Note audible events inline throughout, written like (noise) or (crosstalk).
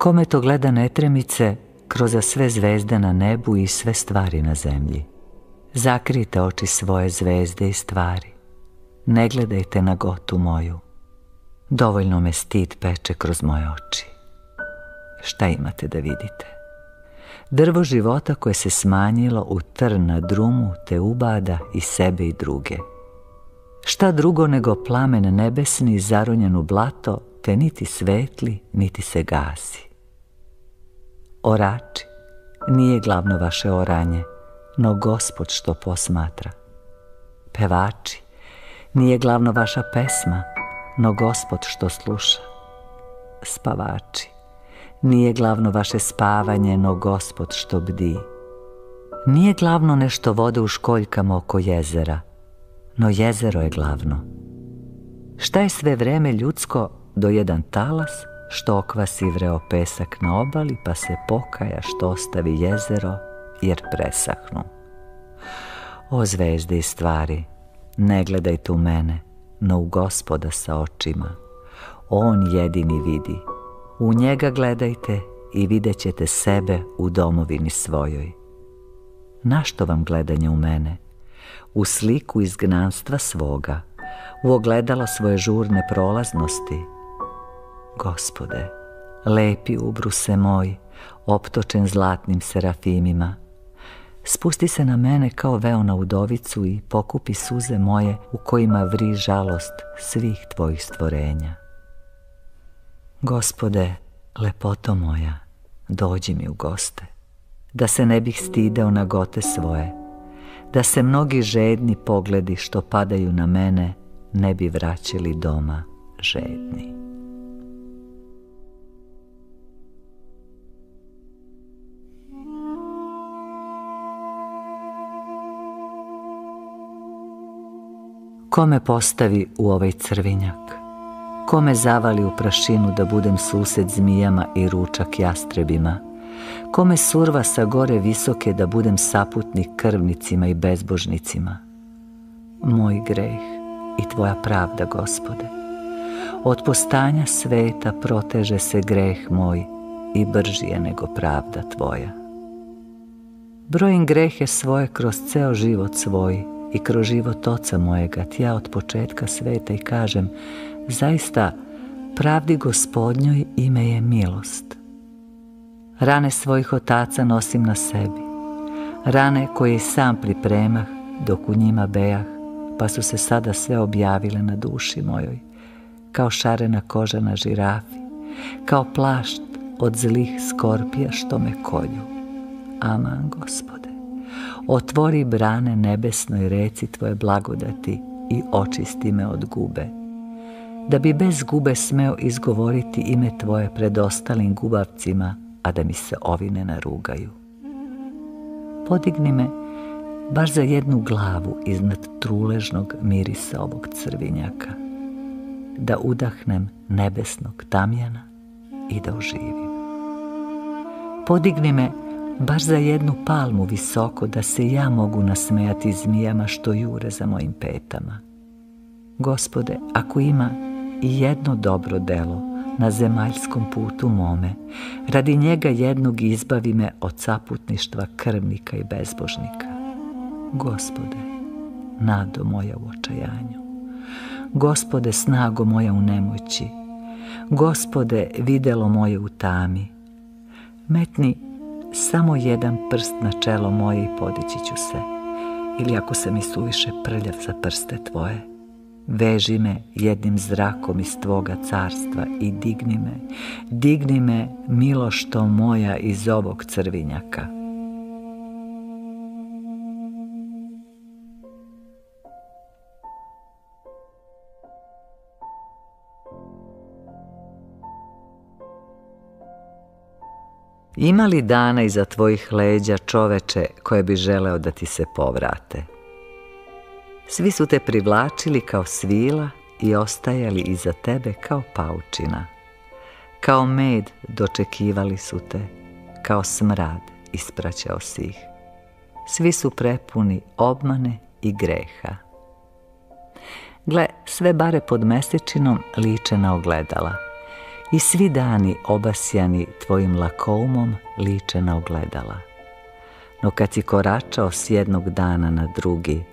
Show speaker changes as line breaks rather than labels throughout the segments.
Kome to gleda netremice kroz sve zvezde na nebu i sve stvari na zemlji. Zakrijte oči svoje zvezde i stvari. Ne gledajte na gotu moju. Dovoljno me stid peče kroz moje oči. Šta imate da vidite? Drvo života koje se smanjilo u trn na drumu te ubada i sebe i druge. Šta drugo nego plamen nebesni zaronjen u blato te niti svetli niti se gasi. Orači, nije glavno vaše oranje, no gospod što posmatra. Pevači, nije glavno vaša pesma, no gospod što sluša. Spavači, nije glavno vaše spavanje, no gospod što bdi. Nije glavno nešto vode u školjkama oko jezera, no jezero je glavno. Šta je sve vreme ljudsko do jedan talas, što okvasi vreo pesak na obali, pa se pokaja što ostavi jezero, jer presahnu. O zvezde i stvari, ne gledajte u mene, no u gospoda sa očima. On jedini vidi. U njega gledajte i vidjet ćete sebe u domovini svojoj. Našto vam gledanje u mene? U sliku izgnanstva svoga, u ogledalo svoje žurne prolaznosti. Gospode, lepi ubruse moj, optočen zlatnim serafimima, Spusti se na mene kao veo na udovicu i pokupi suze moje u kojima vri žalost svih tvojih stvorenja. Gospode, lepoto moja, dođi mi u goste, da se ne bih stideo na gote svoje, da se mnogi žedni pogledi što padaju na mene ne bi vraćali doma žedni. Kome postavi u ovaj crvinjak? Kome zavali u prašinu da budem sused zmijama i ručak jastrebima? Kome surva sa gore visoke da budem saputnik krvnicima i bezbožnicima? Moj greh i tvoja pravda, gospode. Od postanja sveta proteže se greh moj i brži je nego pravda tvoja. Brojim grehe svoje kroz ceo život svoj i kroz život oca mojega ti ja od početka sveta i kažem zaista pravdi gospodnjoj ime je milost. Rane svojih otaca nosim na sebi, rane koje sam pripremah dok u njima bejah, pa su se sada sve objavile na duši mojoj, kao šarena koža na žirafi, kao plašt od zlih skorpija što me kolju. Aman, gospode otvori brane nebesnoj reci tvoje blagodati i očisti me od gube. Da bi bez gube smeo izgovoriti ime tvoje pred ostalim gubavcima, a da mi se ovi ne narugaju. Podigni me baš za jednu glavu iznad truležnog mirisa ovog crvinjaka, da udahnem nebesnog tamjana i da oživim. Podigni me baš za jednu palmu visoko da se ja mogu nasmejati zmijama što jure za mojim petama. Gospode, ako ima i jedno dobro delo na zemaljskom putu mome, radi njega jednog izbavi me od saputništva krvnika i bezbožnika. Gospode, nado moja u očajanju. Gospode, snago moja u nemoći. Gospode, videlo moje u tami. Metni samo jedan prst na čelo moje i podići ću se. Ili ako se mi suviše prljav za prste tvoje, veži me jednim zrakom iz tvoga carstva i digni me, digni me milošto moja iz ovog crvinjaka. Ima li dana iza tvojih leđa čoveče koje bi želeo da ti se povrate? Svi su te privlačili kao svila i ostajali iza tebe kao paučina. Kao med dočekivali su te, kao smrad ispraćao si ih. Svi su prepuni obmane i greha. Gle, sve bare pod mesečinom liče na ogledala i svi dani obasjani tvojim lakoumom liče na ogledala. No kad si koračao s jednog dana na drugi,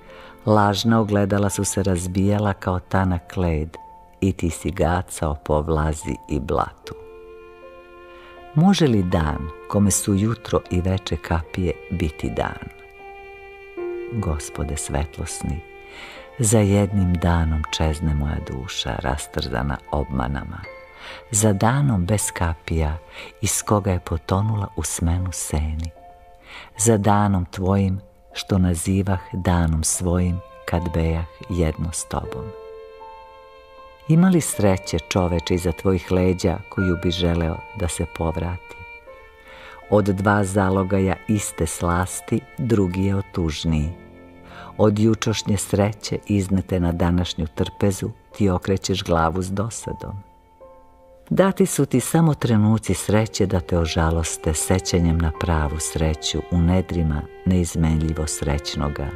lažna ogledala su se razbijala kao tanak led i ti si gacao po vlazi i blatu. Može li dan kome su jutro i veče kapije biti dan? Gospode svetlosni, za jednim danom čezne moja duša rastrzana obmanama, za danom bez kapija iz koga je potonula u smenu seni, za danom tvojim što nazivah danom svojim kad bejah jedno s tobom. Ima li sreće čoveče iza tvojih leđa koju bi želeo da se povrati? Od dva zalogaja iste slasti, drugi je otužniji. Od jučošnje sreće iznete na današnju trpezu, ti okrećeš glavu s dosadom. Dati su ti samo trenuci sreće da te ožaloste sećanjem na pravu sreću u nedrima neizmenljivo srećnoga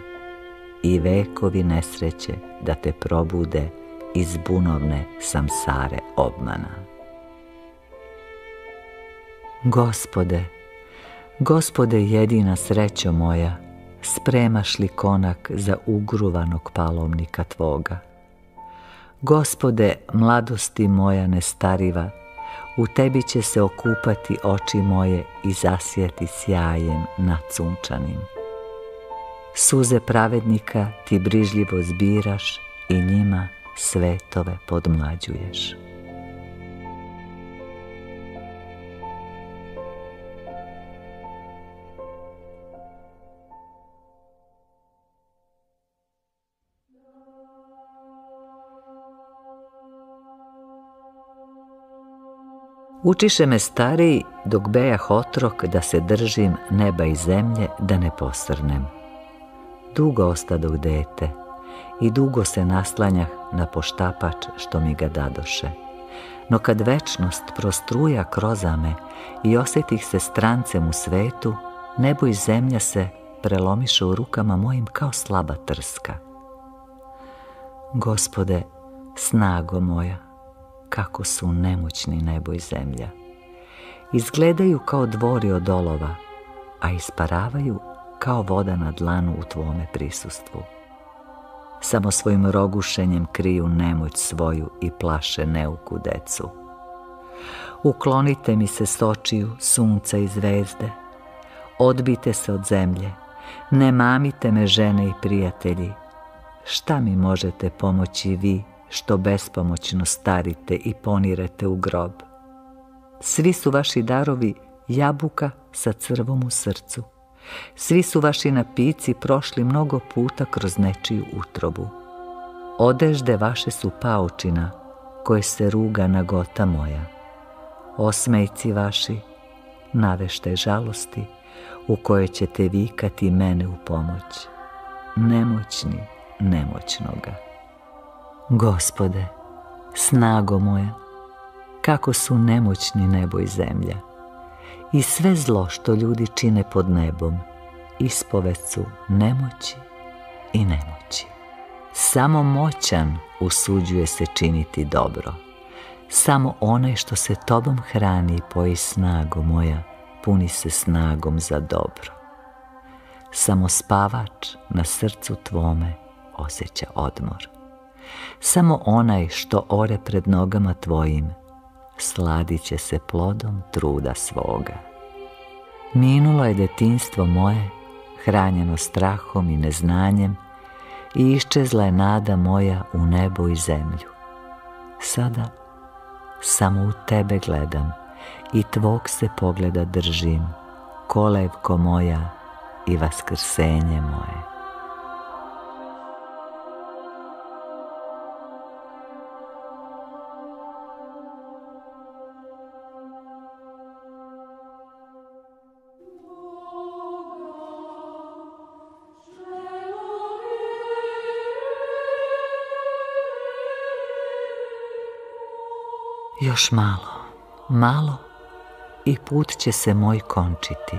i vekovi nesreće da te probude iz bunovne samsare obmana. Gospode, gospode jedina srećo moja, spremaš li konak za ugruvanog palovnika Tvoga? Gospode, mladosti moja nestariva, u Tebi će se okupati oči moje i zasjeti sjajem nad sunčanim. Suze pravednika ti brižljivo zbiraš i njima svetove podmlađuješ. Učiše me stariji dok bejah otrok da se držim neba i zemlje da ne posrnem. Dugo ostadog dete i dugo se naslanjah na poštapač što mi ga dadoše. No kad večnost prostruja krozame i osjetih se strancem u svetu, nebo i zemlja se prelomiše u rukama mojim kao slaba trska. Gospode, snago moja, kako su nemoćni nebo i zemlja. Izgledaju kao dvori od olova, a isparavaju kao voda na dlanu u tvome prisustvu. Samo svojim rogušenjem kriju nemoć svoju i plaše neuku decu. Uklonite mi se s sunca i zvezde, odbite se od zemlje, ne mamite me žene i prijatelji, šta mi možete pomoći vi što bespomoćno starite i ponirete u grob. Svi su vaši darovi jabuka sa crvom u srcu. Svi su vaši napici prošli mnogo puta kroz nečiju utrobu. Odežde vaše su paučina, koje se ruga na gota moja. Osmejci vaši, navešte žalosti, u kojoj ćete vikati mene u pomoć. Nemoćni, nemoćnoga. Gospode, snago moja, kako su nemoćni nebo i zemlja i sve zlo što ljudi čine pod nebom, ispoved su nemoći i nemoći. Samo moćan usuđuje se činiti dobro. Samo onaj što se tobom hrani i poji snago moja, puni se snagom za dobro. Samo spavač na srcu tvome osjeća odmor. Samo onaj što ore pred nogama tvojim, sladit će se plodom truda svoga. Minulo je detinstvo moje, hranjeno strahom i neznanjem, i iščezla je nada moja u nebo i zemlju. Sada samo u tebe gledam i tvog se pogleda držim, kolevko moja i vaskrsenje moje. Još malo, malo i put će se moj končiti.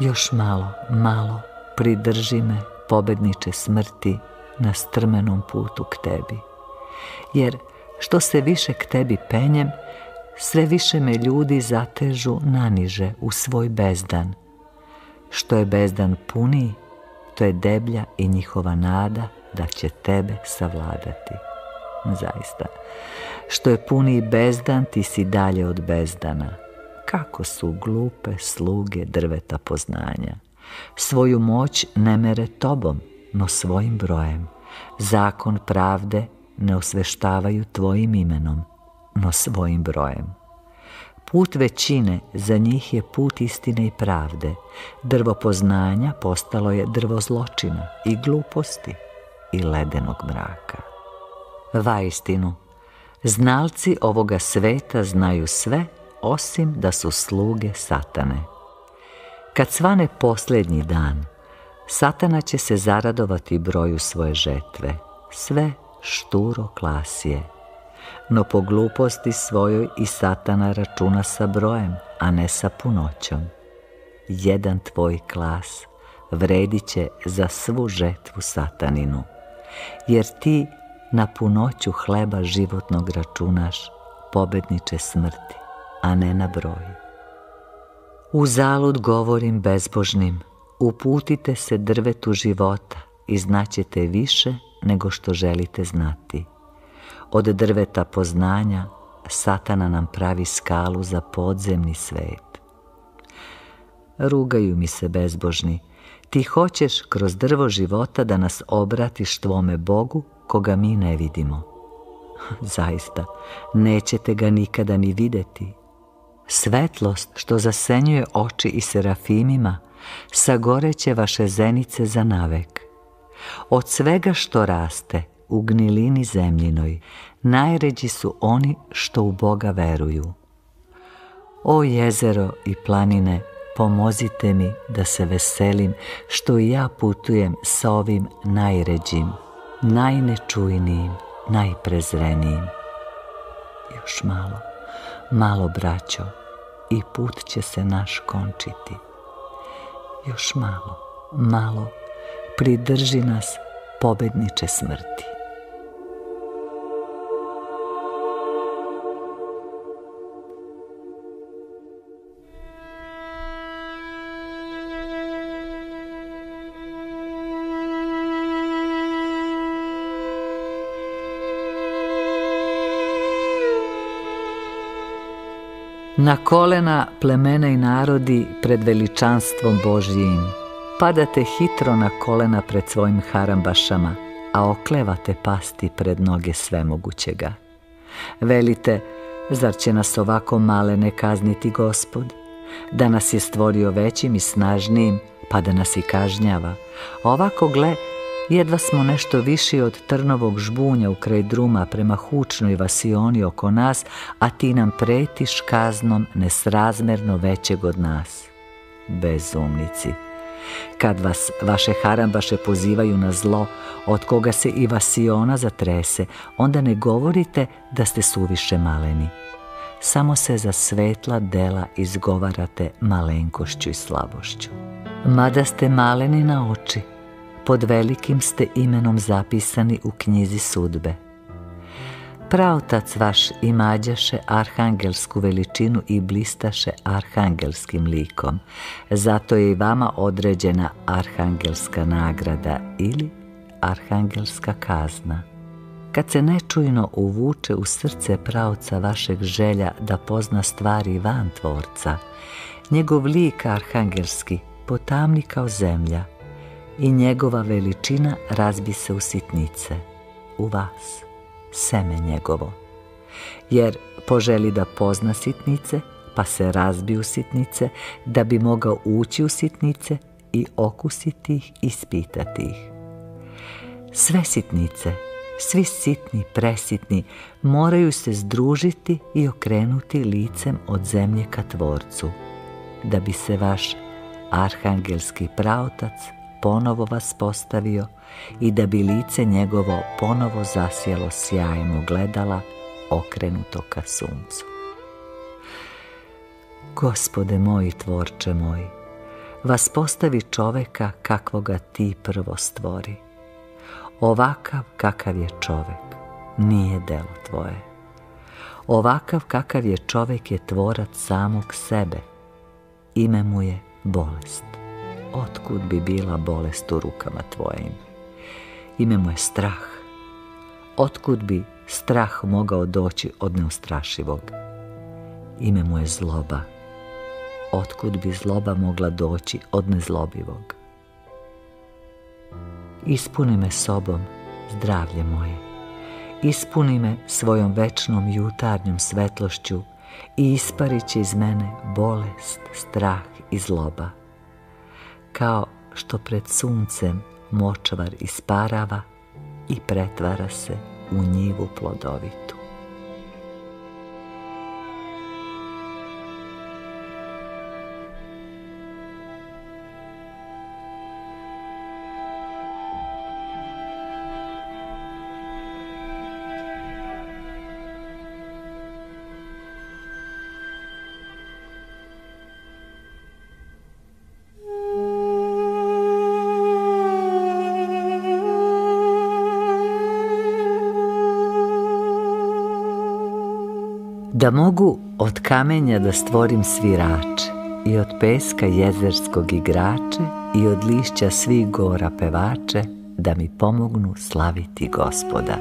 Još malo, malo pridrži me, pobedniče smrti, na strmenom putu k tebi. Jer što se više k tebi penjem, sve više me ljudi zatežu naniže u svoj bezdan. Što je bezdan puniji, to je deblja i njihova nada da će tebe savladati. Zaista. Što je puniji bezdan, ti si dalje od bezdana. Kako su glupe sluge drveta poznanja. Svoju moć ne mere tobom, no svojim brojem. Zakon pravde ne osveštavaju tvojim imenom, no svojim brojem. Put većine za njih je put istine i pravde. Drvo poznanja postalo je drvo zločina i gluposti i ledenog mraka. Vaistinu, znalci ovoga sveta znaju sve osim da su sluge satane. Kad svane posljednji dan, satana će se zaradovati broju svoje žetve, sve šturo klasije. No po gluposti svojoj i satana računa sa brojem, a ne sa punoćom. Jedan tvoj klas vredit će za svu žetvu sataninu, jer ti na punoću hleba životnog računaš pobedniče smrti, a ne na broj. U zalud govorim bezbožnim, uputite se drvetu života i znaćete više nego što želite znati. Od drveta poznanja satana nam pravi skalu za podzemni svet. Rugaju mi se bezbožni, ti hoćeš kroz drvo života da nas obratiš tvome Bogu koga mi ne vidimo. (laughs) Zaista, nećete ga nikada ni videti. Svetlost što zasenjuje oči i serafimima, sagoreće vaše zenice za navek. Od svega što raste u gnilini zemljinoj, najređi su oni što u Boga veruju. O jezero i planine, pomozite mi da se veselim, što i ja putujem sa ovim najređim, najnečujnijim, najprezrenijim. Još malo, malo braćo, i put će se naš končiti. Još malo, malo, pridrži nas pobedniče smrti. Na kolena plemena i narodi pred veličanstvom Božjim. Padate hitro na kolena pred svojim harambašama, a oklevate pasti pred noge svemogućega. Velite, zar će nas ovako male ne kazniti gospod? Da nas je stvorio većim i snažnijim, pa da nas i kažnjava. Ovako gle, Jedva smo nešto viši od trnovog žbunja u kraj druma prema hučnoj vasioni oko nas, a ti nam pretiš kaznom nesrazmerno većeg od nas. Bezumnici. Kad vas vaše harambaše pozivaju na zlo, od koga se i vasiona zatrese, onda ne govorite da ste suviše maleni. Samo se za svetla dela izgovarate malenkošću i slabošću. Mada ste maleni na oči, pod velikim ste imenom zapisani u knjizi sudbe. Praotac vaš imađaše arhangelsku veličinu i blistaše arhangelskim likom, zato je i vama određena arhangelska nagrada ili arhangelska kazna. Kad se nečujno uvuče u srce pravca vašeg želja da pozna stvari van tvorca, njegov lik arhangelski potamni kao zemlja, i njegova veličina razbi se u sitnice, u vas, seme njegovo. Jer poželi da pozna sitnice, pa se razbi u sitnice, da bi mogao ući u sitnice i okusiti ih i spitati ih. Sve sitnice, svi sitni, presitni, moraju se združiti i okrenuti licem od zemlje ka tvorcu, da bi se vaš arhangelski praotac ponovo vas postavio i da bi lice njegovo ponovo zasjelo sjajem gledala okrenuto ka suncu. Gospode moj, tvorče moj, vas postavi čoveka kakvoga ti prvo stvori. Ovakav kakav je čovek, nije delo tvoje. Ovakav kakav je čovjek je tvorac samog sebe. Ime mu je bolest. Otkud bi bila bolest u rukama tvojim? Ime mu je strah. Otkud bi strah mogao doći od neustrašivog? Ime mu je zloba. Otkud bi zloba mogla doći od nezlobivog? Ispuni me sobom, zdravlje moje. Ispuni me svojom večnom jutarnjom svetlošću i isparit će iz mene bolest, strah i zloba. Kao što pred suncem močvar isparava i pretvara se u njivu plodovitu. Da mogu od kamenja da stvorim svirače i od peska jezerskog igrače i od lišća svih gora pevače da mi pomognu slaviti gospoda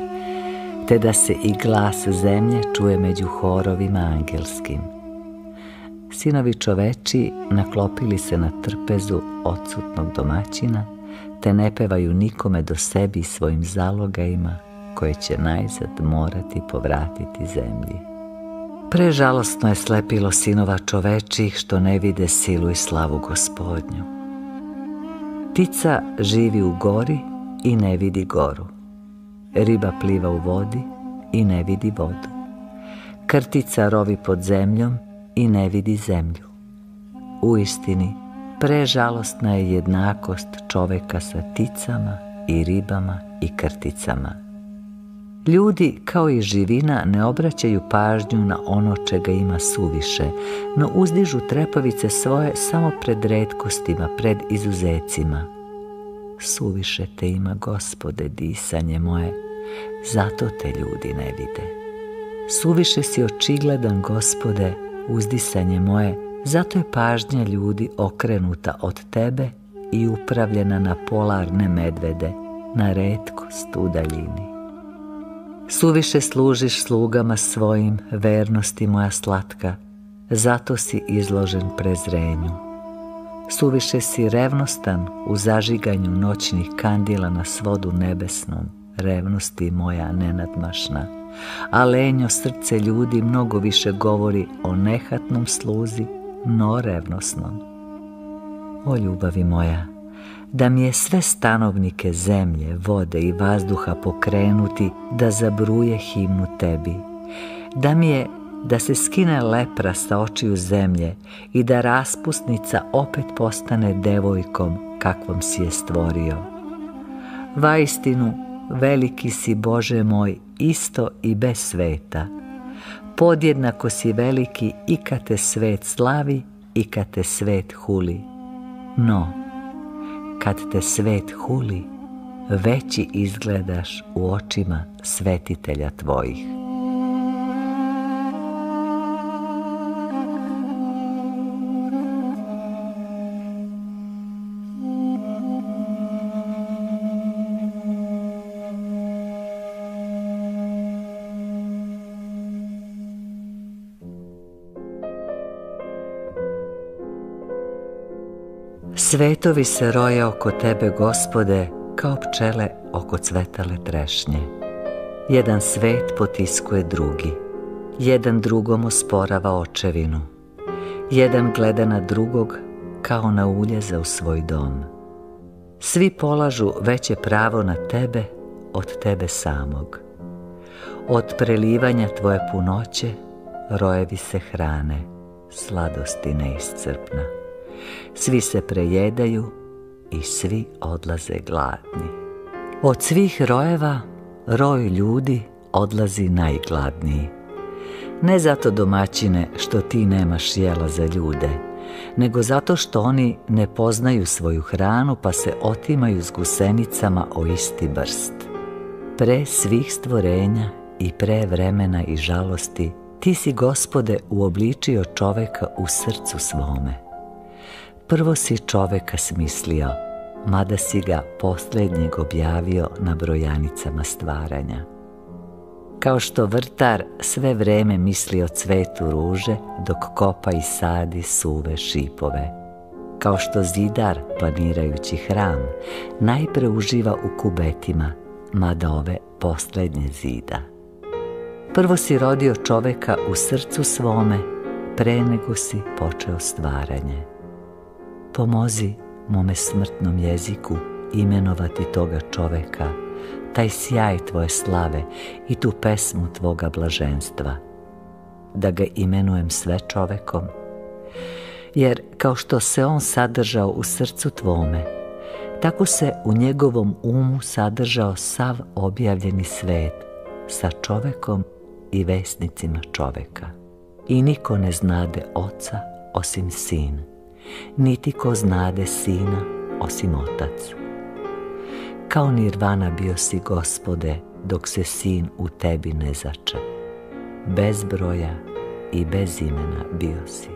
te da se i glas zemlje čuje među horovima angelskim. Sinovi čoveči naklopili se na trpezu odsutnog domaćina te ne pevaju nikome do sebi svojim zalogajima koje će najzad morati povratiti zemlji. Prežalostno je slepilo sinova čovečih što ne vide silu i slavu gospodnju. Tica živi u gori i ne vidi goru. Riba pliva u vodi i ne vidi vodu. Krtica rovi pod zemljom i ne vidi zemlju. U istini, prežalostna je jednakost čoveka sa ticama i ribama i krticama. Ljudi kao i živina ne obraćaju pažnju na ono čega ima suviše, no uzdižu trepavice svoje samo pred redkostima, pred izuzecima. Suviše te ima, gospode, disanje moje, zato te ljudi ne vide. Suviše si očigledan, gospode, uzdisanje moje, zato je pažnja ljudi okrenuta od tebe i upravljena na polarne medvede, na redkost u daljini. Suviše služiš slugama svojim, vernosti moja slatka, zato si izložen prezrenju. Suviše si revnostan u zažiganju noćnih kandila na svodu nebesnom, revnosti moja nenadmašna. A lenjo srce ljudi mnogo više govori o nehatnom sluzi, no revnosnom. O ljubavi moja, da mi je sve stanovnike zemlje, vode i vazduha pokrenuti da zabruje himnu tebi. Da mi je da se skine lepra sa očiju zemlje i da raspusnica opet postane devojkom kakvom si je stvorio. Vaistinu, veliki si Bože moj, isto i bez sveta. Podjednako si veliki i kad te svet slavi i kad te svet huli. No, kad te svet huli, veći izgledaš u očima svetitelja tvojih. Svetovi se roje oko tebe, gospode, kao pčele oko cvetale trešnje. Jedan svet potiskuje drugi, jedan drugom osporava očevinu, jedan gleda na drugog kao na uljeza u svoj dom. Svi polažu veće pravo na tebe od tebe samog. Od prelivanja tvoje punoće rojevi se hrane, sladosti neiscrpna. Svi se prejedaju i svi odlaze gladni. Od svih rojeva, roj ljudi odlazi najgladniji. Ne zato domaćine što ti nemaš jela za ljude, nego zato što oni ne poznaju svoju hranu pa se otimaju s gusenicama o isti brst. Pre svih stvorenja i pre vremena i žalosti Ti si, gospode, uobličio čoveka u srcu svome. Prvo si čoveka smislio, mada si ga posljednjeg objavio na brojanicama stvaranja. Kao što vrtar sve vreme misli o cvetu ruže, dok kopa i sadi suve šipove. Kao što zidar, planirajući hram, najpre uživa u kubetima, mada ove posljednje zida. Prvo si rodio čoveka u srcu svome, pre nego si počeo stvaranje. Pomozi mome smrtnom jeziku imenovati toga čoveka, taj sjaj tvoje slave i tu pesmu tvoga blaženstva, da ga imenujem sve čovekom, jer kao što se on sadržao u srcu tvome, tako se u njegovom umu sadržao sav objavljeni svet sa čovekom i vesnicima čoveka. I niko ne znade oca osim sin, niti ko znade sina osim otac. Kao nirvana bio si gospode dok se sin u tebi ne zače. Bez broja i bez imena bio si.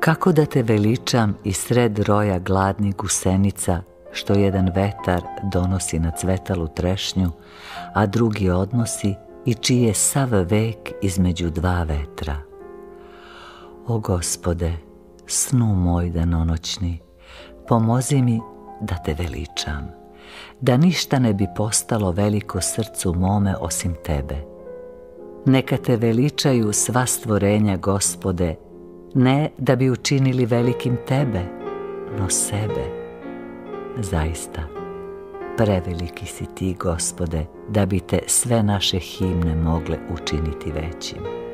Kako da te veličam i sred roja gladnih gusenica, što jedan vetar donosi na cvetalu trešnju, a drugi odnosi i čiji je sav vek između dva vetra. O gospode, snu moj danonoćni, pomozi mi da te veličam, da ništa ne bi postalo veliko srcu mome osim tebe. Neka te veličaju sva stvorenja, gospode, ne da bi učinili velikim tebe, no sebe. Zaista, preveliki si ti, gospode, da bi te sve naše himne mogle učiniti većim.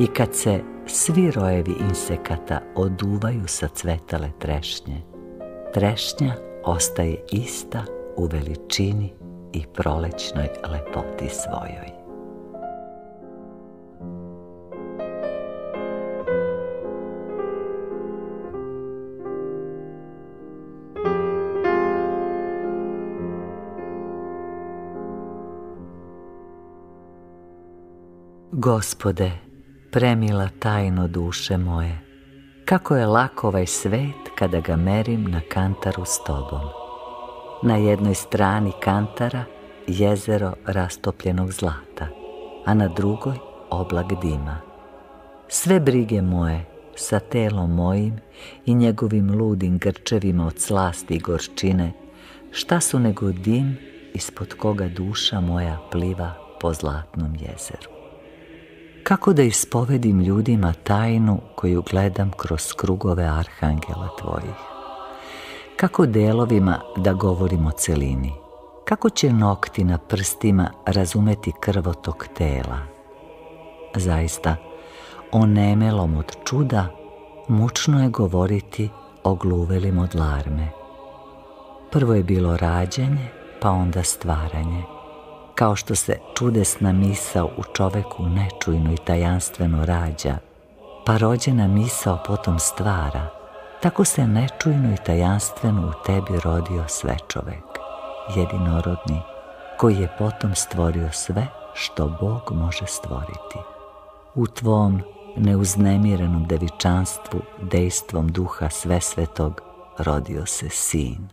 I kad se svi rojevi insekata oduvaju sa cvetale trešnje, trešnja ostaje ista u veličini i prolećnoj lepoti svojoj. Gospode, premila tajno duše moje, kako je lako ovaj svet kada ga merim na kantaru s tobom. Na jednoj strani kantara jezero rastopljenog zlata, a na drugoj oblak dima. Sve brige moje sa telom mojim i njegovim ludim grčevima od slasti i gorčine, šta su nego dim ispod koga duša moja pliva po zlatnom jezeru. Kako da ispovedim ljudima tajnu koju gledam kroz krugove arhangela tvojih? Kako delovima da govorim o celini? Kako će nokti na prstima razumeti krvotok tela? Zaista, nemelom od čuda, mučno je govoriti o gluvelim od larme. Prvo je bilo rađenje, pa onda stvaranje kao što se čudesna misao u čoveku nečujno i tajanstveno rađa, pa rođena misao potom stvara, tako se nečujno i tajanstveno u tebi rodio sve čovek, jedinorodni, koji je potom stvorio sve što Bog može stvoriti. U tvom neuznemirenom devičanstvu, dejstvom duha sve svetog, rodio se sin.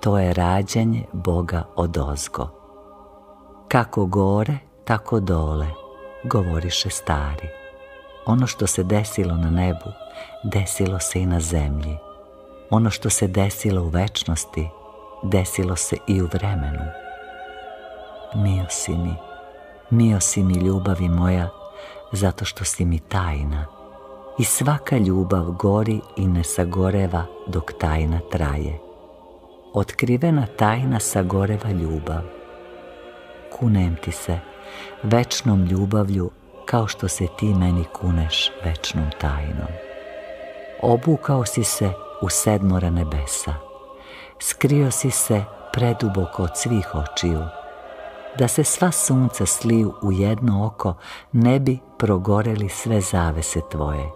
To je rađanje Boga od ozgo, kako gore, tako dole, govoriše stari. Ono što se desilo na nebu, desilo se i na zemlji. Ono što se desilo u večnosti, desilo se i u vremenu. Mio si mi, mio si mi ljubavi moja, zato što si mi tajna. I svaka ljubav gori i ne sagoreva dok tajna traje. Otkrivena tajna sagoreva ljubav kunem ti se večnom ljubavlju kao što se ti meni kuneš večnom tajnom. Obukao si se u sedmora nebesa, skrio si se preduboko od svih očiju, da se sva sunca sliju u jedno oko, ne bi progoreli sve zavese tvoje.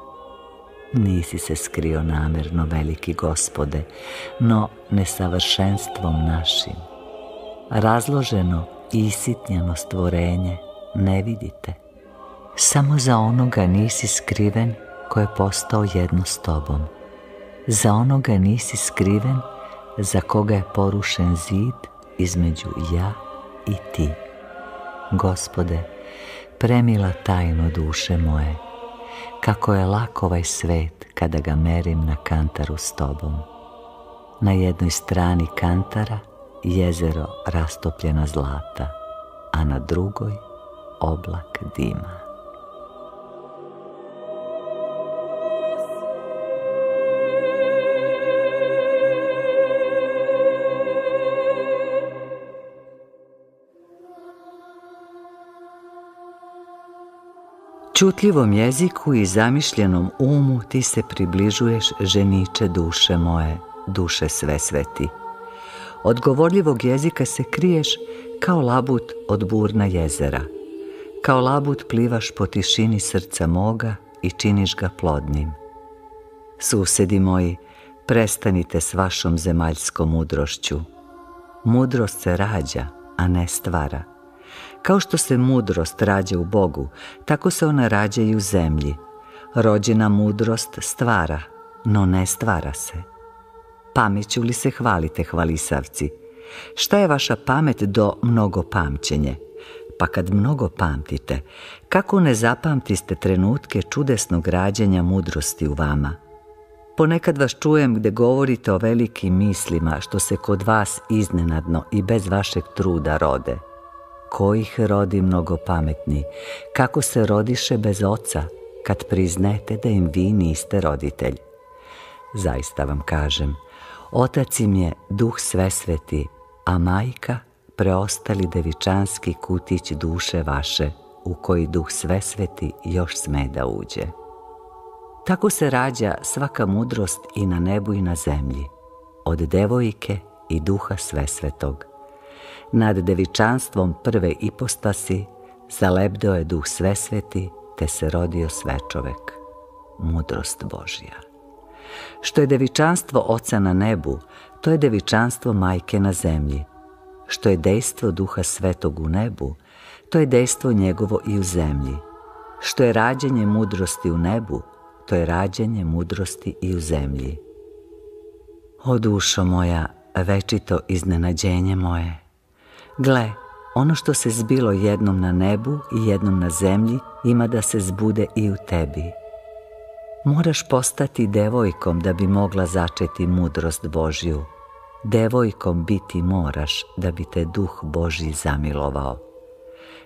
Nisi se skrio namerno, veliki gospode, no nesavršenstvom našim. Razloženo isitnjeno stvorenje ne vidite. Samo za onoga nisi skriven ko je postao jedno s tobom. Za onoga nisi skriven za koga je porušen zid između ja i ti. Gospode, premila tajno duše moje, kako je lak ovaj svet kada ga merim na kantaru s tobom. Na jednoj strani kantara jezero rastopljena zlata, a na drugoj oblak dima. Čutljivom jeziku i zamišljenom umu ti se približuješ ženiče duše moje, duše sve sveti. Od govorljivog jezika se kriješ kao labut od burna jezera. Kao labut plivaš po tišini srca moga i činiš ga plodnim. Susedi moji, prestanite s vašom zemaljskom mudrošću. Mudrost se rađa, a ne stvara. Kao što se mudrost rađa u Bogu, tako se ona rađa i u zemlji. Rođena mudrost stvara, no ne stvara se. Pameću li se hvalite, hvalisavci? Šta je vaša pamet do mnogo pamćenje? Pa kad mnogo pamtite, kako ne zapamtiste trenutke čudesnog rađanja mudrosti u vama? Ponekad vas čujem gdje govorite o velikim mislima što se kod vas iznenadno i bez vašeg truda rode kojih rodi mnogo pametni, kako se rodiše bez oca, kad priznete da im vi niste roditelj. Zaista vam kažem, otac im je duh svesveti, a majka preostali devičanski kutić duše vaše, u koji duh svesveti još sme da uđe. Tako se rađa svaka mudrost i na nebu i na zemlji, od devojke i duha svesvetog nad devičanstvom prve ipostasi zalebdeo je duh svesveti, te se rodio svečovek, mudrost Božja. Što je devičanstvo oca na nebu, to je devičanstvo majke na zemlji. Što je dejstvo duha svetog u nebu, to je dejstvo njegovo i u zemlji. Što je rađenje mudrosti u nebu, to je rađenje mudrosti i u zemlji. O dušo moja, večito iznenađenje moje, Gle, ono što se zbilo jednom na nebu i jednom na zemlji ima da se zbude i u tebi. Moraš postati devojkom da bi mogla začeti mudrost Božju. Devojkom biti moraš da bi te duh Božji zamilovao.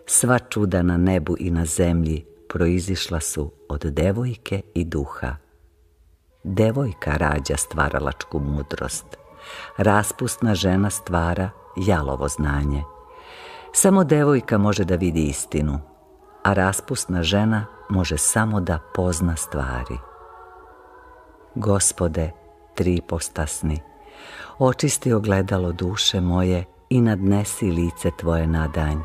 Sva čuda na nebu i na zemlji proizišla su od devojke i duha. Devojka rađa stvaralačku mudrost. Raspustna žena stvara jalovo znanje. Samo devojka može da vidi istinu, a raspusna žena može samo da pozna stvari. Gospode, tri postasni, očisti ogledalo duše moje i nadnesi lice Tvoje na danj,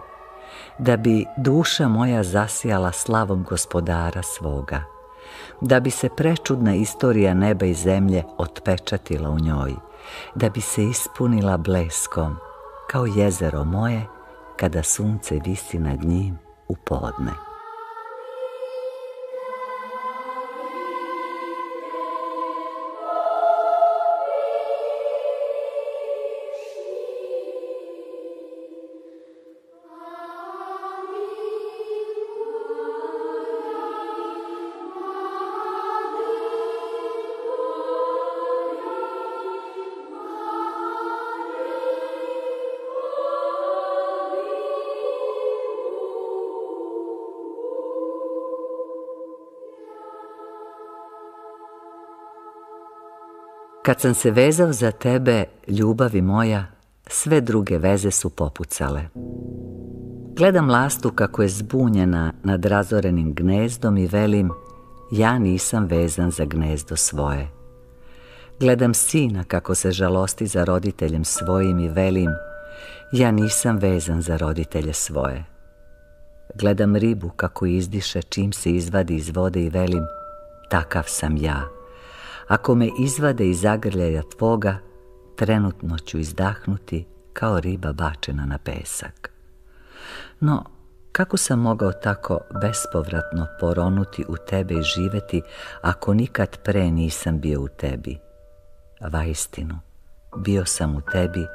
da bi duša moja zasijala slavom gospodara svoga, da bi se prečudna istorija neba i zemlje otpečatila u njoj, da bi se ispunila bleskom, kao jezero moje kada sunce visi nad njim u podne. Kad sam se vezao za tebe, ljubavi moja, sve druge veze su popucale. Gledam lastu kako je zbunjena nad razorenim gnezdom i velim, ja nisam vezan za gnezdo svoje. Gledam sina kako se žalosti za roditeljem svojim i velim, ja nisam vezan za roditelje svoje. Gledam ribu kako izdiše čim se izvadi iz vode i velim, takav sam ja. Ako me izvade iz zagrljaja tvoga, trenutno ću izdahnuti kao riba bačena na pesak. No, Kako sam mogao tako bespovratno poronuti u tebe i živeti ako nikad pre nisam bio u tebi? Vaistinu, bio sam u tebi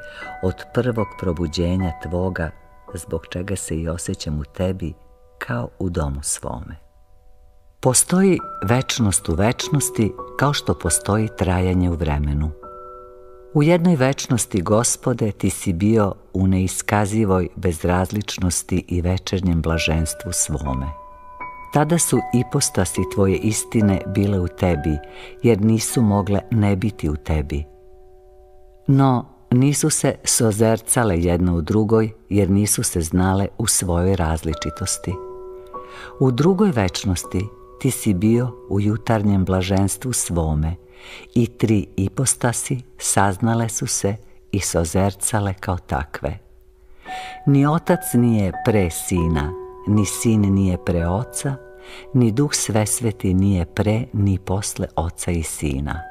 od prvog probuđenja tvoga, zbog čega se i osjećam u tebi kao u domu svome. Postoji večnost u večnosti kao što postoji trajanje u vremenu. U jednoj večnosti, gospode, ti si bio u neiskazivoj bezrazličnosti i večernjem blaženstvu svome. Tada su ipostasi tvoje istine bile u tebi, jer nisu mogle ne biti u tebi. No, nisu se sozercale jedna u drugoj, jer nisu se znale u svojoj različitosti. U drugoj večnosti ti si bio u jutarnjem blaženstvu svome i tri ipostasi saznale su se i sozercale kao takve. Ni otac nije pre sina, ni sin nije pre oca, ni duh svesveti nije pre ni posle oca i sina.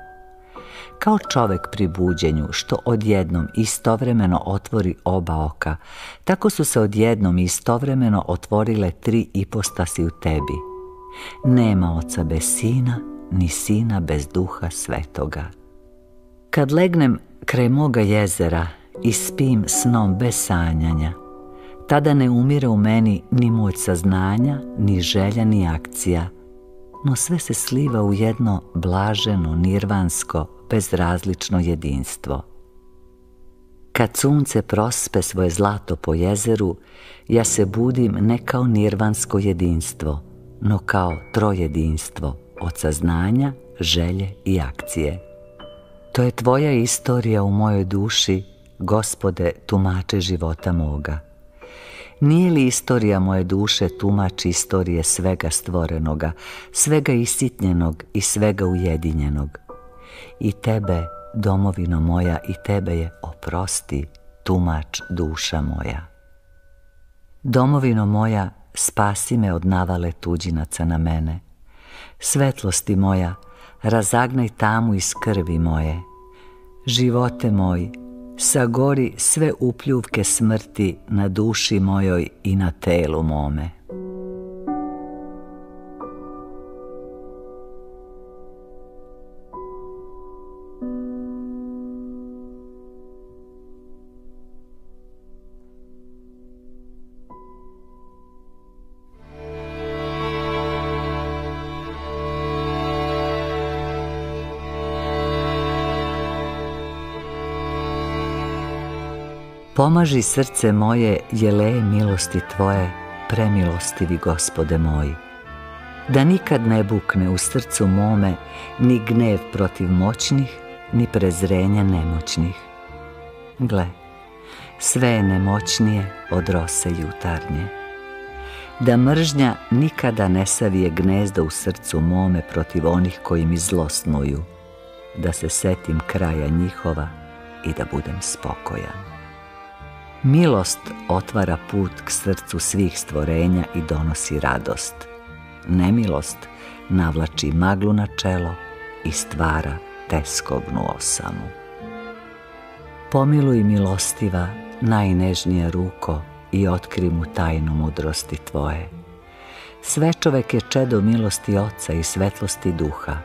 Kao čovek pri buđenju što odjednom istovremeno otvori oba oka, tako su se odjednom istovremeno otvorile tri ipostasi u tebi. Nema oca bez sina, ni sina bez duha svetoga. Kad legnem kraj moga jezera i spim snom bez sanjanja, tada ne umire u meni ni moć saznanja, ni želja, ni akcija, no sve se sliva u jedno blaženo, nirvansko, bezrazlično jedinstvo. Kad sunce prospe svoje zlato po jezeru, ja se budim ne kao nirvansko jedinstvo, no kao trojedinstvo od saznanja, želje i akcije. To je tvoja istorija u mojoj duši, gospode, tumače života moga. Nije li istorija moje duše tumač istorije svega stvorenoga, svega isitnjenog i svega ujedinjenog? I tebe, domovino moja, i tebe je, oprosti, tumač duša moja. Domovino moja, spasi me od navale tuđinaca na mene. Svetlosti moja, razagnaj tamu iz krvi moje. Živote moj, sagori sve upljuvke smrti na duši mojoj i na telu mome. Pomaži srce moje, jele milosti Tvoje, premilostivi gospode moji. Da nikad ne bukne u srcu mome ni gnev protiv moćnih, ni prezrenja nemoćnih. Gle, sve je nemoćnije od rose jutarnje. Da mržnja nikada ne savije gnezdo u srcu mome protiv onih koji mi zlosnuju, da se setim kraja njihova i da budem spokojan. Milost otvara put k srcu svih stvorenja i donosi radost. Nemilost navlači maglu na čelo i stvara teskobnu osamu. Pomiluj milostiva, najnežnija ruko i otkri mu tajnu mudrosti tvoje. Sve čovek je čedo milosti oca i svetlosti duha.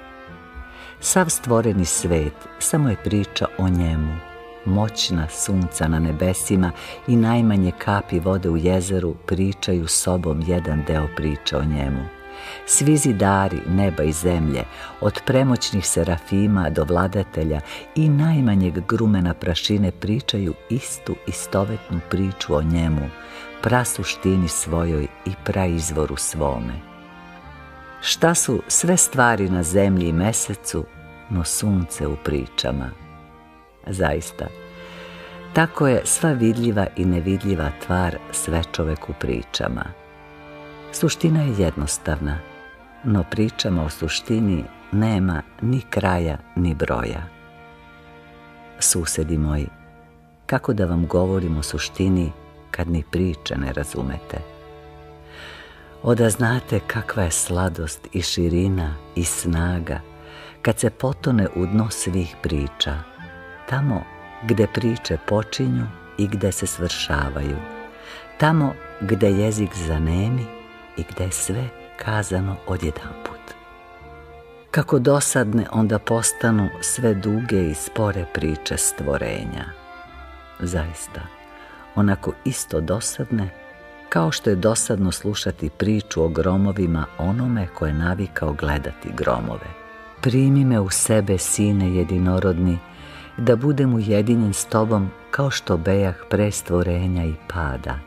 Sav stvoreni svet samo je priča o njemu, moćna sunca na nebesima i najmanje kapi vode u jezeru pričaju sobom jedan deo priče o njemu. Svi zidari neba i zemlje, od premoćnih serafima do vladatelja i najmanjeg grumena prašine pričaju istu istovetnu priču o njemu, prasuštini svojoj i praizvoru svome. Šta su sve stvari na zemlji i mesecu, no sunce u pričama? Zaista, tako je sva vidljiva i nevidljiva tvar sve čovek u pričama. Suština je jednostavna, no pričama o suštini nema ni kraja ni broja. Susedi moji, kako da vam govorim o suštini kad ni priče ne razumete? Oda znate kakva je sladost i širina i snaga kad se potone u dno svih priča, tamo gde priče počinju i gde se svršavaju, Tamo gde jezik zanemi i gde sve kazano odjedanput. Kako dosadne onda postanu sve duge i spore priče stvorenja. Zaista, onako isto dosadne, kao što je dosadno slušati priču o gromovima onome koje je navikao gledati gromove. Primi me u sebe, sine jedinorodni, da budem ujedinjen s tobom kao što bejah pre stvorenja i pada.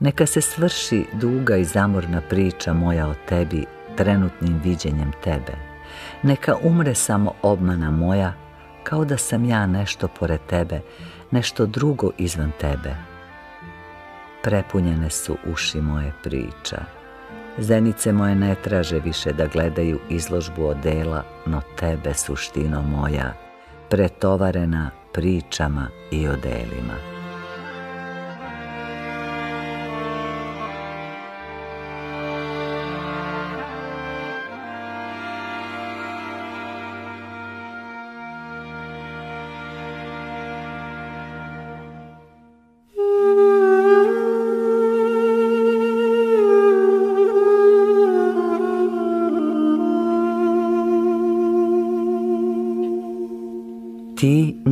Neka se svrši duga i zamorna priča moja o tebi trenutnim viđenjem tebe. Neka umre samo obmana moja, kao da sam ja nešto pored tebe, nešto drugo izvan tebe. Prepunjene su uši moje priča. Zenice moje ne traže više da gledaju izložbu odela, no tebe suštino moja, pretovarena pričama i odelima.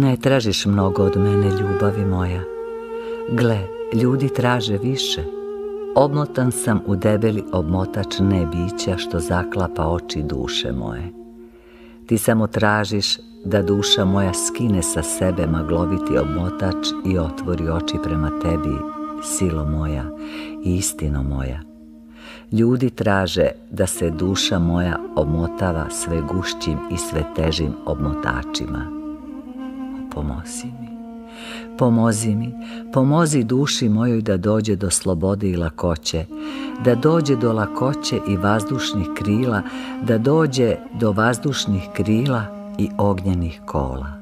Ne tražiš mnogo od mene, ljubavi moja. Gle, ljudi traže više. Obmotan sam u debeli obmotač nebića što zaklapa oči duše moje. Ti samo tražiš da duša moja skine sa sebe magloviti obmotač i otvori oči prema tebi, silo moja i istino moja. Ljudi traže da se duša moja omotava sve gušćim i sve težim obmotačima pomozi mi. Pomozi mi, pomozi duši mojoj da dođe do slobode i lakoće, da dođe do lakoće i vazdušnih krila, da dođe do vazdušnih krila i ognjenih kola.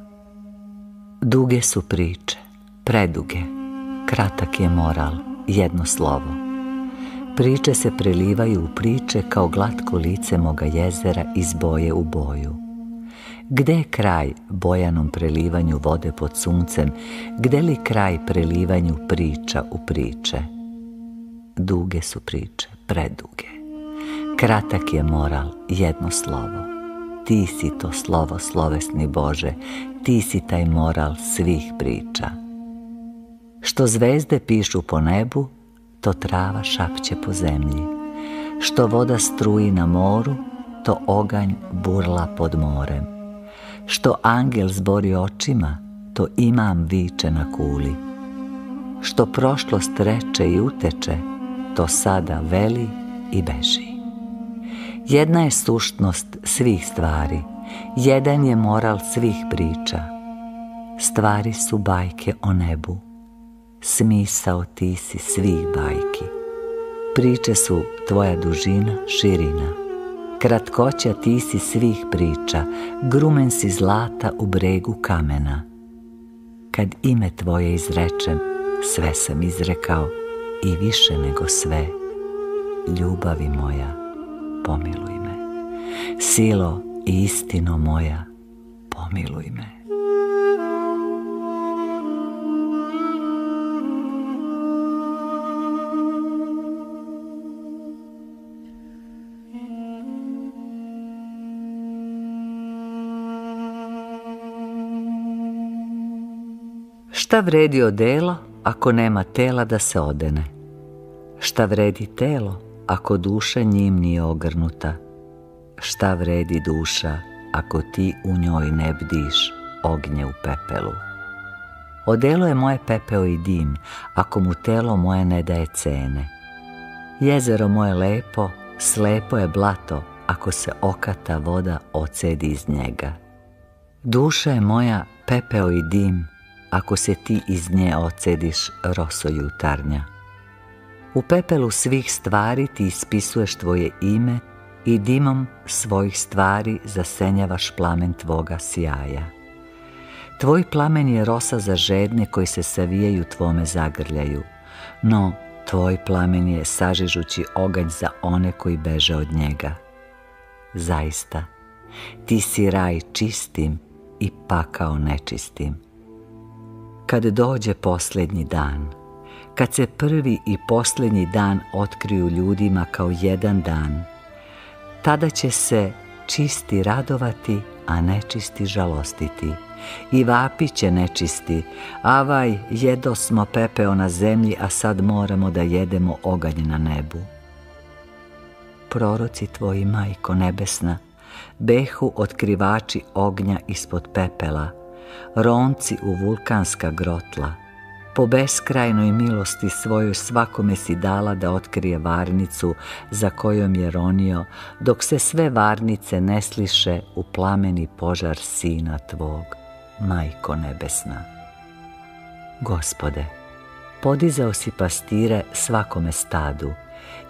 Duge su priče, preduge, kratak je moral, jedno slovo. Priče se prelivaju u priče kao glatko lice moga jezera iz boje u boju. Gde je kraj bojanom prelivanju vode pod suncem, gde li kraj prelivanju priča u priče? Duge su priče, preduge. Kratak je moral, jedno slovo. Ti si to slovo, slovesni Bože, ti si taj moral svih priča. Što zvezde pišu po nebu, to trava šapće po zemlji. Što voda struji na moru, to oganj burla pod morem. Što angel zbori očima, to imam viče na kuli. Što prošlost reče i uteče, to sada veli i beži. Jedna je suštnost svih stvari, jedan je moral svih priča. Stvari su bajke o nebu, smisao ti si svih bajki. Priče su tvoja dužina, širina Kratkoća ti si svih priča, grumen si zlata u bregu kamena. Kad ime tvoje izrečem, sve sam izrekao i više nego sve. Ljubavi moja, pomiluj me. Silo i istino moja, pomiluj me. Šta vredi odelo ako nema tela da se odene? Šta vredi telo ako duša njim nije ogrnuta? Šta vredi duša ako ti u njoj ne bdiš ognje u pepelu? Odelo je moje pepeo i dim ako mu telo moje ne daje cene. Jezero moje lepo, slepo je blato ako se okata voda ocedi iz njega. Duša je moja pepeo i dim ako se ti iz nje ocediš roso jutarnja. U pepelu svih stvari ti ispisuješ tvoje ime i dimom svojih stvari zasenjavaš plamen tvoga sjaja. Tvoj plamen je rosa za žedne koji se savijaju tvome zagrljaju, no tvoj plamen je sažižući oganj za one koji beže od njega. Zaista, ti si raj čistim i pakao nečistim kad dođe posljednji dan, kad se prvi i posljednji dan otkriju ljudima kao jedan dan, tada će se čisti radovati, a nečisti žalostiti. I vapi će nečisti, avaj, jedo smo pepeo na zemlji, a sad moramo da jedemo oganj na nebu. Proroci tvoji, majko nebesna, behu otkrivači ognja ispod pepela, ronci u vulkanska grotla, po beskrajnoj milosti svojoj svakome si dala da otkrije varnicu za kojom je ronio, dok se sve varnice ne sliše u plameni požar sina tvog, majko nebesna. Gospode, podizao si pastire svakome stadu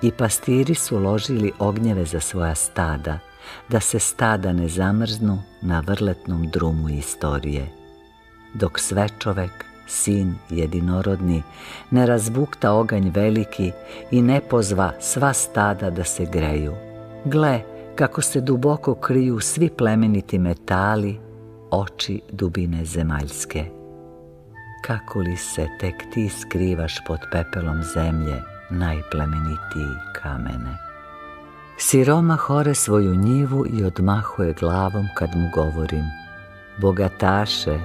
i pastiri su ložili ognjeve za svoja stada, da se stada ne zamrznu na vrletnom drumu istorije. Dok sve čovek sin jedinorodni, ne razbukta oganj veliki i ne pozva sva stada da se greju. Gle, kako se duboko kriju svi plemeniti metali, oči dubine zemaljske. Kako li se tek ti skrivaš pod pepelom zemlje, najplemenitiji kamene? Siroma hore svoju njivu i odmahuje glavom kad mu govorim. Bogataše,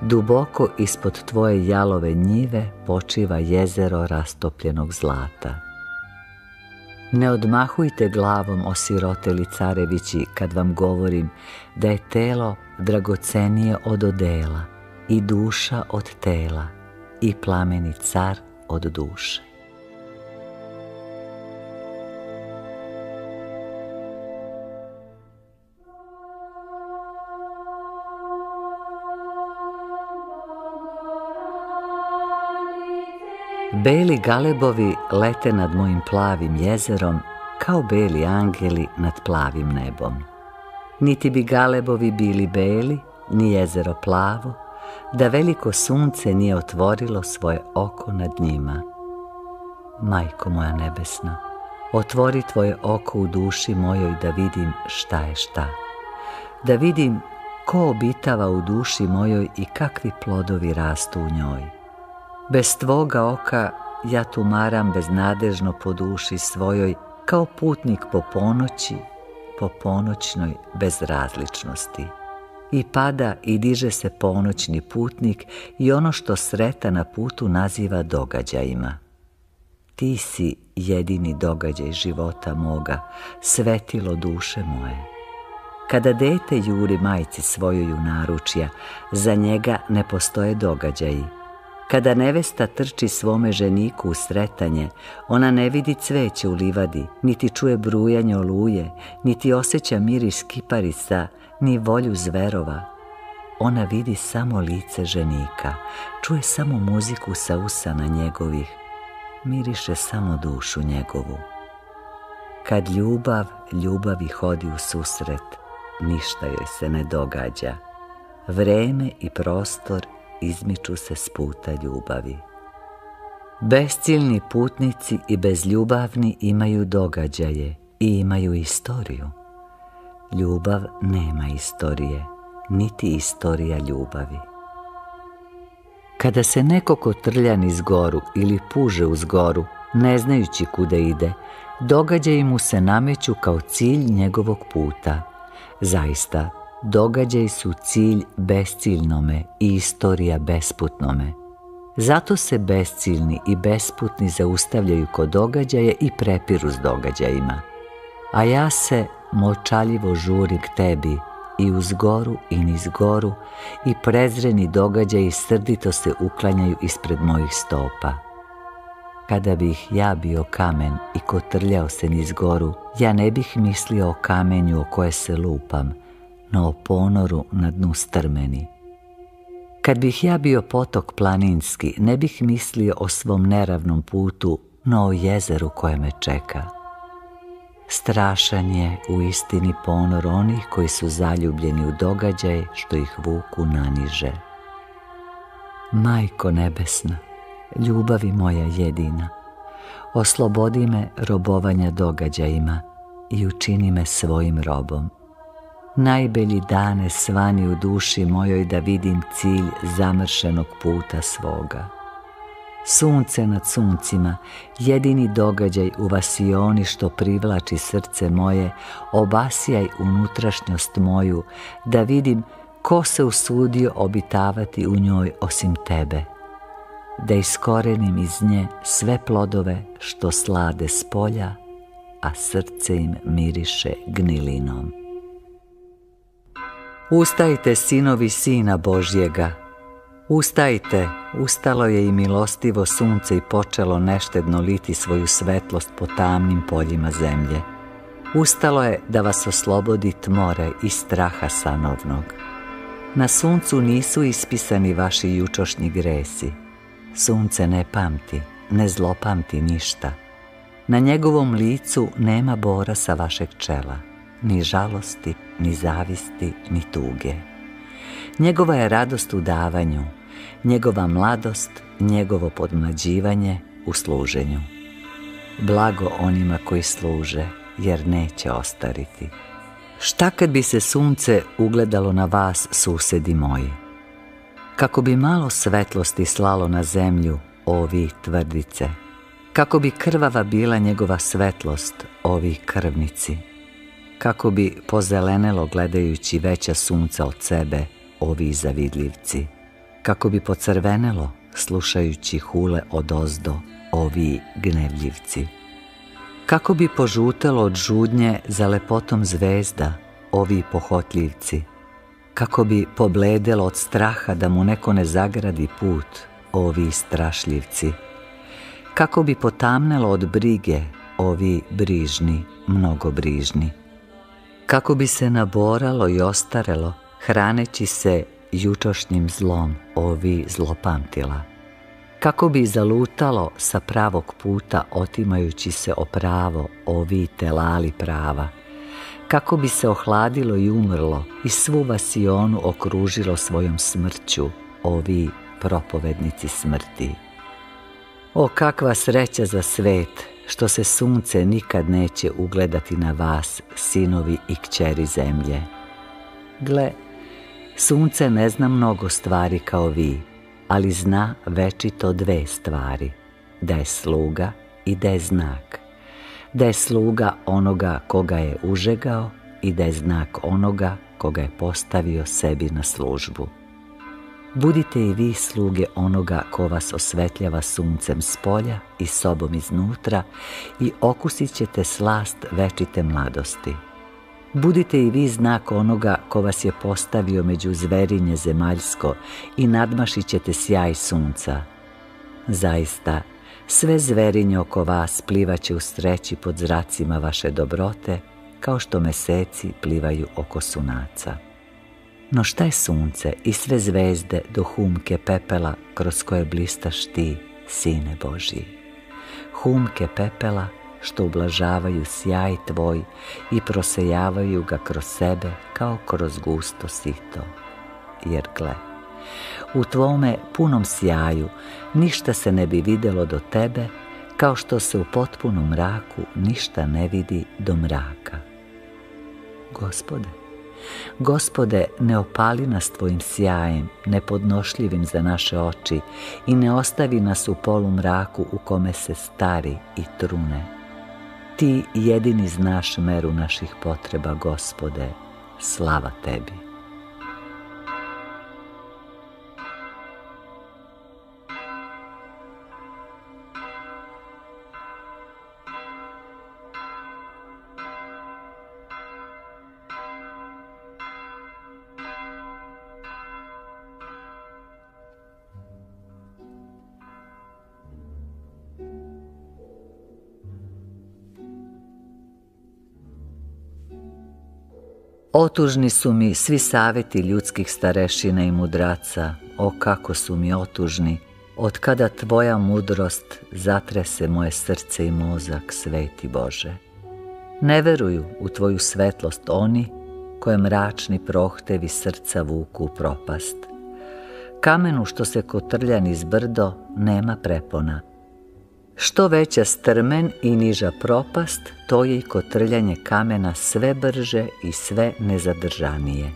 Duboko ispod tvoje jalove njive počiva jezero rastopljenog zlata. Ne odmahujte glavom, osiroteli carevići, kad vam govorim da je telo dragocenije od odela i duša od tela i plameni car od duše. Beli galebovi lete nad mojim plavim jezerom kao beli angeli nad plavim nebom. Niti bi galebovi bili beli, ni jezero plavo, da veliko sunce nije otvorilo svoje oko nad njima. Majko moja nebesna, otvori tvoje oko u duši mojoj da vidim šta je šta. Da vidim ko obitava u duši mojoj i kakvi plodovi rastu u njoj Bez tvoga oka ja tumaram beznadežno po duši svojoj, kao putnik po ponoći, po ponoćnoj bezrazličnosti. I pada i diže se ponoćni putnik i ono što sreta na putu naziva događajima. Ti si jedini događaj života moga, svetilo duše moje. Kada dete juri majci svojoj u naručja, za njega ne postoje događaji, kada nevesta trči svome ženiku u sretanje, ona ne vidi cveće u livadi, niti čuje brujanje oluje, niti osjeća miris kiparica, ni volju zverova. Ona vidi samo lice ženika, čuje samo muziku sa usana njegovih, miriše samo dušu njegovu. Kad ljubav, ljubavi hodi u susret, ništa joj se ne događa. Vreme i prostor izmiču se s puta ljubavi. Besciljni putnici i bezljubavni imaju događaje i imaju istoriju. Ljubav nema istorije, niti istorija ljubavi. Kada se neko kotrlja niz goru ili puže uz goru, ne znajući kuda ide, događaji mu se nameću kao cilj njegovog puta. Zaista, događaj su cilj besciljnome i istorija besputnome. Zato se besciljni i besputni zaustavljaju kod događaja i prepiru s događajima. A ja se molčaljivo žurim k tebi i uz goru i niz goru i prezreni događaji srdito se uklanjaju ispred mojih stopa. Kada bih ja bio kamen i kotrljao se niz goru, ja ne bih mislio o kamenju o koje se lupam, no o ponoru na dnu strmeni. Kad bih ja bio potok planinski, ne bih mislio o svom neravnom putu, no o jezeru koje me čeka. Strašan je u istini ponor onih koji su zaljubljeni u događaj što ih vuku naniže. Majko nebesna, ljubavi moja jedina, oslobodi me robovanja događajima i učini me svojim robom najbelji dane svani u duši mojoj da vidim cilj zamršenog puta svoga. Sunce nad suncima, jedini događaj u vasioni što privlači srce moje, obasijaj unutrašnjost moju, da vidim ko se usudio obitavati u njoj osim tebe. Da iskorenim iz nje sve plodove što slade s polja, a srce im miriše gnilinom. Ustajte sinovi Sina Božjega, ustajte, ustalo je i milostivo sunce i počelo neštedno liti svoju svetlost po tamnim poljima zemlje. Ustalo je da vas oslobodi tmore i straha sanovnog. Na suncu nisu ispisani vaši jučošnji gresi. Sunce ne pamti, ne zlopamti ništa. Na njegovom licu nema bora sa vašeg čela, ni žalosti, ni zavisti, ni tuge. Njegova je radost u davanju, njegova mladost, njegovo podmlađivanje u služenju. Blago onima koji služe, jer neće ostariti. Šta kad bi se sunce ugledalo na vas, susedi moji? Kako bi malo svetlosti slalo na zemlju, ovi tvrdice, kako bi krvava bila njegova svetlost, ovi krvnici, kako bi pozelenelo gledajući veća sunca od sebe, ovi zavidljivci, kako bi pocrvenelo slušajući hule od ozdo, ovi gnevljivci. Kako bi požutelo od žudnje za lepotom zvezda, ovi pohotljivci, kako bi pobledelo od straha da mu neko ne zagradi put, ovi strašljivci, kako bi potamnelo od brige, ovi brižni, mnogo brižni, kako bi se naboralo i ostarelo, hraneći se jučošnjim zlom, ovi zlopamtila kako bi zalutalo sa pravog puta otimajući se o pravo ovi telali prava, kako bi se ohladilo i umrlo i svu vasionu okružilo svojom smrću, ovi propovednici smrti. O kakva sreća za svet, što se sunce nikad neće ugledati na vas, sinovi i kćeri zemlje. Gle, sunce ne zna mnogo stvari kao vi, ali zna večito dve stvari, da je sluga i da je znak, da je sluga onoga koga je užegao i da je znak onoga koga je postavio sebi na službu. Budite i vi sluge onoga ko vas osvetljava suncem s polja i sobom iznutra i okusit ćete slast večite mladosti. Budite i vi znak onoga ko vas je postavio među zverinje zemaljsko i nadmašit ćete sjaj sunca. Zaista, sve zverinje oko vas plivaće u streći pod zracima vaše dobrote, kao što meseci plivaju oko sunaca. No šta je sunce i sve zvezde do humke pepela kroz koje blistaš ti, sine Božji? Humke pepela što ublažavaju sjaj tvoj i prosejavaju ga kroz sebe kao kroz gusto sito. Jer gle, u tvome punom sjaju ništa se ne bi vidjelo do tebe kao što se u potpunom mraku ništa ne vidi do mraka. Gospode, Gospode, ne opali nas Tvojim sjajem, nepodnošljivim za naše oči i ne ostavi nas u polu mraku u kome se stari i trune. Ti jedini znaš meru naših potreba, gospode, slava tebi. Otužni su mi svi saveti ljudskih starešina i mudraca, o kako su mi otužni, od kada tvoja mudrost zatrese moje srce i mozak, sveti Bože. Ne veruju u tvoju svetlost oni koje mračni prohtevi srca vuku u propast. Kamenu što se kotrljan iz brdo nema prepona, što veća strmen i niža propast, to je i kotrljanje kamena sve brže i sve nezadržanije.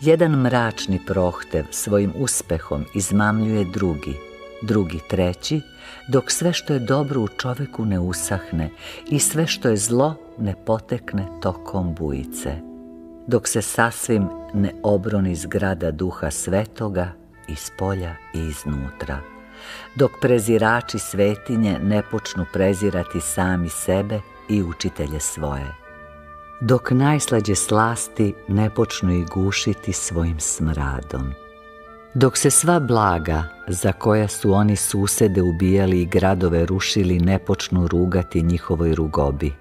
Jedan mračni prohtev svojim uspehom izmamljuje drugi, drugi treći, dok sve što je dobro u čoveku ne usahne i sve što je zlo ne potekne tokom bujice, dok se sasvim ne obroni zgrada duha svetoga iz polja i iznutra, dok prezirači svetinje ne počnu prezirati sami sebe i učitelje svoje, dok najslađe slasti ne počnu i gušiti svojim smradom. Dok se sva blaga za koja su oni susede ubijali i gradove rušili ne počnu rugati njihovoj rugobi.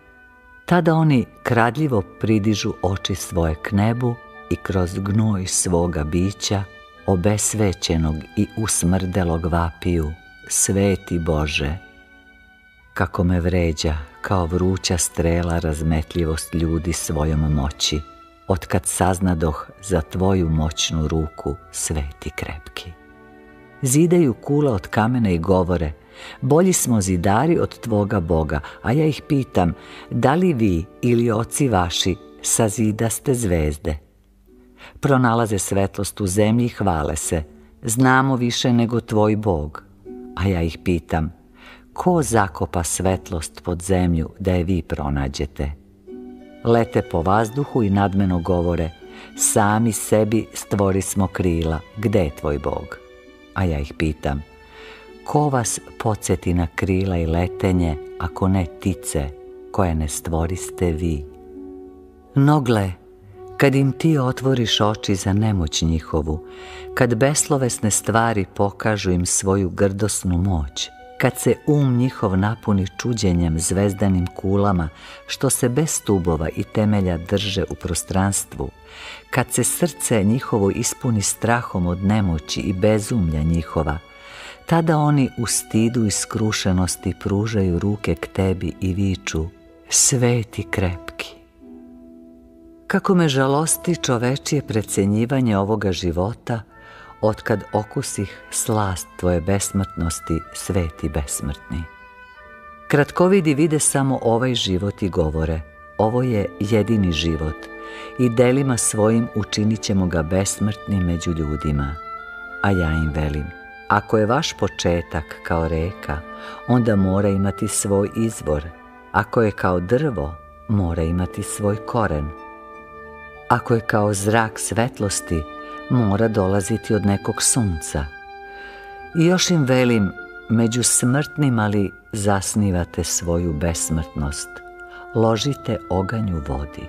Tada oni kradljivo pridižu oči svoje k nebu i kroz gnoj svoga bića, obesvećenog i usmrdelog vapiju, sveti Bože, kako me vređa kao vruća strela razmetljivost ljudi svojom moći, otkad saznadoh za tvoju moćnu ruku, sveti krepki. Zidaju kula od kamena i govore, bolji smo zidari od tvoga Boga, a ja ih pitam, da li vi ili oci vaši sazidaste zvezde? Pronalaze svetlost u zemlji i hvale se, znamo više nego tvoj Bog. A ja ih pitam, ko zakopa svetlost pod zemlju da je vi pronađete? lete po vazduhu i nadmeno govore Sami sebi stvori smo krila, gde je tvoj Bog? A ja ih pitam Ko vas podsjeti na krila i letenje, ako ne tice, koje ne stvoriste vi? Nogle, kad im ti otvoriš oči za nemoć njihovu, kad beslovesne stvari pokažu im svoju grdosnu moć, kad se um njihov napuni čuđenjem zvezdanim kulama, što se bez stubova i temelja drže u prostranstvu, kad se srce njihovo ispuni strahom od nemoći i bezumlja njihova, tada oni u stidu i skrušenosti pružaju ruke k tebi i viču, sveti krepki. Kako me žalosti čovečije precenjivanje ovoga života, otkad okusih slast tvoje besmrtnosti, sveti besmrtni. Kratkovidi vide samo ovaj život i govore, ovo je jedini život i delima svojim učinit ćemo ga besmrtnim među ljudima. A ja im velim, ako je vaš početak kao reka, onda mora imati svoj izvor. Ako je kao drvo, mora imati svoj koren. Ako je kao zrak svetlosti, mora dolaziti od nekog sunca. I još im velim, među smrtnim ali zasnivate svoju besmrtnost, ložite oganju vodi.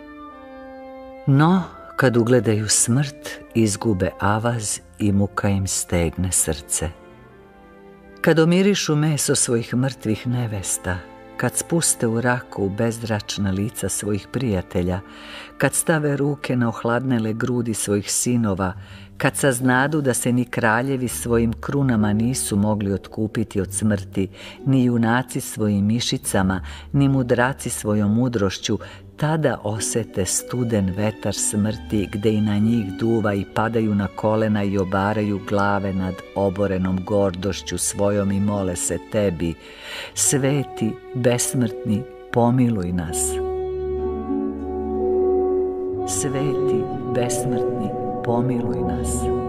No, kad ugledaju smrt, izgube avaz i muka im stegne srce. Kad omirišu meso svojih mrtvih nevesta, kad spuste u raku bezračna lica svojih prijatelja, kad stave ruke na ohladnele grudi svojih sinova, kad saznadu da se ni kraljevi svojim krunama nisu mogli otkupiti od smrti, ni junaci svojim mišicama, ni mudraci svojom mudrošću, tada osete studen vetar smrti gde i na njih duva i padaju na kolena i obaraju glave nad oborenom gordošću svojom i mole se tebi. Sveti, besmrtni, pomiluj nas. Sveti, besmrtni, pomiluj nas.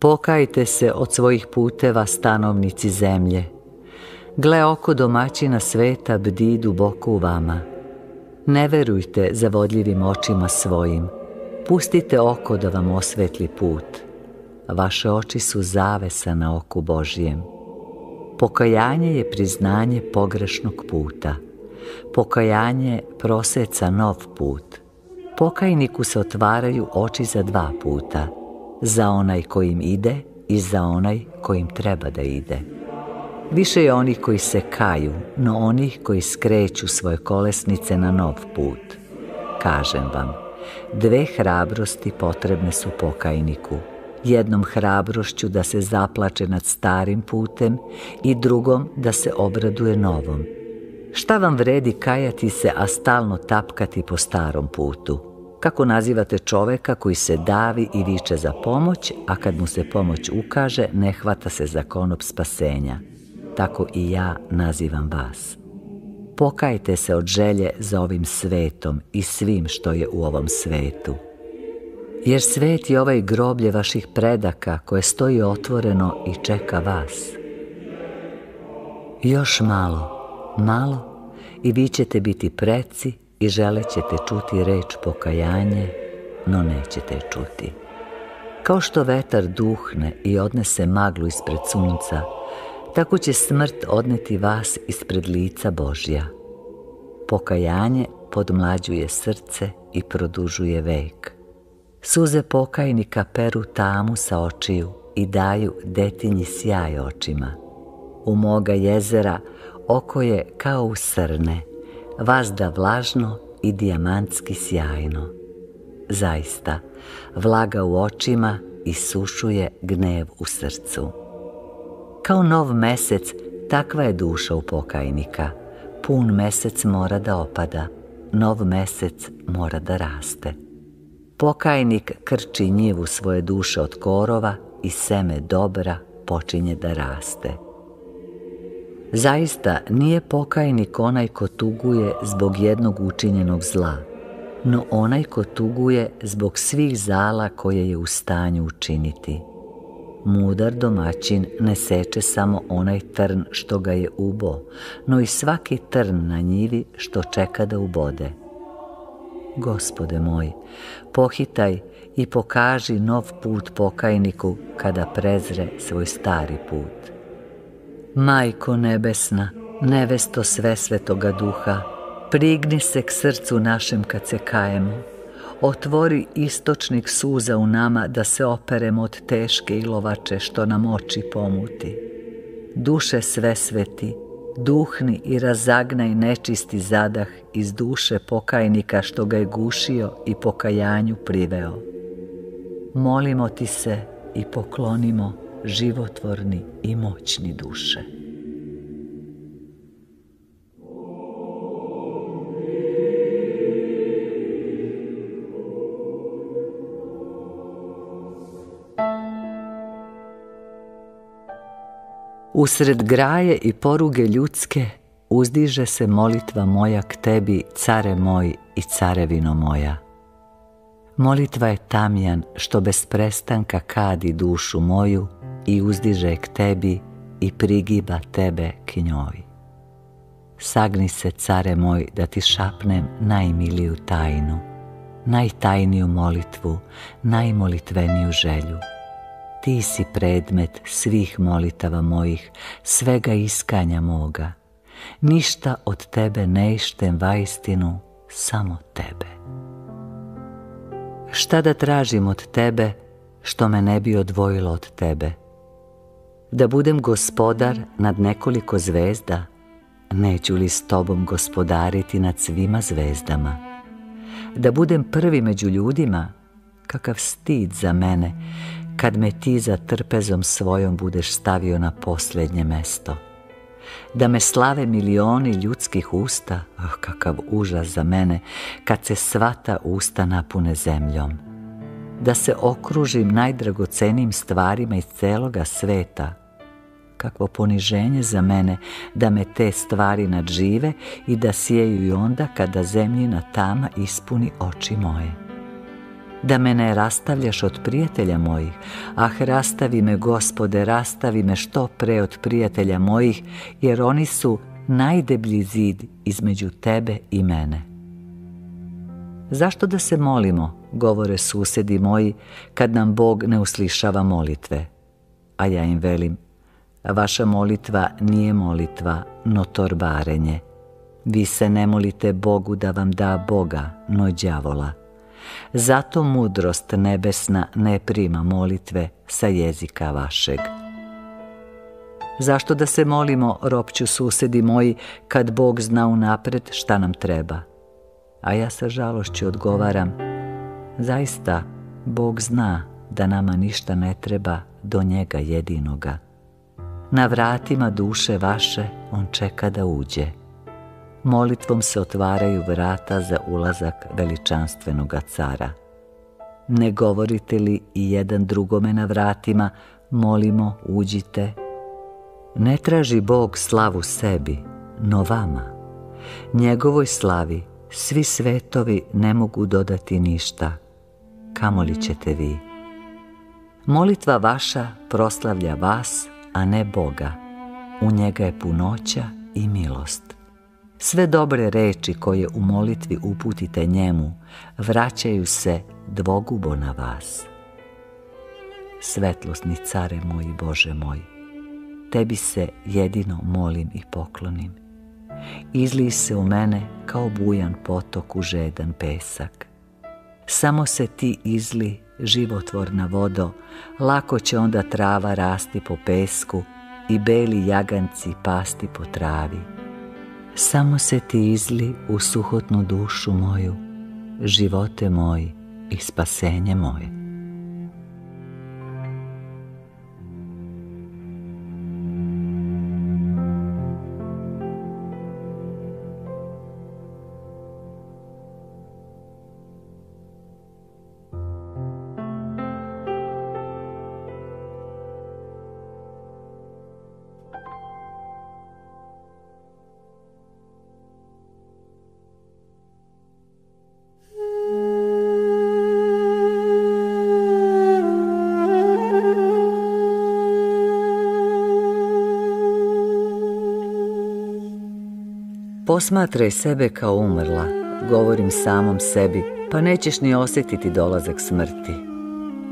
Pokajte se od svojih puteva stanovnici zemlje. Gle oko domaćina sveta bdi duboko u vama. Ne verujte zavodljivim očima svojim. Pustite oko da vam osvetli put. Vaše oči su zavesa na oku Božijem. Pokajanje je priznanje pogrešnog puta. Pokajanje proseca nov put. Pokajniku se otvaraju oči za dva puta – za onaj kojim ide i za onaj kojim treba da ide. Više je onih koji se kaju, no onih koji skreću svoje kolesnice na nov put. Kažem vam, dve hrabrosti potrebne su pokajniku, jednom hrabrošću da se zaplače nad starim putem i drugom da se obraduje novom. Šta vam vredi kajati se, a stalno tapkati po starom putu? Kako nazivate čoveka koji se davi i viče za pomoć, a kad mu se pomoć ukaže, ne hvata se za konop spasenja? Tako i ja nazivam vas. Pokajte se od želje za ovim svetom i svim što je u ovom svetu. Jer svet je ovaj groblje vaših predaka koje stoji otvoreno i čeka vas. Još malo, malo i vi ćete biti preci i želećete čuti reč pokajanje, no nećete čuti. Kao što vetar duhne i odnese maglu ispred sunca, tako će smrt odneti vas ispred lica Božja. Pokajanje podmlađuje srce i produžuje vek. Suze pokajnika peru tamu sa očiju i daju detinji sjaj očima. U moga jezera oko je kao u srne, vazda vlažno i dijamantski sjajno. Zaista, vlaga u očima i sušuje gnev u srcu. Kao nov mesec, takva je duša u pokajnika. Pun mesec mora da opada, nov mesec mora da raste. Pokajnik krči njivu svoje duše od korova i seme dobra počinje da raste. Zaista nije pokajnik onaj ko tuguje zbog jednog učinjenog zla, no onaj ko tuguje zbog svih zala koje je u stanju učiniti. Mudar domaćin ne seče samo onaj trn što ga je ubo, no i svaki trn na njivi što čeka da ubode. Gospode moj, pohitaj i pokaži nov put pokajniku kada prezre svoj stari put. Majko nebesna, nevesto sve svetoga duha, prigni se k srcu našem kad se kajemo. Otvori istočnik suza u nama da se operemo od teške ilovače što nam oči pomuti. Duše sve sveti, duhni i razagnaj nečisti zadah iz duše pokajnika što ga je gušio i pokajanju priveo. Molimo ti se i poklonimo životvorni i moćni duše. Usred graje i poruge ljudske uzdiže se molitva moja k tebi, care moj i carevino moja. Molitva je tamjan što bez prestanka kadi dušu moju i uzdiže k tebi i prigiba tebe k njoj. Sagni se, care moj, da ti šapnem najmiliju tajnu, najtajniju molitvu, najmolitveniju želju. Ti si predmet svih molitava mojih, svega iskanja moga. Ništa od tebe ne ištem vaistinu, samo tebe. Šta da tražim od tebe, što me ne bi odvojilo od tebe? Da budem gospodar nad nekoliko zvezda, neću li s tobom gospodariti nad svima zvezdama? Da budem prvi među ljudima, kakav stid za mene, kad me ti za trpezom svojom budeš stavio na posljednje mesto. Da me slave milioni ljudskih usta, oh, kakav užas za mene, kad se svata usta napune zemljom. Da se okružim najdragocenijim stvarima iz celoga sveta, kakvo poniženje za mene da me te stvari nadžive i da sijeju i onda kada zemljina tama ispuni oči moje. Da me ne rastavljaš od prijatelja mojih, ah rastavi me gospode, rastavi me što pre od prijatelja mojih, jer oni su najdeblji zid između tebe i mene. Zašto da se molimo, govore susedi moji, kad nam Bog ne uslišava molitve? A ja im velim, Vaša molitva nije molitva, no torbarenje. Vi se ne molite Bogu da vam da Boga, no đavola. Zato mudrost nebesna ne prima molitve sa jezika vašeg. Zašto da se molimo, ropću susedi moji, kad Bog zna unapred šta nam treba? A ja sa žalošću odgovaram, zaista Bog zna da nama ništa ne treba do njega jedinoga. Na vratima duše vaše on čeka da uđe. Molitvom se otvaraju vrata za ulazak veličanstvenoga cara. Ne govorite li i jedan drugome na vratima, molimo, uđite. Ne traži Bog slavu sebi, no vama. Njegovoj slavi svi svetovi ne mogu dodati ništa. Kamoli ćete vi? Molitva vaša proslavlja vas, a ne Boga. U njega je punoća i milost. Sve dobre reči koje u molitvi uputite njemu vraćaju se dvogubo na vas. Svetlosni care moj Bože moj, tebi se jedino molim i poklonim. Izlij se u mene kao bujan potok u žedan pesak. Samo se ti izli, životvorna vodo, lako će onda trava rasti po pesku i beli jaganci pasti po travi. Samo se ti izli u suhotnu dušu moju, živote moji i spasenje moje. Posmatraj sebe kao umrla, govorim samom sebi, pa nećeš ni osjetiti dolazak smrti.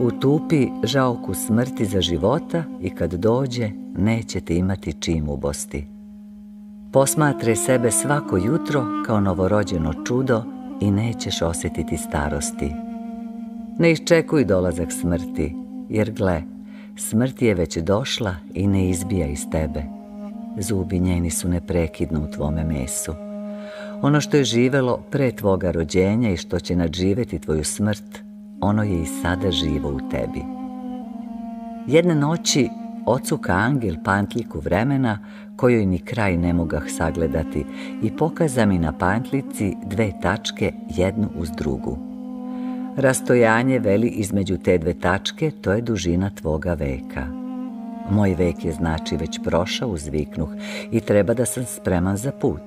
Utupi žalku smrti za života i kad dođe, nećete imati čim ubosti. Posmatraj sebe svako jutro kao novorođeno čudo i nećeš osjetiti starosti. Ne iščekuj dolazak smrti, jer gle, smrt je već došla i ne izbija iz tebe. Zubi njeni su neprekidno u tvome mesu. Ono što je živelo pre tvoga rođenja i što će nadživjeti tvoju smrt, ono je i sada živo u tebi. Jedne noći ocuka angel pantljiku vremena, kojoj ni kraj ne mogah sagledati, i pokaza mi na pantlici dve tačke jednu uz drugu. Rastojanje veli između te dve tačke, to je dužina tvoga veka. Moj vek je znači već prošao uzviknuh i treba da sam spreman za put.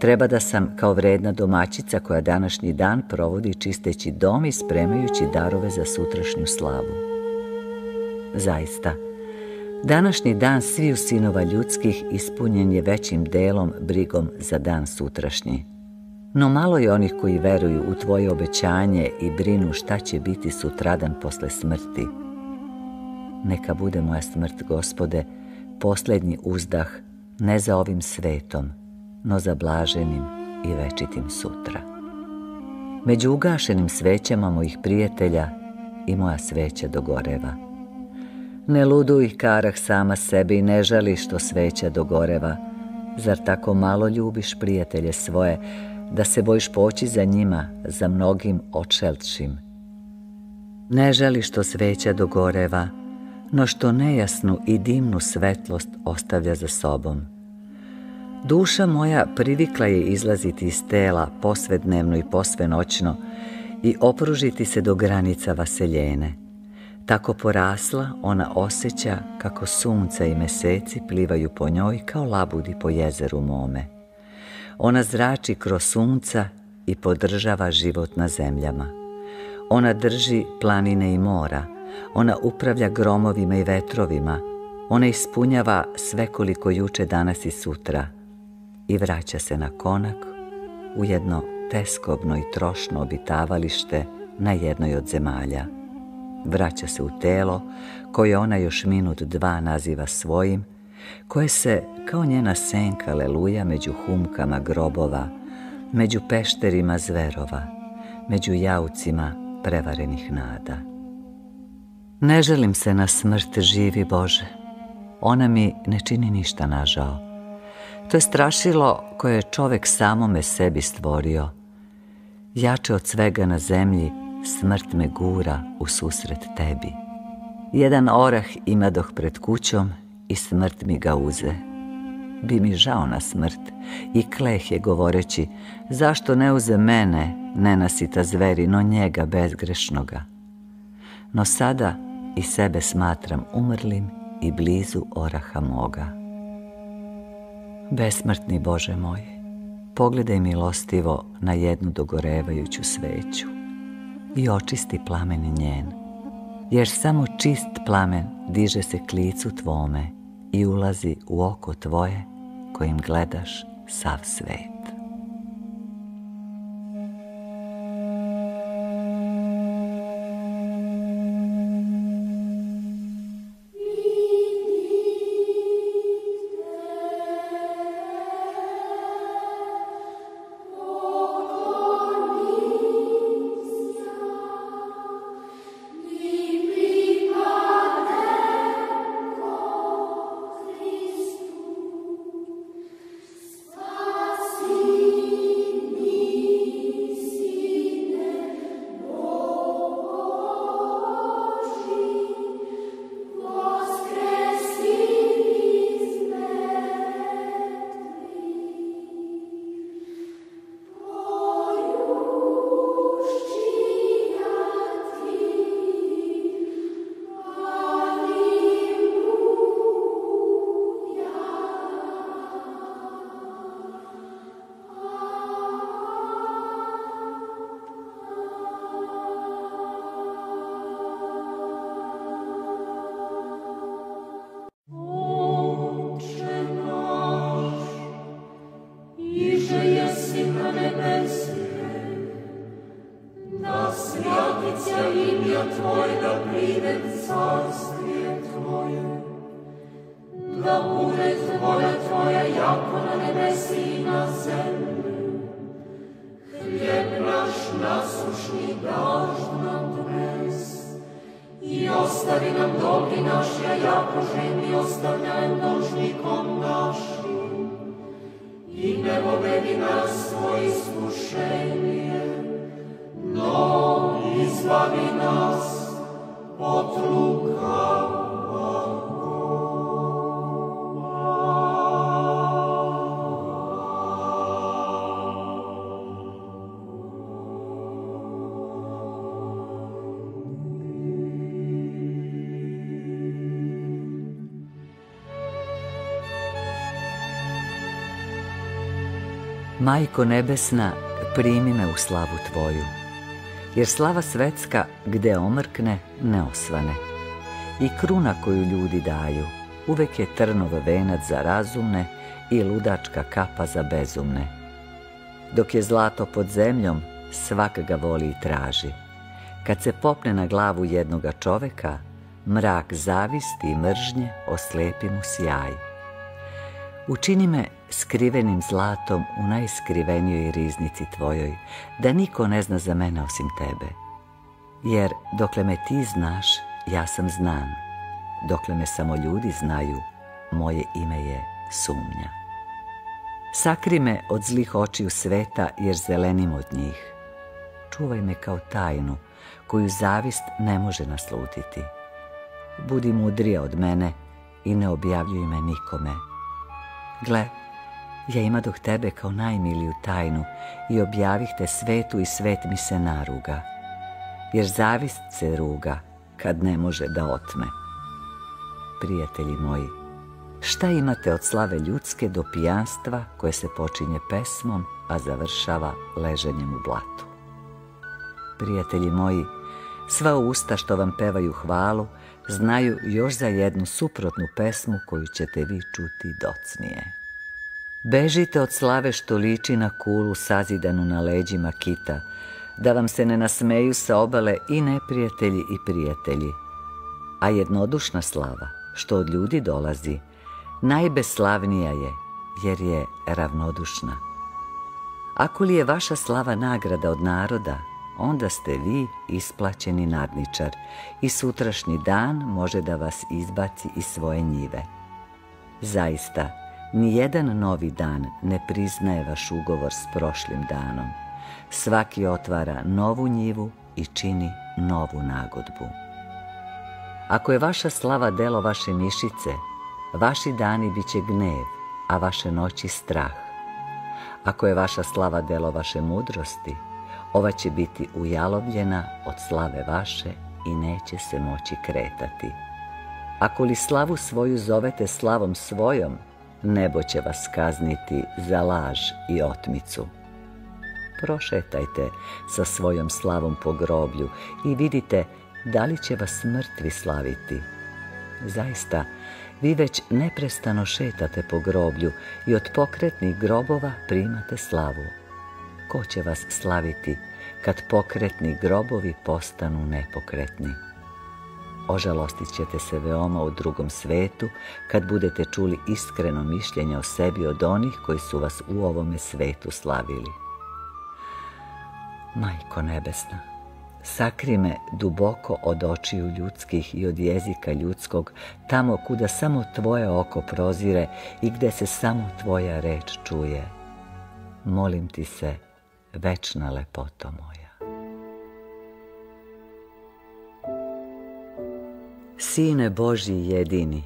Treba da sam kao vredna domaćica koja današnji dan provodi čisteći dom i spremajući darove za sutrašnju slavu. Zaista, današnji dan sviju sinova ljudskih ispunjen je većim delom brigom za dan sutrašnji. No malo je onih koji veruju u tvoje obećanje i brinu šta će biti sutradan posle smrti – neka bude moja smrt, gospode, posljednji uzdah, ne za ovim svetom, no za blaženim i večitim sutra. Među ugašenim svećama mojih prijatelja i moja sveća dogoreva. Ne luduj karah sama sebi i ne žali što sveća dogoreva. Zar tako malo ljubiš prijatelje svoje, da se bojiš poći za njima, za mnogim odšelčim? Ne žali što sveća dogoreva, no što nejasnu i dimnu svetlost ostavlja za sobom. Duša moja privikla je izlaziti iz tela posvednevno i posvenoćno i opružiti se do granica vaseljene. Tako porasla ona osjeća kako sunca i meseci plivaju po njoj kao labudi po jezeru mome. Ona zrači kroz sunca i podržava život na zemljama. Ona drži planine i mora, ona upravlja gromovima i vetrovima. Ona ispunjava sve koliko juče, danas i sutra. I vraća se na konak u jedno teskobno i trošno obitavalište na jednoj od zemalja. Vraća se u telo koje ona još minut dva naziva svojim, koje se kao njena senka leluja među humkama grobova, među pešterima zverova, među jaucima prevarenih nada. Ne želim se na smrt živi Bože. Ona mi ne čini ništa nažao. To je strašilo koje je čovek samome sebi stvorio. Jače od svega na zemlji smrt me gura u susret tebi. Jedan orah imadoh pred kućom i smrt mi ga uze. Bi mi žao na smrt i kleh je govoreći, zašto ne uze mene, nenasita zveri, no njega bezgrešnoga. No sada i sebe smatram umrlim i blizu oraha moga. Besmrtni Bože moj, pogledaj milostivo na jednu dogorevajuću sveću i očisti plamen njen jer samo čist plamen diže se klicu tvome i ulazi u oko tvoje kojim gledaš sav svet. Majko nebesna, primi me u slavu tvoju, jer slava svetska gde omrkne ne osvane. I kruna koju ljudi daju, uvek je trnov venac za razumne i ludačka kapa za bezumne. Dok je zlato pod zemljom, svak ga voli i traži. Kad se popne na glavu jednoga čoveka, mrak zavisti i mržnje oslepi mu sjaj. Učini me skrivenim zlatom u najskrivenijoj riznici tvojoj, da niko ne zna za mene osim tebe. Jer dokle me ti znaš, ja sam znan. Dokle me samo ljudi znaju, moje ime je sumnja. Sakri me od zlih očiju sveta, jer zelenim od njih. Čuvaj me kao tajnu, koju zavist ne može naslutiti. Budi mudrija od mene i ne objavljuj me nikome Gle, ja imadoh tebe kao najmiliju tajnu i objavih te svetu i svet mi se naruga. Jer zavist se ruga kad ne može da otme. Prijatelji moji, šta imate od slave ljudske do pijanstva koje se počinje pesmom, a završava leženjem u blatu? Prijatelji moji, sva usta što vam pevaju hvalu, znaju još za jednu suprotnu pesmu koju ćete vi čuti docnije. Bežite od slave što liči na kulu sazidanu na leđima kita, da vam se ne nasmeju sa obale i neprijatelji i prijatelji. A jednodušna slava, što od ljudi dolazi, najbeslavnija je, jer je ravnodušna. Ako li je vaša slava nagrada od naroda, onda ste vi isplaćeni nadničar i sutrašnji dan može da vas izbaci iz svoje njive. Zaista, Nijedan novi dan ne priznaje vaš ugovor s prošlim danom. Svaki otvara novu njivu i čini novu nagodbu. Ako je vaša slava delo vaše mišice, vaši dani bit će gnev, a vaše noći strah. Ako je vaša slava delo vaše mudrosti, ova će biti ujalovljena od slave vaše i neće se moći kretati. Ako li slavu svoju zovete slavom svojom, nebo će vas kazniti za laž i otmicu. Prošetajte sa svojom slavom po groblju i vidite da li će vas mrtvi slaviti. Zaista, vi već neprestano šetate po groblju i od pokretnih grobova primate slavu. Ko će vas slaviti kad pokretni grobovi postanu nepokretni? Ožalostit ćete se veoma u drugom svetu kad budete čuli iskreno mišljenje o sebi od onih koji su vas u ovome svetu slavili. Majko nebesna, sakri me duboko od očiju ljudskih i od jezika ljudskog, tamo kuda samo tvoje oko prozire i gde se samo tvoja reč čuje. Molim ti se, večna lepoto moja. Sine Boži jedini,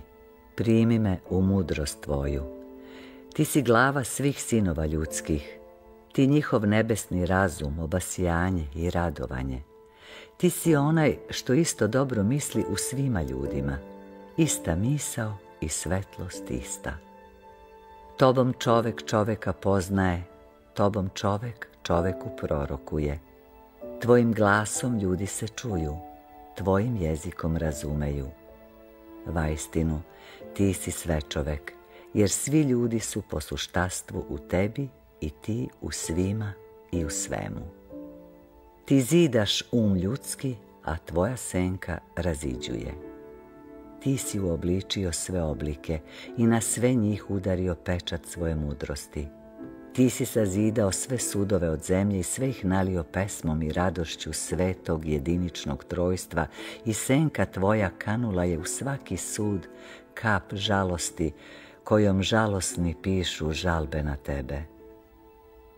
primi me u mudrost Tvoju. Ti si glava svih sinova ljudskih, ti njihov nebesni razum, obasijanje i radovanje. Ti si onaj što isto dobro misli u svima ljudima, ista misao i svetlost ista. Tobom čovek čoveka poznaje, tobom čovek čoveku prorokuje. Tvojim glasom ljudi se čuju, tvojim jezikom razumeju. Vajstinu, ti si sve čovek, jer svi ljudi su po suštastvu u tebi i ti u svima i u svemu. Ti zidaš um ljudski, a tvoja senka raziđuje. Ti si uobličio sve oblike i na sve njih udario pečat svoje mudrosti. Ti si sazidao sve sudove od zemlje i sve ih nalio pesmom i radošću svetog jediničnog trojstva i senka tvoja kanula je u svaki sud kap žalosti kojom žalosni pišu žalbe na tebe.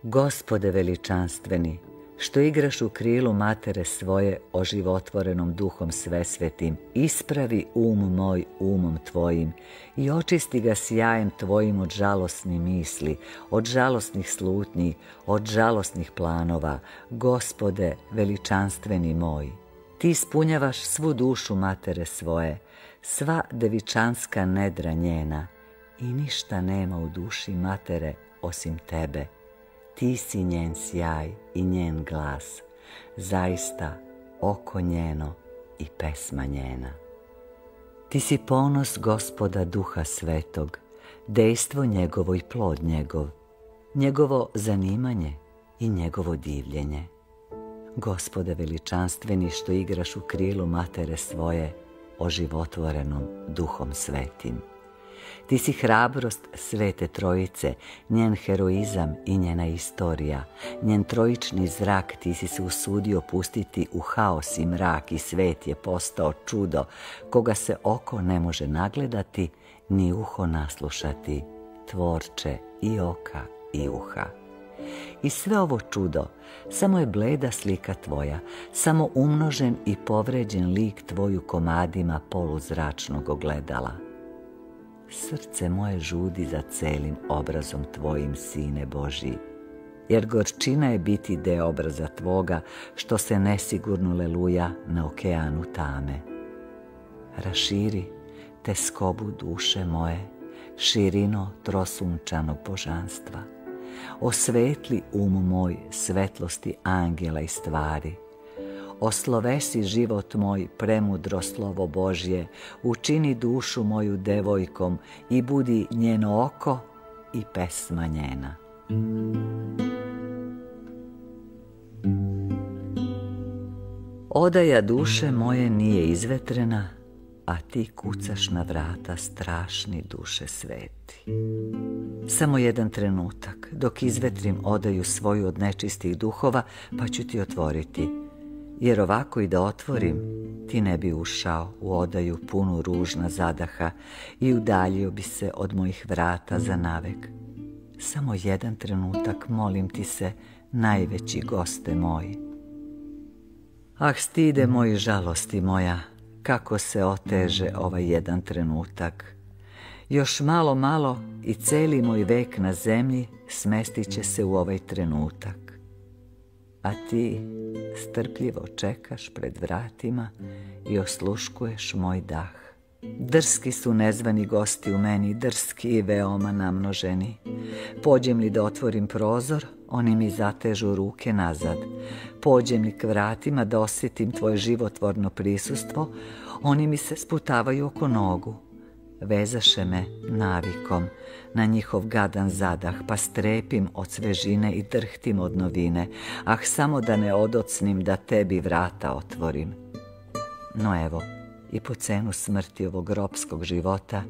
Gospode veličanstveni, što igraš u krilu matere svoje oživotvorenom duhom svesvetim, ispravi um moj umom tvojim i očisti ga sjajem tvojim od žalosnih misli, od žalosnih slutnji, od žalosnih planova, gospode veličanstveni moj. Ti ispunjavaš svu dušu matere svoje, sva devičanska nedra njena i ništa nema u duši matere osim tebe ti si njen sjaj i njen glas, zaista oko njeno i pesma njena. Ti si ponos gospoda duha svetog, dejstvo njegovo i plod njegov, njegovo zanimanje i njegovo divljenje. Gospode veličanstveni što igraš u krilu matere svoje, oživotvorenom duhom svetim. Ti si hrabrost Svete Trojice, njen heroizam i njena istorija, njen trojični zrak ti si se usudio pustiti u haos i mrak i svet je postao čudo, koga se oko ne može nagledati, ni uho naslušati, tvorče i oka i uha. I sve ovo čudo, samo je bleda slika tvoja, samo umnožen i povređen lik tvoju komadima poluzračnog ogledala srce moje žudi za celim obrazom Tvojim, Sine Boži. Jer gorčina je biti deo obraza Tvoga, što se nesigurno leluja na okeanu tame. Raširi te skobu duše moje, širino trosunčanog božanstva. Osvetli um moj svetlosti angela i stvari, oslovesi život moj premudro slovo Božje, učini dušu moju devojkom i budi njeno oko i pesma njena. Odaja duše moje nije izvetrena, a ti kucaš na vrata strašni duše sveti. Samo jedan trenutak, dok izvetrim odaju svoju od nečistih duhova, pa ću ti otvoriti jer ovako i da otvorim, ti ne bi ušao u odaju punu ružna zadaha i udaljio bi se od mojih vrata za navek. Samo jedan trenutak molim ti se, najveći goste moji. Ah, stide moji žalosti moja, kako se oteže ovaj jedan trenutak. Još malo, malo i celi moj vek na zemlji smestit će se u ovaj trenutak. A ti strpljivo čekaš pred vratima i osluškuješ moj dah. Drski su nezvani gosti u meni, drski i veoma namnoženi. Pođem li da otvorim prozor, oni mi zatežu ruke nazad. Pođem li k vratima da osjetim tvoje životvorno prisustvo, oni mi se sputavaju oko nogu. Vezaše me navikom na njihov gadan zadah, pa strepim od svežine i drhtim od novine, ah samo da ne odocnim da tebi vrata otvorim. No evo, i po cenu smrti ovog ropskog života,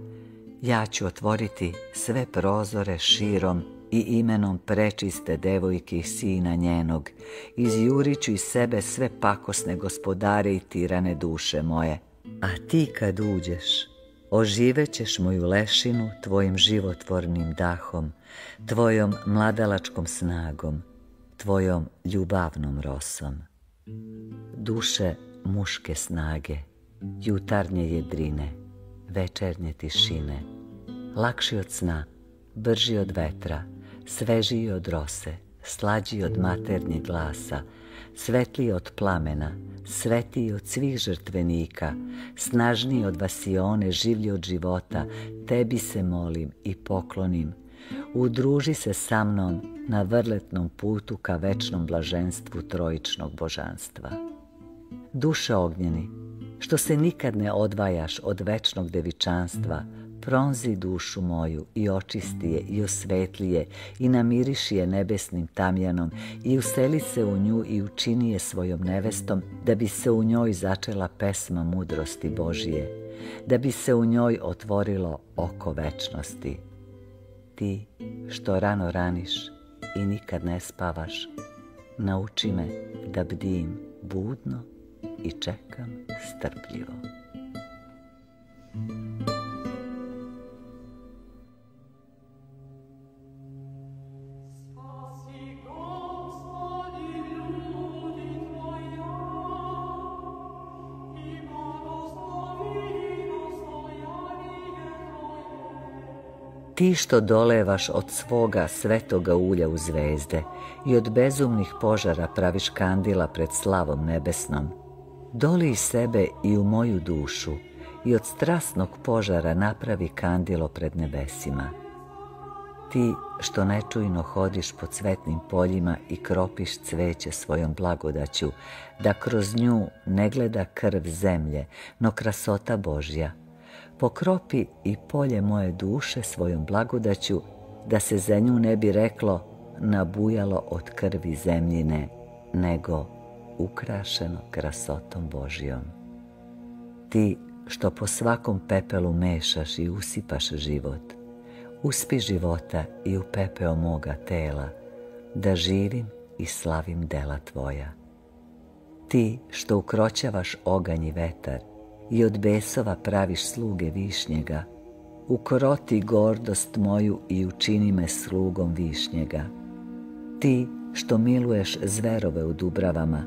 ja ću otvoriti sve prozore širom i imenom prečiste devojke i sina njenog, izjurit ću iz sebe sve pakosne gospodare i tirane duše moje. A ti kad uđeš, oživećeš moju lešinu tvojim životvornim dahom, tvojom mladalačkom snagom, tvojom ljubavnom rosom. Duše muške snage, jutarnje jedrine, večernje tišine, lakši od sna, brži od vetra, svežiji od rose, slađi od maternjeg glasa, svetliji od plamena, svetiji od svih žrtvenika, snažniji od vasione, življi od života, tebi se molim i poklonim. Udruži se sa mnom na vrletnom putu ka večnom blaženstvu trojičnog božanstva. Duše ognjeni, što se nikad ne odvajaš od večnog devičanstva, pronzi dušu moju i očisti je i osvetli je i namiriši je nebesnim tamjanom i useli se u nju i učini je svojom nevestom da bi se u njoj začela pesma mudrosti Božije, da bi se u njoj otvorilo oko večnosti. Ti što rano raniš i nikad ne spavaš, nauči me da bdim budno i čekam strpljivo. Ti što dolevaš od svoga svetoga ulja u zvezde i od bezumnih požara praviš kandila pred slavom nebesnom, doli sebe i u moju dušu i od strasnog požara napravi kandilo pred nebesima. Ti što nečujno hodiš po cvetnim poljima i kropiš cveće svojom blagodaću, da kroz nju ne gleda krv zemlje, no krasota Božja, pokropi i polje moje duše svojom blagodaću, da se za nju ne bi reklo nabujalo od krvi zemljine, nego ukrašeno krasotom Božjom. Ti što po svakom pepelu mešaš i usipaš život, uspi života i u pepeo moga tela, da živim i slavim dela tvoja. Ti što ukroćavaš oganj i vetar, i od besova praviš sluge višnjega. Ukroti gordost moju i učini me slugom višnjega. Ti što miluješ zverove u dubravama,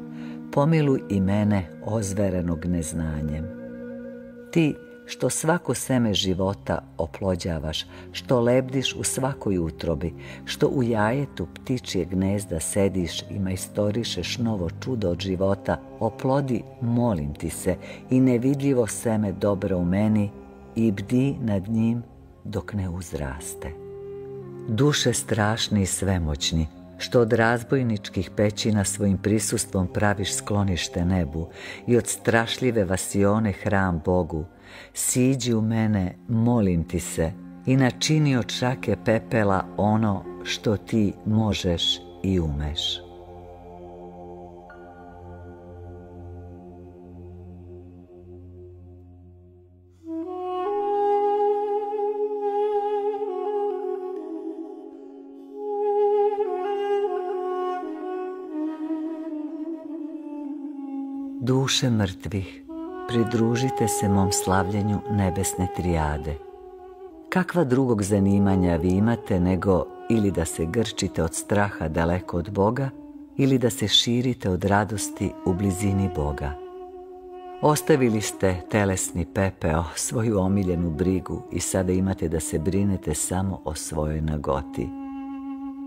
pomiluj i mene ozverenog neznanjem. Ti što svako seme života oplođavaš, što lebdiš u svakoj utrobi, što u jajetu ptičje gnezda sediš i majstorišeš novo čudo od života, oplodi, molim ti se, i nevidljivo seme dobro u meni i bdi nad njim dok ne uzraste. Duše strašni i svemoćni, što od razbojničkih pećina svojim prisustvom praviš sklonište nebu i od strašljive vasione hram Bogu, siđi u mene, molim ti se, i načini od šake pepela ono što ti možeš i umeš. Duše mrtvih, pridružite se mom slavljenju nebesne trijade. Kakva drugog zanimanja vi imate nego ili da se grčite od straha daleko od Boga ili da se širite od radosti u blizini Boga. Ostavili ste telesni pepeo, svoju omiljenu brigu i sada imate da se brinete samo o svojoj nagoti.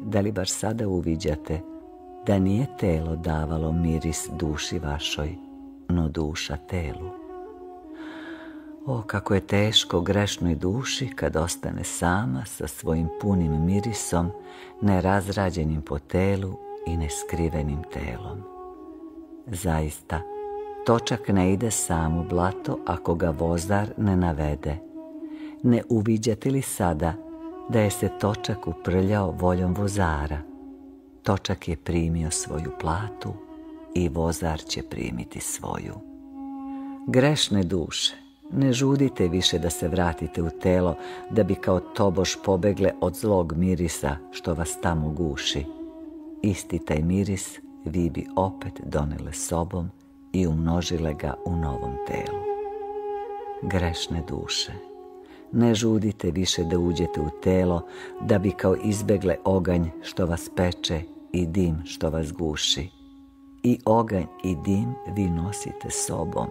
Da li bar sada uviđate da nije telo davalo miris duši vašoj, no duša telu? O, kako je teško grešnoj duši kad ostane sama sa svojim punim mirisom, nerazrađenim po telu i neskrivenim telom. Zaista, točak ne ide sam u blato ako ga vozar ne navede. Ne uviđate li sada da je se točak uprljao voljom vozara? Točak je primio svoju platu i vozar će primiti svoju. Grešne duše, ne žudite više da se vratite u telo, da bi kao tobož pobegle od zlog mirisa što vas tamo guši. Isti taj miris vi bi opet donele sobom i umnožile ga u novom telu. Grešne duše, ne žudite više da uđete u telo, da bi kao izbegle oganj što vas peče i dim što vas guši. I oganj i dim vi nosite sobom,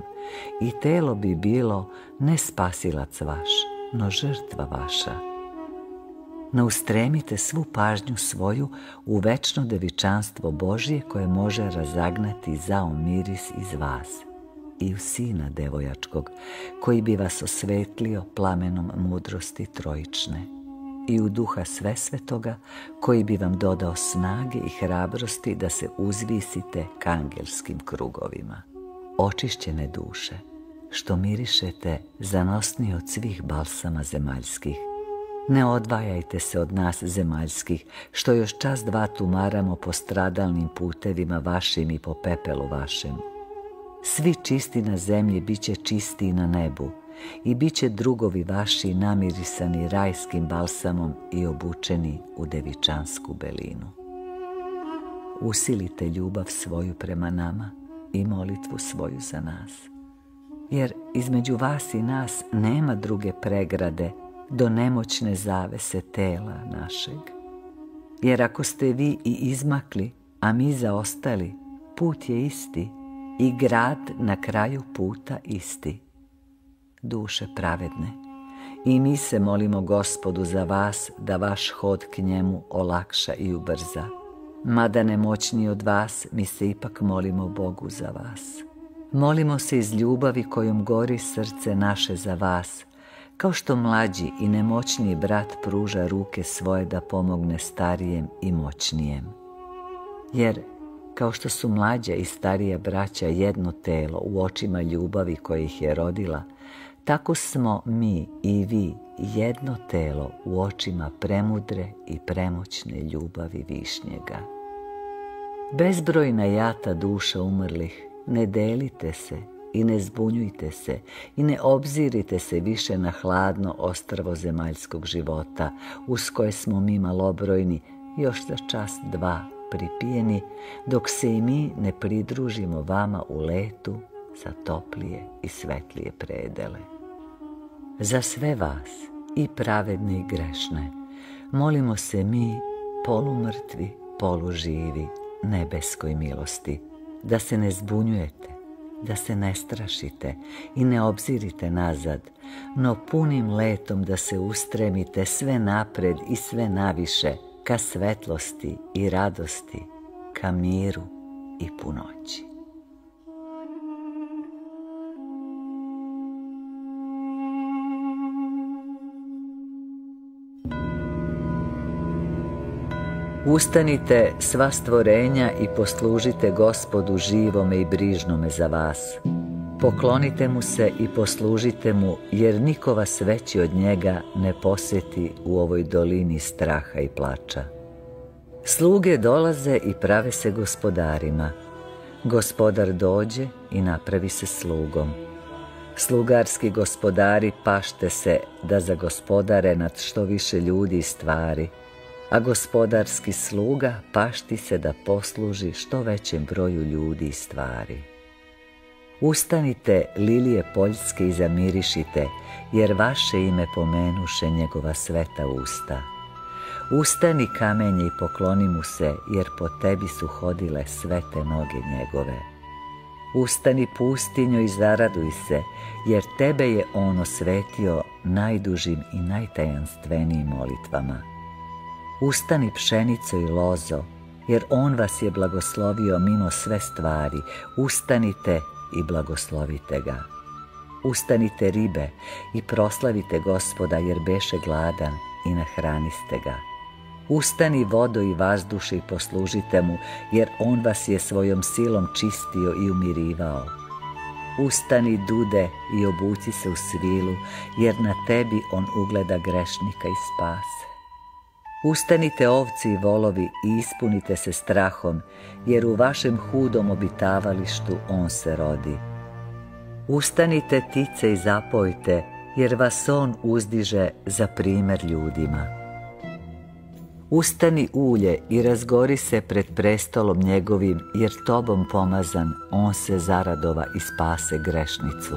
i telo bi bilo ne spasilac vaš, no žrtva vaša. No ustremite svu pažnju svoju u večno devičanstvo Božije koje može razagnati zao miris iz vas i u sina devojačkog koji bi vas osvetlio plamenom mudrosti trojične i u duha sve svetoga koji bi vam dodao snage i hrabrosti da se uzvisite k angelskim krugovima očišćene duše, što mirišete zanosniji od svih balsama zemaljskih. Ne odvajajte se od nas zemaljskih, što još čas dva tumaramo po stradalnim putevima vašim i po pepelu vašem. Svi čisti na zemlji bit će čisti i na nebu, i bit će drugovi vaši namirisani rajskim balsamom i obučeni u devičansku belinu. Usilite ljubav svoju prema nama, i molitvu svoju za nas. Jer između vas i nas nema druge pregrade do nemoćne zavese tela našeg. Jer ako ste vi i izmakli, a mi zaostali, put je isti i grad na kraju puta isti. Duše pravedne, i mi se molimo gospodu za vas da vaš hod k njemu olakša i ubrza Mada nemoćniji od vas, mi se ipak molimo Bogu za vas. Molimo se iz ljubavi kojom gori srce naše za vas, kao što mlađi i nemoćniji brat pruža ruke svoje da pomogne starijem i moćnijem. Jer, kao što su mlađa i starija braća jedno telo u očima ljubavi koja ih je rodila, tako smo mi i vi jedno telo u očima premudre i premoćne ljubavi Višnjega. Bezbrojna jata duša umrlih, ne delite se i ne zbunjujte se i ne obzirite se više na hladno ostrvo zemaljskog života uz koje smo mi malobrojni još za čast dva pripijeni dok se i mi ne pridružimo vama u letu za toplije i svetlije predele. Za sve vas, i pravedne i grešne, molimo se mi, polumrtvi, poluživi, nebeskoj milosti, da se ne zbunjujete, da se ne strašite i ne obzirite nazad, no punim letom da se ustremite sve napred i sve naviše ka svetlosti i radosti, ka miru i punoći. Ustanite sva stvorenja i poslužite gospodu živome i brižnome za vas. Poklonite mu se i poslužite mu, jer niko vas veći od njega ne posjeti u ovoj dolini straha i plača. Sluge dolaze i prave se gospodarima. Gospodar dođe i napravi se slugom. Slugarski gospodari pašte se da za gospodare nad što više ljudi i stvari – a gospodarski sluga pašti se da posluži što većem broju ljudi i stvari. Ustanite, lilije poljske i zamirišite, jer vaše ime pomenuše njegova sveta usta. Ustani kamenje i pokloni mu se, jer po tebi su hodile sve te noge njegove. Ustani pustinjo i zaraduj se, jer tebe je on osvetio najdužim i najtajanstvenijim molitvama. Ustani pšenico i lozo, jer on vas je blagoslovio mimo sve stvari. Ustanite i blagoslovite ga. Ustanite ribe i proslavite gospoda, jer beše gladan i nahraniste ga. Ustani vodo i vazduše i poslužite mu, jer on vas je svojom silom čistio i umirivao. Ustani dude i obuci se u svilu, jer na tebi on ugleda grešnika i spase. Ustanite ovci i volovi i ispunite se strahom, jer u vašem hudom obitavalištu on se rodi. Ustanite tice i zapojte, jer vas on uzdiže za primjer ljudima. Ustani ulje i razgori se pred prestolom njegovim, jer tobom pomazan, on se zaradova i spase grešnicu.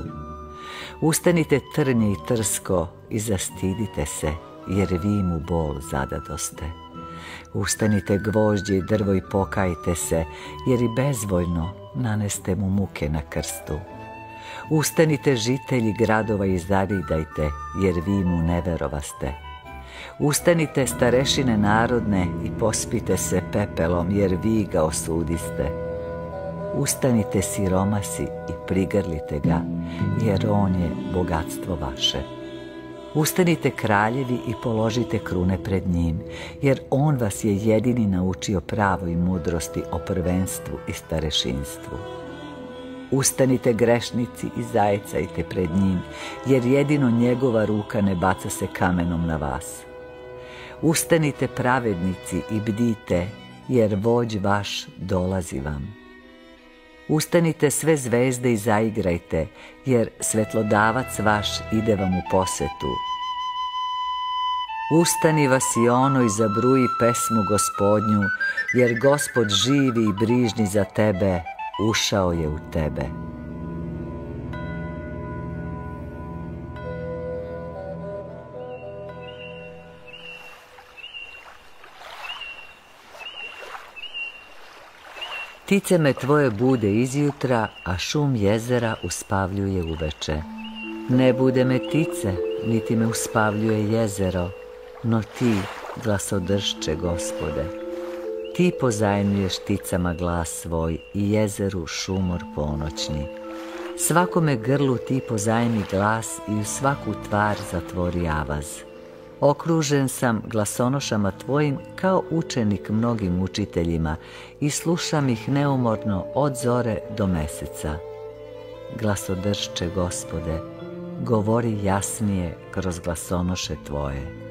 Ustanite trnje i trsko i zastidite se, jer vi mu bol zadadoste. Ustanite gvožđe i drvo i pokajte se, jer i bezvoljno naneste mu muke na krstu. Ustanite žitelji gradova i zavidajte, jer vi mu neverovaste. Ustanite starešine narodne i pospite se pepelom, jer vi ga osudiste. Ustanite siromasi i prigrlite ga, jer on je bogatstvo vaše. Ustanite kraljevi i položite krune pred njim, jer on vas je jedini naučio pravoj mudrosti o prvenstvu i starešinstvu. Ustanite grešnici i zajecajte pred njim, jer jedino njegova ruka ne baca se kamenom na vas. Ustanite pravednici i bdite, jer vođ vaš dolazi vam. Ustanite sve zvezde i zaigrajte, jer svetlodavac vaš ide vam u posetu. Ustani vas i ono i zabruji pesmu gospodnju, jer gospod živi i brižni za tebe, ušao je u tebe. Tice me tvoje bude izjutra, a šum jezera uspavljuje uveče. Ne bude me tice, niti me uspavljuje jezero, no ti glasodršće, gospode. Ti pozajmljuješ ticama glas svoj i jezeru šumor ponoćni. Svakome grlu ti pozajmi glas i u svaku tvar zatvori avaz. Okružen sam glasonošama tvojim kao učenik mnogim učiteljima i slušam ih neumorno od zore do meseca. Glasodršće, gospode, govori jasnije kroz glasonoše tvoje.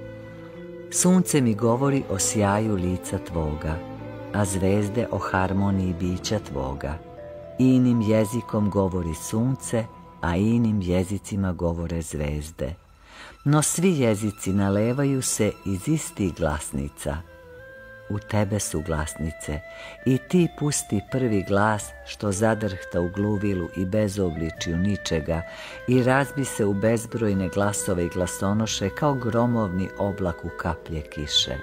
Sunce mi govori o sjaju lica tvoga, a zvezde o harmoniji bića tvoga. Inim jezikom govori sunce, a inim jezicima govore zvezde no svi jezici nalevaju se iz istih glasnica. U tebe su glasnice i ti pusti prvi glas što zadrhta u gluvilu i bezobličju ničega i razbi se u bezbrojne glasove i glasonoše kao gromovni oblak u kaplje kiše.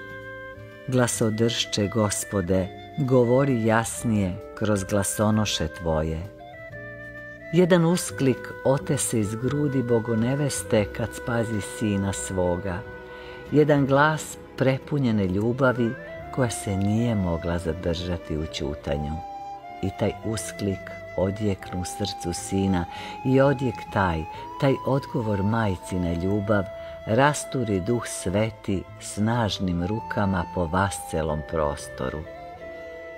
Glasodršće, gospode, govori jasnije kroz glasonoše tvoje jedan usklik otese iz grudi bogoneveste kad spazi sina svoga. Jedan glas prepunjene ljubavi koja se nije mogla zadržati u čutanju. I taj usklik odjeknu srcu sina i odjek taj, taj odgovor majci na ljubav, rasturi duh sveti snažnim rukama po vascelom prostoru.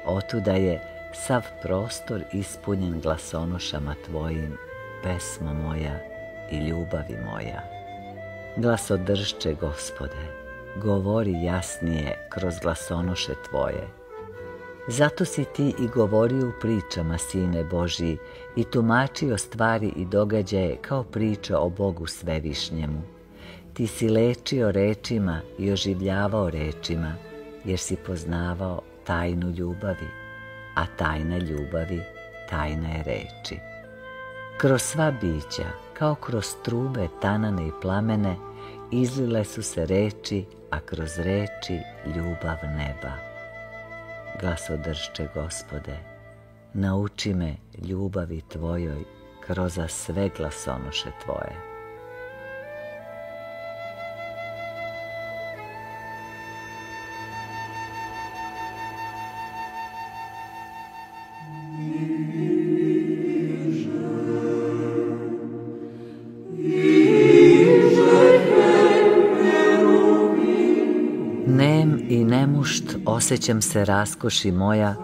Otuda je sav prostor ispunjen glasonošama tvojim, pesma moja i ljubavi moja. Glasodržče, gospode, govori jasnije kroz glasonoše tvoje. Zato si ti i govorio u pričama, Sine Božji, i tumačio stvari i događaje kao priča o Bogu svevišnjemu. Ti si lečio rečima i oživljavao rečima, jer si poznavao tajnu ljubavi a tajna ljubavi, tajna je reči. Kroz sva bića, kao kroz trube, tanane i plamene,
izlile su se reči, a kroz reči ljubav neba. Glasodržče, gospode, nauči me ljubavi tvojoj kroz sve glasonoše tvoje.
Osjećam se raskoši moja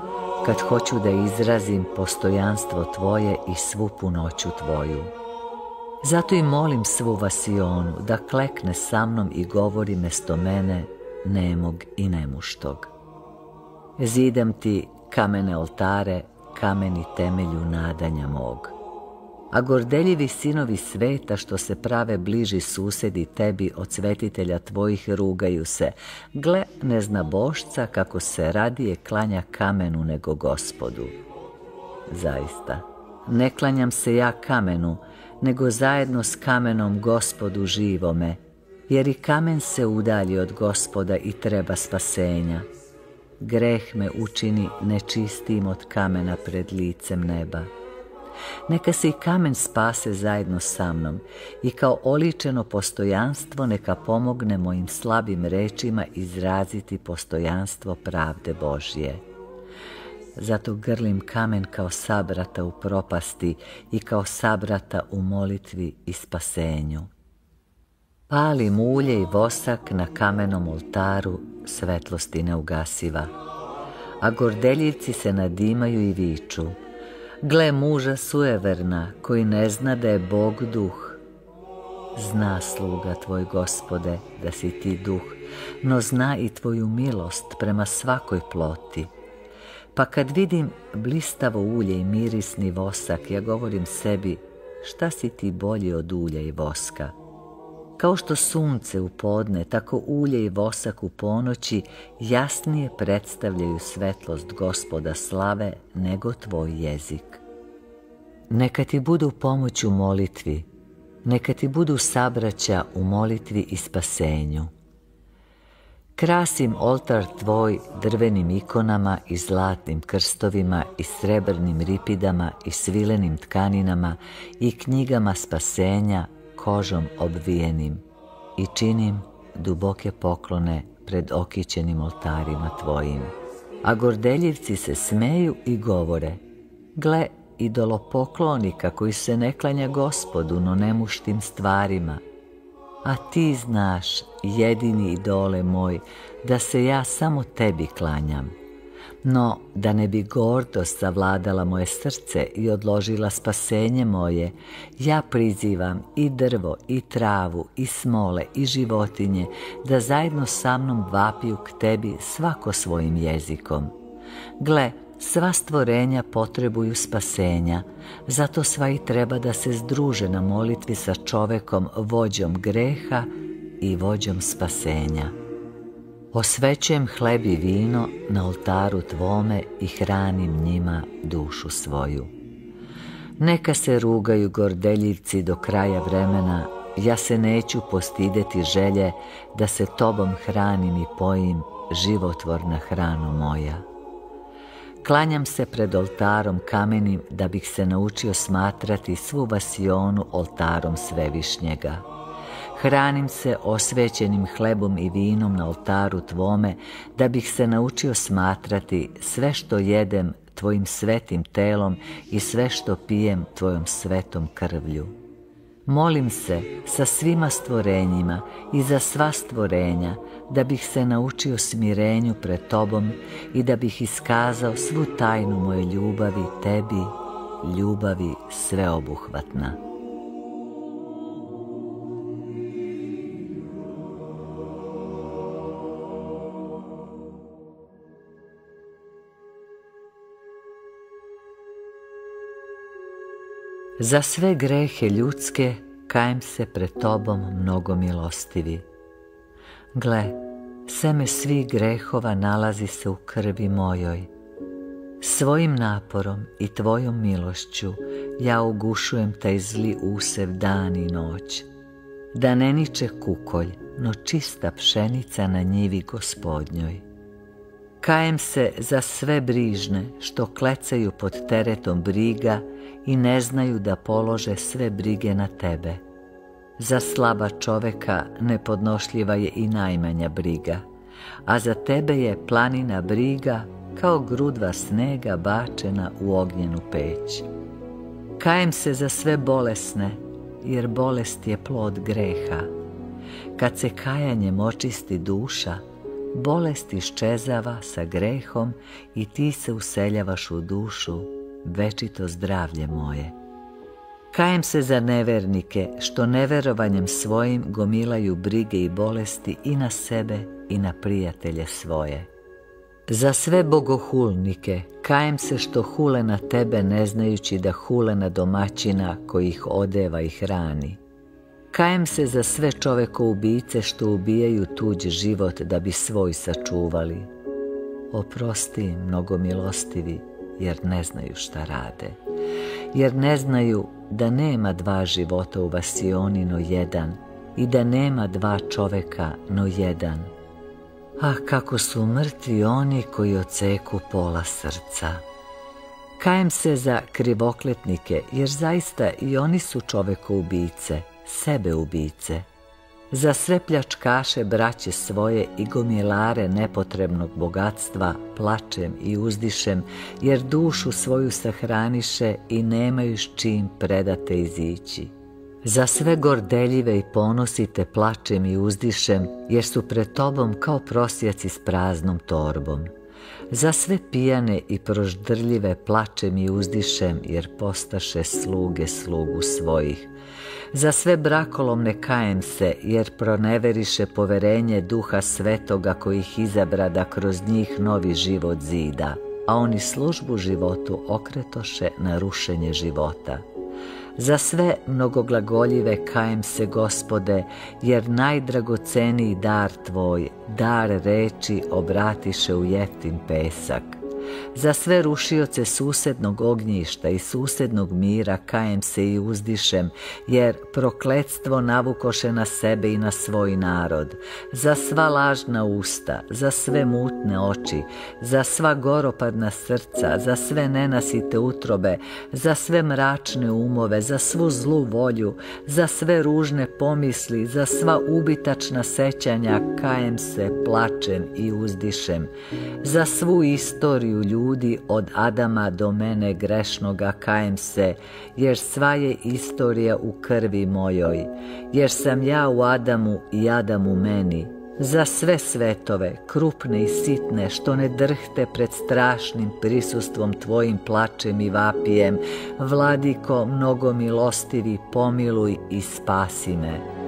kad hoću da izrazim postojanstvo Tvoje i svu punoću Tvoju. Zato i molim svu Vasionu da klekne sa mnom i govori mesto mene nemog i nemuštog. Zidam ti kamene oltare, kameni temelju nadanja mog a gordeljivi sinovi sveta što se prave bliži susedi tebi od svetitelja tvojih rugaju se. Gle, ne zna bošca kako se radije klanja kamenu nego gospodu. Zaista, ne klanjam se ja kamenu, nego zajedno s kamenom gospodu živome, jer i kamen se udalji od gospoda i treba spasenja. Greh me učini nečistim od kamena pred licem neba. Neka se i kamen spase zajedno sa mnom i kao oličeno postojanstvo neka pomogne mojim slabim rečima izraziti postojanstvo pravde Božje. Zato grlim kamen kao sabrata u propasti i kao sabrata u molitvi i spasenju. Palim ulje i vosak na kamenom oltaru svetlosti neugasiva, a gordeljivci se nadimaju i viču – Gle muža sueverna, koji ne zna da je Bog duh. Zna sluga tvoj gospode da si ti duh, no zna i tvoju milost prema svakoj ploti. Pa kad vidim blistavo ulje i mirisni vosak, ja govorim sebi, šta si ti bolji od ulja i voska? Kao što sunce u podne, tako ulje i vosak u ponoći jasnije predstavljaju svetlost gospoda slave nego tvoj jezik. Neka ti budu pomoć u molitvi, neka ti budu sabraća u molitvi i spasenju. Krasim oltar tvoj drvenim ikonama i zlatnim krstovima i srebrnim ripidama i svilenim tkaninama i knjigama spasenja kožom obvijenim i činim duboke poklone pred okićenim oltarima tvojim. A gordeljivci se smeju i govore, gle idolopoklonika koji se ne klanja gospodu, no nemuštim stvarima. A ti znaš, jedini idole moj, da se ja samo tebi klanjam. No, da ne bi gordost savladala moje srce i odložila spasenje moje, ja prizivam i drvo, i travu, i smole, i životinje, da zajedno sa mnom vapiju k tebi svako svojim jezikom. Gle, Sva stvorenja potrebuju spasenja, zato sva i treba da se združe na molitvi sa čovekom vođom greha i vođom spasenja. Osvećujem hleb i vino na oltaru tvome i hranim njima dušu svoju. Neka se rugaju gordeljivci do kraja vremena, ja se neću postideti želje da se tobom hranim i pojim, životvorna hrano moja. Klanjam se pred oltarom kamenim da bih se naučio smatrati svu vasionu oltarom svevišnjega. Hranim se osvećenim hlebom i vinom na oltaru tvome da bih se naučio smatrati sve što jedem tvojim svetim telom i sve što pijem tvojom svetom krvlju. Molim se sa svima stvorenjima i za sva stvorenja da bih se naučio smirenju pred tobom i da bih iskazao svu tajnu moje ljubavi tebi, ljubavi sveobuhvatna. Za sve grehe ljudske kajem se pred tobom mnogo milostivi Gle, seme svih grehova nalazi se u krvi mojoj. Svojim naporom i tvojom milošću ja ugušujem taj zli usev dan i noć. Da ne niče kukolj, no čista pšenica na njivi gospodnjoj. Kajem se za sve brižne što klecaju pod teretom briga i ne znaju da polože sve brige na tebe. Za slaba čoveka nepodnošljiva je i najmanja briga, a za tebe je planina briga kao grudva snega bačena u ognjenu peć. Kajem se za sve bolesne, jer bolest je plod greha. Kad se kajanjem očisti duša, bolest iščezava sa grehom i ti se useljavaš u dušu, večito zdravlje moje. Kajem se za nevernike, što neverovanjem svojim gomilaju brige i bolesti i na sebe i na prijatelje svoje. Za sve bogohulnike, kajem se što hule na tebe ne znajući da hule na domaćina koji ih odeva i hrani. Kajem se za sve čoveko ubice što ubijaju tuđ život da bi svoj sačuvali. Oprosti mnogo milostivi jer ne znaju šta rade. Jer ne znaju da nema dva života u vasioni no jedan i da nema dva čoveka no jedan Ah, kako su mrtvi oni koji oceku pola srca. Kajem se za krivokletnike, jer zaista i oni su čoveko ubice, sebe ubice. Za sve pljačkaše braće svoje i gomilare nepotrebnog bogatstva plačem i uzdišem, jer dušu svoju sahraniše i nemaju s čim predate izići. Za sve gordeljive i ponosite plačem i uzdišem, jer su pred tobom kao prosjaci s praznom torbom. Za sve pijane i proždrljive plačem i uzdišem, jer postaše sluge slugu svojih. Za sve brakolomne kajem se, jer proneveriše poverenje duha svetoga koji ih izabra da kroz njih novi život zida, a oni službu životu okretoše na rušenje života. Za sve mnogoglagoljive kajem se gospode, jer najdragoceniji dar tvoj, dar reči obratiše u jeftin pesak. Za sve rušioce susednog ognjišta i susednog mira kajem se i uzdišem, jer prokletstvo navukoše na sebe i na svoj narod. Za sva lažna usta, za sve mutne oči, za sva goropadna srca, za sve nenasite utrobe, za sve mračne umove, za svu zlu volju, za sve ružne pomisli, za sva ubitačna sećanja kajem se, plačem i uzdišem. Za svu istoriju ljudi od Adama do mene grešnoga kajem se, jer sva je istorija u krvi mojoj, jer sam ja u Adamu i Adam u meni, za sve svetove, krupne i sitne, što ne drhte pred strašnim prisustvom Tvojim plačem i vapijem, Vladiko, mnogo milostivi, pomiluj i spasi me.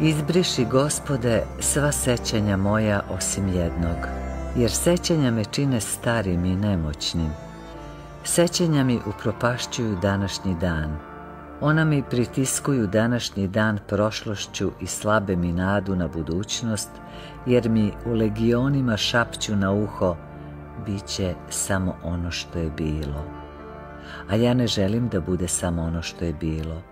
Izbriši, gospode, sva sećanja moja osim jednog, jer sećanja me čine starim i nemoćnim. Sećanja mi upropašćuju današnji dan. Ona mi pritiskuju današnji dan prošlošću i slabe mi nadu na budućnost, jer mi u legionima šapću na uho, bit će samo ono što je bilo. A ja ne želim da bude samo ono što je bilo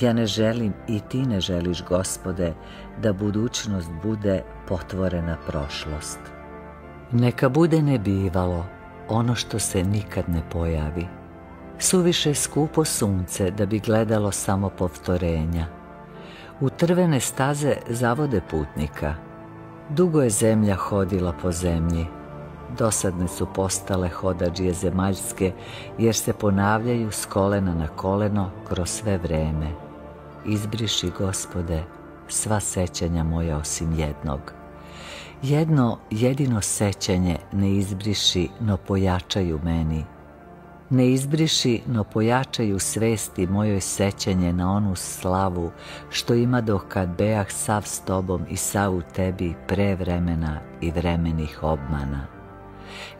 ja ne želim i ti ne želiš, gospode, da budućnost bude potvorena prošlost. Neka bude nebivalo ono što se nikad ne pojavi. Suviše skupo sunce da bi gledalo samo povtorenja. U trvene staze zavode putnika. Dugo je zemlja hodila po zemlji, Dosadne su postale hodađije zemaljske, jer se ponavljaju s kolena na koleno kroz sve vreme. Izbriši, gospode, sva sećanja moja osim jednog. Jedno jedino sećanje ne izbriši, no pojačaju meni. Ne izbriši, no pojačaju svesti mojoj sećanje na onu slavu što ima dok kad beah sav s tobom i sav u tebi pre vremena i vremenih obmana.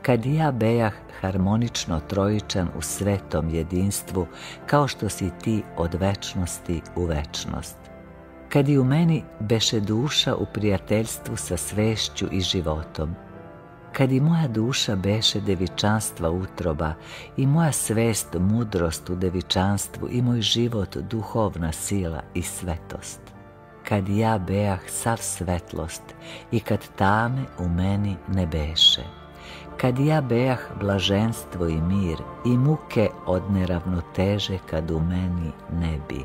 kad ja bejah harmonično trojičan u svetom jedinstvu, kao što si ti od večnosti u večnost. Kad i u meni beše duša u prijateljstvu sa svešću i životom, kad i moja duša beše devičanstva utroba i moja svest mudrost u devičanstvu i moj život duhovna sila i svetost. Kad ja bejah sav svetlost i kad tame u meni ne beše. Kad ja bejah blaženstvo i mir i muke od neravnoteže kad u meni ne bi.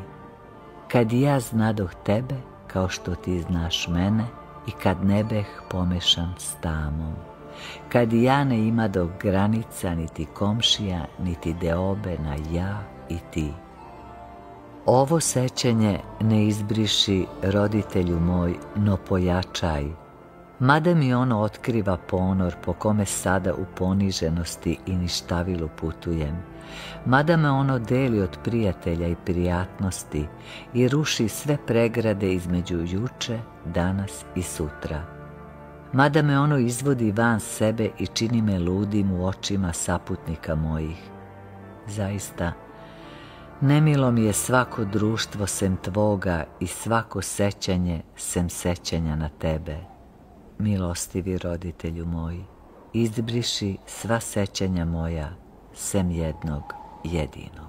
Kad ja znadoh tebe kao što ti znaš mene i kad ne beh pomešan s tamom kad ja ne ima do granica niti komšija, niti deobe na ja i ti. Ovo sećenje ne izbriši roditelju moj, no pojačaj, mada mi ono otkriva ponor po kome sada u poniženosti i ništavilu putujem, mada me ono deli od prijatelja i prijatnosti i ruši sve pregrade između juče, danas i sutra mada me ono izvodi van sebe i čini me ludim u očima saputnika mojih. Zaista, nemilo mi je svako društvo sem tvoga i svako sećanje sem sećanja na tebe. Milostivi roditelju moji, izbriši sva sećanja moja sem jednog jedinog.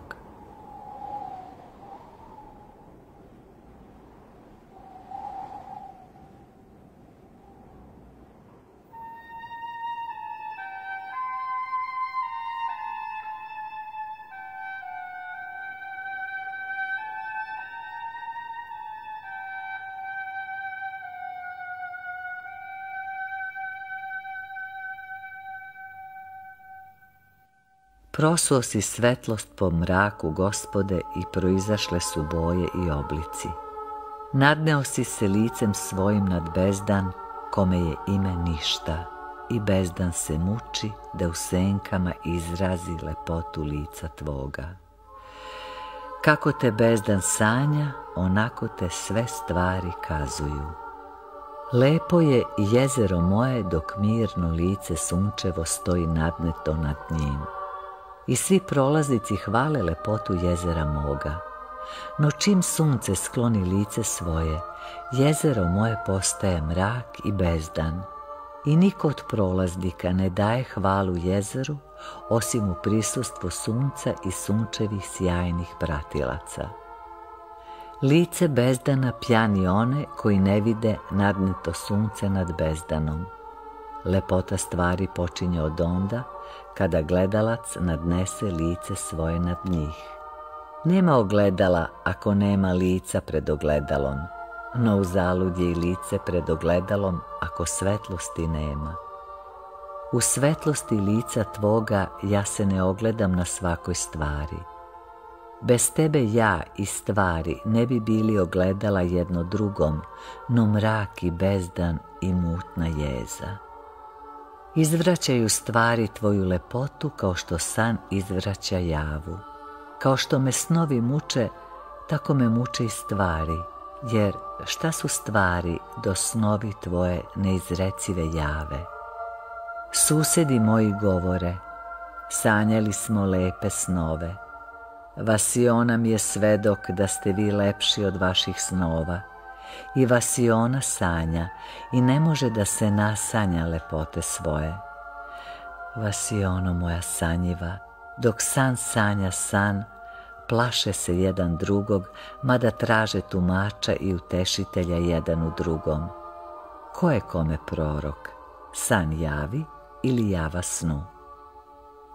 Prosuo si svetlost po mraku, gospode, i proizašle su boje i oblici. Nadneo si se licem svojim nad bezdan, kome je ime ništa, i bezdan se muči da u senkama izrazi lepotu lica tvoga. Kako te bezdan sanja, onako te sve stvari kazuju. Lepo je jezero moje dok mirno lice sunčevo stoji nadneto nad njim i svi prolaznici hvale lepotu jezera moga. No čim sunce skloni lice svoje, jezero moje postaje mrak i bezdan i niko od prolaznika ne daje hvalu jezeru osim u prisustvu sunca i sunčevih sjajnih pratilaca. Lice bezdana pjani one koji ne vide nadnito sunce nad bezdanom. Lepota stvari počinje od onda kada gledalac nadnese lice svoje nad njih. Nema ogledala ako nema lica pred ogledalom, no u zaludje i lice pred ogledalom ako svetlosti nema. U svetlosti lica tvoga ja se ne ogledam na svakoj stvari. Bez tebe ja i stvari ne bi bili ogledala jedno drugom, no mrak i bezdan i mutna jeza. Izvraćaju stvari tvoju lepotu kao što san izvraća javu. Kao što me snovi muče, tako me muče i stvari, jer šta su stvari do snovi tvoje neizrecive jave? Susedi moji govore, sanjali smo lepe snove. Vasiona mi je svedok da ste vi lepši od vaših snova i vas i ona sanja i ne može da se nasanja lepote svoje. Vas i ono moja sanjiva, dok san sanja san, plaše se jedan drugog, mada traže tumača i utešitelja jedan u drugom. Ko je kome prorok? San javi ili java snu?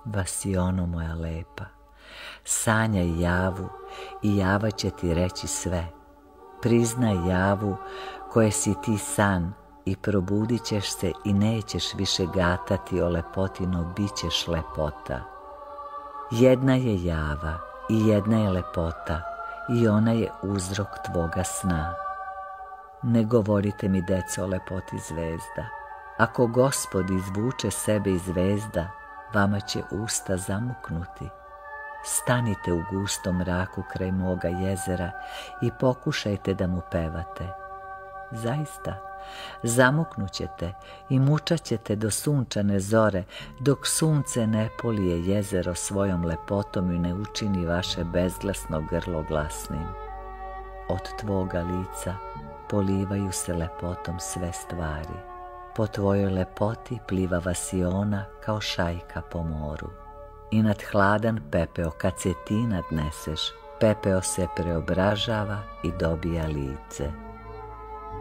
Vas i ono moja lepa, sanjaj javu i java će ti reći sve priznaj javu koje si ti san i probudit ćeš se i nećeš više gatati o lepotino, bit ćeš lepota. Jedna je java i jedna je lepota i ona je uzrok tvoga sna. Ne govorite mi, deco, o lepoti zvezda. Ako gospod izvuče sebe iz zvezda, vama će usta zamuknuti. Stanite u gustom mraku kraj moga jezera i pokušajte da mu pevate. Zaista, Zamuknućete i mučat ćete do sunčane zore, dok sunce ne polije jezero svojom lepotom i ne učini vaše bezglasno grlo glasnim. Od tvoga lica polivaju se lepotom sve stvari. Po tvojoj lepoti pliva vasiona kao šajka po moru. I nad hladan pepeo kad se ti nadneseš, pepeo se preobražava i dobija lice.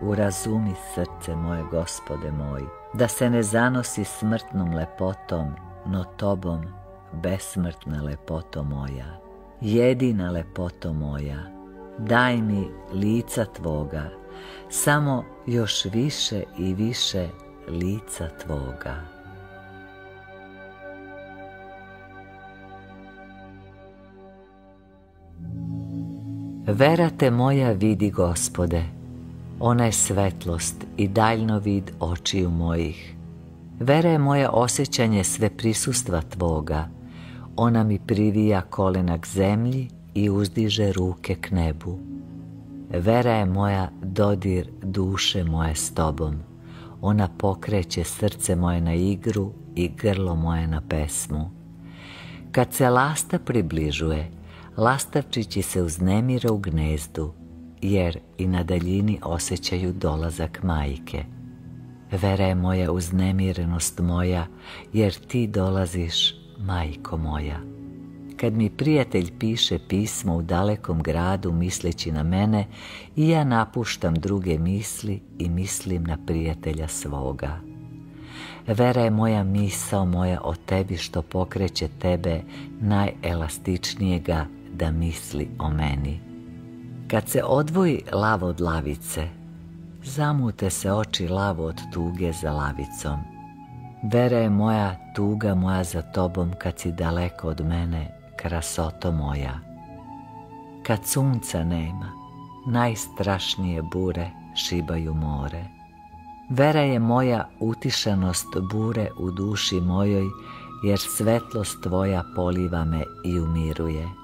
Urazumi srce moje, gospode moj, da se ne zanosi smrtnom lepotom, no tobom, besmrtna lepoto moja, jedina lepoto moja, daj mi lica tvoga, samo još više i više lica tvoga. Vera te moja vidi, gospode, ona je svetlost i daljno vid očiju mojih. Vera je moje osjećanje sve prisustva Tvoga. Ona mi privija kolena k zemlji i uzdiže ruke k nebu. Vera je moja dodir duše moje s Tobom. Ona pokreće srce moje na igru i grlo moje na pesmu. Kad se lasta približuje, lastavčići se uznemire u gnezdu, jer i na daljini osjećaju dolazak majke. Vera moja uznemirenost moja, jer ti dolaziš, majko moja. Kad mi prijatelj piše pismo u dalekom gradu misleći na mene, i ja napuštam druge misli i mislim na prijatelja svoga. Vera je moja misao moja o tebi što pokreće tebe najelastičnijega da misli o meni. Kad se odvoji lavo od lavice, zamute se oči lavo od tuge za lavicom. Vera je moja tuga moja za tobom kad si daleko od mene, krasoto moja. Kad sunca nema, najstrašnije bure šibaju more. Vera je moja utišanost bure u duši mojoj, jer svetlost tvoja poliva me i umiruje.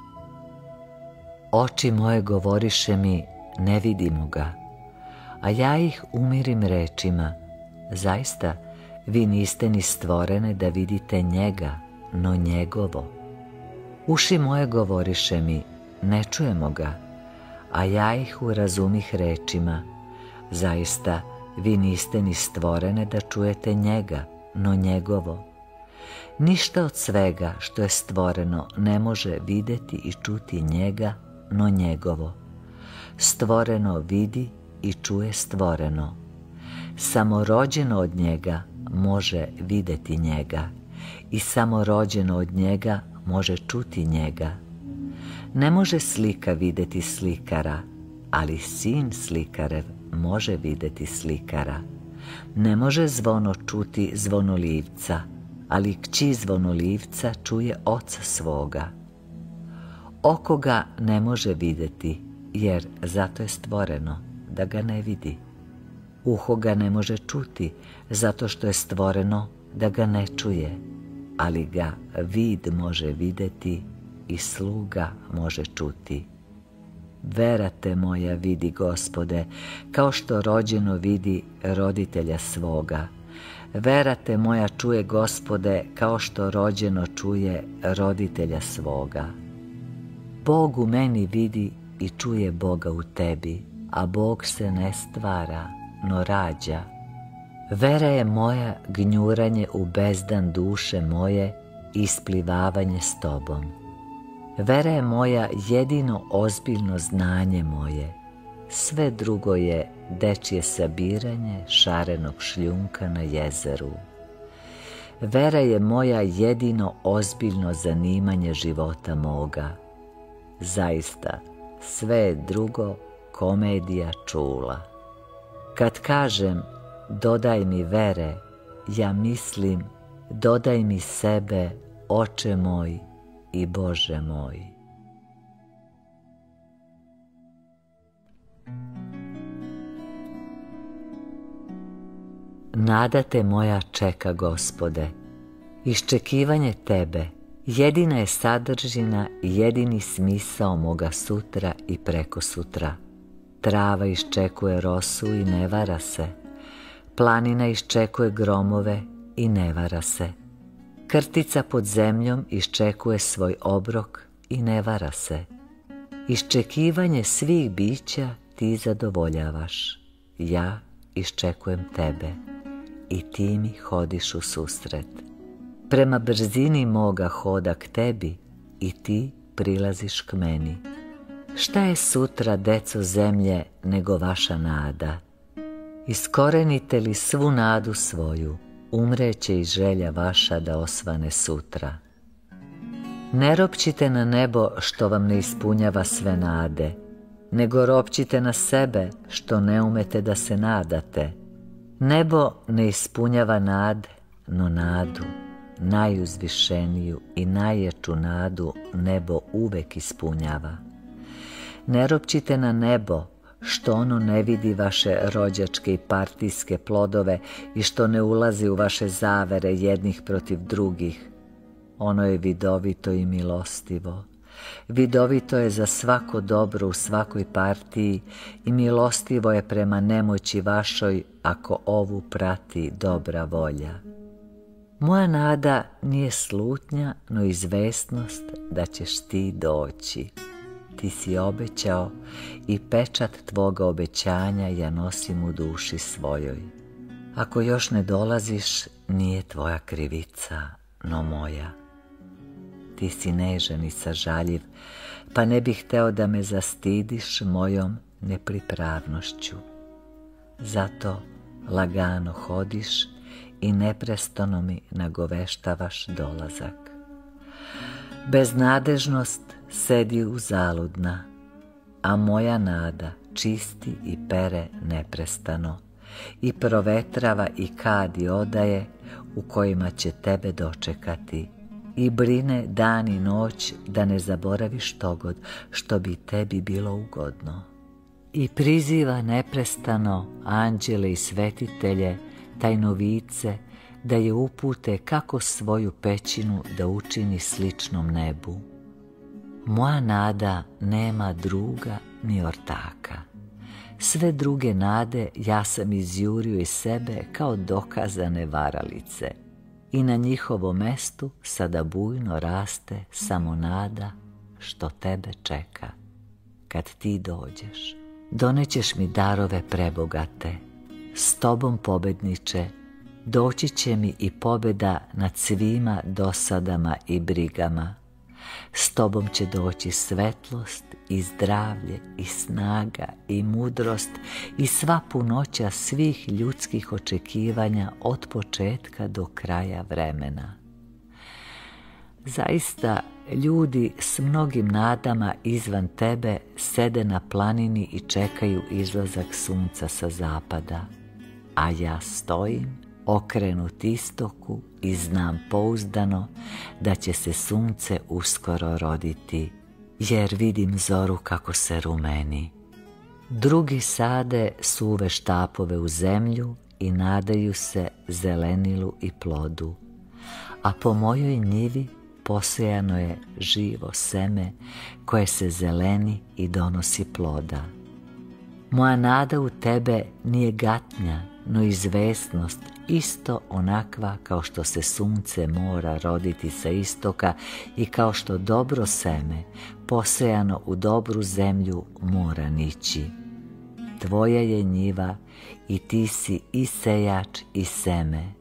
Oči moje govoriše mi, ne vidimo ga, a ja ih umirim rečima. Zaista, vi niste ni stvorene da vidite njega, no njegovo. Uši moje govoriše mi, ne čujemo ga, a ja ih urazumih rečima. Zaista, vi niste ni stvorene da čujete njega, no njegovo. Ništa od svega što je stvoreno ne može videti i čuti njega, no njegovo. Stvoreno vidi i čuje stvoreno. Samorođeno od njega može videti njega i samorođeno od njega može čuti njega. Ne može slika videti slikara, ali sin slikarev može videti slikara. Ne može zvono čuti zvonolivca, ali kći zvonolivca čuje oca svoga. Oko ga ne može vidjeti, jer zato je stvoreno da ga ne vidi. Uho ga ne može čuti, zato što je stvoreno da ga ne čuje, ali ga vid može vidjeti i sluga može čuti. Vera te moja vidi, gospode, kao što rođeno vidi roditelja svoga. Vera te moja čuje, gospode, kao što rođeno čuje roditelja svoga. Bog u meni vidi i čuje Boga u tebi, a Bog se ne stvara, no rađa. Vera je moja gnjuranje u bezdan duše moje, isplivavanje s tobom. Vera je moja jedino ozbiljno znanje moje, sve drugo je dečje sabiranje šarenog šljunka na jezeru. Vera je moja jedino ozbiljno zanimanje života moga, Zaista, sve je drugo komedija čula. Kad kažem dodaj mi vere, ja mislim dodaj mi sebe, oče moj i Bože moj. Nada te moja čeka, gospode, iščekivanje tebe, jedina je sadržina jedini smisao moga sutra i preko sutra. Trava iščekuje rosu i ne vara se. Planina iščekuje gromove i ne vara se. Krtica pod zemljom iščekuje svoj obrok i ne vara se. Iščekivanje svih bića ti zadovoljavaš. Ja iščekujem tebe i ti mi hodiš u susret. Prema brzini moga hoda k tebi i ti prilaziš k meni. Šta je sutra, deco zemlje, nego vaša nada? Iskorenite li svu nadu svoju, umreće i želja vaša da osvane sutra. Ne ropćite na nebo što vam ne ispunjava sve nade, nego ropćite na sebe što ne umete da se nadate. Nebo ne ispunjava nade, no nadu, najuzvišeniju i najječu nadu nebo uvek ispunjava. Ne ropćite na nebo, što ono ne vidi vaše rođačke i partijske plodove i što ne ulazi u vaše zavere jednih protiv drugih. Ono je vidovito i milostivo. Vidovito je za svako dobro u svakoj partiji i milostivo je prema nemoći vašoj ako ovu prati dobra volja. Moja nada nije slutnja, no izvesnost da ćeš ti doći ti si obećao i pečat tvoga obećanja ja nosim u duši svojoj. Ako još ne dolaziš, nije tvoja krivica, no moja. Ti si nežan i sažaljiv, pa ne bih hteo da me zastidiš mojom nepripravnošću. Zato lagano hodiš i neprestano mi nagoveštavaš dolazak. Beznadežnost sedi u zaludna, a moja nada čisti i pere neprestano i provetrava i kadi odaje u kojima će tebe dočekati i brine dan i noć da ne zaboraviš togod što bi tebi bilo ugodno. I priziva neprestano anđele i svetitelje, tajnovice, da je upute kako svoju pećinu da učini sličnom nebu moja nada nema druga ni ortaka. Sve druge nade ja sam izjurio iz sebe kao dokazane varalice i na njihovom mestu sada bujno raste samo nada što tebe čeka. Kad ti dođeš, donećeš mi darove prebogate, s tobom pobedniče, doći će mi i pobeda nad svima dosadama i brigama, s tobom će doći svetlost i zdravlje i snaga i mudrost i sva punoća svih ljudskih očekivanja od početka do kraja vremena. Zaista ljudi s mnogim nadama izvan tebe sede na planini i čekaju izlazak sunca sa zapada, a ja stojim okrenut istoku i znam pouzdano da će se sunce uskoro roditi, jer vidim zoru kako se rumeni. Drugi sade suve štapove u zemlju i nadaju se zelenilu i plodu, a po mojoj njivi posejano je živo seme koje se zeleni i donosi ploda. Moja nada u tebe nije gatnja, no izvesnost isto onakva kao što se sunce mora roditi sa istoka i kao što dobro seme, posejano u dobru zemlju, mora nići. Tvoja je njiva i ti si i sejač i seme.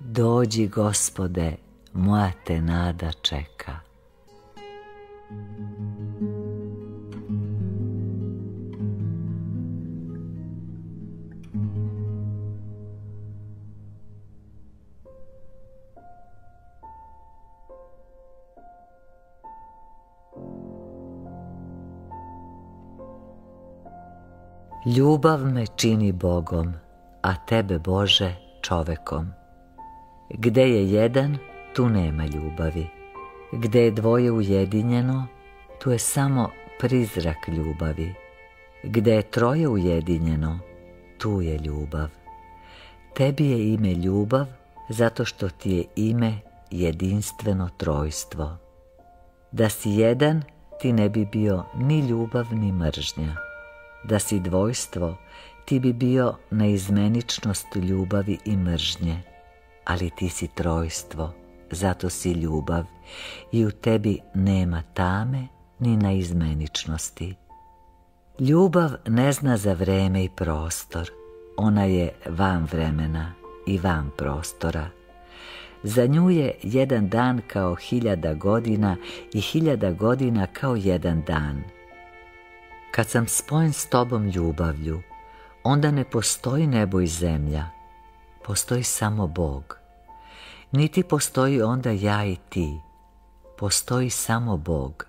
Dođi, gospode, moja te nada čeka. Ljubav me čini Bogom, a tebe Bože čovekom. Gde je jedan, tu nema ljubavi. Gde je dvoje ujedinjeno, tu je samo prizrak ljubavi. Gde je troje ujedinjeno, tu je ljubav. Tebi je ime ljubav, zato što ti je ime jedinstveno trojstvo. Da si jedan, ti ne bi bio ni ljubav ni mržnja da si dvojstvo, ti bi bio neizmeničnost ljubavi i mržnje, ali ti si trojstvo, zato si ljubav i u tebi nema tame ni neizmeničnosti. Ljubav ne zna za vreme i prostor, ona je van vremena i van prostora. Za nju je jedan dan kao hiljada godina i hiljada godina kao jedan dan. Kad sam spojen s tobom ljubavlju, onda ne postoji nebo i zemlja, postoji samo Bog. Niti postoji onda ja i ti, postoji samo Bog.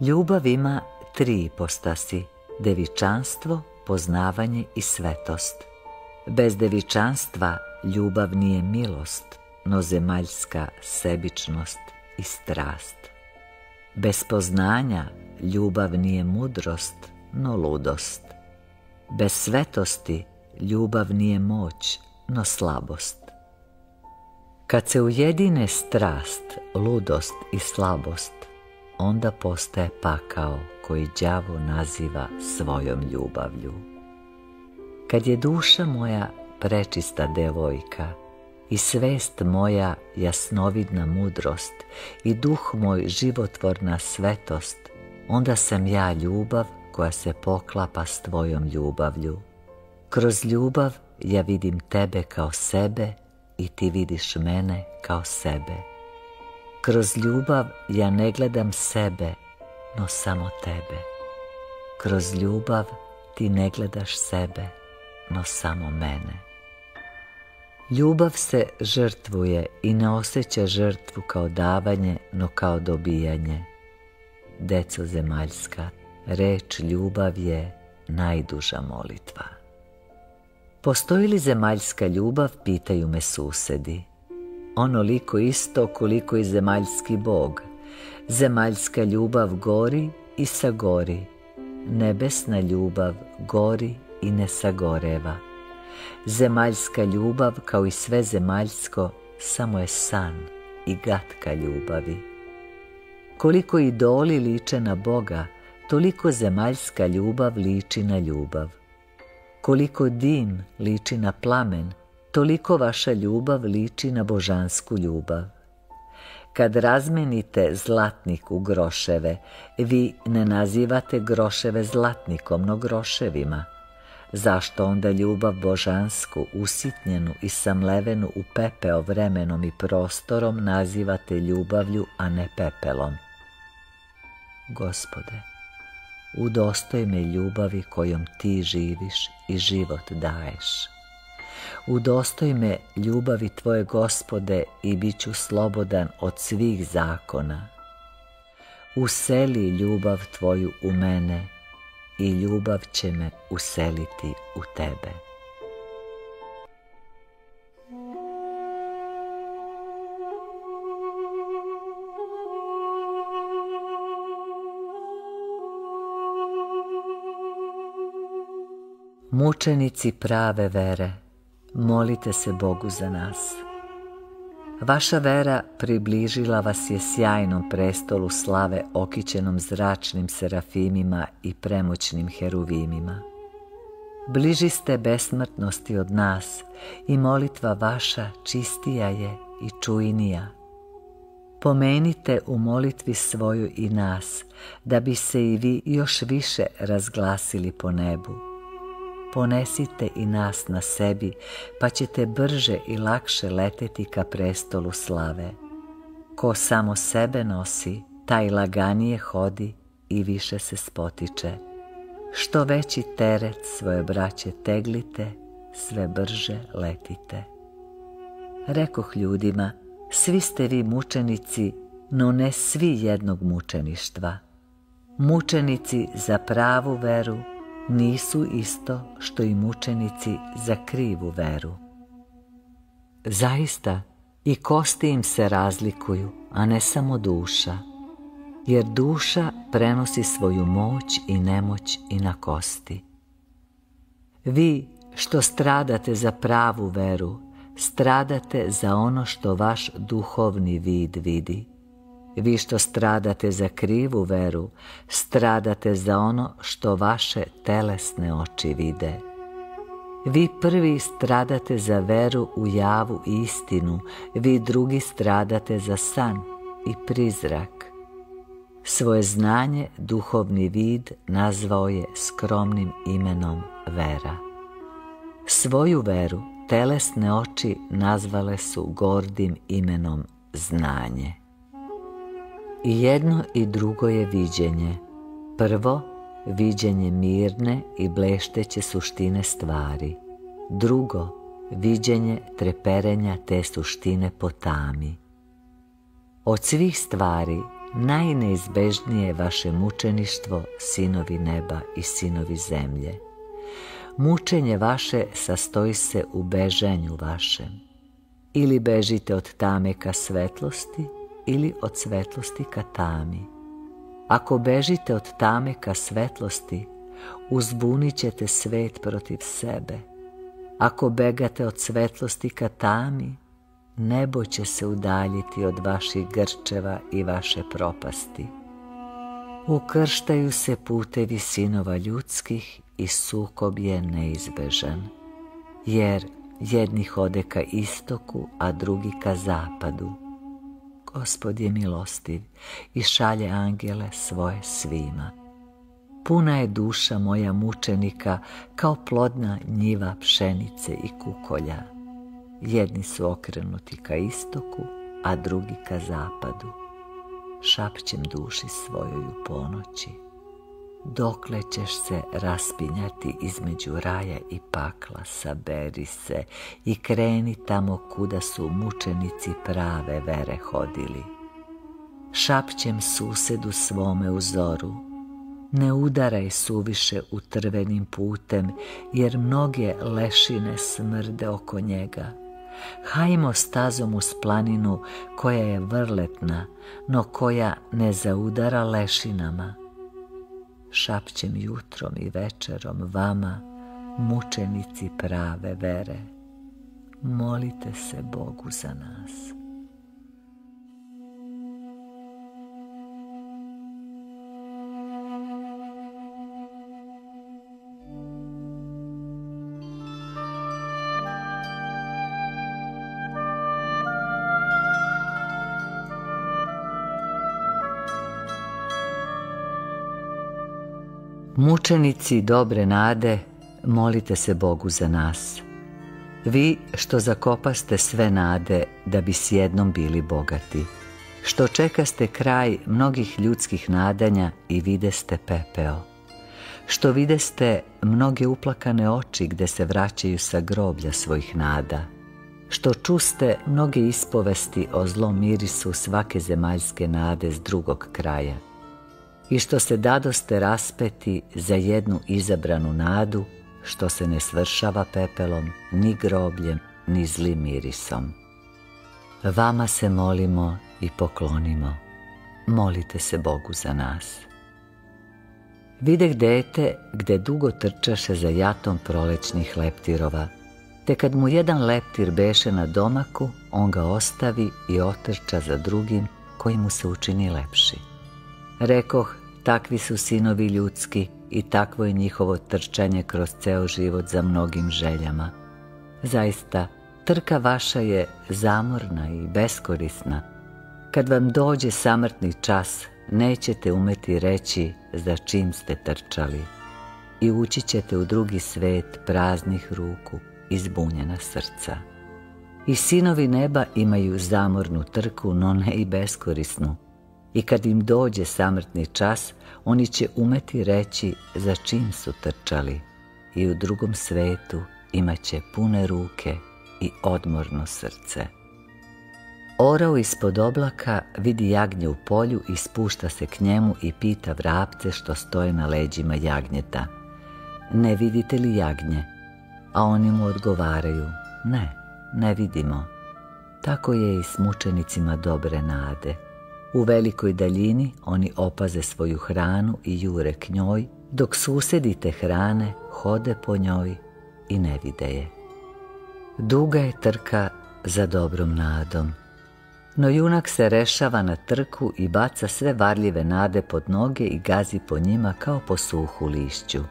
Ljubav ima tri postasi, devičanstvo, poznavanje i svetost. Bez devičanstva ljubav nije milost, no zemaljska sebičnost i strast. Bez poznanja ljubav nije mudrost, no ludost. Bez svetosti ljubav nije moć, no slabost. Kad se ujedine strast, ludost i slabost, onda postaje pakao koji đavo naziva svojom ljubavlju. Kad je duša moja prečista devojka i svest moja jasnovidna mudrost i duh moj životvorna svetost, onda sam ja ljubav koja se poklapa s tvojom ljubavlju. Kroz ljubav ja vidim tebe kao sebe i ti vidiš mene kao sebe. Kroz ljubav ja ne gledam sebe, no samo tebe. Kroz ljubav ti ne gledaš sebe, no samo mene. Ljubav se žrtvuje i ne osjeća žrtvu kao davanje, no kao dobijanje. Deco zemaljska, reč ljubav je najduža molitva. Postoji li zemaljska ljubav, pitaju me susedi. Onoliko isto koliko i zemaljski bog. Zemaljska ljubav gori i sagori. Nebesna ljubav gori i ne sagoreva. Zemaljska ljubav, kao i sve zemaljsko, samo je san i gatka ljubavi. Koliko idoli liče na Boga, toliko zemaljska ljubav liči na ljubav. Koliko dim liči na plamen, toliko vaša ljubav liči na božansku ljubav. Kad razmenite zlatnik u groševe, vi ne nazivate groševe zlatnikom, no groševima. Zašto onda ljubav božansku, usitnjenu i samlevenu u pepeo vremenom i prostorom nazivate ljubavlju, a ne pepelom? Gospode, udostoj me ljubavi kojom ti živiš i život daješ. Udostoj me ljubavi tvoje gospode i bit ću slobodan od svih zakona. Useli ljubav tvoju u mene i ljubav će me useliti u tebe. Mučenici prave vere, molite se Bogu za nas. Vaša vera približila vas je sjajnom prestolu slave okićenom zračnim serafimima i premoćnim heruvimima. Bliži ste besmrtnosti od nas i molitva vaša čistija je i čujnija. Pomenite u molitvi svoju i nas, da bi se i vi još više razglasili po nebu ponesite i nas na sebi, pa ćete brže i lakše leteti ka prestolu slave. Ko samo sebe nosi, taj laganije hodi i više se spotiče. Što veći teret svoje braće teglite, sve brže letite. Rekoh ljudima, svi ste vi mučenici, no ne svi jednog mučeništva. Mučenici za pravu veru, nisu isto što i mučenici za krivu veru. Zaista i kosti im se razlikuju, a ne samo duša, jer duša prenosi svoju moć i nemoć i na kosti. Vi što stradate za pravu veru, stradate za ono što vaš duhovni vid vidi vi što stradate za krivu veru, stradate za ono što vaše telesne oči vide.
Vi prvi stradate za veru u javu istinu, vi drugi stradate za san i prizrak. Svoje znanje, duhovni vid, nazvao je skromnim imenom vera. Svoju veru telesne oči nazvale su gordim imenom znanje. I jedno i drugo je viđenje. Prvo, viđenje mirne i blešteće suštine stvari. Drugo, viđenje treperenja te suštine po tami. Od svih stvari najneizbežnije je vaše mučeništvo, sinovi neba i sinovi zemlje. Mučenje vaše sastoji se u bežanju vašem. Ili bežite od tame ka svetlosti, ili od svetlosti ka tami. Ako bežite od tame ka svetlosti, uzbunit ćete svet protiv sebe. Ako begate od svetlosti ka tami, nebo će se udaljiti od vaših grčeva i vaše propasti. Ukrštaju se putevi sinova ljudskih i sukob je neizbežan, jer jedni hode ka istoku, a drugi ka zapadu. Gospod je milostiv i šalje angele svoje svima. Puna je duša moja mučenika kao plodna njiva pšenice i kukolja. Jedni su okrenuti ka istoku, a drugi ka zapadu. Šapćem duši svojoj u ponoći dokle ćeš se raspinjati između raja i pakla, saberi se i kreni tamo kuda su mučenici prave vere hodili. Šapćem susedu svome uzoru, ne udaraj suviše u trvenim putem, jer mnoge lešine smrde oko njega. Hajmo stazom uz planinu koja je vrletna, no koja ne zaudara lešinama šapćem jutrom i večerom vama, mučenici prave vere. Molite se Bogu za nas.
Mučenici dobre nade, molite se Bogu za nas. Vi što zakopaste sve nade da bi s jednom bili bogati. Što čekaste kraj mnogih ljudskih nadanja i videste pepeo. Što videste mnoge uplakane oči gde se vraćaju sa groblja svojih nada. Što čuste mnoge ispovesti o zlom mirisu svake zemaljske nade s drugog kraja i što se dadoste raspeti za jednu izabranu nadu, što se ne svršava pepelom, ni grobljem, ni zlim mirisom. Vama se molimo i poklonimo. Molite se Bogu za nas. Videh dete gde dugo trčaše za jatom prolećnih leptirova, te kad mu jedan leptir beše na domaku, on ga ostavi i otrča za drugim koji mu se učini lepši. Rekoh, takvi su sinovi ljudski i takvo je njihovo trčanje kroz ceo život za mnogim željama. Zaista, trka vaša je zamorna i beskorisna. Kad vam dođe samrtni čas, nećete umeti reći za čim ste trčali i ući ćete u drugi svet praznih ruku i zbunjena srca. I sinovi neba imaju zamornu trku, no ne i beskorisnu, i kad im dođe samrtni čas, oni će umeti reći za čim su trčali i u drugom svetu imaće pune ruke i odmorno srce. Orao ispod oblaka vidi jagnje u polju i spušta se k njemu i pita vrapce što stoje na leđima jagnjeta. Ne vidite li jagnje? A oni mu odgovaraju, ne, ne vidimo. Tako je i s mučenicima dobre nade. U velikoj daljini oni opaze svoju hranu i jure k njoj, dok susedi te hrane hode po njoj i ne vide je. Duga je trka za dobrom nadom. No junak se rešava na trku i baca sve varljive nade pod noge i gazi po njima kao po suhu lišću.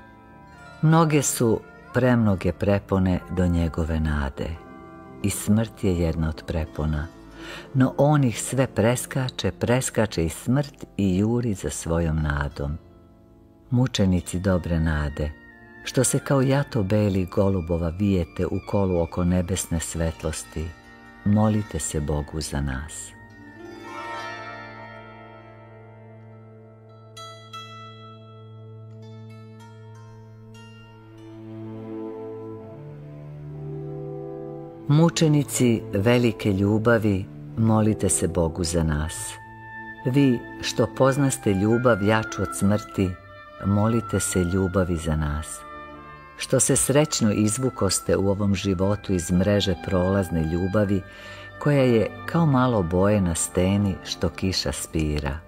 Mnoge su premnoge prepone do njegove nade. I smrt je jedna od prepona. No on ih sve preskače, preskače i smrt i juri za svojom nadom. Mučenici dobre nade, što se kao jato beli golubova vijete u kolu oko nebesne svetlosti, molite se Bogu za nas. Mučenici velike ljubavi, molite se Bogu za nas. Vi što poznaste ljubav jaču od smrti, molite se ljubavi za nas. Što se srećno izvukoste u ovom životu iz mreže prolazne ljubavi, koja je kao malo boje na steni što kiša spira.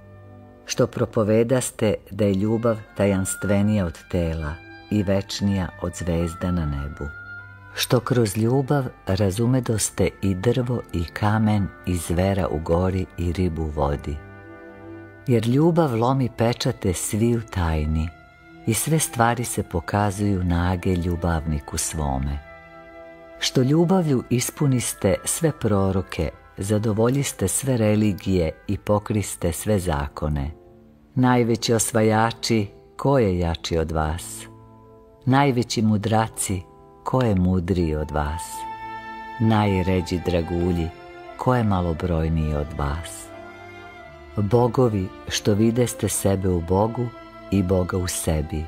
Što propovedaste da je ljubav tajanstvenija od tela i večnija od zvezda na nebu što kroz ljubav razumedoste i drvo i kamen i zvera u gori i ribu u vodi. Jer ljubav lomi pečate svi u tajni i sve stvari se pokazuju nage ljubavniku svome. Što ljubavlju ispuniste sve proroke, zadovoljiste sve religije i pokriste sve zakone. Najveći osvajači, ko je jači od vas? Najveći mudraci, ko je mudriji od vas? Najređi dragulji, ko je malobrojniji od vas? Bogovi što videste sebe u Bogu i Boga u sebi,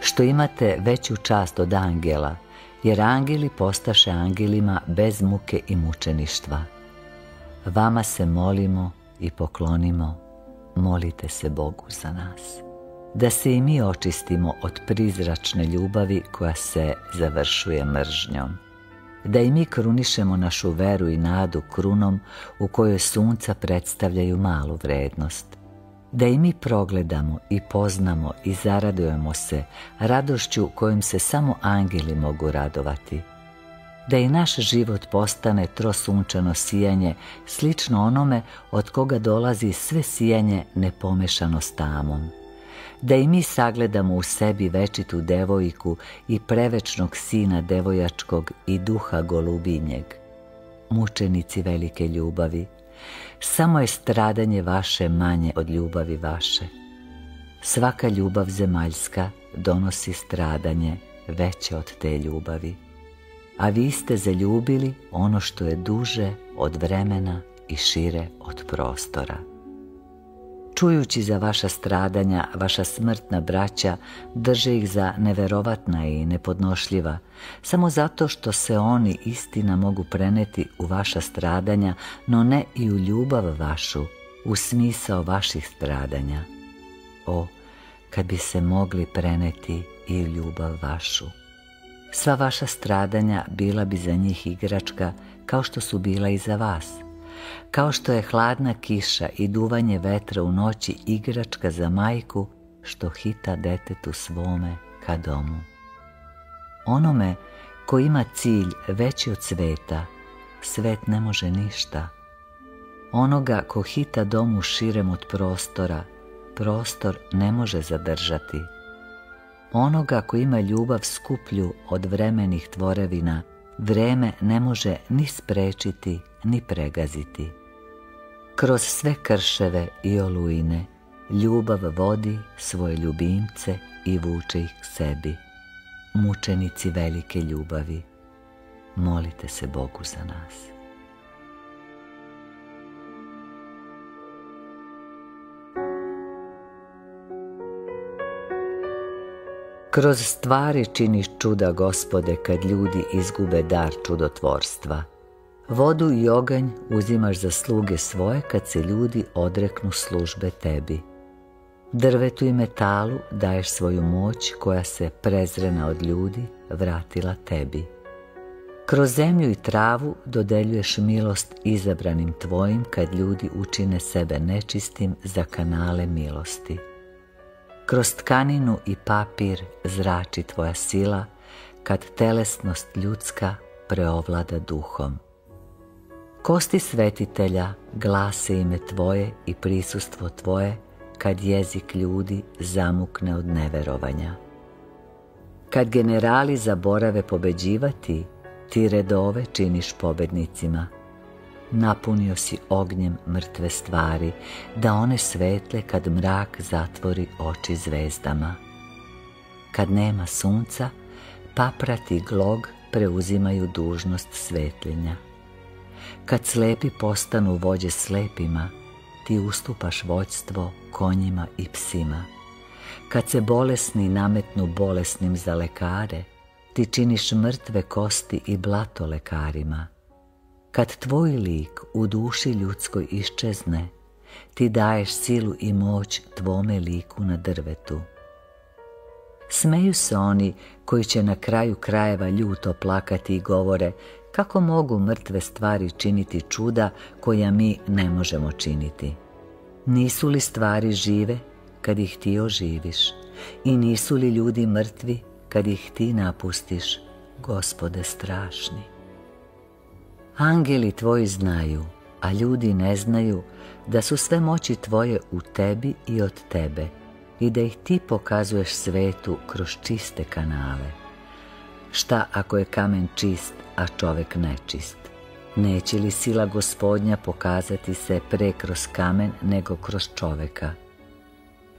što imate veću čast od angela, jer angeli postaše angelima bez muke i mučeništva. Vama se molimo i poklonimo, molite se Bogu za nas da se i mi očistimo od prizračne ljubavi koja se završuje mržnjom. Da i mi krunišemo našu veru i nadu krunom u kojoj sunca predstavljaju malu vrednost. Da i mi progledamo i poznamo i zaradujemo se radošću kojim se samo angeli mogu radovati. Da i naš život postane trosunčano sijanje slično onome od koga dolazi sve sijanje nepomešano s tamom da i mi sagledamo u sebi večitu devojku i prevečnog sina devojačkog i duha golubinjeg. Mučenici velike ljubavi, samo je stradanje vaše manje od ljubavi vaše. Svaka ljubav zemaljska donosi stradanje veće od te ljubavi. A vi ste zaljubili ono što je duže od vremena i šire od prostora. Čujući za vaša stradanja, vaša smrtna braća drže ih za neverovatna i nepodnošljiva, samo zato što se oni istina mogu preneti u vaša stradanja, no ne i u ljubav vašu, u smisao vaših stradanja. O, kad bi se mogli preneti i ljubav vašu. Sva vaša stradanja bila bi za njih igračka kao što su bila i za vas – kao što je hladna kiša i duvanje vetra u noći igračka za majku što hita detetu svome ka domu. Onome ko ima cilj veći od sveta, svet ne može ništa. Onoga ko hita domu širem od prostora, prostor ne može zadržati. Onoga ko ima ljubav skuplju od vremenih tvorevina, vreme ne može ni sprečiti ni pregaziti. Kroz sve krševe i olujne ljubav vodi svoje ljubimce i vuče ih k sebi. Mučenici velike ljubavi, molite se Bogu za nas. Kroz stvari činiš čuda, gospode, kad ljudi izgube dar čudotvorstva – Vodu i oganj uzimaš za sluge svoje kad se ljudi odreknu službe tebi. Drvetu i metalu daješ svoju moć koja se prezrena od ljudi vratila tebi. Kroz zemlju i travu dodeljuješ milost izabranim tvojim kad ljudi učine sebe nečistim za kanale milosti. Kroz tkaninu i papir zrači tvoja sila kad telesnost ljudska preovlada duhom. Kosti svetitelja glase ime Tvoje i prisustvo Tvoje kad jezik ljudi zamukne od neverovanja. Kad generali zaborave pobeđivati, ti redove činiš pobednicima. Napunio si ognjem mrtve stvari, da one svetle kad mrak zatvori oči zvezdama. Kad nema sunca, paprati glog preuzimaju dužnost svetljenja. Kad slepi postanu vođe slepima, ti ustupaš vođstvo konjima i psima. Kad se bolesni nametnu bolesnim za lekare, ti činiš mrtve kosti i blato lekarima. Kad tvoj lik u duši ljudskoj iščezne, ti daješ silu i moć tvome liku na drvetu. Smeju se oni koji će na kraju krajeva ljuto plakati i govore kako mogu mrtve stvari činiti čuda koja mi ne možemo činiti. Nisu li stvari žive kad ih ti oživiš i nisu li ljudi mrtvi kad ih ti napustiš, gospode strašni. Angeli tvoji znaju, a ljudi ne znaju da su sve moći tvoje u tebi i od tebe i da ih ti pokazuješ svetu kroz čiste kanale. Šta ako je kamen čist, a čovek nečist? Neće li sila gospodnja pokazati se pre kroz kamen nego kroz čoveka?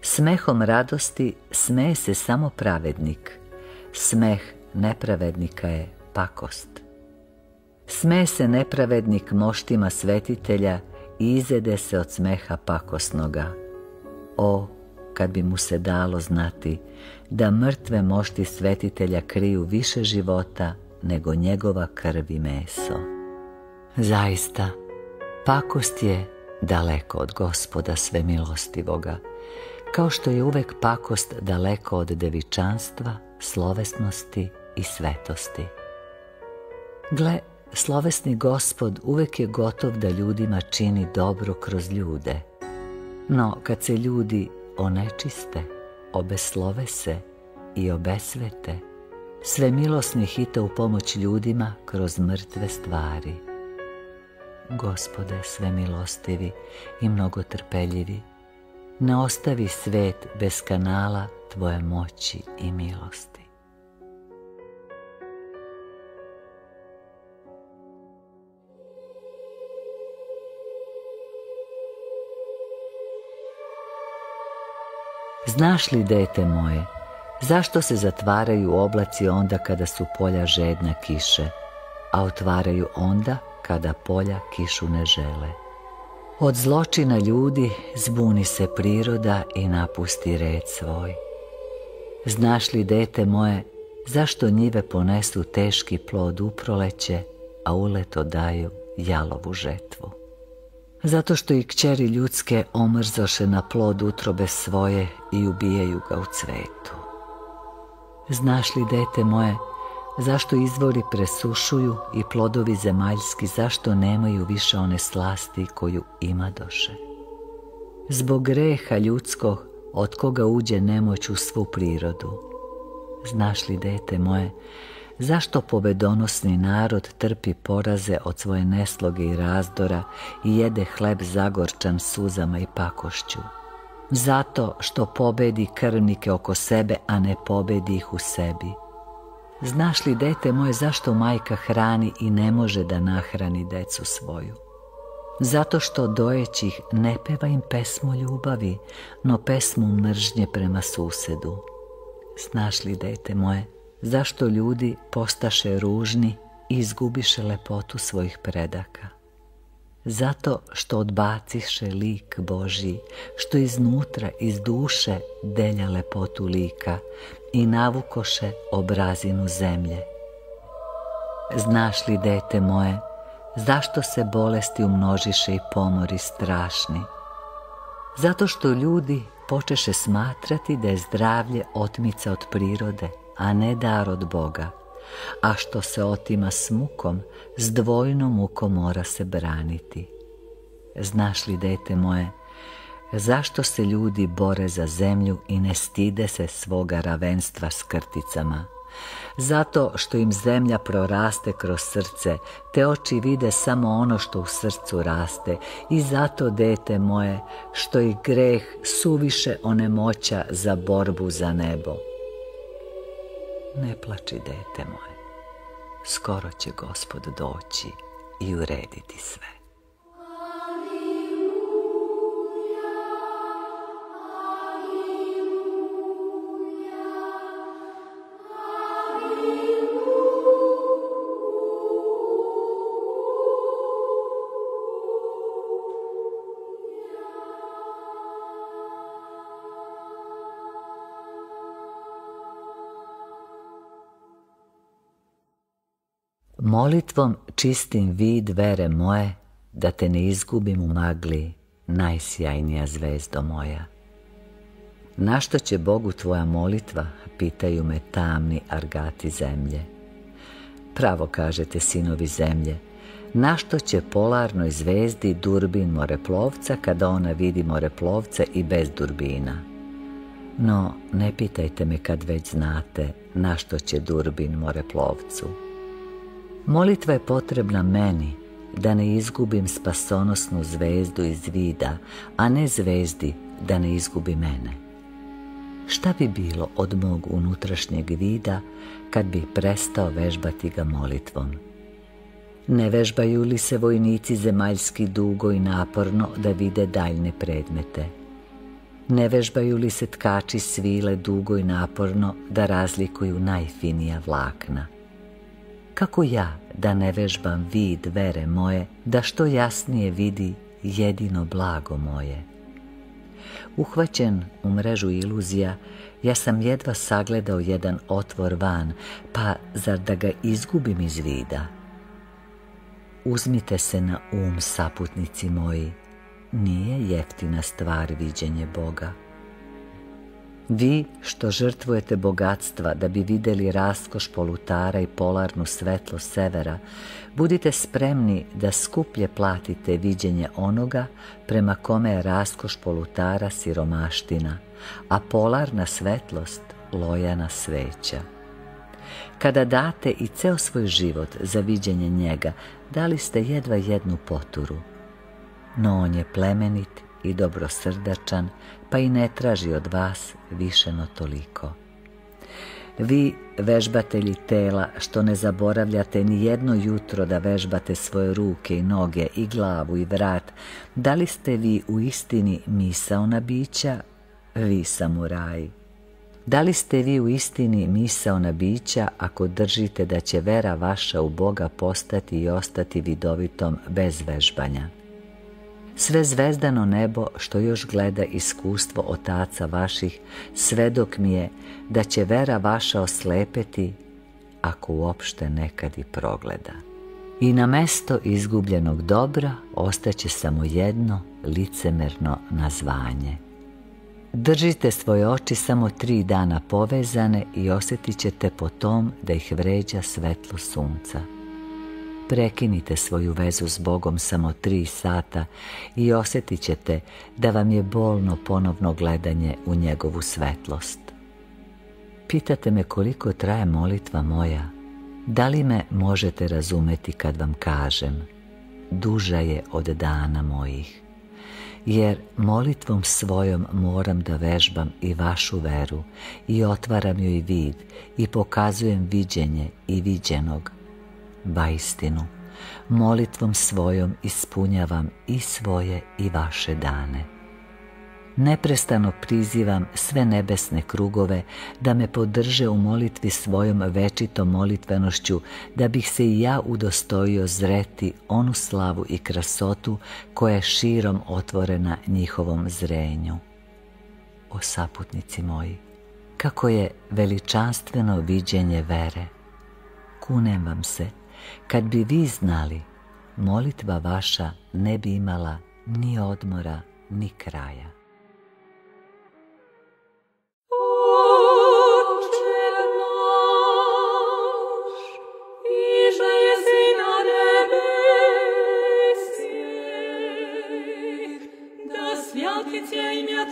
Smehom radosti smeje se samo pravednik. Smeh nepravednika je pakost. Sme se nepravednik moštima svetitelja i izede se od smeha pakosnoga. O, kad bi mu se dalo znati da mrtve mošti svetitelja kriju više života nego njegova krv i meso. Zaista, pakost je daleko od gospoda svemilostivoga, kao što je uvek pakost daleko od devičanstva, slovesnosti i svetosti. Gle, slovesni gospod uvek je gotov da ljudima čini dobro kroz ljude, no kad se ljudi onečiste, obeslove se i obesvete, sve milosni hita u pomoć ljudima kroz mrtve stvari. Gospode sve milostivi i mnogo trpeljivi, ne ostavi svet bez kanala Tvoje moći i milosti. Znaš li, dete moje, zašto se zatvaraju oblaci onda kada su polja žedna kiše, a otvaraju onda kada polja kišu ne žele? Od zločina ljudi zbuni se priroda i napusti red svoj. Znaš li, dete moje, zašto njive ponesu teški plod u proleće, a uleto daju jalovu žetvu? Zato što i kćeri ljudske omrzoše na plod utrobe svoje i ubijaju ga u cvetu. Znaš li, dete moje, zašto izvori presušuju i plodovi zemaljski, zašto nemaju više one slasti koju ima doše? Zbog greha ljudskog, od koga uđe nemoć u svu prirodu. Znaš li, dete moje, Zašto pobedonosni narod trpi poraze od svoje nesloge i razdora i jede hleb zagorčan suzama i pakošću? Zato što pobedi krvnike oko sebe, a ne pobedi ih u sebi. Znaš li, dete moje, zašto majka hrani i ne može da nahrani decu svoju? Zato što dojećih ne peva im pesmu ljubavi, no pesmu mržnje prema susedu. Znaš li, dete moje, zašto ljudi postaše ružni i izgubiše lepotu svojih predaka. Zato što odbaciše lik Božji, što iznutra, iz duše delja lepotu lika i navukoše obrazinu zemlje. Znaš li, dete moje, zašto se bolesti umnožiše i pomori strašni? Zato što ljudi počeše smatrati da je zdravlje otmica od prirode, a ne dar od Boga, a što se otima s s dvojnom mukom mora se braniti. Znaš li, dete moje, zašto se ljudi bore za zemlju i ne stide se svoga ravenstva s krticama? Zato što im zemlja proraste kroz srce, te oči vide samo ono što u srcu raste i zato, dete moje, što i greh suviše onemoća za borbu za nebo. Ne plači, dete moje. Skoro će gospod doći i urediti sve. Molitvom čistim vid vere moje, da te ne izgubim u magli, najsjajnija zvezdo moja. Na što će Bogu tvoja molitva, pitaju me tamni argati zemlje. Pravo kažete, sinovi zemlje, na što će polarnoj zvezdi durbin moreplovca kada ona vidi moreplovca i bez durbina? No, ne pitajte me kad već znate na što će durbin moreplovcu. Molitva je potrebna meni, da ne izgubim spasonosnu zvezdu iz vida, a ne zvezdi da ne izgubi mene. Šta bi bilo od mog unutrašnjeg vida kad bi prestao vežbati ga molitvom? Ne vežbaju li se vojnici zemaljski dugo i naporno da vide daljne predmete? Ne vežbaju li se tkači svile dugo i naporno da razlikuju najfinija vlakna? Kako ja da ne vežbam vid vere moje, da što jasnije vidi jedino blago moje? Uhvaćen u mrežu iluzija, ja sam jedva sagledao jedan otvor van, pa zar da ga izgubim iz vida? Uzmite se na um, saputnici moji, nije jeftina stvar viđenje Boga. Vi što žrtvujete bogatstva da bi vidjeli raskoš polutara i polarnu svetlo severa, budite spremni da skuplje platite viđenje onoga prema kome je raskoš polutara siromaština, a polarna svetlost lojana sveća. Kada date i ceo svoj život za viđenje njega, dali ste jedva jednu poturu, no on je plemenit i dobrosrdačan, pa i ne traži od vas više no toliko. Vi, vežbatelji tela, što ne zaboravljate ni jedno jutro da vežbate svoje ruke i noge i glavu i vrat, da li ste vi u istini misaona bića, vi samuraji? Da li ste vi u istini misaona bića ako držite da će vera vaša u Boga postati i ostati vidovitom bez vežbanja? Sve zvezdano nebo što još gleda iskustvo otaca vaših, sve dok mi je da će vera vaša oslepeti, ako uopšte nekad i progleda. I na mesto izgubljenog dobra ostaće samo jedno licemerno nazvanje. Držite svoje oči samo tri dana povezane i osjetit ćete po tom da ih vređa svetlo sunca. Prekinite svoju vezu s Bogom samo tri sata i osjetit ćete da vam je bolno ponovno gledanje u njegovu svetlost. Pitate me koliko traje molitva moja. Da li me možete razumeti kad vam kažem? Duža je od dana mojih. Jer molitvom svojom moram da vežbam i vašu veru i otvaram joj vid i pokazujem viđenje i viđenog ba istinu, molitvom svojom ispunjavam i svoje i vaše dane. Neprestano prizivam sve nebesne krugove da me podrže u molitvi svojom večitom molitvenošću, da bih se i ja udostojio zreti onu slavu i krasotu koja je širom otvorena njihovom zrenju. O saputnici moji, kako je veličanstveno viđenje vere. Kunem vam se kad bi vi znali, molitva vaša ne bi imala ni odmora, ni kraja.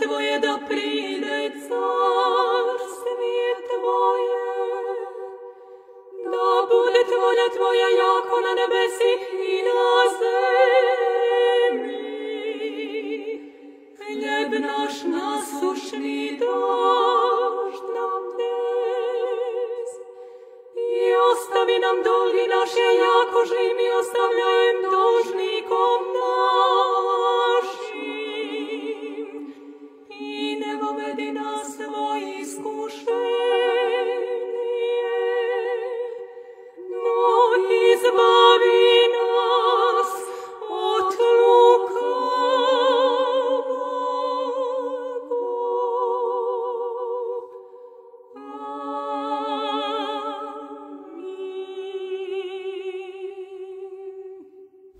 Tvoje da pride carstve Bude tvoja tvoja jako na nebesih i na zemlji. Hljeb dnes
ostavi nam dolgi naše, jako živ mi dožnikom našim. I ne vovedi nas svoj iskušenje,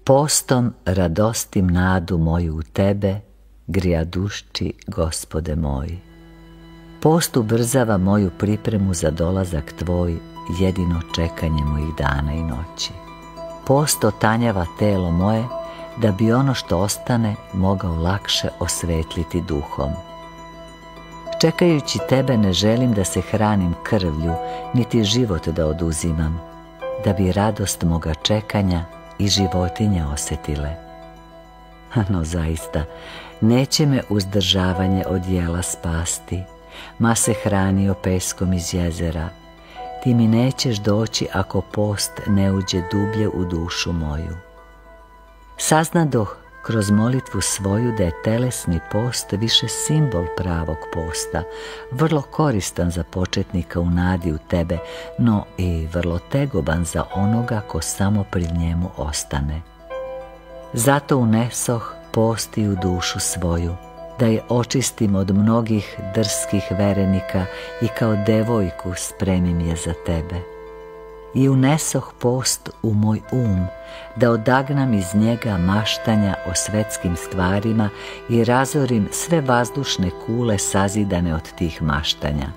Postom radostim nadu moju u tebe, grija dušči, gospode moj. Post ubrzava moju pripremu za dolazak tvoj, jedino čekanje mojih dana i noći. Post otanjava telo moje, da bi ono što ostane mogao lakše osvetliti duhom. Čekajući tebe ne želim da se hranim krvlju, niti život da oduzimam, da bi radost moga čekanja i životinje osjetile. (laughs) No zaista, neće me uzdržavanje od jela spasti, ma se hranio peskom iz jezera. Ti mi nećeš doći ako post ne uđe dublje u dušu moju. Saznadoh kroz molitvu svoju da je telesni post više simbol pravog posta, vrlo koristan za početnika u nadi u tebe, no i vrlo tegoban za onoga ko samo pri njemu ostane. Zato unesoh posti u dušu svoju, da je očistim od mnogih drskih verenika i kao devojku spremim je za tebe i unesoh post u moj um, da odagnam iz njega maštanja o svetskim stvarima i razorim sve vazdušne kule sazidane od tih maštanja,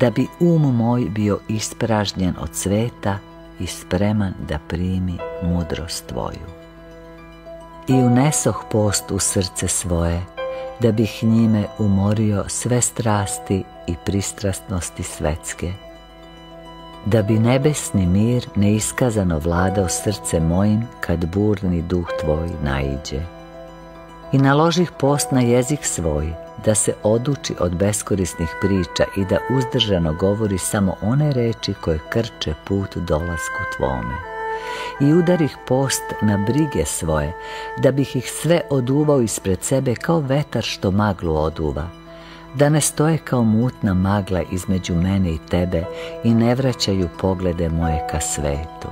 da bi um moj bio ispražnjen od sveta i spreman da primi mudrost tvoju. I unesoh post u srce svoje, da bih njime umorio sve strasti i pristrastnosti svetske, da bi nebesni mir neiskazano vladao srce mojim kad burni duh tvoj naiđe. I naložih post na jezik svoj, da se oduči od beskorisnih priča i da uzdržano govori samo one reči koje krče put dolasku tvome. I udarih post na brige svoje, da bih ih sve oduvao ispred sebe kao vetar što maglu oduva, da ne stoje kao mutna magla između mene i tebe i ne vraćaju poglede moje ka svetu.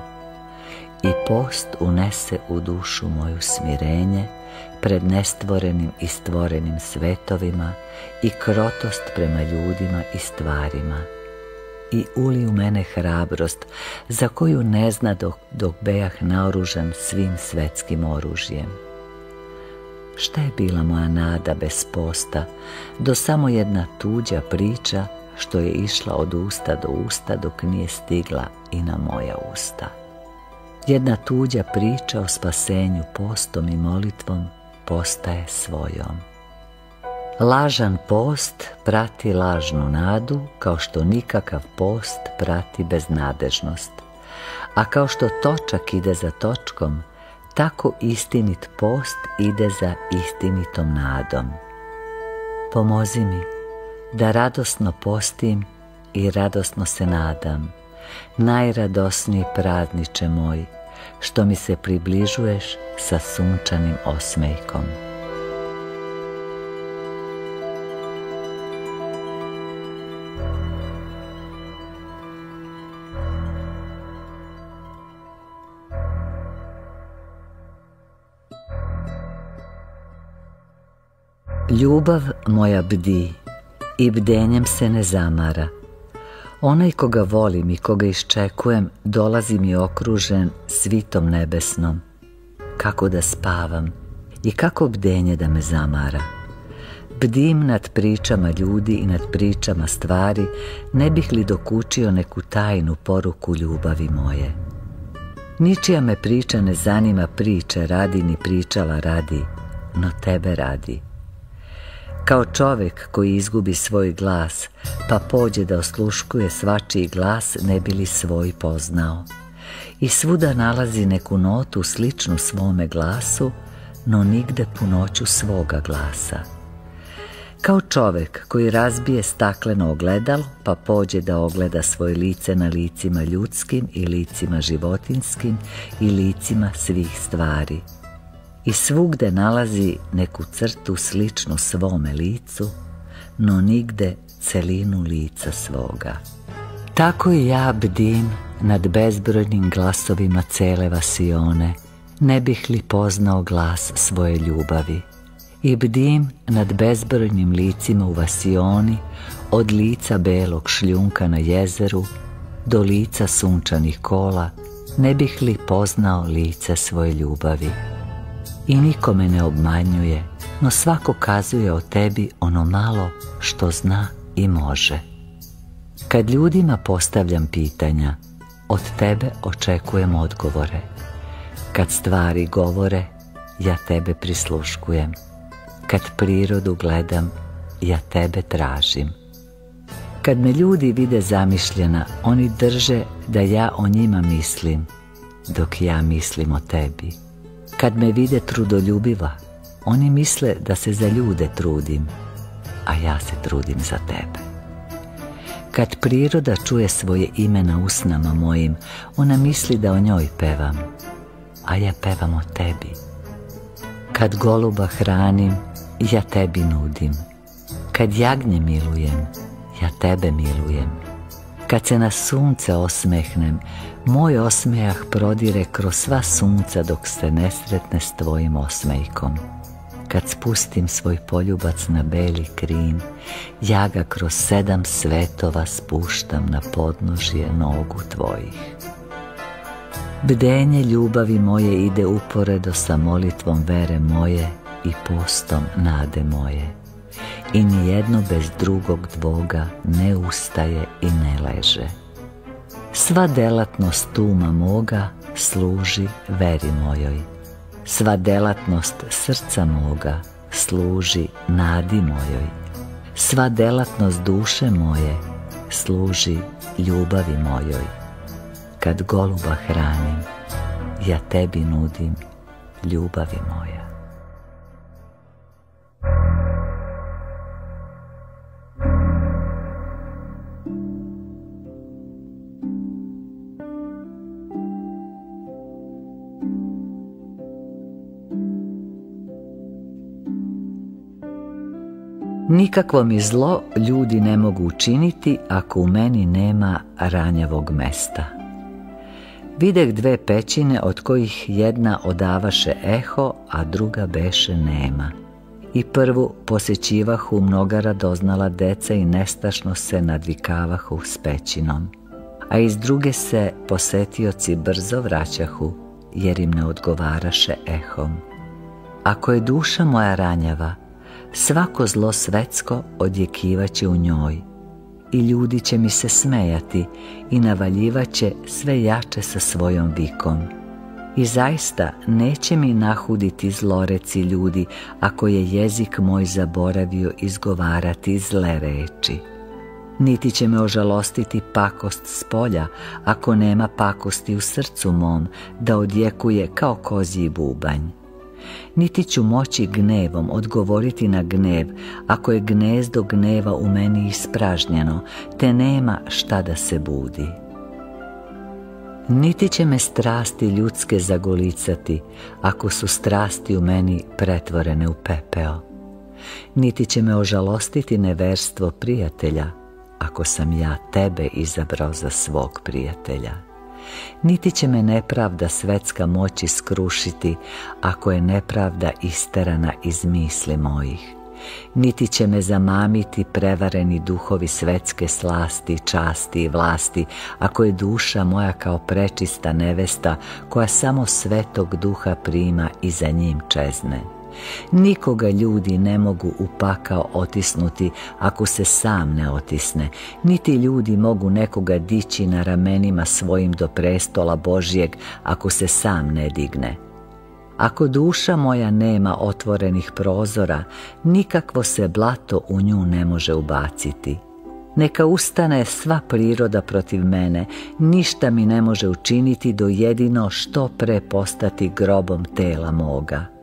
I post unese u dušu moju smirenje pred nestvorenim i stvorenim svetovima i krotost prema ljudima i stvarima. I uli u mene hrabrost za koju ne zna dok, dok bejah naoružan svim svetskim oružjem Šta je bila moja nada bez posta, do samo jedna tuđa priča što je išla od usta do usta dok nije stigla i na moja usta. Jedna tuđa priča o spasenju postom i molitvom postaje svojom. Lažan post prati lažnu nadu, kao što nikakav post prati beznadežnost. A kao što točak ide za točkom, tako istinit post ide za istinitom nadom. Pomozi mi da radosno postim i radosno se nadam, najradosniji prazniče moj, što mi se približuješ sa sunčanim osmejkom. Ljubav moja bdi i bdenjem se ne zamara. Onaj koga volim i koga iščekujem dolazi mi okružen svitom nebesnom. Kako da spavam i kako bdenje da me zamara. Bdim nad pričama ljudi i nad pričama stvari, ne bih li dokučio neku tajnu poruku ljubavi moje. Ničija me priča ne zanima priče radi ni pričala radi, no tebe radi. Kao čovjek koji izgubi svoj glas, pa pođe da osluškuje svačiji glas ne bi li svoj poznao. I svuda nalazi neku notu sličnu svome glasu, no nigde punoću svoga glasa.
Kao čovjek koji razbije stakleno ogledalo pa pođe da ogleda svoje lice na licima ljudskim i licima životinskim i licima svih stvari. I svugde nalazi neku crtu sličnu svome licu, no nigde celinu lica svoga. Tako i ja bdim nad bezbrojnim glasovima cele vasione, ne bih li poznao glas svoje ljubavi. I bdim nad bezbrojnim licima u vasioni, od lica belog šljunka na jezeru, do lica sunčanih kola, ne bih li poznao lice svoje ljubavi. I niko me ne obmanjuje, no svako kazuje o tebi ono malo što zna i može. Kad ljudima postavljam pitanja, od tebe očekujem odgovore. Kad stvari govore, ja tebe prisluškujem. Kad prirodu gledam, ja tebe tražim. Kad me ljudi vide zamišljena, oni drže da ja o njima mislim, dok ja mislim o tebi. Kad me vide trudoljubiva, oni misle da se za ljude trudim, a ja se trudim za tebe. Kad priroda čuje svoje ime na usnama mojim, ona misli da o njoj pevam, a ja pevam o tebi. Kad goluba hranim, ja tebi nudim. Kad jagnje milujem, ja tebe milujem. Kad se na sunce osmehnem, moj osmejah prodire kroz sva sunca dok se nesretne s tvojim osmejkom. Kad spustim svoj poljubac na beli krin, ja ga kroz sedam svetova spuštam na podnožje nogu tvojih. Bdenje ljubavi moje ide uporedo sa molitvom vere moje i postom nade moje. I nijedno bez drugog dvoga ne ustaje i ne leže. Sva delatnost tuma moga služi veri mojoj Sva delatnost srca moga služi nadi mojoj. Sva delatnost duše moje služi ljubavi mojoj. Kad goluba hranim, ja tebi nudim ljubavi moja.
Nikakvo mi zlo ljudi ne mogu učiniti ako u meni nema ranjavog mesta. Videh dve pećine od kojih jedna odavaše eho, a druga beše nema. I prvu posjećivahu mnoga radoznala deca i nestašno se nadvikavahu s pećinom. A iz druge se posetioci brzo vraćahu, jer im ne odgovaraše ehom. Ako je duša moja ranjava, svako zlo svetsko odjekivaće u njoj i ljudi će mi se smejati i navaljivaće sve jače sa svojom vikom. I zaista neće mi nahuditi zloreci ljudi ako je jezik moj zaboravio izgovarati zle reči. Niti će me ožalostiti pakost s polja ako nema pakosti u srcu mom da odjekuje kao kozji bubanj niti ću moći gnevom odgovoriti na gnev, ako je gnezdo gneva u meni ispražnjeno, te nema šta da se budi. Niti će me strasti ljudske zagolicati, ako su strasti u meni pretvorene u pepeo. Niti će me ožalostiti neverstvo prijatelja, ako sam ja tebe izabrao za svog prijatelja niti će me nepravda svetska moći skrušiti ako je nepravda isterana iz misli mojih. Niti će me zamamiti prevareni duhovi svetske slasti, časti i vlasti, ako je duša moja kao prečista nevesta koja samo svetog duha prima i za njim čezne. Nikoga ljudi ne mogu u pakao otisnuti ako se sam ne otisne, niti ljudi mogu nekoga dići na ramenima svojim do prestola Božjeg ako se sam ne digne. Ako duša moja nema otvorenih prozora, nikakvo se blato u nju ne može ubaciti. Neka ustane sva priroda protiv mene, ništa mi ne može učiniti do jedino što pre postati grobom tela moga.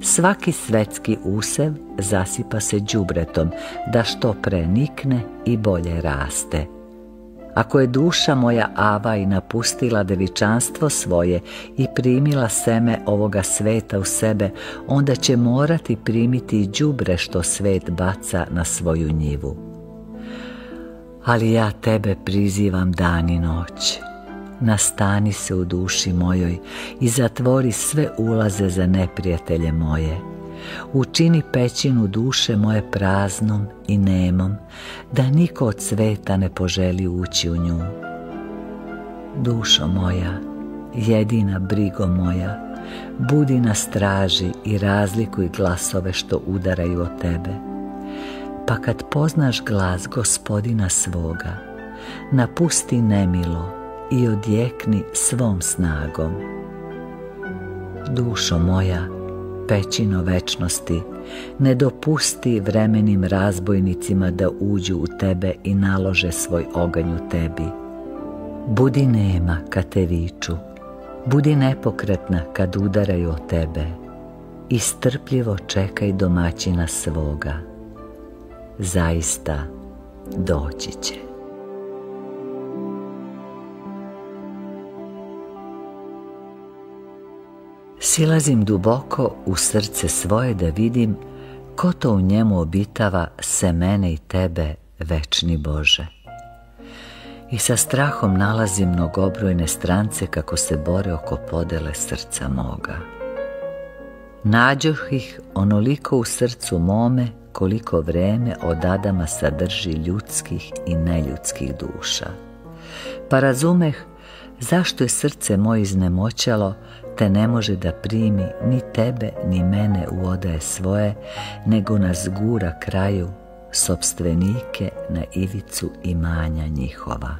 Svaki svetski usev zasipa se đubretom da što pre nikne i bolje raste. Ako je duša moja ava i napustila devičanstvo svoje i primila seme ovoga sveta u sebe, onda će morati primiti đubre što svet baca na svoju njivu. Ali ja tebe prizivam dan i noć. Nastani se u duši mojoj i zatvori sve ulaze za neprijatelje moje učini pećinu duše moje praznom i nemom, da niko od sveta ne poželi ući u nju. Dušo moja, jedina brigo moja, budi na straži i razlikuj glasove što udaraju od tebe. Pa kad poznaš glas gospodina svoga, napusti nemilo i odjekni svom snagom. Dušo moja, pećino večnosti, ne dopusti vremenim razbojnicima da uđu u tebe i nalože svoj oganj u tebi. Budi nema kad te viču, budi nepokretna kad udaraju o tebe i strpljivo čekaj domaćina svoga. Zaista doći će. Silazim duboko u srce svoje da vidim ko to u njemu obitava se mene i tebe, večni Bože. I sa strahom nalazim mnogobrojne strance kako se bore oko podele srca moga. Nađoh ih onoliko u srcu mome koliko vreme od Adama sadrži ljudskih i neljudskih duša. Pa razumeh zašto je srce moje iznemoćalo te ne može da primi ni tebe ni mene u odaje svoje, nego nas gura kraju, sobstvenike na ivicu imanja njihova.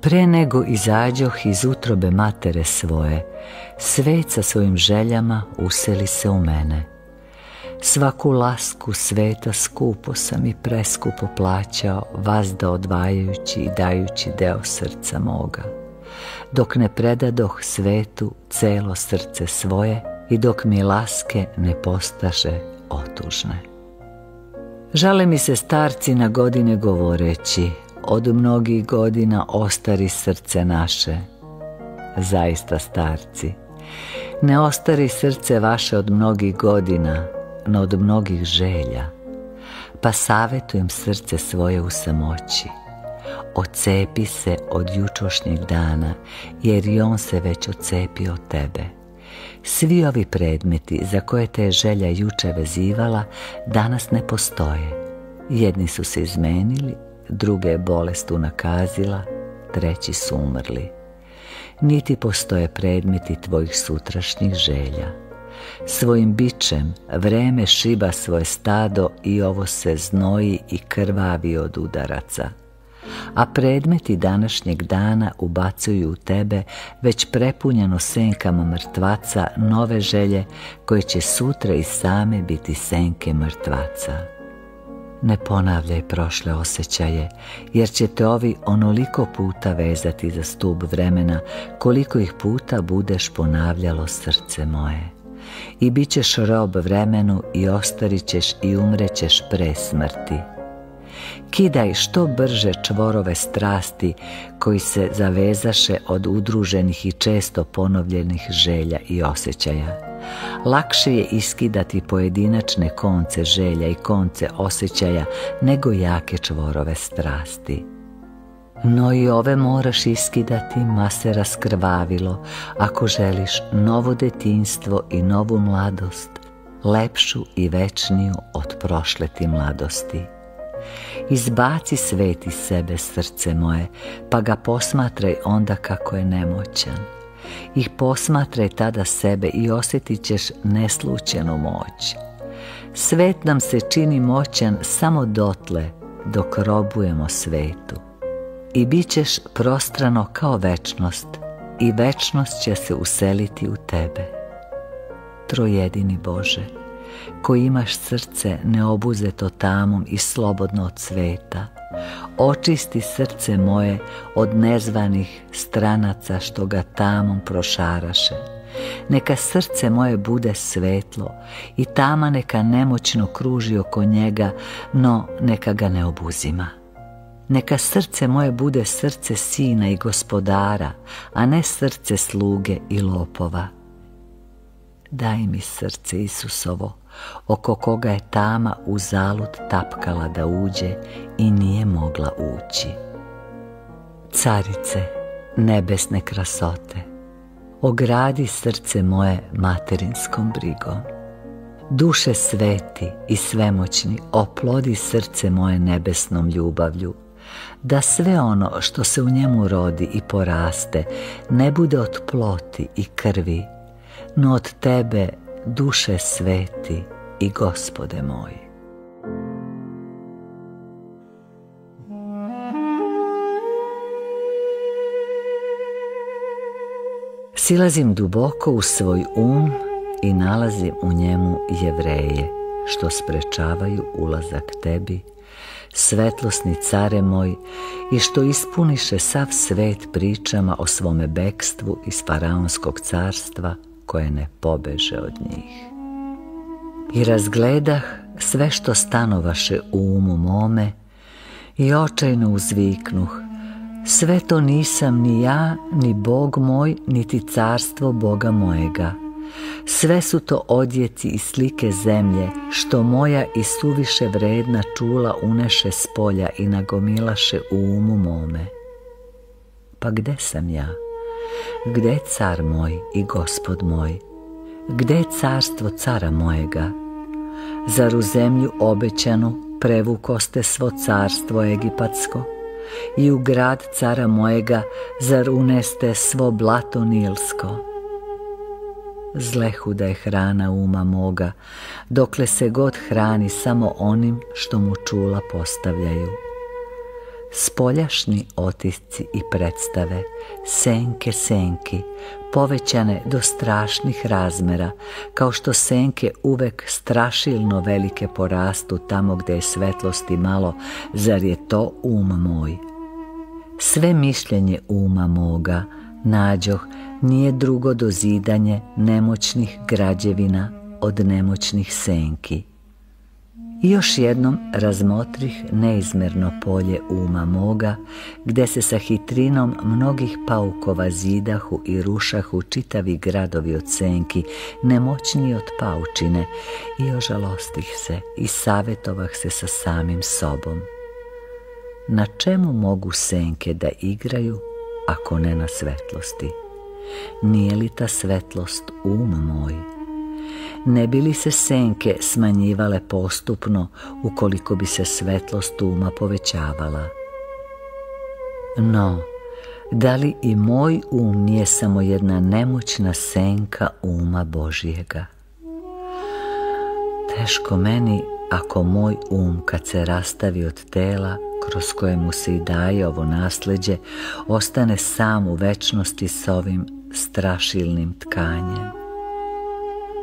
Pre nego izađoh iz utrobe matere svoje, svet sa svojim željama useli se u mene. Svaku lasku sveta skupo sam i preskupo plaćao, vazda odvajajući i dajući deo srca moga dok ne predadoh svetu celo srce svoje i dok mi laske ne postaše otužne. Žale mi se starci na godine govoreći, od mnogih godina ostari srce naše. Zaista starci, ne ostari srce vaše od mnogih godina, no od mnogih želja, pa savjetujem srce svoje u samoći Ocepi se od jučošnjeg dana, jer i on se već ocepi od tebe. Svi ovi predmeti za koje te je želja juče vezivala, danas ne postoje. Jedni su se izmenili, druge je bolest unakazila, treći su umrli. Niti postoje predmeti tvojih sutrašnjih želja. Svojim bičem vreme šiba svoje stado i ovo se znoji i krvavi od udaraca a predmeti današnjeg dana ubacuju u tebe već prepunjeno senkama mrtvaca nove želje koje će sutra i same biti senke mrtvaca. Ne ponavljaj prošle osjećaje, jer će te ovi onoliko puta vezati za stup vremena, koliko ih puta budeš ponavljalo srce moje. I bit ćeš rob vremenu i ostarit ćeš i umrećeš pre smrti Kidaj što brže čvorove strasti koji se zavezaše od udruženih i često ponovljenih želja i osjećaja. Lakše je iskidati pojedinačne konce želja i konce osjećaja nego jake čvorove strasti. No i ove moraš iskidati, ma se raskrvavilo, ako želiš novo detinstvo i novu mladost, lepšu i večniju od prošle ti mladosti. Izbaci sveti sebe srce moje, pa ga posmatraj onda kako je nemoćan. Ih posmatraj tada sebe i osjetit ćeš neslučenu moć. Svet nam se čini moćan samo dotle dok robujemo svetu. I bit ćeš prostrano kao večnost i večnost će se useliti u tebe. Trojedini Bože, koji imaš srce neobuzeto tamom i slobodno od sveta. Očisti srce moje od nezvanih stranaca što ga tamom prošaraše. Neka srce moje bude svetlo i tama neka nemoćno kruži oko njega, no neka ga ne obuzima. Neka srce moje bude srce sina i gospodara, a ne srce sluge i lopova. Daj mi srce Isusovo, oko koga je tama u zalud tapkala da uđe i nije mogla ući. Carice, nebesne krasote, ogradi srce moje materinskom brigom. Duše sveti i svemoćni, oplodi srce moje nebesnom ljubavlju, da sve ono što se u njemu rodi i poraste ne bude od ploti i krvi, no od tebe duše sveti i gospode moji. Silazim duboko u svoj um i nalazim u njemu jevreje, što sprečavaju ulazak tebi, svetlosni care moj, i što ispuniše sav svet pričama o svome bekstvu iz faraonskog carstva, koje ne pobeže od njih. I razgledah sve što stanovaše u umu mome i očajno uzviknuh, sve to nisam ni ja, ni Bog moj, niti carstvo Boga mojega. Sve su to odjeci i slike zemlje, što moja i suviše vredna čula uneše s polja i nagomilaše u umu mome. Pa gde sam ja? Gde je car moj i gospod moj? Gde je carstvo cara mojega? Zar u zemlju obećanu prevukoste svo carstvo egipatsko? I u grad cara mojega zar uneste svo blato nilsko? Zlehuda je hrana uma moga, dokle se god hrani samo onim što mu čula postavljaju spoljašnji otisci i predstave, senke senki, povećane do strašnih razmera, kao što senke uvek strašilno velike porastu tamo gdje je svetlosti malo, zar je to um moj? Sve mišljenje uma moga, nađoh, nije drugo dozidanje nemoćnih građevina od nemoćnih senki. Još jednom razmotrih neizmerno polje uma moga, gde se sa hitrinom mnogih paukova zidahu i rušahu čitavi gradovi od senki, nemoćniji od paučine, i ožalostih se i savjetovah se sa samim sobom. Na čemu mogu senke da igraju, ako ne na svetlosti? Nije li ta svetlost um moj? Ne bi li se senke smanjivale postupno ukoliko bi se svetlost uma povećavala. No, da li i moj um nije samo jedna nemoćna senka uma Božijega? Teško meni ako moj um kad se rastavi od tela kroz koje mu se i daje ovo nasljeđe ostane sam u večnosti s ovim strašilnim tkanjem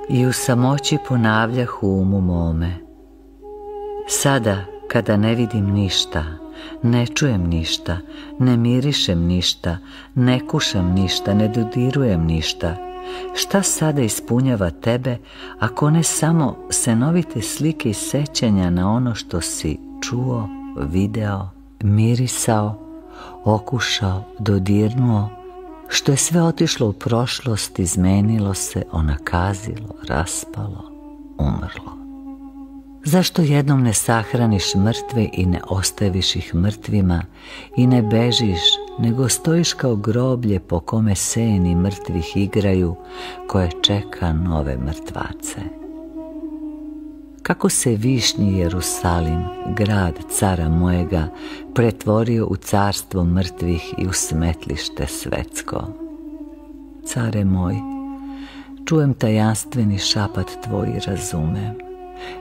i u samoći ponavljah u umu mome. Sada, kada ne vidim ništa, ne čujem ništa, ne mirišem ništa, ne kušam ništa, ne dodirujem ništa, šta sada ispunjava tebe, ako ne samo senovite slike i sećanja na ono što si čuo, video, mirisao, okušao, dodirnuo, što je sve otišlo u prošlost, izmenilo se, onakazilo, raspalo, umrlo. Zašto jednom ne sahraniš mrtve i ne ostaviš ih mrtvima i ne bežiš, nego stojiš kao groblje po kome seni mrtvih igraju koje čeka nove mrtvace? Kako se višnji Jerusalim, grad cara mojega, pretvorio u carstvo mrtvih i u smetlište svetsko. Care moj, čujem tajanstveni šapat tvoj i razumem,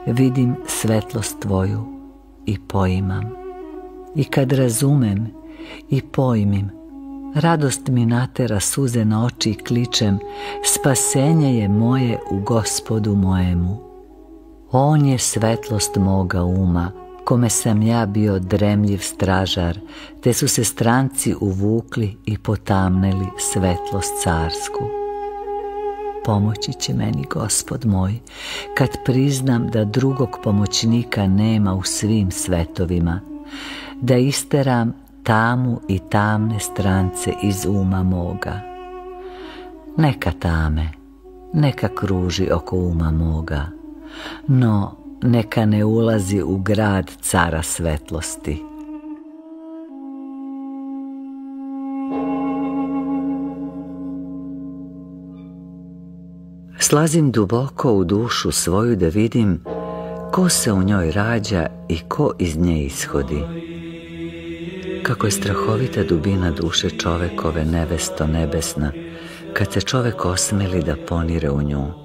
vidim svetlost tvoju i poimam. I kad razumem i pojmim, radost mi natera suze na oči i kličem, spasenje je moje u gospodu mojemu on je svetlost moga uma, kome sam ja bio dremljiv stražar, te su se stranci uvukli i potamneli svetlost carsku. Pomoći će meni gospod moj, kad priznam da drugog pomoćnika nema u svim svetovima, da isteram tamu i tamne strance iz uma moga. Neka tame, neka kruži oko uma moga, no neka ne ulazi u grad cara svetlosti. Slazim duboko u dušu svoju da vidim ko se u njoj rađa i ko iz nje ishodi. Kako je strahovita dubina duše čovekove nevesto nebesna, kad se čovek osmeli da ponire u nju.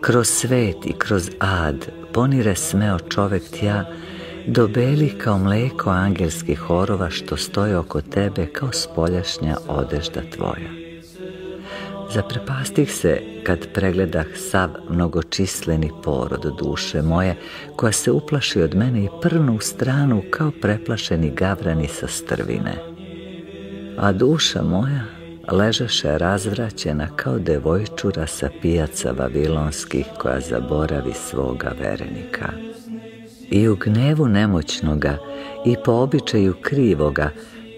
Kroz svet i kroz ad ponire smeo čovek tja, do beli kao mleko angelskih horova što stoje oko tebe kao spoljašnja odežda tvoja. Zaprepastih se kad pregledah sav mnogočisleni porod duše moje, koja se uplaši od mene i prnu u stranu kao preplašeni gavrani sa strvine. A duša moja ležeše razvraćena kao devojčura sa pijaca vavilonskih koja zaboravi svoga verenika. I u gnevu nemoćnoga i po običaju krivoga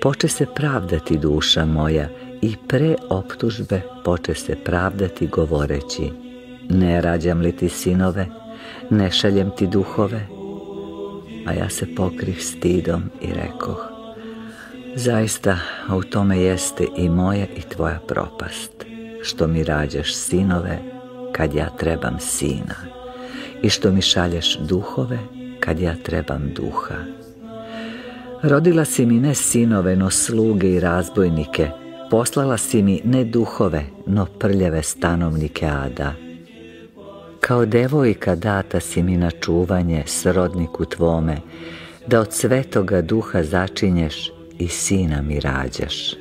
poče se pravdati duša moja i pre optužbe poče se pravdati govoreći Ne rađam li ti sinove, ne šaljem ti duhove? A ja se pokrih stidom i rekoh Zaista u tome jeste i moja i tvoja propast, što mi rađaš sinove kad ja trebam sina i što mi šalješ duhove kad ja trebam duha. Rodila si mi ne sinove, no sluge i razbojnike, Poslala si mi ne duhove, no prljeve stanovnike ada. Kao devojka data si mi na čuvanje srodniku tvome, da od svetoga duha začinješ i sina mi rađaš.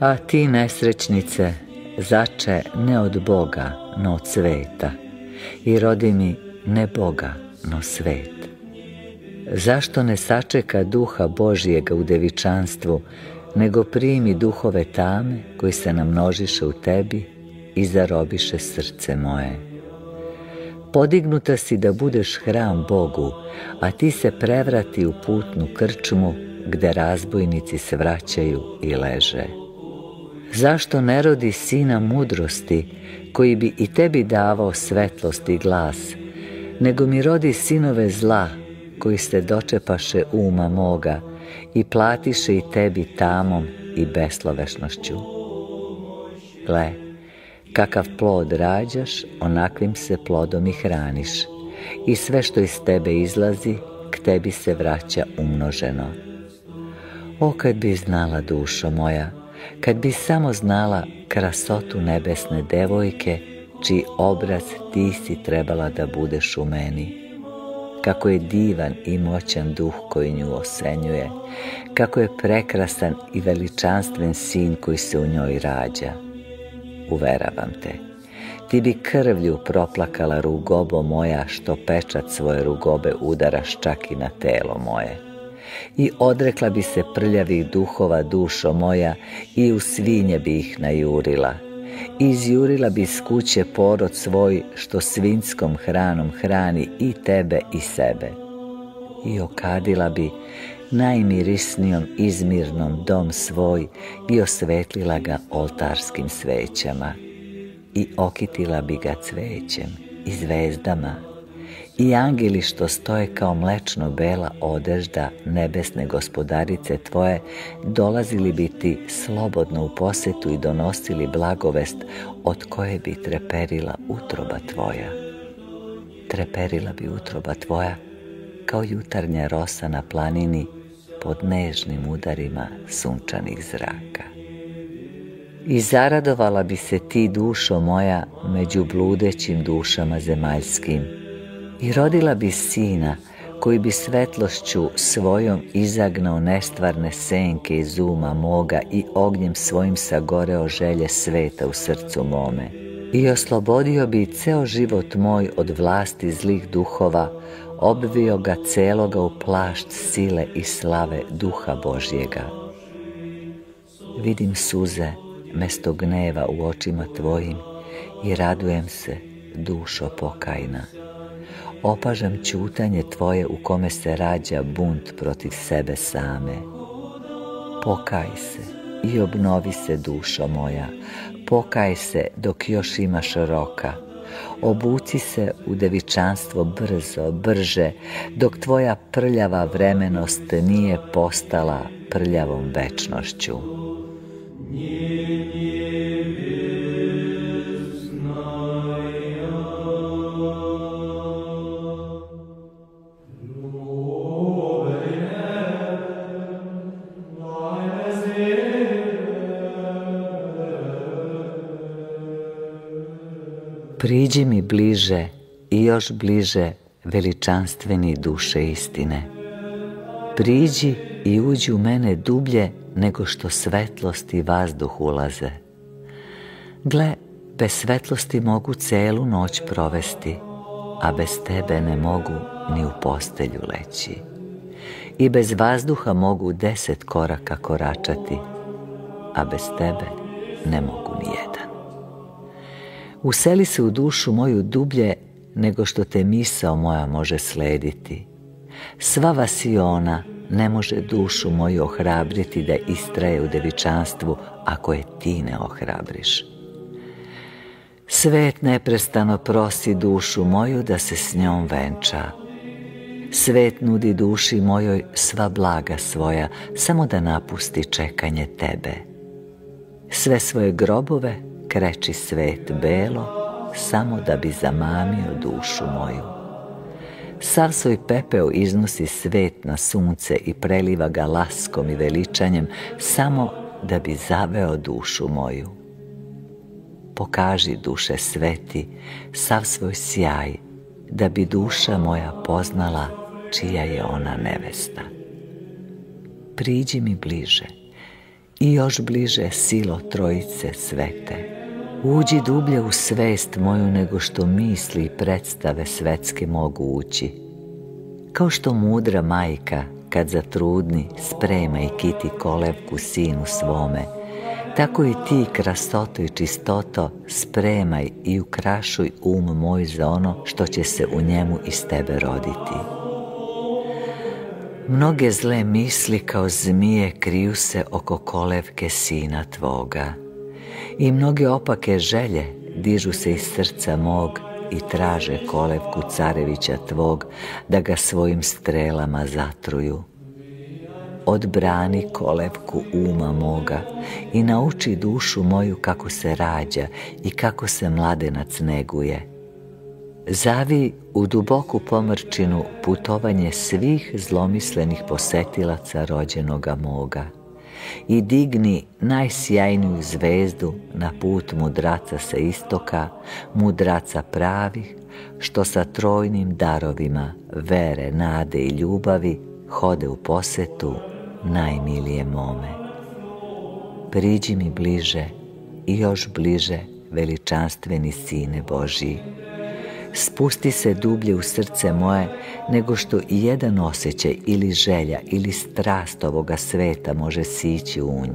A ti, nesrećnice, zače ne od Boga, no od sveta, i rodi mi ne Boga, no svet. Zašto ne sačeka duha Božijega u devičanstvu, nego primi duhove tame koji se namnožiše u tebi i zarobiše srce moje. Podignuta si da budeš hram Bogu, a ti se prevrati u putnu krčmu gde razbojnici se vraćaju i leže. Zašto ne rodi sina mudrosti koji bi i tebi davao svetlost i glas, nego mi rodi sinove zla koji se dočepaše uma moga, i platiše i tebi tamom i beslovešnošću. Gle, kakav plod rađaš, onakvim se plodom i hraniš i sve što iz tebe izlazi, k tebi se vraća umnoženo. O, kad bi znala dušo moja, kad bi samo znala krasotu nebesne devojke, čiji obraz ti si trebala da budeš u meni kako je divan i moćan duh koji nju osenjuje, kako je prekrasan i veličanstven sin koji se u njoj rađa. Uveravam te, ti bi krvlju proplakala rugobo moja što pečat svoje rugobe udaraš čak i na telo moje. I odrekla bi se prljavih duhova dušo moja i u svinje bi ih najurila, izjurila bi s kuće porod svoj što svinskom hranom hrani i tebe i sebe. I okadila bi najmirisnijom izmirnom dom svoj i osvetlila ga oltarskim svećama. I okitila bi ga cvećem i zvezdama i angeli što stoje kao mlečno bela odežda nebesne gospodarice tvoje, dolazili bi ti slobodno u posetu i donosili blagovest od koje bi treperila utroba tvoja. Treperila bi utroba tvoja kao jutarnja rosa na planini pod nežnim udarima sunčanih zraka. I zaradovala bi se ti dušo moja među bludećim dušama zemaljskim, i rodila bi sina koji bi svetlošću svojom izagnao nestvarne senke iz uma moga i ognjem svojim sagoreo želje sveta u srcu mome. I oslobodio bi ceo život moj od vlasti zlih duhova, obvio ga celoga u plašt sile i slave duha Božjega. Vidim suze mesto gneva u očima tvojim i radujem se, dušo pokajna. Opažam čutanje tvoje u kome se rađa bunt protiv sebe same. Pokaj se i obnovi se dušo moja, pokaj se dok još imaš roka. Obuci se u devičanstvo brzo, brže, dok tvoja prljava vremenost nije postala prljavom večnošću. Priđi mi bliže i još bliže veličanstveni duše istine. Priđi i uđi u mene dublje nego što svetlost i vazduh ulaze. Gle, bez svetlosti mogu celu noć provesti, a bez tebe ne mogu ni u postelju leći. I bez vazduha mogu deset koraka koračati, a bez tebe ne mogu ni. Useli se u dušu moju dublje nego što te misao moja može slediti. Sva vasiona ne može dušu moju ohrabriti da istraje u devičanstvu ako je ti ne ohrabriš. Svet neprestano prosi dušu moju da se s njom venča. Svet nudi duši mojoj sva blaga svoja, samo da napusti čekanje tebe. Sve svoje grobove kreći svet belo, samo da bi zamamio dušu moju. Sav svoj pepeo iznosi svet na sunce i preliva ga laskom i veličanjem samo da bi zaveo dušu moju. Pokaži duše sveti sav svoj sjaj da bi duša moja poznala čija je ona nevesta. Priđi mi bliže i još bliže silo trojice svete Uđi dublje u svest moju nego što misli i predstave svetske mogu ući. Kao što mudra majka kad zatrudni sprema i kiti kolevku sinu svome, tako i ti krasoto i čistoto spremaj i ukrašuj um moj za ono što će se u njemu iz tebe roditi. Mnoge zle misli kao zmije kriju se oko kolevke sina tvoga i mnoge opake želje dižu se iz srca mog i traže kolevku carevića tvog da ga svojim strelama zatruju. Odbrani kolevku uma moga i nauči dušu moju kako se rađa i kako se mladenac neguje. Zavi u duboku pomrčinu putovanje svih zlomislenih posetilaca rođenoga moga i digni najsjajniju zvezdu na put mudraca sa istoka, mudraca pravih, što sa trojnim darovima vere, nade i ljubavi hode u posetu najmilije mome. Priđi mi bliže i još bliže veličanstveni sine Božiji spusti se dublje u srce moje nego što i jedan osjećaj ili želja ili strast ovoga sveta može sići u unj.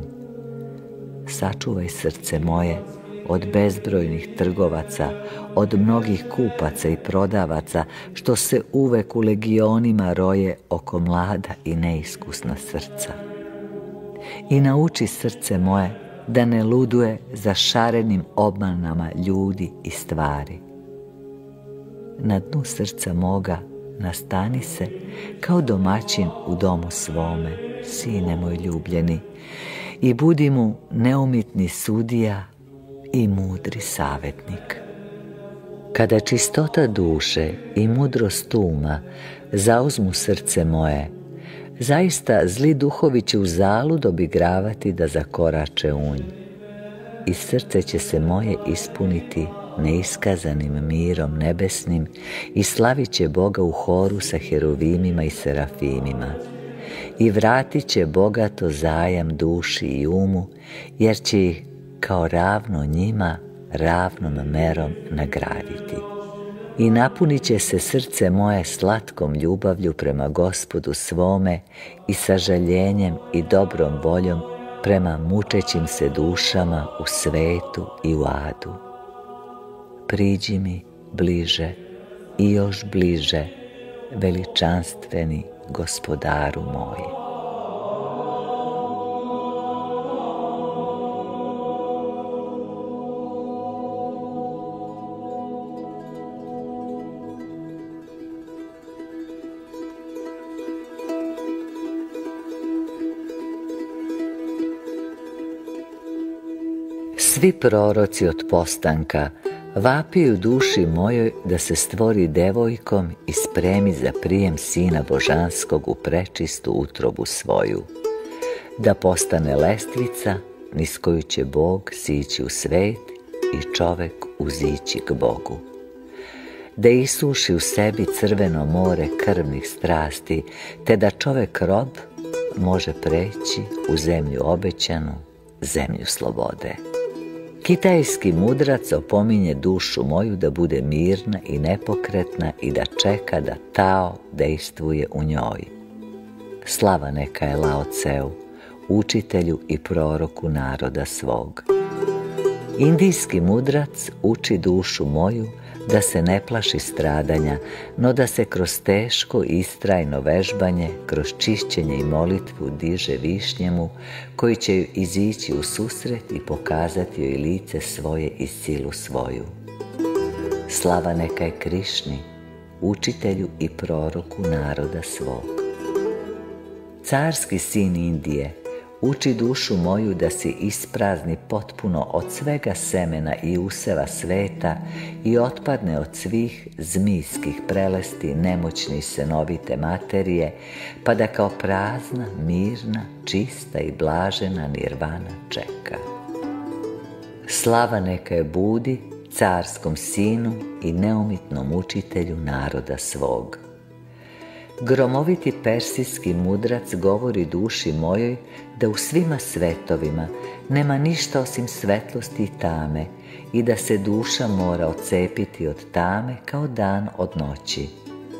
Sačuvaj srce moje od bezbrojnih trgovaca, od mnogih kupaca i prodavaca, što se uvek u legionima roje oko mlada i neiskusna srca. I nauči srce moje da ne luduje za šarenim obmanama ljudi i stvari na dnu srca moga nastani se kao domaćin u domu svome, sine moj ljubljeni, i budi mu neumitni sudija i mudri savjetnik. Kada čistota duše i mudrost uma zauzmu srce moje, zaista zli duhovi će u zalu dobigravati da zakorače unj. I srce će se moje ispuniti neiskazanim mirom nebesnim i slavit će Boga u horu sa heruvimima i serafimima. I vratit će bogato zajam duši i umu, jer će ih kao ravno njima ravnom merom nagraditi. I napunit će se srce moje slatkom ljubavlju prema gospodu svome i sažaljenjem i dobrom voljom prema mučećim se dušama u svetu i u adu priđi mi bliže i još bliže, veličanstveni gospodaru moj. Svi proroci od postanka vapiju duši mojoj da se stvori devojkom i spremi za prijem Sina Božanskog u prečistu utrobu svoju, da postane lestvica niz koju će Bog sići u svet i čovek uzići k Bogu. Da isuši u sebi crveno more krvnih strasti, te da čovek rob može preći u zemlju obećanu, zemlju slobode. Kitajski mudrac opominje dušu moju da bude mirna i nepokretna i da čeka da Tao dejstvuje u njoj. Slava neka je Lao Ceu, učitelju i proroku naroda svog. Indijski mudrac uči dušu moju da se ne plaši stradanja, no da se kroz teško i istrajno vežbanje, kroz čišćenje i molitvu diže višnjemu, koji će ju izići u susret i pokazati joj lice svoje i silu svoju. Slava neka je Krišni, učitelju i proroku naroda svog. Carski sin Indije, Uči dušu moju da se isprazni potpuno od svega semena i useva sveta i otpadne od svih zmijskih prelesti nemoćne i senovite materije, pa da kao prazna, mirna, čista i blažena nirvana čeka. Slava neka je budi carskom sinu i neumitnom učitelju naroda svog. Gromoviti persijski mudrac govori duši mojoj da u svima svetovima nema ništa osim svetlosti i tame i da se duša mora ocepiti od tame kao dan od noći.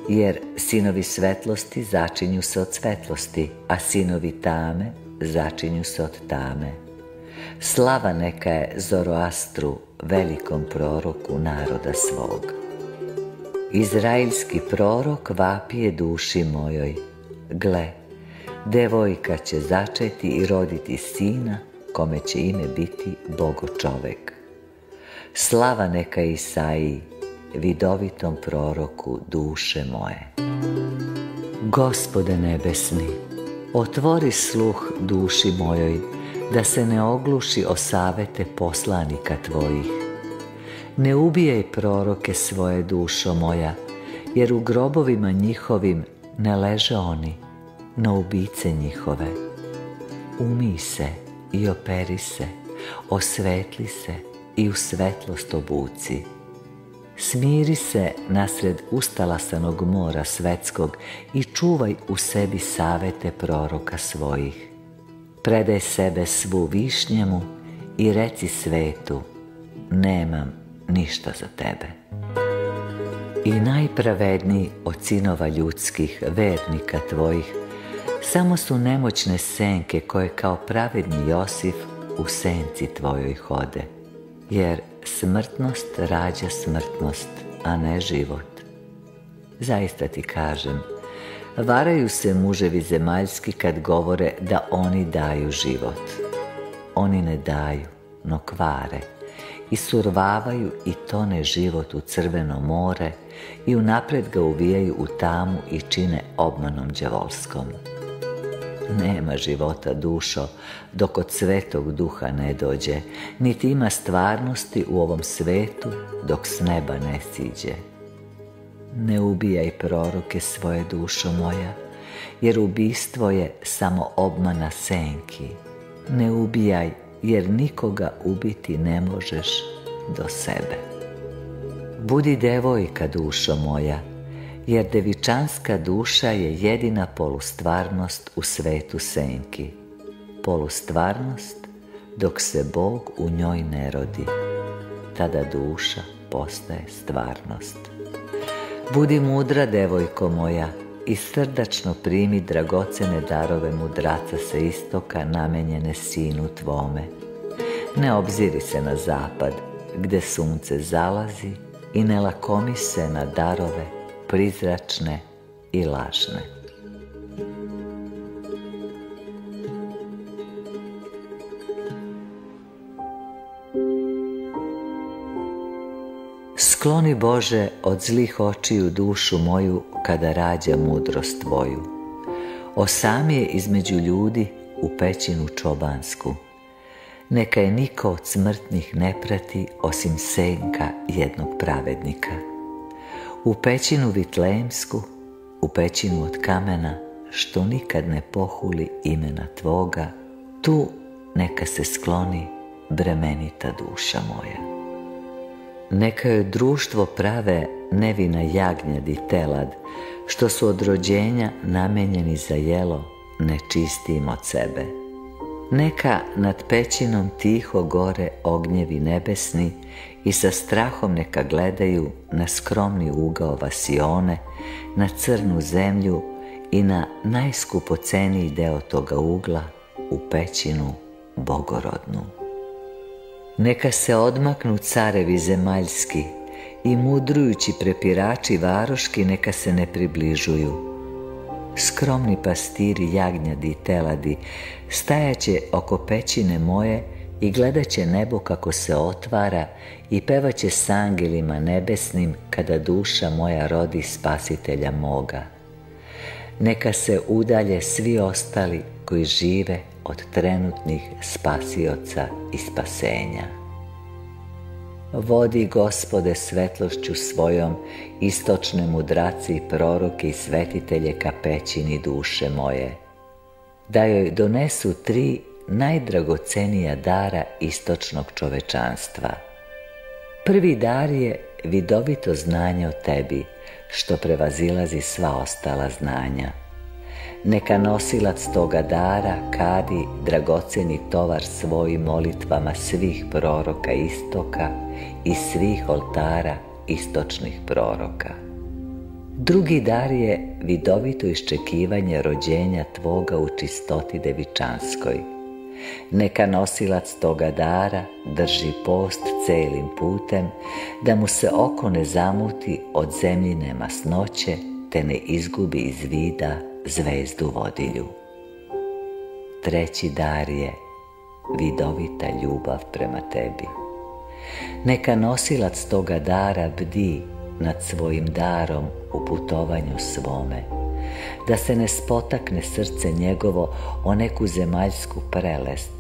Jer sinovi svetlosti začinju se od svetlosti, a sinovi tame začinju se od tame. Slava neka je Zoroastru, velikom proroku naroda svog. Izraelski prorok vapije duši mojoj. Gle, devojka će začeti i roditi sina, kome će ime biti Bogo čovek. Slava neka Isaiji, vidovitom proroku duše moje. Gospode nebesni, otvori sluh duši mojoj, da se ne ogluši o savete poslanika Tvojih ne ubijaj proroke svoje dušo moja, jer u grobovima njihovim ne leže oni, no ubice njihove. Umi se i operi se, osvetli se i u svetlost obuci. Smiri se nasred ustalasanog mora svetskog i čuvaj u sebi savete proroka svojih. Predaj sebe svu višnjemu i reci svetu, nemam ništa za tebe. I najpravedniji od sinova ljudskih, vernika tvojih, samo su nemoćne senke koje kao pravedni Josif u senci tvojoj hode. Jer smrtnost rađa smrtnost, a ne život. Zaista ti kažem, varaju se muževi zemaljski kad govore da oni daju život. Oni ne daju, no kvare i survavaju i tone život u crveno more i unapred ga uvijaju u tamu i čine obmanom djevolskom. Nema života dušo dok od svetog duha ne dođe, niti ima stvarnosti u ovom svetu dok s neba ne siđe. Ne ubijaj proroke svoje dušo moja, jer ubistvo je samo obmana senki. Ne ubijaj jer nikoga ubiti ne možeš do sebe. Budi devojka, dušo moja, jer devičanska duša je jedina polustvarnost u svetu senki. Polustvarnost dok se Bog u njoj ne rodi. Tada duša postaje stvarnost. Budi mudra, devojko moja, i srdačno primi dragocene darove mudraca sa istoka namenjene sinu tvome. Ne obziri se na zapad, gdje sunce zalazi i ne lakomi se na darove prizračne i lažne. Skloni Bože od zlih očiju dušu moju kada rađa mudrost Tvoju. Osami je između ljudi u pećinu čobansku. Neka je niko od smrtnih ne prati osim senka jednog pravednika. U pećinu vitlemsku, u pećinu od kamena, što nikad ne pohuli imena Tvoga, tu neka se skloni bremenita duša moja. Neka joj društvo prave nevina jagnjadi telad, što su od rođenja namenjeni za jelo, nečistijim od sebe. Neka nad pećinom tiho gore ognjevi nebesni i sa strahom neka gledaju na skromni ugao vasione, na crnu zemlju i na najskupoceniji deo toga ugla, u pećinu bogorodnu. Neka se odmaknu carevi zemaljski i mudrujući prepirači varoški neka se ne približuju. Skromni pastiri jagnjadi i teladi stajaće oko pećine moje i gledat će nebo kako se otvara i pevaće s angelima nebesnim kada duša moja rodi spasitelja moga. Neka se udalje svi ostali koji žive od trenutnih spasioca i spasenja. Vodi gospode svetlošću svojom istočne mudraci, proroke i svetitelje ka pećini duše moje, da joj donesu tri najdragocenija dara istočnog čovečanstva. Prvi dar je vidovito znanje o tebi, što prevazilazi sva ostala znanja – neka nosilac toga dara kadi dragoceni tovar svojim molitvama svih proroka istoka i svih oltara istočnih proroka. Drugi dar je vidovito iščekivanje rođenja Tvoga u čistoti devičanskoj. Neka nosilac toga dara drži post celim putem, da mu se oko ne zamuti od zemljine masnoće, te ne izgubi iz vida zvezdu vodilju. Treći dar je vidovita ljubav prema tebi. Neka nosilac toga dara bdi nad svojim darom u putovanju svome, da se ne spotakne srce njegovo o neku zemaljsku prelest,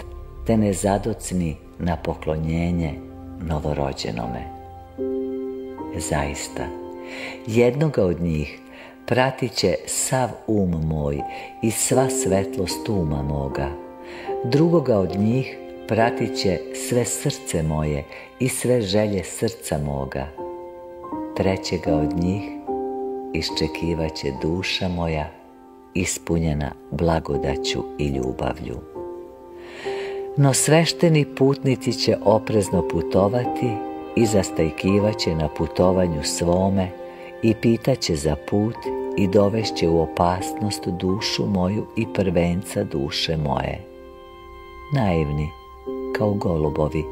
te ne zadocni na poklonjenje novorođenome. Zaista, jednoga od njih pratit će sav um moj i sva svetlost uma moga. Drugoga od njih pratit će sve srce moje i sve želje srca moga. Trećega od njih iščekivaće duša moja, ispunjena blagodaću i ljubavlju. No svešteni putnici će oprezno putovati i zastajkivaće na putovanju svome i pitaće za put i dovešće u opasnost dušu moju i prvenca duše moje. Naivni, kao golubovi,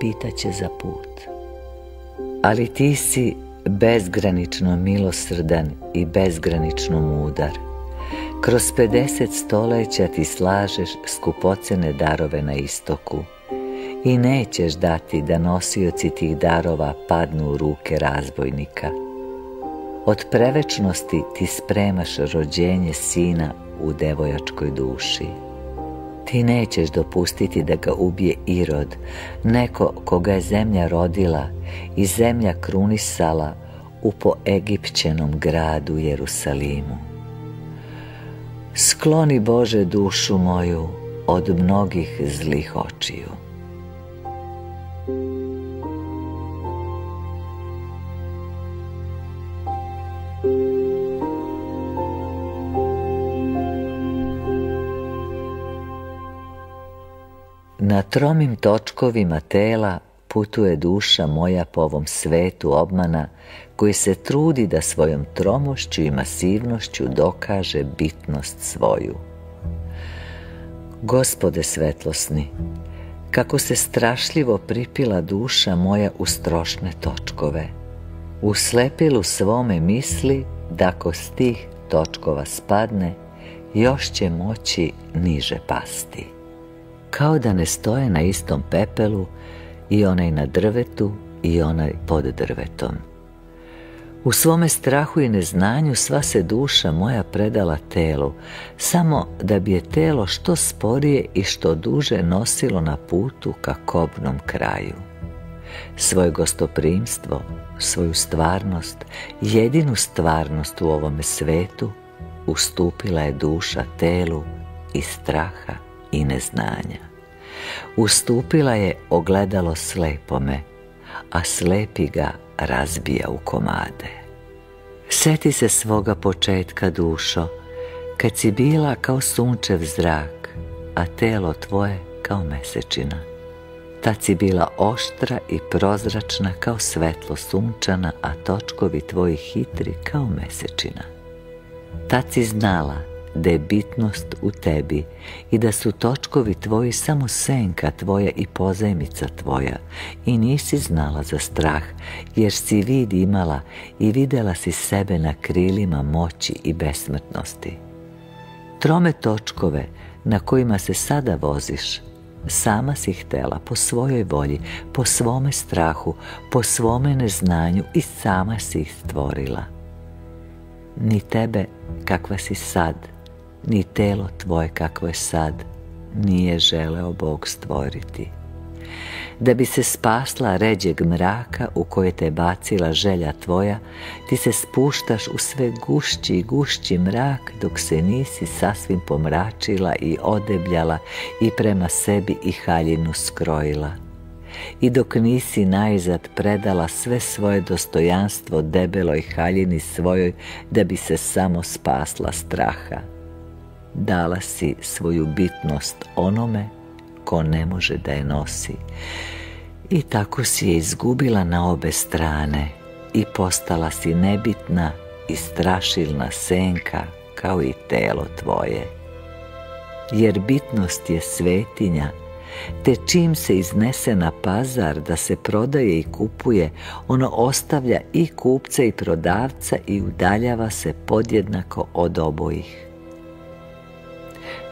pitaće za put. Ali ti si bezgranično milosrdan i bezgranično mudar. Kroz 50 stoleća ti slažeš skupocene darove na istoku i nećeš dati da nosioci tih darova padnu u ruke razbojnika od prevečnosti ti spremaš rođenje sina u devojačkoj duši. Ti nećeš dopustiti da ga ubije Irod, neko koga je zemlja rodila i zemlja krunisala u poegipćenom gradu Jerusalimu. Skloni Bože dušu moju od mnogih zlih očiju. Na tromim točkovima tela putuje duša moja po ovom svetu obmana koji se trudi da svojom tromošću i masivnošću dokaže bitnost svoju. Gospode svetlosni, kako se strašljivo pripila duša moja u strošne točkove. U slepilu svome misli da ko tih točkova spadne, još će moći niže pasti. Kao da ne stoje na istom pepelu i onaj na drvetu i onaj pod drvetom. U svome strahu i neznanju sva se duša moja predala telu, samo da bi je telo što sporije i što duže nosilo na putu ka kobnom kraju. Svoje gostoprimstvo, svoju stvarnost, jedinu stvarnost u ovome svetu, ustupila je duša telu i straha i neznanja. Ustupila je ogledalo slepome, a slepi ga razbija u komade. Seti se svoga početka dušo, kad si bila kao sunčev zrak, a telo tvoje kao mesečina. Tad si bila oštra i prozračna kao svetlo sunčana, a točkovi tvoji hitri kao mesečina. Tad si znala da je bitnost u tebi i da su točkovi tvoji samo senka tvoja i pozajmica tvoja i nisi znala za strah jer si vid imala i videla si sebe na krilima moći i besmrtnosti. Trome točkove na kojima se sada voziš sama si htela po svojoj volji, po svome strahu, po svome neznanju i sama si ih stvorila. Ni tebe kakva si sad, ni telo tvoje kakvo je sad nije želeo Bog stvoriti. Da bi se spasla ređeg mraka u koje te bacila želja tvoja, ti se spuštaš u sve gušći i gušći mrak dok se nisi sasvim pomračila i odebljala i prema sebi i haljinu skrojila. I dok nisi najzad predala sve svoje dostojanstvo debeloj haljini svojoj da bi se samo spasla straha dala si svoju bitnost onome ko ne može da je nosi. I tako si je izgubila na obe strane i postala si nebitna i strašilna senka kao i telo tvoje. Jer bitnost je svetinja, te čim se iznese na pazar da se prodaje i kupuje, ono ostavlja i kupca i prodavca i udaljava se podjednako od obojih.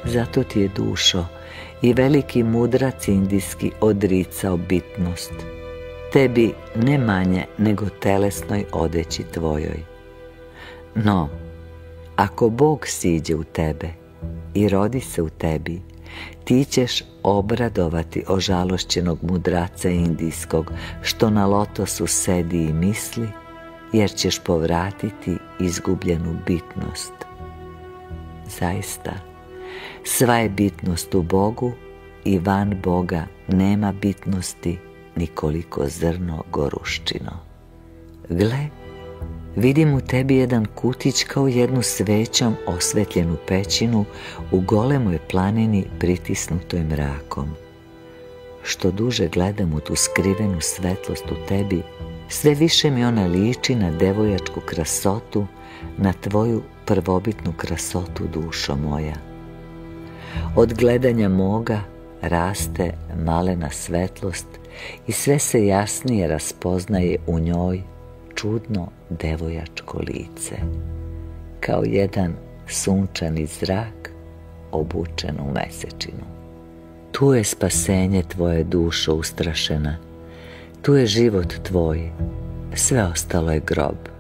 Zato ti je dušo i veliki mudrac indijski odricao bitnost. Tebi ne manje nego telesnoj odeći tvojoj. No, ako Bog siđe u tebe i rodi se u tebi, ti ćeš obradovati ožalošćenog mudraca indijskog što na lotosu sedi i misli, jer ćeš povratiti izgubljenu bitnost. Zaista, Sva je bitnost u Bogu i van Boga nema bitnosti nikoliko zrno goruščino. Gle, vidim u tebi jedan kutić kao jednu svećom osvetljenu pećinu u golemoj planini pritisnutoj mrakom. Što duže gledam u tu skrivenu svetlost u tebi, sve više mi ona liči na devojačku krasotu, na tvoju prvobitnu krasotu dušo moja od gledanja moga raste malena svetlost i sve se jasnije raspoznaje u njoj čudno devojačko lice, kao jedan sunčani zrak obučen u mesečinu. Tu je spasenje tvoje dušo ustrašena, tu je život tvoj, sve ostalo je grob.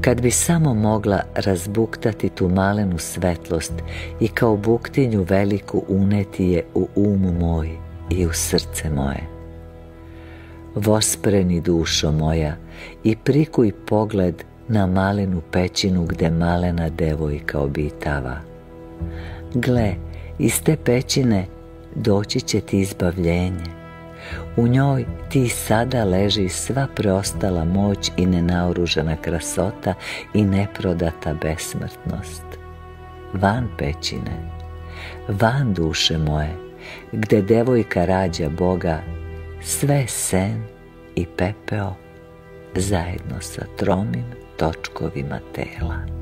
Kad bi samo mogla razbuktati tu malenu svetlost i kao buktinju veliku uneti je u umu moj i u srce moje. Vospreni dušo moja i prikuj pogled na malenu pećinu gde malena devojka obitava. Gle, iz te pećine doći će ti izbavljenje u njoj ti sada leži sva preostala moć i nenaoružana krasota i neprodata besmrtnost. Van pećine, van duše moje, gde devojka rađa Boga, sve sen i pepeo zajedno sa tromim točkovima tela.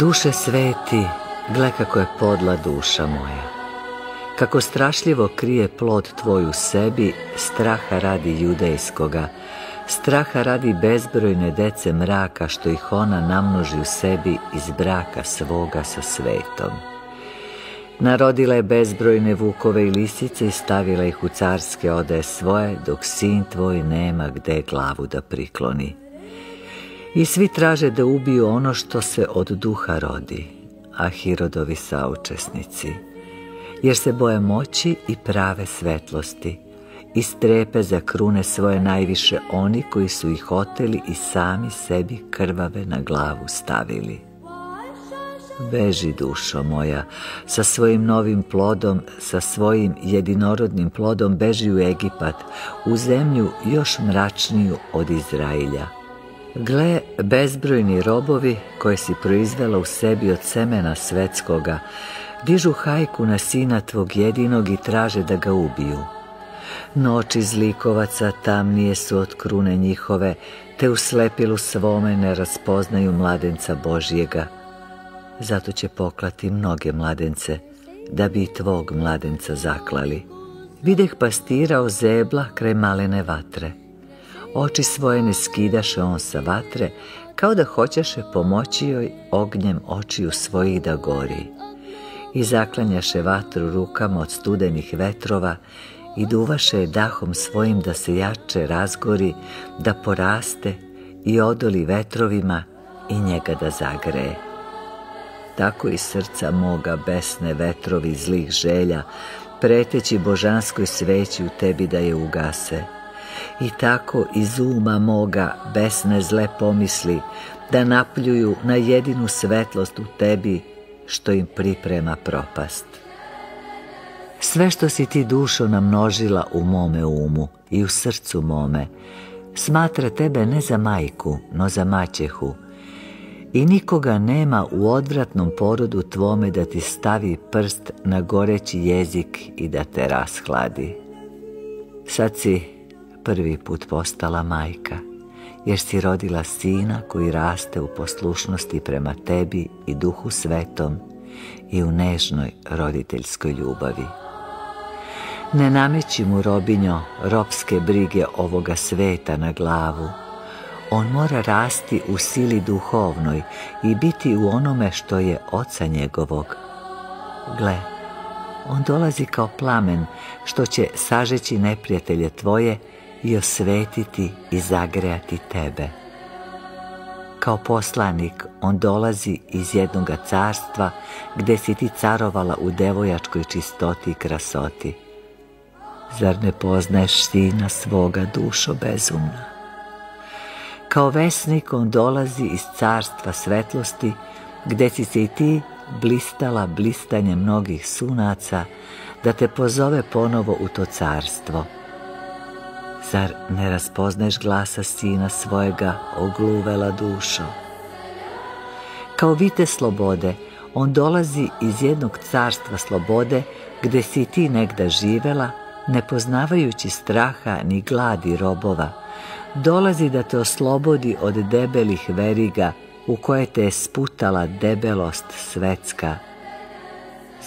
Duše sveti, gle kako je podla duša moja. Kako strašljivo krije plod tvoj u sebi, straha radi judejskoga, straha radi bezbrojne dece mraka što ih ona namnoži u sebi iz braka svoga sa svetom. Narodila je bezbrojne vukove i lisice i stavila ih u carske ode svoje, dok sin tvoj nema gde glavu da prikloni. I svi traže da ubiju ono što se od duha rodi, a Hirodovi saučesnici, jer se boje moći i prave svetlosti, i strepe za krune svoje najviše oni koji su ih oteli i sami sebi krvave na glavu stavili. Beži dušo moja, sa svojim novim plodom, sa svojim jedinorodnim plodom beži u Egipat, u zemlju još mračniju od Izrailja. Gle, bezbrojni robovi koje si proizvela u sebi od semena svetskoga, dižu hajku na sina tvog jedinog i traže da ga ubiju. Noći zlikovaca tamnije su od krune njihove, te u slepilu svome ne raspoznaju mladenca Božjega. Zato će poklati mnoge mladence, da bi i tvog mladenca zaklali. Videh pastira zebla kraj malene vatre. Oči svoje ne skidaše on sa vatre, kao da hoćeše pomoći joj ognjem očiju svojih da gori. I zaklanjaše vatru rukama od studenih vetrova i duvaše je dahom svojim da se jače razgori, da poraste i odoli vetrovima i njega da zagreje. Tako i srca moga besne vetrovi zlih želja, preteći božanskoj sveći u tebi da je ugase. I tako iz uma moga besne zle pomisli, da napljuju na jedinu svetlost u tebi, što im priprema propast. Sve što si ti dušo namnožila u mome umu i u srcu mome, smatra tebe ne za majku, no za maćehu, i nikoga nema u odvratnom porodu tvome da ti stavi prst na goreći jezik i da te rashladi. Sad si prvi put postala majka, jer si rodila sina koji raste u poslušnosti prema tebi i duhu svetom i u nežnoj roditeljskoj ljubavi. Ne nameći mu robinjo ropske brige ovoga sveta na glavu. On mora rasti u sili duhovnoj i biti u onome što je oca njegovog. Gle, on dolazi kao plamen što će sažeći neprijatelje tvoje i osvetiti i zagrejati tebe. Kao poslanik on dolazi iz jednoga carstva gdje si ti carovala u devojačkoj čistoti i krasoti. Zar ne poznaješ sina svoga dušo bezumna? Kao vesnik on dolazi iz carstva svetlosti, gdje si se i ti blistala blistanje mnogih sunaca, da te pozove ponovo u to carstvo. Zar ne raspoznaješ glasa sina svojega, ogluvela dušo? Kao vite slobode, on dolazi iz jednog carstva slobode, gdje si ti negda živela, ne poznavajući straha ni gladi robova, dolazi da te oslobodi od debelih veriga u koje te je sputala debelost svetska.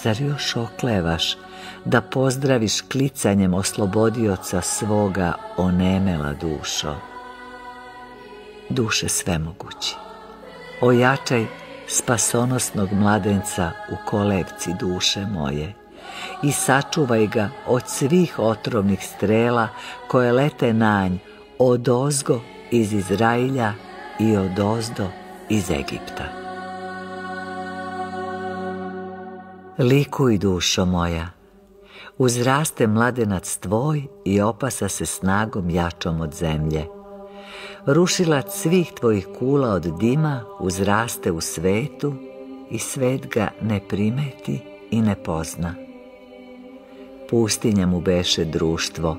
Zar još oklevaš da pozdraviš klicanjem oslobodioca svoga onemela dušo? Duše svemogući, ojačaj spasonosnog mladenca u kolevci duše moje i sačuvaj ga od svih otrovnih strela koje lete nanj od ozgo iz Izrailja i od ozdo iz Egipta. Likuj dušo moja, uzraste mladenac tvoj i opasa se snagom jačom od zemlje. Rušilac svih tvojih kula od dima uzraste u svetu i svet ga ne primeti i ne pozna. Pustinja mu beše društvo,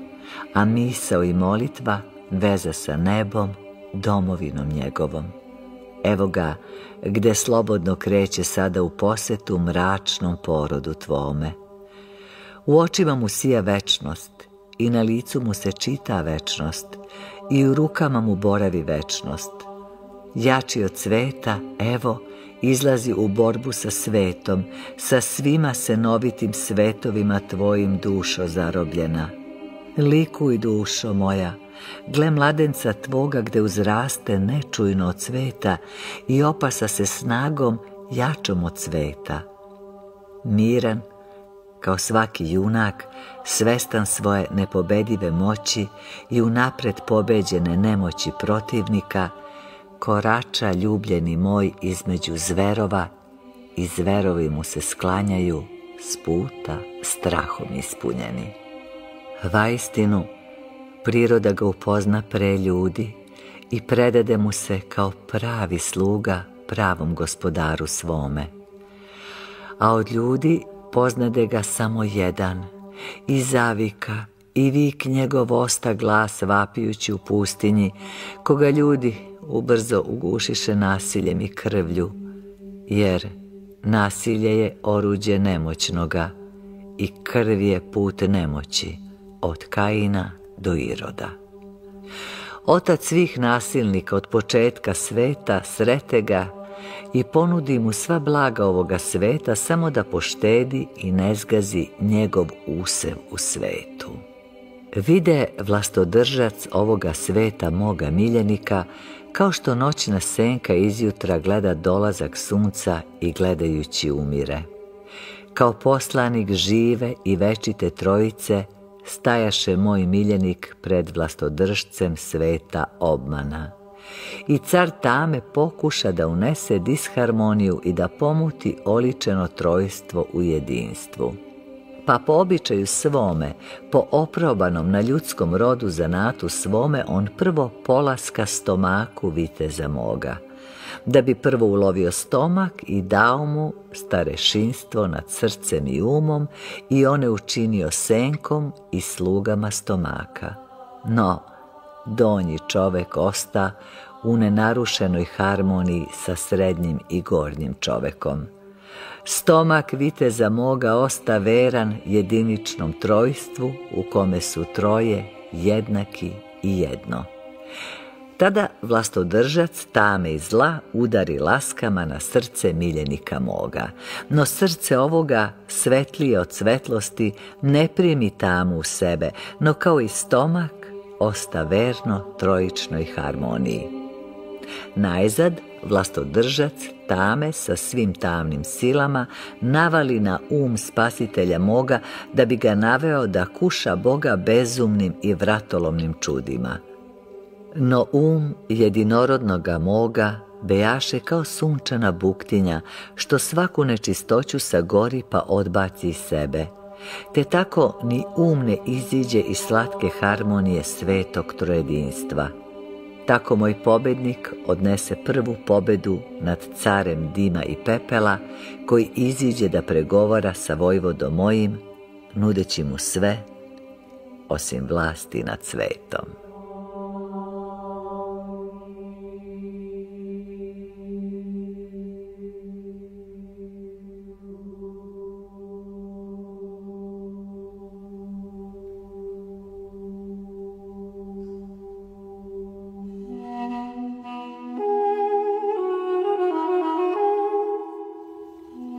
a misao i molitva veza sa nebom, domovinom njegovom. Evo ga, gde slobodno kreće sada u posetu mračnom porodu tvome. U očima mu sija večnost i na licu mu se čita večnost i u rukama mu boravi večnost. jači od sveta, evo, izlazi u borbu sa svetom, sa svima senovitim svetovima tvojim dušo zarobljena. Likuj dušo moja, gle mladenca tvoga gde uzraste nečujno od sveta i opasa se snagom jačom od sveta. Miran, kao svaki junak, svestan svoje nepobedive moći i unapred pobeđene nemoći protivnika, korača ljubljeni moj između zverova i zverovi mu se sklanjaju s puta strahom ispunjeni. Vaistinu, priroda ga upozna pre ljudi i predade mu se kao pravi sluga pravom gospodaru svome. A od ljudi poznade ga samo jedan i zavika i vik njegov osta glas vapijući u pustinji, koga ljudi ubrzo ugušiše nasiljem i krvlju, jer nasilje je oruđe nemoćnoga i krv je put nemoći, od Kaina do Iroda. Otac svih nasilnika od početka sveta srete ga i ponudi mu sva blaga ovoga sveta samo da poštedi i ne zgazi njegov usev u svetu. Vide vlastodržac ovoga sveta moga miljenika kao što noćna senka izjutra gleda dolazak sunca i gledajući umire. Kao poslanik žive i večite trojice stajaše moj miljenik pred vlastodržcem sveta obmana. I car tame pokuša da unese disharmoniju i da pomuti oličeno trojstvo u jedinstvu pa po običaju svome, po oprobanom na ljudskom rodu zanatu svome, on prvo polaska stomaku viteza moga, da bi prvo ulovio stomak i dao mu starešinstvo nad srcem i umom i one učinio senkom i slugama stomaka. No, donji čovek osta u nenarušenoj harmoniji sa srednjim i gornjim čovekom. Stomak viteza moga osta veran jediničnom trojstvu u kome su troje jednaki i jedno. Tada vlastodržac tame i zla udari laskama na srce miljenika moga, no srce ovoga svetlije od svetlosti ne primi tamu u sebe, no kao i stomak osta verno trojičnoj harmoniji. Najzad vlastodržac tame sa svim tamnim silama navali na um spasitelja moga da bi ga naveo da kuša Boga bezumnim i vratolomnim čudima. No um jedinorodnoga moga bejaše kao sunčana buktinja, što svaku nečistoću sagori pa odbaci iz sebe, te tako ni um ne iziđe iz slatke harmonije svetog trojedinstva. Tako moj pobednik odnese prvu pobedu nad carem dima i pepela, koji iziđe da pregovara sa vojvodom mojim, nudeći mu sve, osim vlasti nad svetom.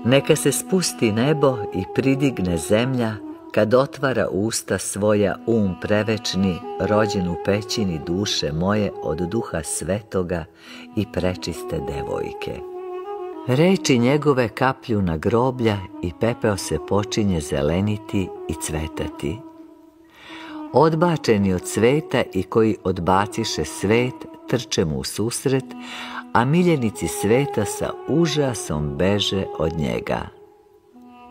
Neka se spusti nebo i pridigne zemlja, kad otvara usta svoja um prevečni, rođen u pećini duše moje od duha svetoga i prečiste devojke. Reči njegove kaplju na groblja i pepeo se počinje zeleniti i cvetati. Odbačeni od sveta i koji odbaciše svet, trče mu u susret, a miljenici sveta sa užasom beže od njega.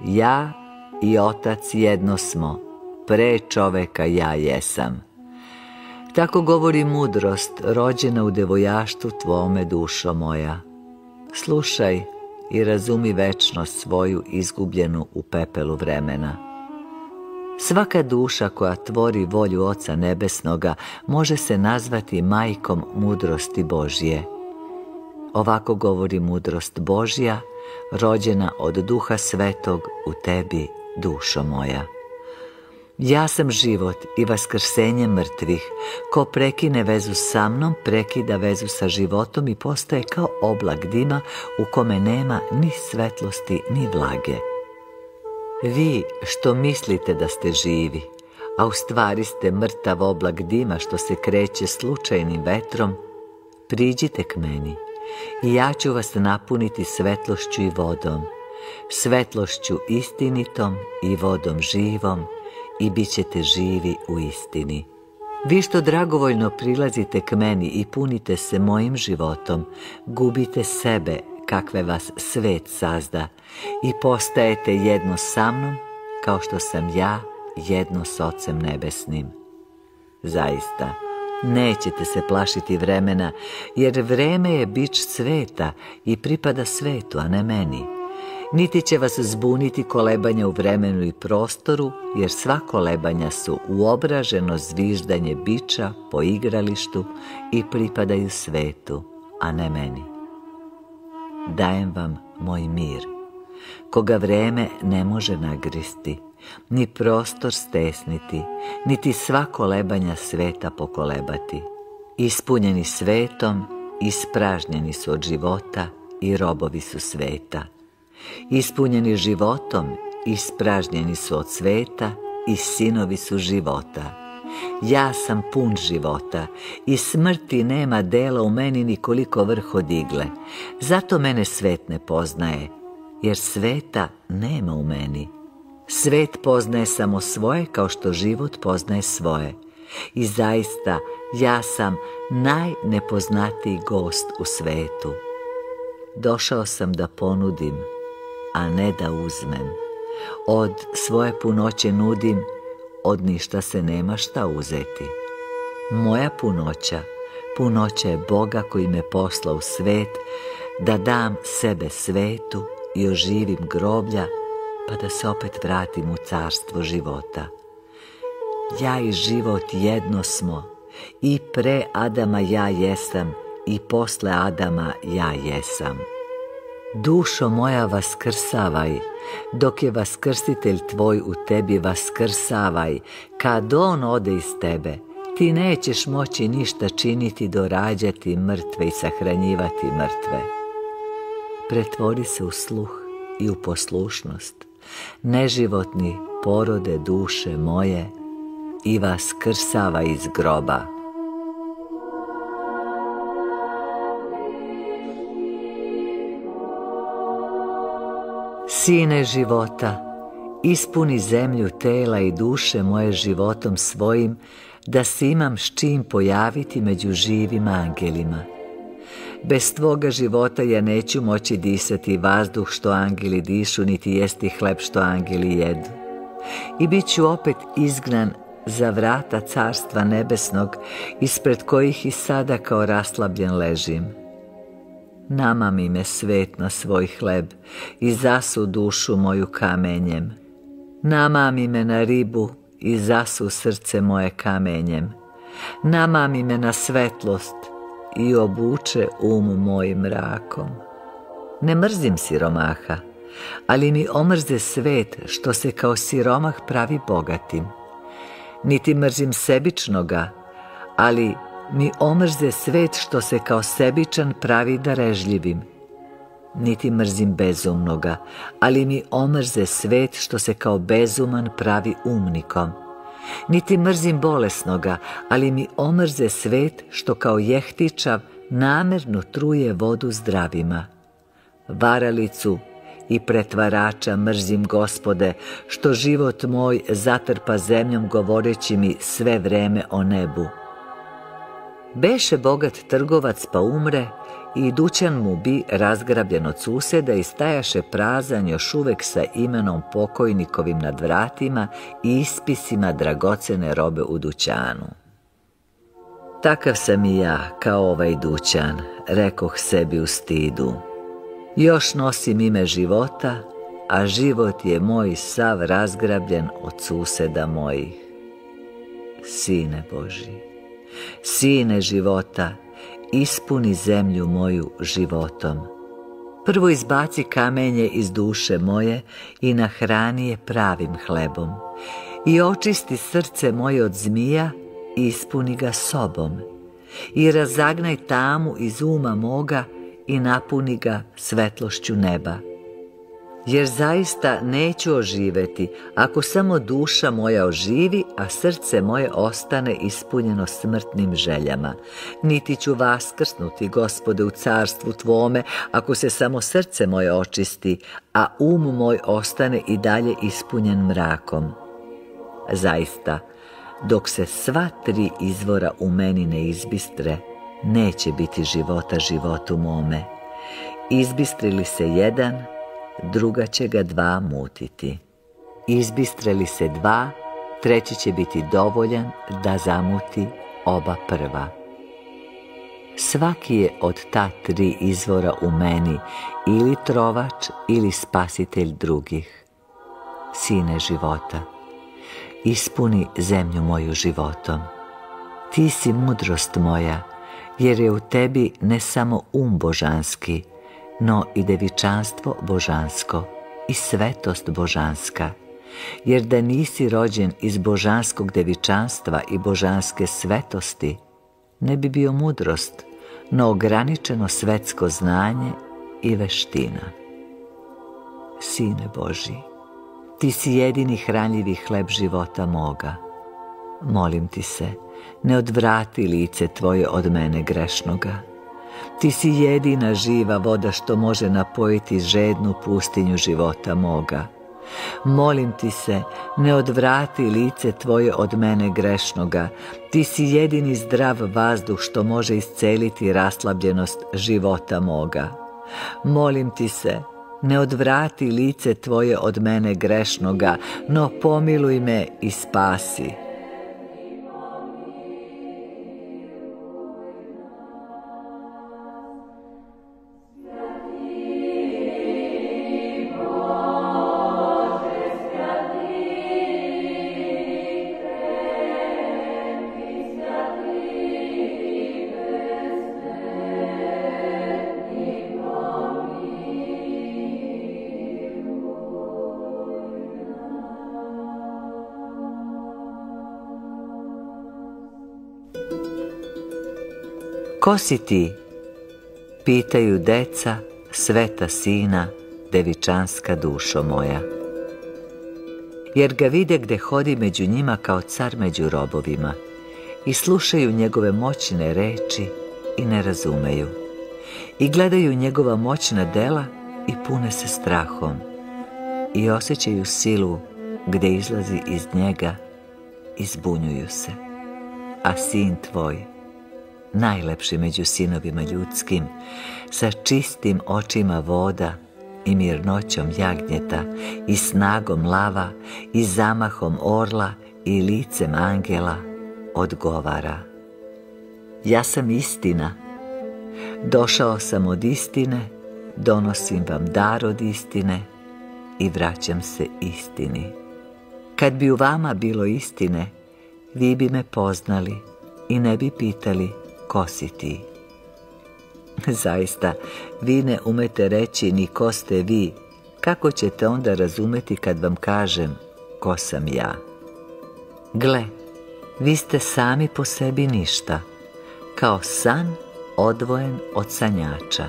Ja i otac jedno smo, pre čoveka ja jesam. Tako govori mudrost, rođena u devojaštu tvome dušo moja. Slušaj i razumi večnost svoju izgubljenu u pepelu vremena. Svaka duša koja tvori volju Oca Nebesnoga može se nazvati majkom mudrosti Božje – Ovako govori mudrost Božja, rođena od duha svetog u tebi, dušo moja. Ja sam život i vaskrsenje mrtvih. Ko prekine vezu sa mnom, prekida vezu sa životom i postaje kao oblak dima u kome nema ni svetlosti ni vlage. Vi što mislite da ste živi, a u stvari ste mrtav oblak dima što se kreće slučajnim vetrom, priđite k meni i ja ću vas napuniti svetlošću i vodom, svetlošću istinitom i vodom živom i bit ćete živi u istini. Vi što dragovoljno prilazite k meni i punite se mojim životom, gubite sebe kakve vas svet sazda i postajete jedno sa mnom kao što sam ja jedno s Ocem Nebesnim. Zaista, nećete se plašiti vremena, jer vreme je bić sveta i pripada svetu, a ne meni. Niti će vas zbuniti kolebanja u vremenu i prostoru, jer sva kolebanja su uobraženo zviždanje bića po igralištu i pripadaju svetu, a ne meni. Dajem vam moj mir, koga vreme ne može nagristi, ni prostor stesniti, niti sva kolebanja sveta pokolebati. Ispunjeni svetom, ispražnjeni su od života i robovi su sveta. Ispunjeni životom, ispražnjeni su od sveta i sinovi su života. Ja sam pun života i smrti nema dela u meni nikoliko vrh od igle. Zato mene svet ne poznaje, jer sveta nema u meni. Svet poznaje samo svoje kao što život poznaje svoje. I zaista ja sam najnepoznatiji gost u svetu. Došao sam da ponudim, a ne da uzmem. Od svoje punoće nudim, od ništa se nema šta uzeti. Moja punoća, punoća je Boga koji me posla u svet, da dam sebe svetu i oživim groblja pa da se opet vratim u carstvo života. Ja i život jedno smo, i pre Adama ja jesam, i posle Adama ja jesam. Dušo moja vaskrsavaj, dok je vaskrsitelj tvoj u tebi vaskrsavaj, kad on ode iz tebe, ti nećeš moći ništa činiti, dorađati mrtve i sahranjivati mrtve. Pretvori se u sluh i u poslušnost, neživotni porode duše moje i vas krsava iz groba. Sine života, ispuni zemlju tela i duše moje životom svojim, da si imam s čim pojaviti među živim angelima. Bez tvoga života ja neću moći disati vazduh što angeli dišu, niti jesti hleb što angeli jedu. I bit ću opet izgnan za vrata carstva nebesnog, ispred kojih i sada kao raslabljen ležim. Nama mi me svet na svoj hleb i zasu dušu moju kamenjem. Nama mi me na ribu i zasu srce moje kamenjem. Nama mi me na svetlost i obuče um moj mrakom. Ne mrzim siromaha, ali mi omrze svet što se kao siromah pravi bogatim. Niti mrzim sebičnoga, ali mi omrze svet što se kao sebičan pravi darežljivim. Niti mrzim bezumnoga, ali mi omrze svet što se kao bezuman pravi umnikom niti mrzim bolesnoga, ali mi omrze svet što kao jehtičav namerno truje vodu zdravima. Varalicu i pretvarača mrzim gospode, što život moj zatrpa zemljom govoreći mi sve vreme o nebu. Beše bogat trgovac pa umre, i dućan mu bi razgrabljen od suseda i stajaše prazan još uvek sa imenom pokojnikovim nad vratima i ispisima dragocene robe u dućanu. Takav sam i ja, kao ovaj dućan, rekoh sebi u stidu. Još nosim ime života, a život je moj sav razgrabljen od suseda mojih. Sine Boži, sine života, ispuni zemlju moju životom. Prvo izbaci kamenje iz duše moje i nahrani je pravim hlebom. i očisti srce moje od zmija i ispuni ga sobom i razagnaj tamu iz uma moga i napuni ga svetlošću neba. Jer zaista neću oživeti ako samo duša moja oživi, a srce moje ostane ispunjeno smrtnim željama. Niti ću vaskrsnuti, gospode, u carstvu tvome, ako se samo srce moje očisti, a um moj ostane i dalje ispunjen mrakom. Zaista, dok se sva tri izvora u meni ne izbistre, neće biti života životu mome. Izbistrili se jedan, druga će ga dva mutiti. Izbistreli se dva, treći će biti dovoljan da zamuti oba prva. Svaki je od ta tri izvora u meni ili trovač ili spasitelj drugih. Sine života, ispuni zemlju moju životom. Ti si mudrost moja, jer je u tebi ne samo um božanski, no i devičanstvo božansko i svetost božanska, jer da nisi rođen iz božanskog devičanstva i božanske svetosti, ne bi bio mudrost, no ograničeno svetsko znanje i veština. Sine Boži, ti si jedini hranljivi hleb života moga. Molim ti se, ne odvrati lice tvoje od mene grešnoga. Ti si jedina živa voda što može napojiti žednu pustinju života moga. Molim ti se, ne odvrati lice tvoje od mene grešnoga. Ti si jedini zdrav vazduh što može isceliti raslabljenost života moga. Molim ti se, ne odvrati lice tvoje od mene grešnoga, no pomiluj me i spasi. Ko si ti? Pitaju deca, sveta sina, devičanska dušo moja. Jer ga vide gde hodi među njima kao car među robovima i slušaju njegove moćne reči i ne razumeju. I gledaju njegova moćna dela i pune se strahom i osjećaju silu gde izlazi iz njega i zbunjuju se. A sin tvoj najlepši među sinovima ljudskim, sa čistim očima voda i mirnoćom jagnjeta i snagom lava i zamahom orla i licem angela odgovara. Ja sam istina, došao sam od istine, donosim vam dar od istine i vraćam se istini. Kad bi u vama bilo istine, vi bi me poznali i ne bi pitali ko si ti? Zaista, vi ne umete reći ni ko ste vi, kako ćete onda razumeti kad vam kažem ko sam ja? Gle, vi ste sami po sebi ništa, kao san odvojen od sanjača.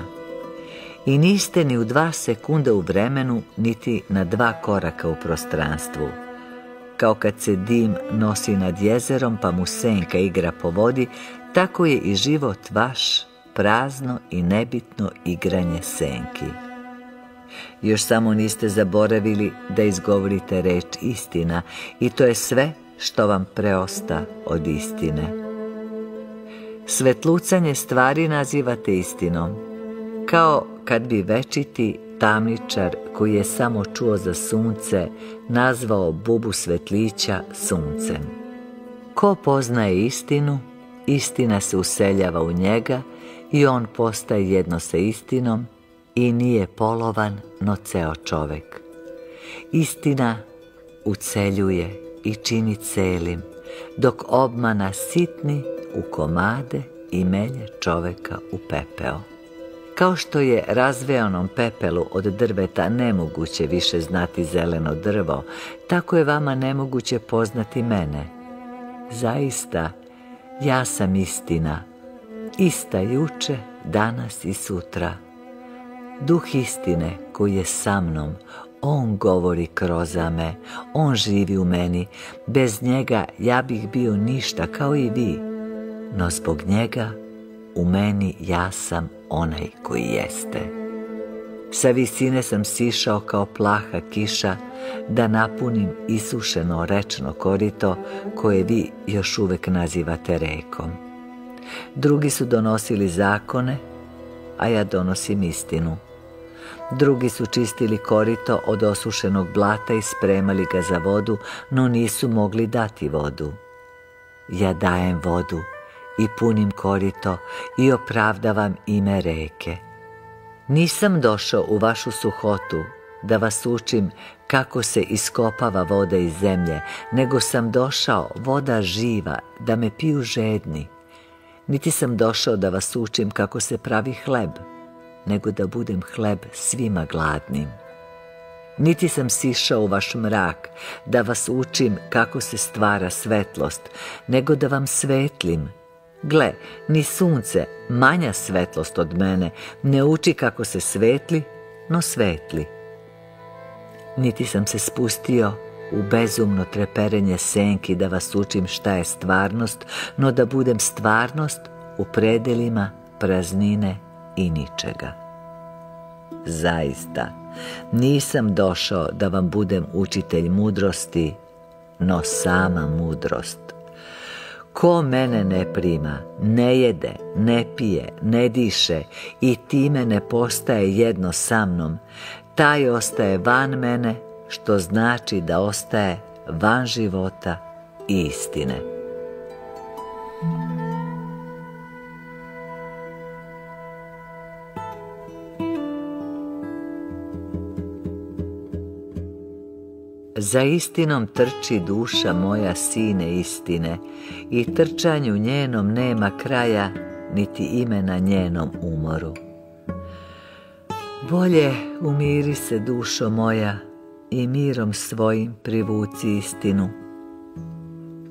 I niste ni u dva sekunda u vremenu, niti na dva koraka u prostranstvu. Kao kad se dim nosi nad jezerom, pa mu senka igra po vodi, tako je i život vaš prazno i nebitno igranje senki. Još samo niste zaboravili da izgovorite reč istina i to je sve što vam preosta od istine. Svetlucanje stvari nazivate istinom, kao kad bi večiti tamničar koji je samo čuo za sunce nazvao bubu svetlića suncem. Ko poznaje istinu, istina se useljava u njega i on postaje jedno sa istinom i nije polovan, no ceo čovek. Istina uceljuje i čini celim, dok obmana sitni u komade i melje čoveka u pepeo. Kao što je razvejanom pepelu od drveta nemoguće više znati zeleno drvo, tako je vama nemoguće poznati mene. Zaista, ja sam istina, ista juče, danas i sutra. Duh istine koji je sa mnom, on govori kroz me, on živi u meni, bez njega ja bih bio ništa kao i vi, no zbog njega u meni ja sam onaj koji jeste. Sa visine sam sišao kao plaha kiša da napunim isušeno rečno korito koje vi još uvek nazivate rekom. Drugi su donosili zakone, a ja donosim istinu. Drugi su čistili korito od osušenog blata i spremali ga za vodu, no nisu mogli dati vodu. Ja dajem vodu i punim korito i opravdavam ime reke. Nisam došao u vašu suhotu da vas učim kako se iskopava voda iz zemlje, nego sam došao voda živa da me piju žedni. Niti sam došao da vas učim kako se pravi hleb, nego da budem hleb svima gladnim. Niti sam sišao u vaš mrak, da vas učim kako se stvara svetlost, nego da vam svetlim. Gle, ni sunce, manja svetlost od mene, ne uči kako se svetli, no svetli. Niti sam se spustio u bezumno treperenje senki da vas učim šta je stvarnost, no da budem stvarnost u predelima praznine i ničega. Zaista, nisam došao da vam budem učitelj mudrosti, no sama mudrost. Ko mene ne prima, ne jede, ne pije, ne diše i time ne postaje jedno sa mnom, taj ostaje van mene, što znači da ostaje van života i istine. Za istinom trči duša moja sine istine i trčanju njenom nema kraja niti imena njenom umoru. Bolje umiri se dušo moja i mirom svojim privuci istinu.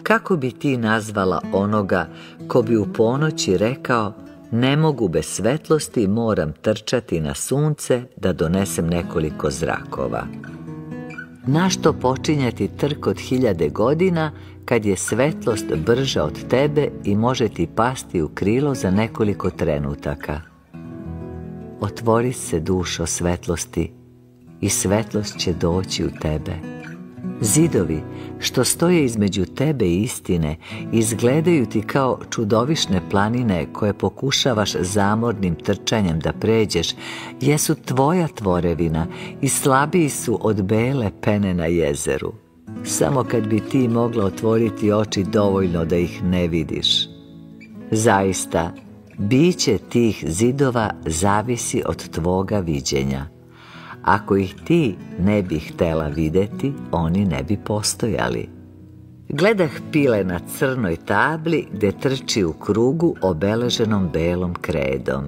Kako bi ti nazvala onoga ko bi u ponoći rekao ne mogu bez svetlosti moram trčati na sunce da donesem nekoliko zrakova? Našto počinjati trk od hiljade godina kad je svetlost brža od tebe i može ti pasti u krilo za nekoliko trenutaka. Otvori se dušo svetlosti i svetlost će doći u tebe. Zidovi što stoje između tebe i istine izgledaju ti kao čudovišne planine koje pokušavaš zamornim trčanjem da pređeš, jesu tvoja tvorevina i slabiji su od bele pene na jezeru. Samo kad bi ti mogla otvoriti oči dovoljno da ih ne vidiš. Zaista, biće tih zidova zavisi od tvoga viđenja. Ako ih ti ne bi htela vidjeti, oni ne bi postojali. Gledah pile na crnoj tabli gdje trči u krugu obeleženom belom kredom.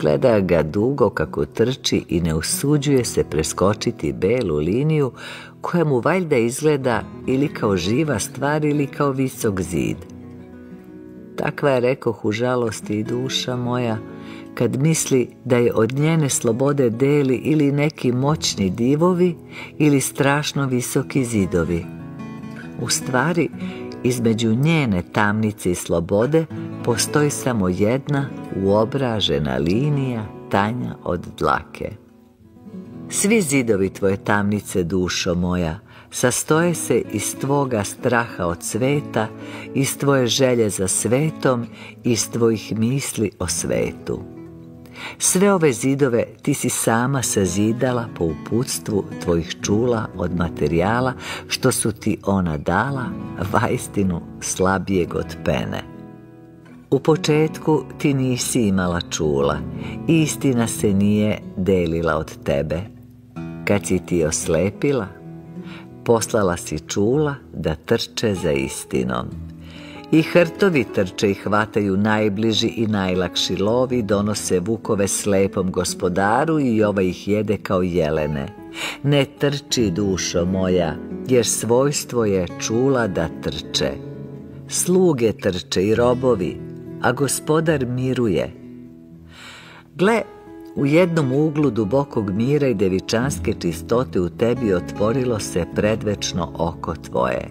Gleda ga dugo kako trči i ne usuđuje se preskočiti belu liniju koja mu valjda izgleda ili kao živa stvar ili kao visok zid. Takva je rekoh u žalosti i duša moja, kad misli da je od njene slobode deli ili neki moćni divovi ili strašno visoki zidovi. U stvari, između njene tamnice i slobode postoji samo jedna uobražena linija tanja od dlake. Svi zidovi tvoje tamnice, dušo moja, sastoje se iz tvoga straha od sveta, iz tvoje želje za svetom, iz tvojih misli o svetu. Sve ove zidove ti si sama sazidala po uputstvu tvojih čula od materijala što su ti ona dala, vajstinu slabijeg od pene. U početku ti nisi imala čula, istina se nije delila od tebe. Kad si ti oslepila, poslala si čula da trče za istinom.
I hrtovi trče i hvataju najbliži i najlakši lovi, donose vukove slepom gospodaru i ova ih jede kao jelene. Ne trči dušo moja, jer svojstvo je čula da trče. Sluge trče i robovi, a gospodar miruje. Gle, u jednom uglu dubokog mira i devičanske čistote u tebi otvorilo se predvečno oko tvoje.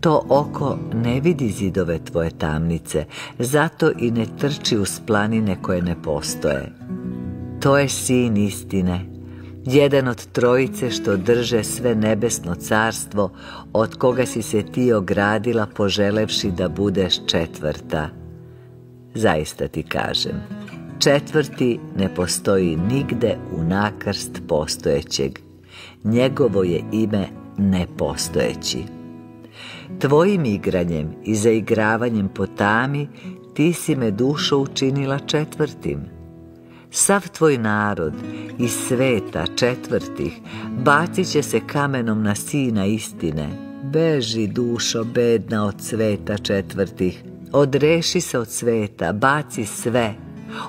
To oko ne vidi zidove tvoje tamnice, zato i ne trči uz planine koje ne postoje. To je sin istine, jedan od trojice što drže sve nebesno carstvo, od koga si se ti ogradila poželevši da budeš četvrta. Zaista ti kažem, četvrti ne postoji nigde u nakrst postojećeg. Njegovo je ime nepostojeći. Tvojim igranjem i zaigravanjem po tami ti si me dušo učinila četvrtim. Sav tvoj narod i sveta četvrtih bacit će se kamenom na sina istine. Beži dušo bedna od sveta četvrtih, odreši se od sveta, baci sve,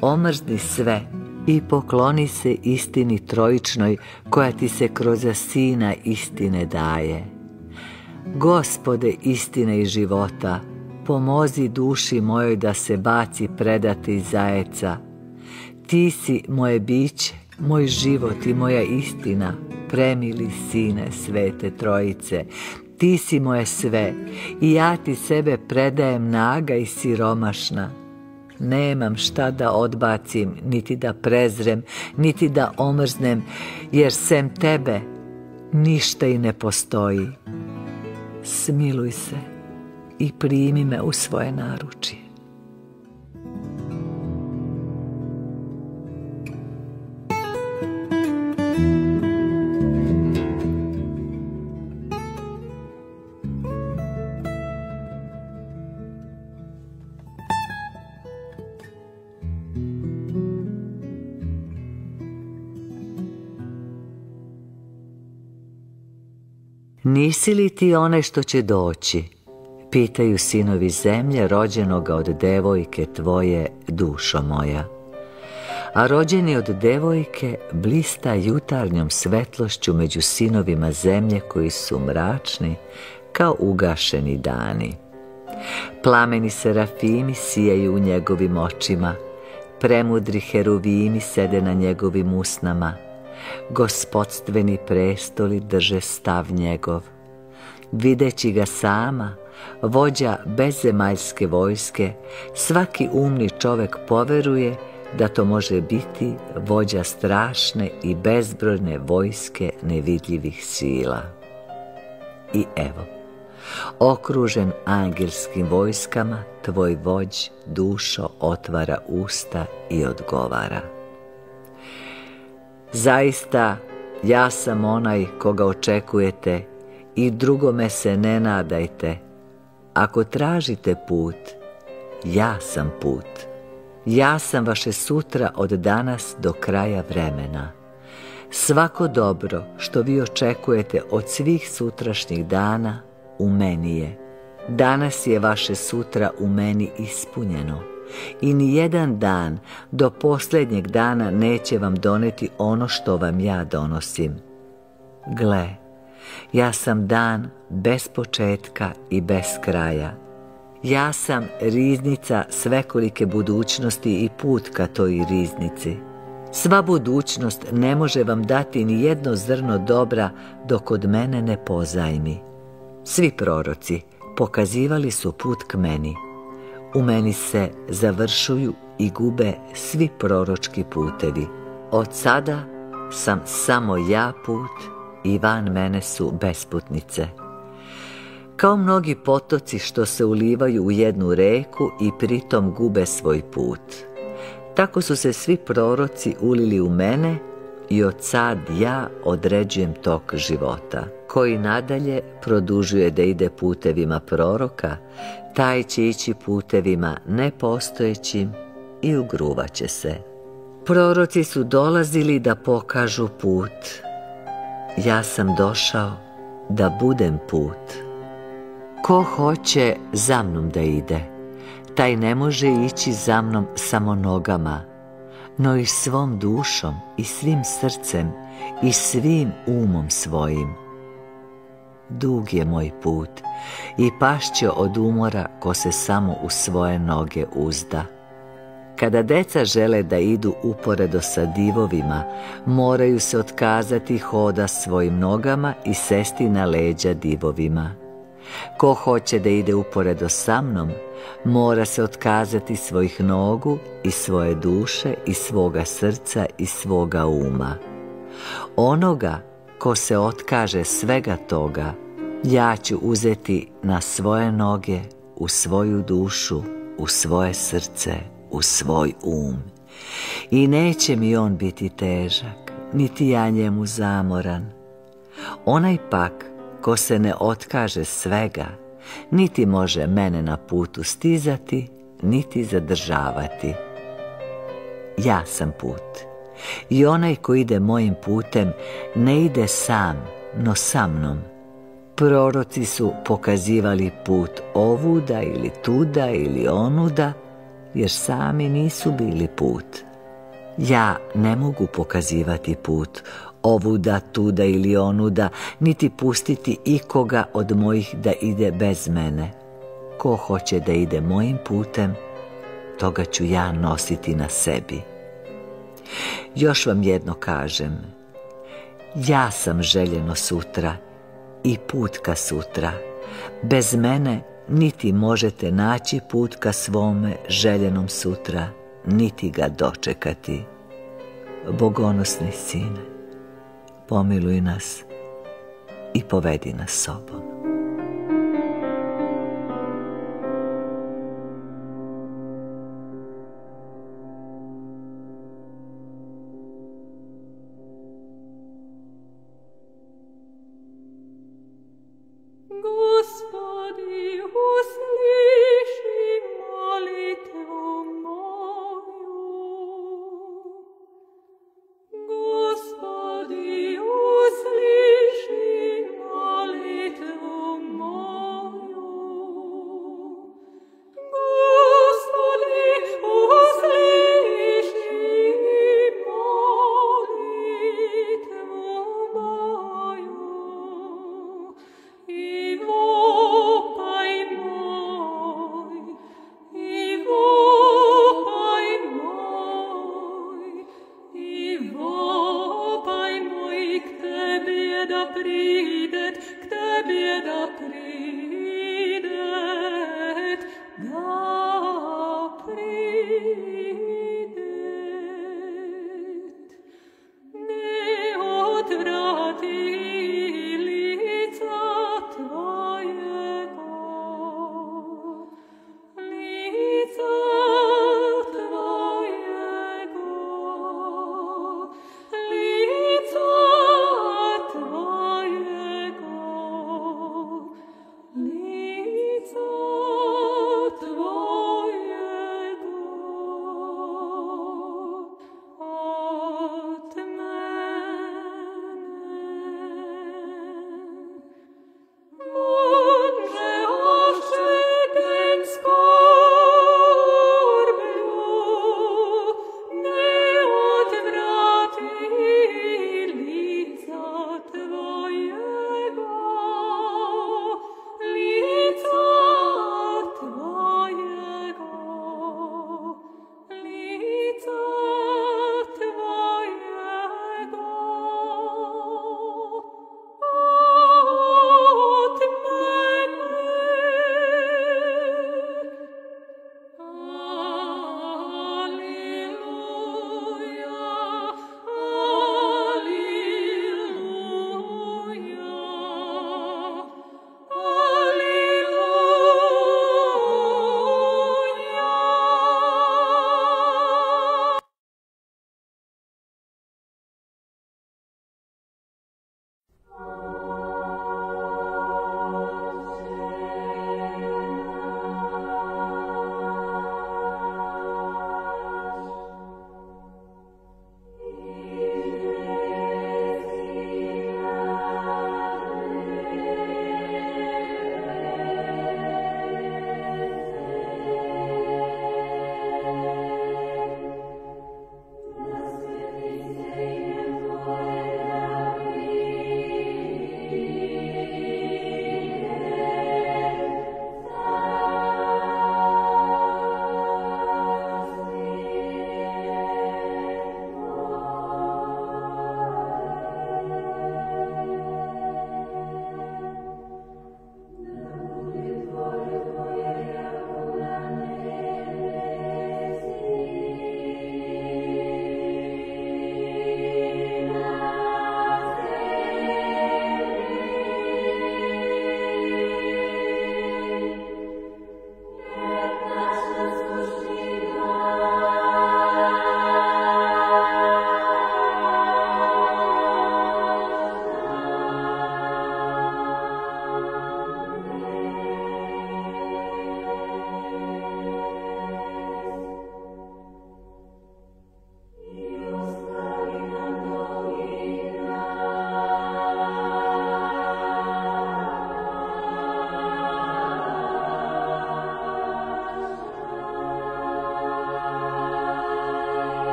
omrzni sve i pokloni se istini trojičnoj koja ti se kroz sina istine daje. Gospode istine i života, pomozi duši mojoj da se baci predati zajeca. Ti si moje biće, moj život i moja istina, premili sine svete trojice. Ti si moje sve i ja ti sebe predajem naga i siromašna. Nemam šta da odbacim, niti da prezrem, niti da omrznem, jer sem tebe ništa i ne postoji. Smiluj se i primi me u svoje naručje.
Nisi li ti onaj što će doći? Pitaju sinovi zemlje rođenoga od devojke tvoje, dušo moja. A rođeni od devojke blista jutarnjom svetlošću među sinovima zemlje koji su mračni kao ugašeni dani. Plameni serafimi sijaju u njegovim očima, premudri heruvimi sede na njegovim usnama, gospodstveni prestoli drže stav njegov. Videći ga sama, vođa bezemaljske vojske, svaki umni čovek poveruje da to može biti vođa strašne i bezbrojne vojske nevidljivih sila. I evo, okružen angelskim vojskama, tvoj vođ dušo otvara usta i odgovara. Zaista, ja sam onaj koga očekujete i drugome se ne nadajte. Ako tražite put, ja sam put. Ja sam vaše sutra od danas do kraja vremena. Svako dobro što vi očekujete od svih sutrašnjih dana u meni je. Danas je vaše sutra u meni ispunjeno i ni jedan dan do posljednjeg dana neće vam doneti ono što vam ja donosim. Gle, ja sam dan bez početka i bez kraja. Ja sam riznica svekolike budućnosti i put ka toj riznici. Sva budućnost ne može vam dati ni jedno zrno dobra dok od mene ne pozajmi. Svi proroci pokazivali su put k meni. U meni se završuju i gube svi proročki putevi. Od sada sam samo ja put i van mene su besputnice. Kao mnogi potoci što se ulivaju u jednu reku i pritom gube svoj put. Tako su se svi proroci ulili u mene i od sad ja određujem tok života, koji nadalje produžuje da ide putevima proroka, taj će ići putevima nepostojećim i ugruvaće se. Proroci su dolazili da pokažu put. Ja sam došao da budem put. Ko hoće za mnom da ide, taj ne može ići za mnom samo nogama, no i svom dušom i svim srcem i svim umom svojim. Dug je moj put i pašće od umora ko se samo u svoje noge uzda. Kada deca žele da idu uporedo sa divovima, moraju se otkazati hoda svojim nogama i sesti na leđa divovima. Ko hoće da ide uporedo sa mnom, mora se otkazati svojih nogu i svoje duše i svoga srca i svoga uma. Onoga ko se otkaže svega toga, ja ću uzeti na svoje noge, u svoju dušu, u svoje srce, u svoj um. I neće mi on biti težak, niti ja njemu zamoran. Onaj pak ko se ne otkaže svega, niti može mene na putu stizati, niti zadržavati. Ja sam put. I onaj ko ide mojim putem ne ide sam, no sa mnom. Proroci su pokazivali put ovuda ili tuda ili onuda, jer sami nisu bili put. Ja ne mogu pokazivati put ovuda, tuda ili onuda, niti pustiti ikoga od mojih da ide bez mene. Ko hoće da ide mojim putem, toga ću ja nositi na sebi. Još vam jedno kažem, ja sam željeno sutra i put ka sutra. Bez mene niti možete naći put ka svome željenom sutra, niti ga dočekati. Bogonosni sine, pomiluj nas i povedi nas sobom.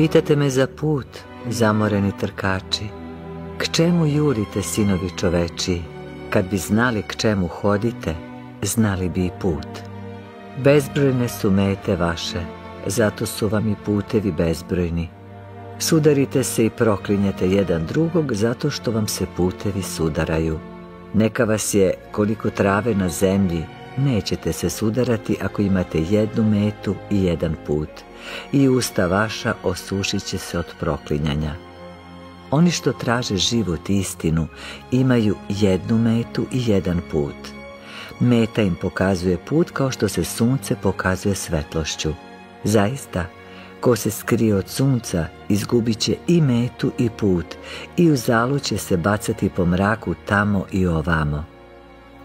Pitate me za put, zamoreni trkači, k čemu jurite sinovi čoveči, kad bi znali k čemu hodite, znali bi i put. Bezbrojne su mete vaše, zato su vam i putevi bezbrojni. Sudarite se i proklinjete jedan drugog zato što vam se putevi sudaraju. Neka vas je koliko trave na zemlji, nećete se sudarati ako imate jednu metu i jedan put. I usta vaša osušit će se od proklinjanja. Oni što traže život i istinu imaju jednu metu i jedan put. Meta im pokazuje put kao što se sunce pokazuje svetlošću. Zaista, ko se skrije od sunca, izgubit će i metu i put i u zalu će se bacati po mraku tamo i ovamo.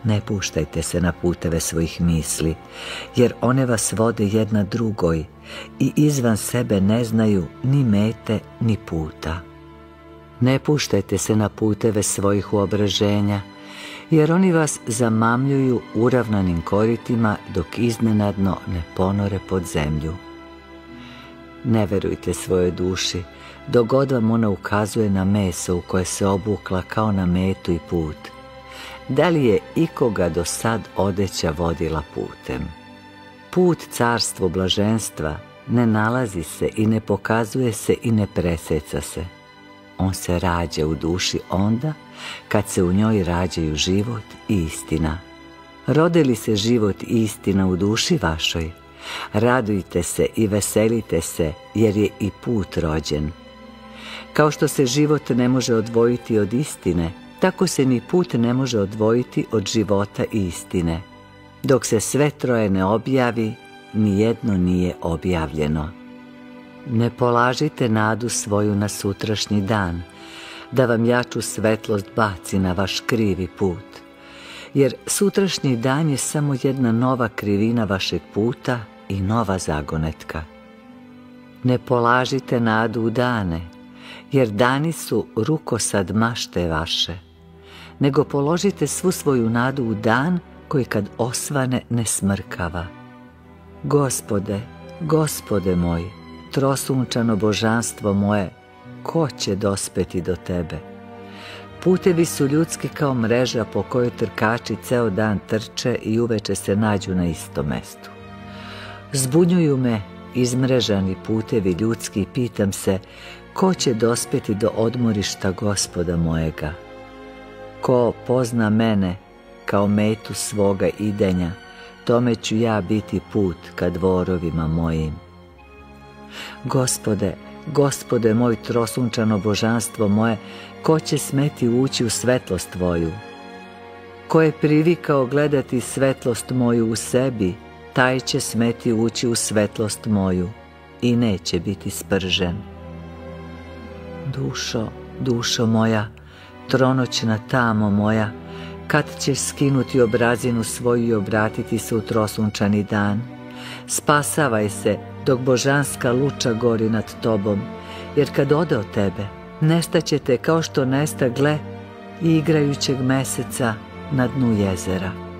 Ne puštajte se na puteve svojih misli, jer one vas vode jedna drugoj i izvan sebe ne znaju ni mete ni puta. Ne puštajte se na puteve svojih uobraženja, jer oni vas zamamljuju uravnanim koritima dok iznenadno ne ponore pod zemlju. Ne verujte svojoj duši, dok god vam ona ukazuje na meso u koje se obukla kao na metu i put. Da li je ikoga do sad odeća vodila putem? Put carstvo blaženstva ne nalazi se i ne pokazuje se i ne preseca se. On se rađa u duši onda kad se u njoj rađaju život i istina. Rode li se život i istina u duši vašoj? Radujte se i veselite se jer je i put rođen. Kao što se život ne može odvojiti od istine, tako se ni put ne može odvojiti od života i istine. Dok se sve troje ne objavi, nijedno nije objavljeno. Ne polažite nadu svoju na sutrašnji dan, da vam jaču svetlost baci na vaš krivi put. Jer sutrašnji dan je samo jedna nova krivina vašeg puta i nova zagonetka. Ne polažite nadu u dane, jer dani su rukosad mašte vaše, nego položite svu svoju nadu u dan koji kad osvane ne smrkava. Gospode, gospode moj, trosunčano božanstvo moje, ko će dospeti do tebe? Putevi su ljudski kao mreža po kojoj trkači ceo dan trče i uveče se nađu na istom mestu. Zbunjuju me izmrežani putevi ljudski i pitam se ko će dospeti do odmorišta gospoda mojega. Ko pozna mene kao metu svoga idenja, tome ću ja biti put ka dvorovima mojim. Gospode, gospode moj trosunčano božanstvo moje, ko će smeti ući u svetlost tvoju? Ko je privikao gledati svetlost moju u sebi, taj će smeti ući u svetlost moju i neće biti spržen. Dušo, dušo moja, tronoćna tamo moja, kad ćeš skinuti obrazinu svoju i obratiti se u trosunčani dan? Spasavaj se, dok božanska luča gori nad tobom, jer kad ode od tebe, nestaćete kao što nesta gle igrajućeg meseca na dnu jezera.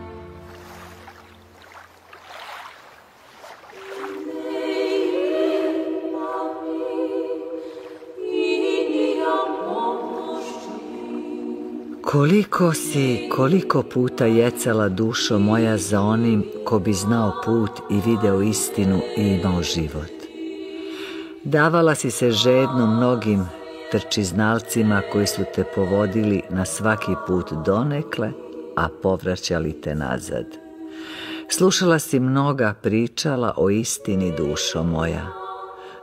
Koliko si, koliko puta jecala dušo moja za onim ko bi znao put i video istinu i imao život. Davala si se žedno mnogim trčiznalcima koji su te povodili na svaki put donekle, a povraćali te nazad. Slušala si mnoga pričala o istini dušo moja,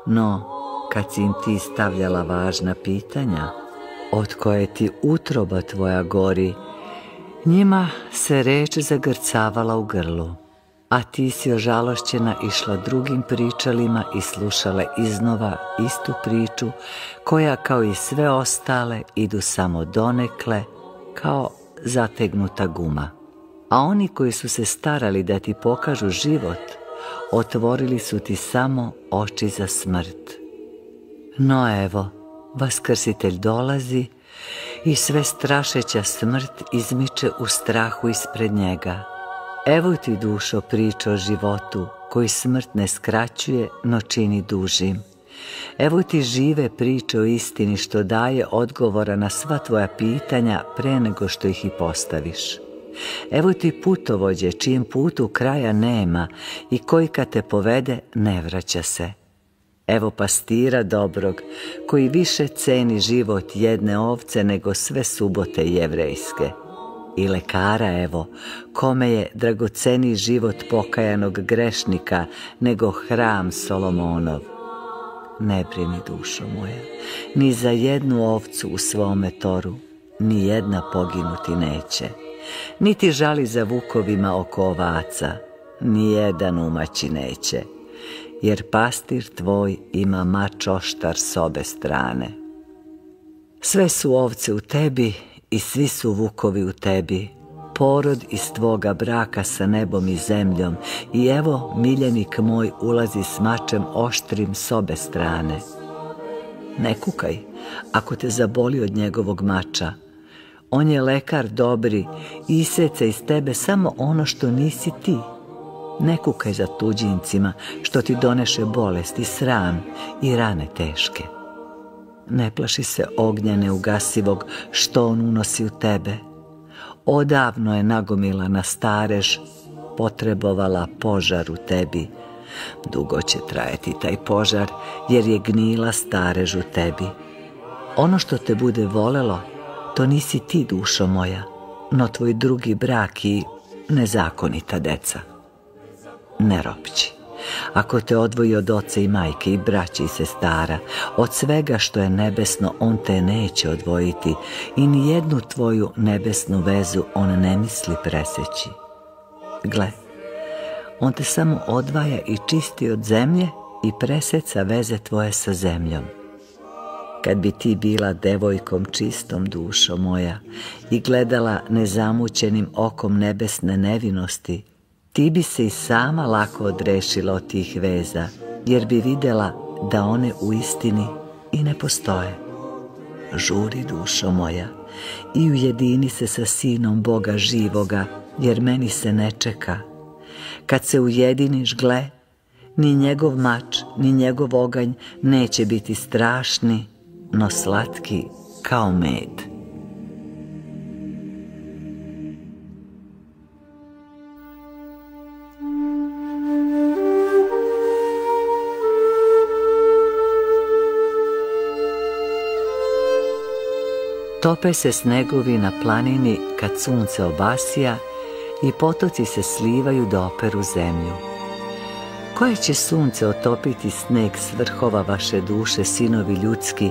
no kad si im ti stavljala važna pitanja, od koje ti utroba tvoja gori, njima se reč zagrcavala u grlu, a ti si ožalošćena išla drugim pričalima i slušala iznova istu priču, koja kao i sve ostale idu samo donekle, kao zategnuta guma. A oni koji su se starali da ti pokažu život, otvorili su ti samo oči za smrt. No evo, Vaskrsitelj dolazi i sve strašeća smrt izmiče u strahu ispred njega. Evo ti dušo priča o životu koji smrt ne skraćuje, no čini dužim. Evo ti žive priče o istini što daje odgovora na sva tvoja pitanja pre nego što ih i postaviš. Evo ti putovođe čijem putu kraja nema i koji kad te povede ne vraća se. Evo pastira dobrog koji više ceni život jedne ovce nego sve subote jevrejske. I lekara evo, kome je dragoceni život pokajanog grešnika nego hram Solomonov. Ne brini dušo moja, ni za jednu ovcu u svome toru, ni jedna poginuti neće. Niti žali za vukovima oko ovaca, ni jedan umaći neće. Jer pastir tvoj ima mač oštar s obe strane. Sve su ovce u tebi i svi su vukovi u tebi, porod iz tvoga braka sa nebom i zemljom i evo miljenik moj ulazi s mačem oštrim s obe strane. Ne kukaj, ako te zaboli od njegovog mača. On je lekar dobri i iseca iz tebe samo ono što nisi ti. Ne kukaj za tuđincima što ti doneše bolest i sram i rane teške. Ne plaši se ognja neugasivog što on unosi u tebe odavno je nagomila na starež, potrebovala požar u tebi. Dugo će trajati taj požar, jer je gnila starež u tebi. Ono što te bude volelo, to nisi ti, dušo moja, no tvoj drugi brak i nezakonita deca. Ne ropći. Ako te odvoji od oce i majke i braće i sestara, od svega što je nebesno, on te neće odvojiti i ni jednu tvoju nebesnu vezu on ne misli preseći. Gle, on te samo odvaja i čisti od zemlje i preseca veze tvoje sa zemljom. Kad bi ti bila devojkom čistom dušo moja i gledala nezamućenim okom nebesne nevinosti, ti bi se i sama lako odrešila od tih veza, jer bi vidjela da one u istini i ne postoje. Žuri dušo moja i ujedini se sa sinom Boga živoga, jer meni se ne čeka. Kad se ujediniš, gle, ni njegov mač, ni njegov oganj neće biti strašni, no slatki kao med. Tope se snegovi na planini kad sunce obasija i potoci se slivaju da operu zemlju. Koje će sunce otopiti sneg s vrhova vaše duše, sinovi ljudski,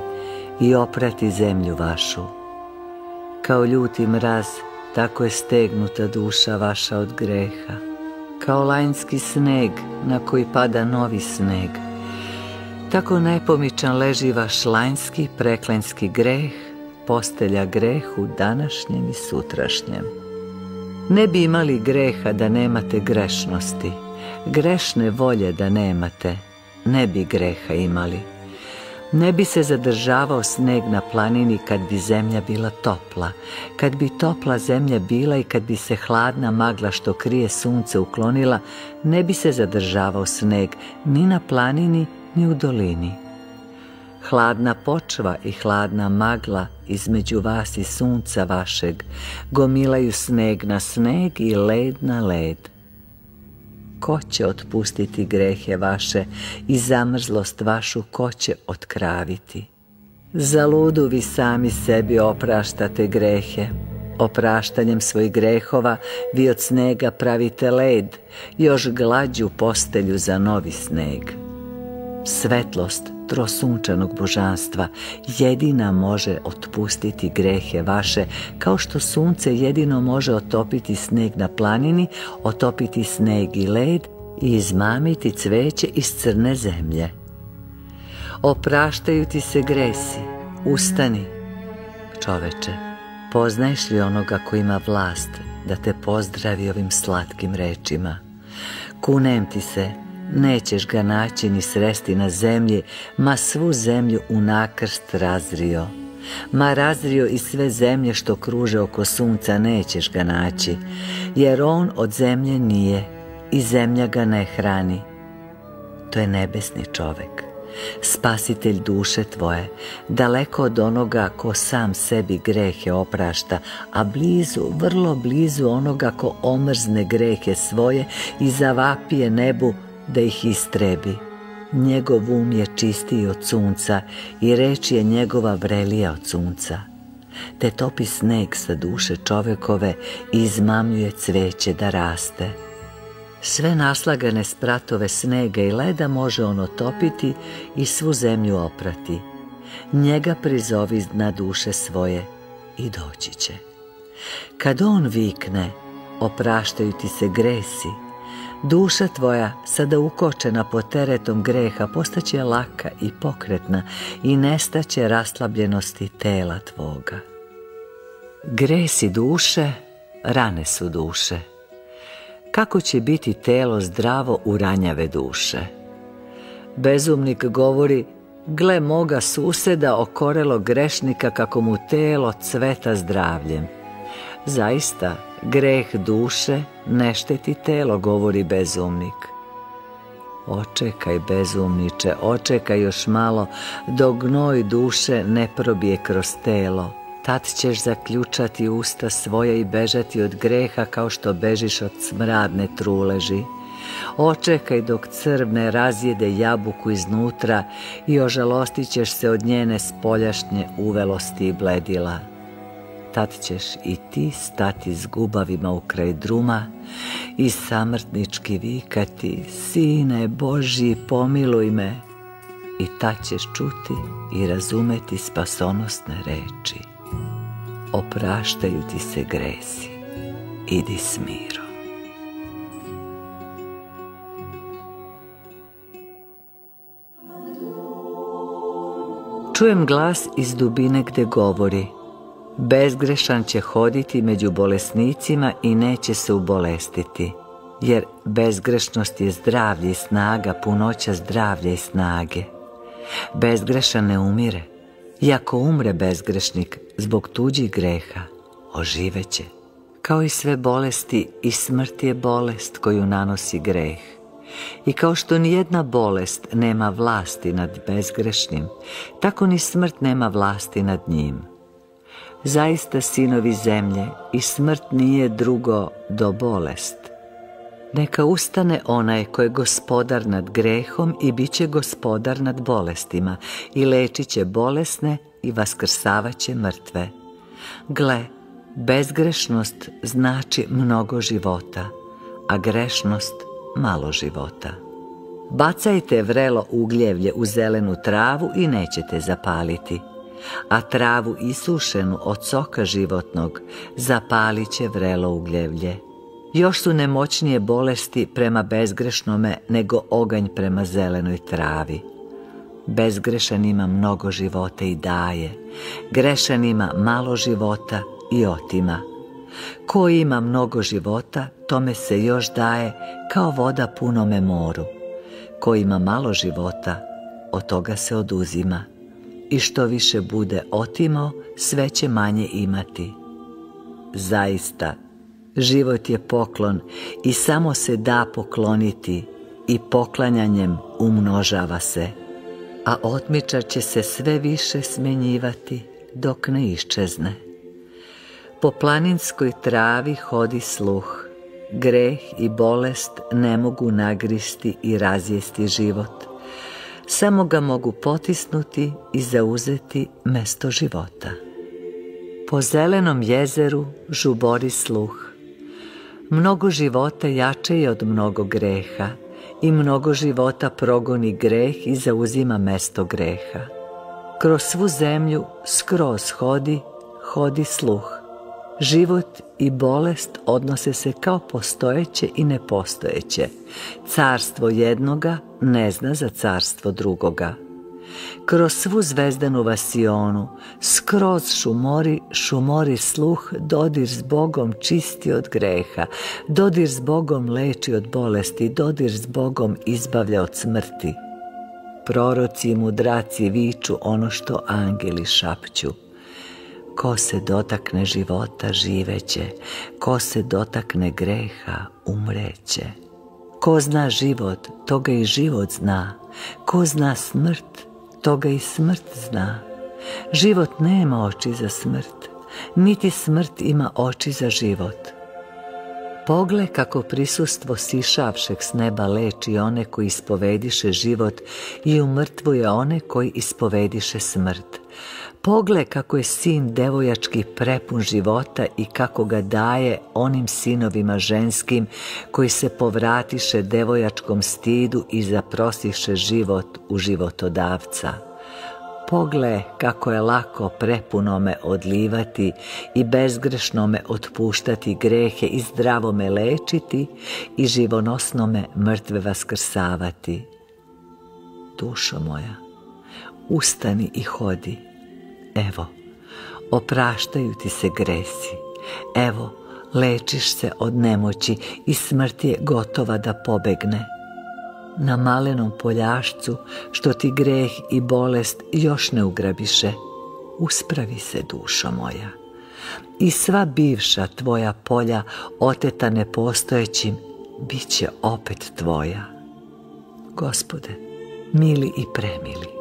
i oprati zemlju vašu? Kao ljuti mraz, tako je stegnuta duša vaša od greha. Kao lanjski sneg na koji pada novi sneg, tako nepomičan leži vaš lanjski preklenski greh postelja grehu današnjem i sutrašnjem. Ne bi imali greha da nemate grešnosti, grešne volje da nemate, ne bi greha imali. Ne bi se zadržavao sneg na planini kad bi zemlja bila topla, kad bi topla zemlja bila i kad bi se hladna magla što krije sunce uklonila, ne bi se zadržavao sneg ni na planini ni u dolini. Hladna počva i hladna magla između vas i sunca vašeg gomilaju sneg na sneg i led na led. Ko će otpustiti grehe vaše i zamrzlost vašu ko će otkraviti? Zaludu vi sami sebi opraštate grehe. Opraštanjem svojih grehova vi od snega pravite led, još glađu postelju za novi sneg. Svetlost trosunčanog božanstva jedina može otpustiti grehe vaše, kao što sunce jedino može otopiti sneg na planini, otopiti sneg i led i izmamiti cveće iz crne zemlje. Opraštaju ti se gresi, ustani, čoveče, poznaješ li onoga ko ima vlast da te pozdravi ovim slatkim rečima? Kunem ti se, nećeš ga naći ni sresti na zemlji, ma svu zemlju u nakrst razrio. Ma razrio i sve zemlje što kruže oko sunca nećeš ga naći, jer on od zemlje nije i zemlja ga ne hrani. To je nebesni čovek. spasitelj duše tvoje, daleko od onoga ko sam sebi grehe oprašta, a blizu, vrlo blizu onoga ko omrzne grehe svoje i zavapije nebu da ih istrebi. Njegov um je čistiji od sunca i reč je njegova vrelija od sunca. Te topi sneg sa duše čovekove i izmamljuje cveće da raste. Sve naslagane spratove snega i leda može on otopiti i svu zemlju oprati. Njega prizovi na duše svoje i doći će. Kad on vikne, opraštaju ti se gresi, duša tvoja, sada ukočena pod teretom greha, postaće laka i pokretna i nestaće raslabljenosti tela tvoga. Gresi duše, rane su duše kako će biti telo zdravo u ranjave duše. Bezumnik govori, gle moga suseda okorelo grešnika kako mu telo cveta zdravljem. Zaista, greh duše ne šteti telo, govori bezumnik. Očekaj, bezumniče, očekaj još malo, dok gnoj duše ne probije kroz telo tad ćeš zaključati usta svoja i bežati od greha kao što bežiš od smradne truleži. Očekaj dok crv ne razjede jabuku iznutra i ožalostit ćeš se od njene spoljašnje uvelosti i bledila. Tad ćeš i ti stati s gubavima u kraj druma i samrtnički vikati, Sine Boži, pomiluj me. I tad ćeš čuti i razumeti spasonosne reči opraštaju ti se gresi, idi s mirom. Čujem glas iz dubine gde govori Bezgrešan će hoditi među bolesnicima i neće se ubolestiti, jer bezgrešnost je zdravlje i snaga, punoća zdravlja i snage. Bezgrešan ne umire, ako umre bezgrešnik zbog tuđih greha, oživeće. Kao i sve bolesti i smrt je bolest koju nanosi greh. I kao što ni jedna bolest nema vlasti nad bezgrešnim, tako ni smrt nema vlasti nad njim. Zaista sinovi zemlje i smrt nije drugo do bolest. Neka ustane onaj ko je gospodar nad grehom i bit će gospodar nad bolestima i lečit će bolesne i vaskrsavat će mrtve. Gle, bezgrešnost znači mnogo života, a grešnost malo života. Bacajte vrelo ugljevlje u zelenu travu i nećete zapaliti, a travu isušenu od soka životnog zapalit će vrelo ugljevlje. Još su nemoćnije bolesti prema bezgrešnome nego oganj prema zelenoj travi. Bezgrešan ima mnogo života i daje, grešan ima malo života i otima. Ko ima mnogo života, tome se još daje kao voda punome moru. Ko ima malo života, od toga se oduzima. I što više bude otimo, sve će manje imati. Zaista, život je poklon i samo se da pokloniti i poklanjanjem umnožava se a otmičar će se sve više smenjivati dok ne iščezne. Po planinskoj travi hodi sluh, greh i bolest ne mogu nagristi i razjesti život, samo ga mogu potisnuti i zauzeti mesto života. Po zelenom jezeru žubori sluh, mnogo života jače je od mnogo greha, i mnogo života progoni greh i zauzima mesto greha. Kroz svu zemlju skroz hodi, hodi sluh. Život i bolest odnose se kao postojeće i nepostojeće. Carstvo jednoga ne zna za carstvo drugoga kroz svu zvezdanu vasionu, skroz šumori, šumori sluh, dodir s Bogom čisti od greha, dodir s Bogom leči od bolesti, dodir s Bogom izbavlja od smrti. Proroci i mudraci viču ono što angeli šapću. Ko se dotakne života živeće, ko se dotakne greha umreće. Ko zna život, toga i život zna, Ko zna smrt, toga i smrt zna. Život nema oči za smrt, niti smrt ima oči za život. Pogle kako prisustvo sišavšeg s neba leči one koji ispovediše život i umrtvuje one koji ispovediše smrt. Pogle kako je sin devojački prepun života i kako ga daje onim sinovima ženskim koji se povratiše devojačkom stidu i zaprosiše život u životodavca. Pogle kako je lako prepuno me odlivati i bezgrešno me otpuštati grehe i zdravo me lečiti i živonosno me mrtve vaskrsavati. Dušo moja, ustani i hodi Evo, opraštaju ti se gresi. Evo, lečiš se od nemoći i smrt je gotova da pobegne. Na malenom poljašcu, što ti greh i bolest još ne ugrabiše, uspravi se dušo moja. I sva bivša tvoja polja, oteta nepostojećim, bit će opet tvoja. Gospode, mili i premili,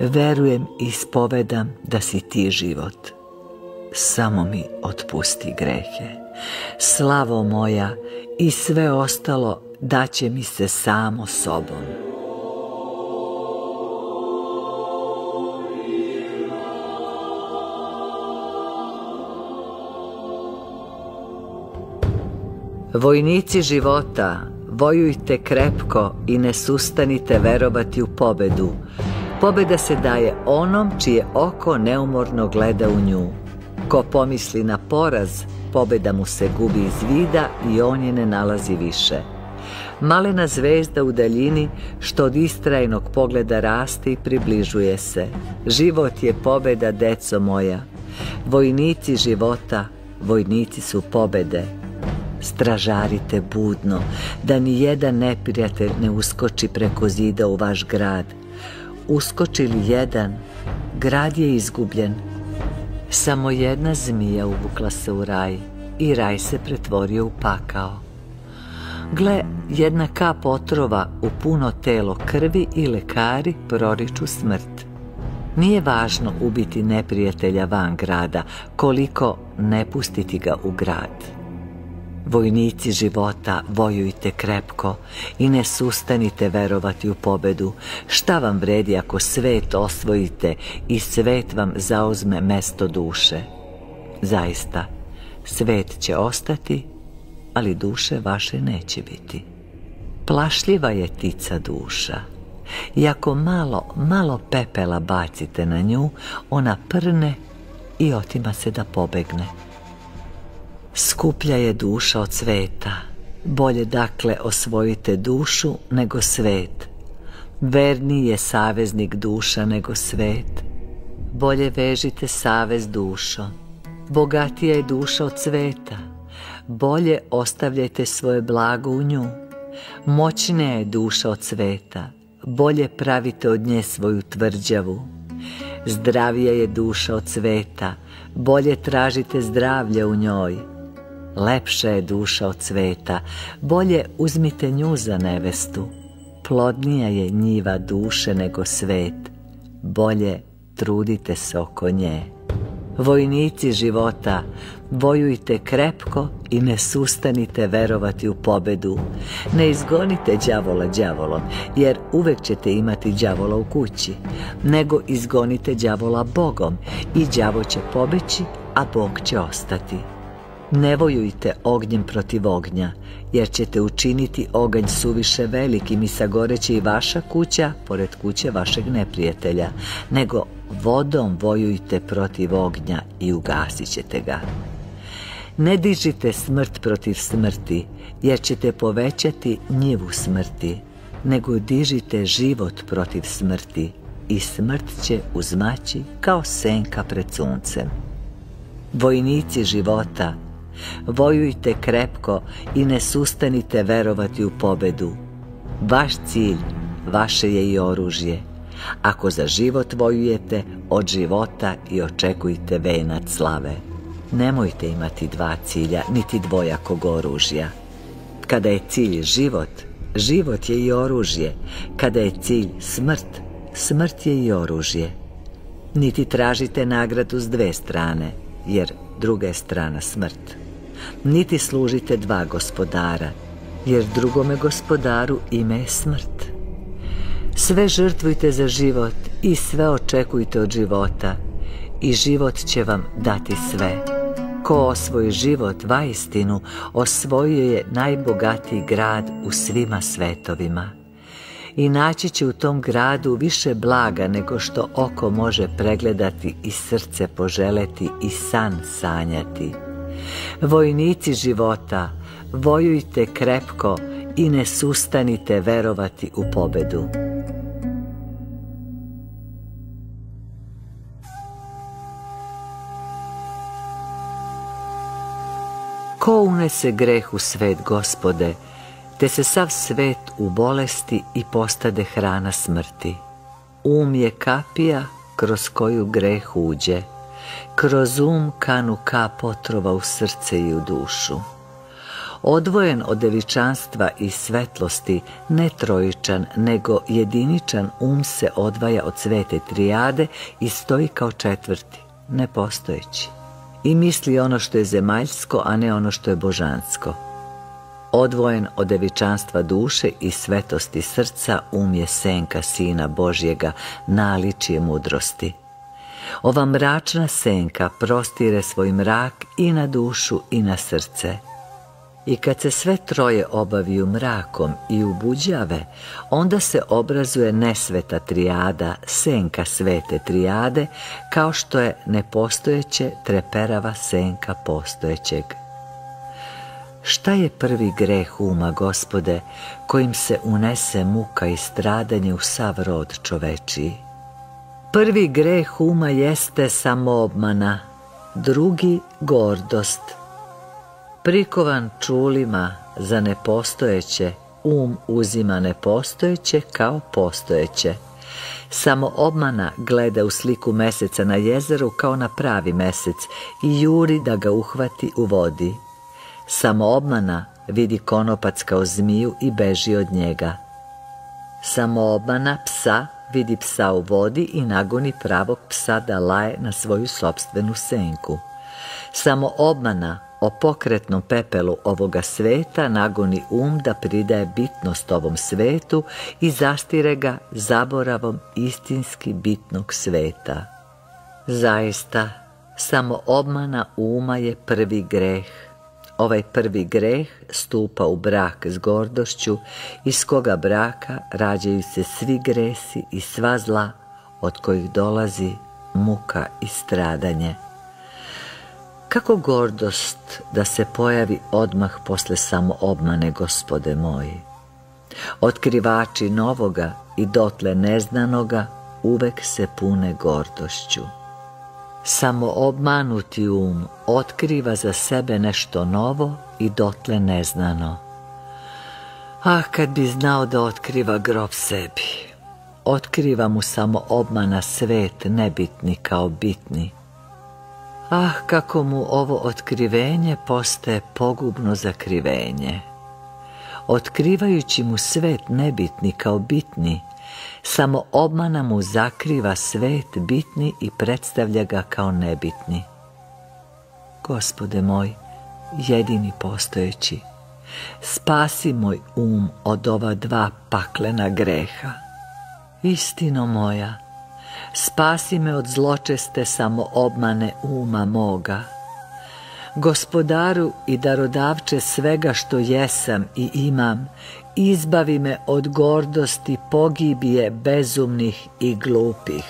Verujem i ispovedam da si ti život. Samo mi otpusti grehe. Slavo moja i sve ostalo daće mi se samo sobom. Vojnici života, vojujte krepko i ne sustanite verovati u pobedu, Pobjeda se daje onom čije oko neumorno gleda u nju. Ko pomisli na poraz, pobjeda mu se gubi iz vida i on je ne nalazi više. Malena zvezda u daljini što od istrajnog pogleda raste i približuje se. Život je pobjeda, deco moja. Vojnici života, vojnici su pobede. Stražarite budno, da ni jedan neprijatelj ne uskoči preko zida u vaš grad, uskočili jedan, grad je izgubljen. Samo jedna zmija uvukla se u raj i raj se pretvorio u pakao. Gle, jedna kap otrova u puno telo krvi i lekari proriču smrt. Nije važno ubiti neprijatelja van grada, koliko ne pustiti ga u grad. Vojnici života, vojujte krepko i ne sustanite verovati u pobedu. Šta vam vredi ako svet osvojite i svet vam zauzme mesto duše? Zaista, svet će ostati, ali duše vaše neće biti. Plašljiva je tica duša. I ako malo, malo pepela bacite na nju, ona prne i otima se da pobegne. Skuplja je duša od sveta. Bolje dakle osvojite dušu nego svet. Verni je saveznik duša nego svet. Bolje vežite savez dušom. Bogatija je duša od sveta. Bolje ostavljajte svoje blago u nju. Moćnija je duša od sveta. Bolje pravite od nje svoju tvrđavu. Zdravija je duša od sveta. Bolje tražite zdravlje u njoj lepša je duša od cveta, bolje uzmite nju za nevestu. Plodnija je njiva duše nego svet, bolje trudite se oko nje. Vojnici života, vojujte krepko i ne sustanite verovati u pobedu. Ne izgonite đavola đavolom, jer uvek ćete imati đavola u kući, nego izgonite đavola Bogom i đavo će pobeći, a Bog će ostati. Ne vojujte ognjem protiv ognja, jer ćete učiniti oganj suviše velikim i sagoreće i vaša kuća pored kuće vašeg neprijatelja, nego vodom vojujte protiv ognja i ugasit ćete ga. Ne dižite smrt protiv smrti, jer ćete povećati njivu smrti, nego dižite život protiv smrti i smrt će uzmaći kao senka pred suncem. Vojnici života, Vojujte krepko i ne sustanite verovati u pobedu. Vaš cilj, vaše je i oružje. Ako za život vojujete, od života i očekujte venac slave. Nemojte imati dva cilja, niti dvojakog oružja. Kada je cilj život, život je i oružje. Kada je cilj smrt, smrt je i oružje. Niti tražite nagradu s dve strane, jer druga je strana smrt. Niti služite dva gospodara, jer drugome gospodaru ime je smrt. Sve žrtvujte za život i sve očekujte od života i život će vam dati sve. Ko osvoji život vaistinu, osvojio je najbogatiji grad u svima svetovima. I naći će u tom gradu više blaga nego što oko može pregledati i srce poželeti i san sanjati. Vojnici života, vojujte krepko i ne sustanite verovati u pobedu. Ko unese greh u svet, gospode, te se sav svet u bolesti i postade hrana smrti. Um je kapija kroz koju greh uđe, kroz um kanu ka potrova u srce i u dušu. Odvojen od devičanstva i svetlosti, ne trojičan, nego jediničan um se odvaja od svete trijade i stoji kao četvrti, nepostojeći i misli ono što je zemaljsko, a ne ono što je božansko. Odvojen od devičanstva duše i svetosti srca umje senka Sina Božjega naličije mudrosti. Ova mračna senka prostire svoj mrak i na dušu i na srce – i kad se sve troje obaviju mrakom i ubuđave, onda se obrazuje nesveta trijada, senka svete trijade, kao što je nepostojeće treperava senka postojećeg. Šta je prvi greh uma, gospode, kojim se unese muka i stradanje u sav rod čovečiji? Prvi greh uma jeste samoobmana, drugi gordost – prikovan čulima za nepostojeće, um uzima nepostojeće kao postojeće. Samo obmana gleda u sliku meseca na jezeru kao na pravi mesec i juri da ga uhvati u vodi. Samo obmana vidi konopac kao zmiju i beži od njega. Samo obmana psa vidi psa u vodi i nagoni pravog psa da laje na svoju sobstvenu senku. Samo obmana o pokretnom pepelu ovoga sveta nagoni um da pridaje bitnost ovom svetu i zastire ga zaboravom istinski bitnog sveta. Zaista, samo obmana uma je prvi greh. Ovaj prvi greh stupa u brak s gordošću, iz koga braka rađaju se svi gresi i sva zla od kojih dolazi muka i stradanje. Kako gordost da se pojavi odmah posle samo obmane, gospode moji. Otkrivači novoga i dotle neznanoga uvek se pune gordošću. Samo obmanuti um otkriva za sebe nešto novo i dotle neznano. Ah, kad bi znao da otkriva grob sebi. Otkriva mu samo obmana svet nebitni kao bitni Ah, kako mu ovo otkrivenje postaje pogubno zakrivenje. Otkrivajući mu svet nebitni kao bitni, samo obmana mu zakriva svet bitni i predstavlja ga kao nebitni. Gospode moj, jedini postojeći, spasi moj um od ova dva paklena greha. Istino moja, spasi me od zločeste samo obmane uma moga. Gospodaru i darodavče svega što jesam i imam, izbavi me od gordosti pogibije bezumnih i glupih.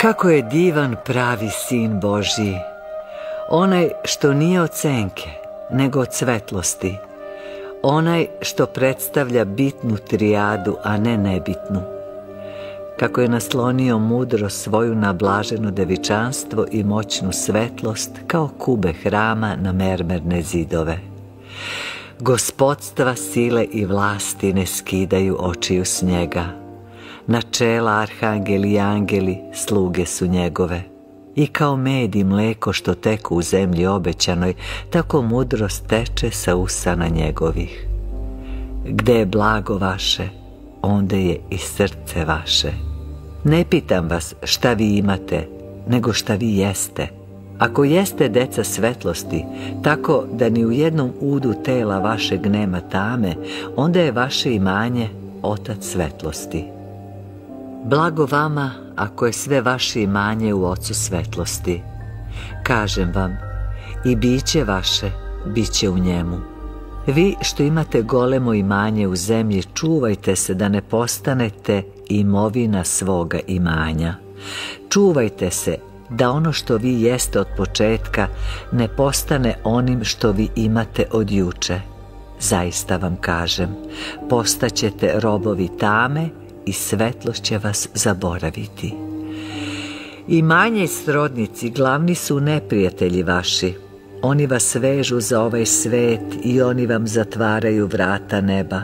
Kako je divan pravi sin Božji, Onaj što nije od senke, nego od svetlosti. Onaj što predstavlja bitnu trijadu, a ne nebitnu. Kako je naslonio mudro svoju nablaženo devičanstvo i moćnu svetlost kao kube hrama na mermerne zidove. Gospodstva, sile i vlasti ne skidaju očiju s njega. načela, arhangeli i angeli sluge su njegove. I kao med i mleko što teku u zemlji obećanoj, tako mudrost teče sa usana njegovih. Gde je blago vaše, onda je i srce vaše. Ne pitam vas šta vi imate, nego šta vi jeste. Ako jeste deca svetlosti, tako da ni u jednom udu tela vašeg nema tame, onda je vaše imanje otac svetlosti. Blago vama ako je sve vaše imanje u ocu svetlosti. Kažem vam, i biće vaše, bit će u njemu. Vi što imate golemo imanje u zemlji, čuvajte se da ne postanete imovina svoga imanja. Čuvajte se da ono što vi jeste od početka ne postane onim što vi imate od juče. Zaista vam kažem, postaćete robovi tame i svetlost će vas zaboraviti. Imanje i srodnici glavni su neprijatelji vaši. Oni vas vežu za ovaj svet i oni vam zatvaraju vrata neba.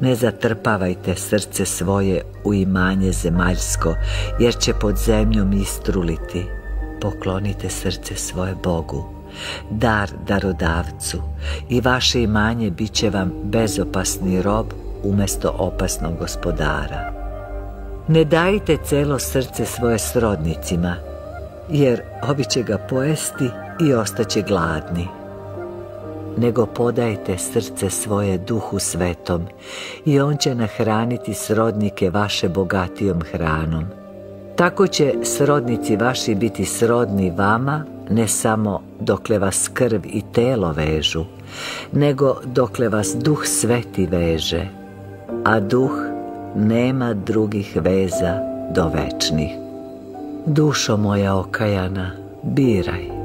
Ne zatrpavajte srce svoje u imanje zemaljsko, jer će pod zemljom istruliti. Poklonite srce svoje Bogu, dar darodavcu i vaše imanje bit će vam bezopasni rob umjesto opasnog gospodara. Ne dajte celo srce svoje srodnicima, jer ovi će ga pojesti i ostaće gladni. Nego podajte srce svoje duhu svetom i on će nahraniti srodnike vaše bogatijom hranom. Tako će srodnici vaši biti srodni vama, ne samo dokle vas krv i telo vežu, nego dokle vas duh sveti veže, a duh nema drugih veza do večnih. Dušo moja okajana, biraj,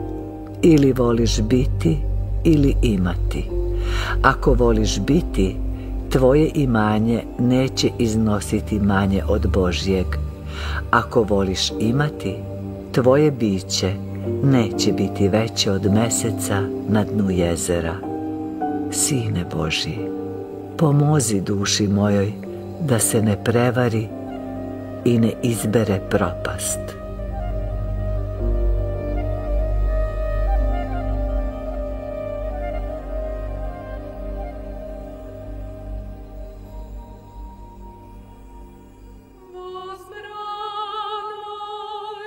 ili voliš biti ili imati. Ako voliš biti, tvoje imanje neće iznositi manje od Božjeg. Ako voliš imati, tvoje biće neće biti veće od meseca na dnu jezera. Sine Božji, pomozi duši mojoj da se ne prevari i ne izbere propast.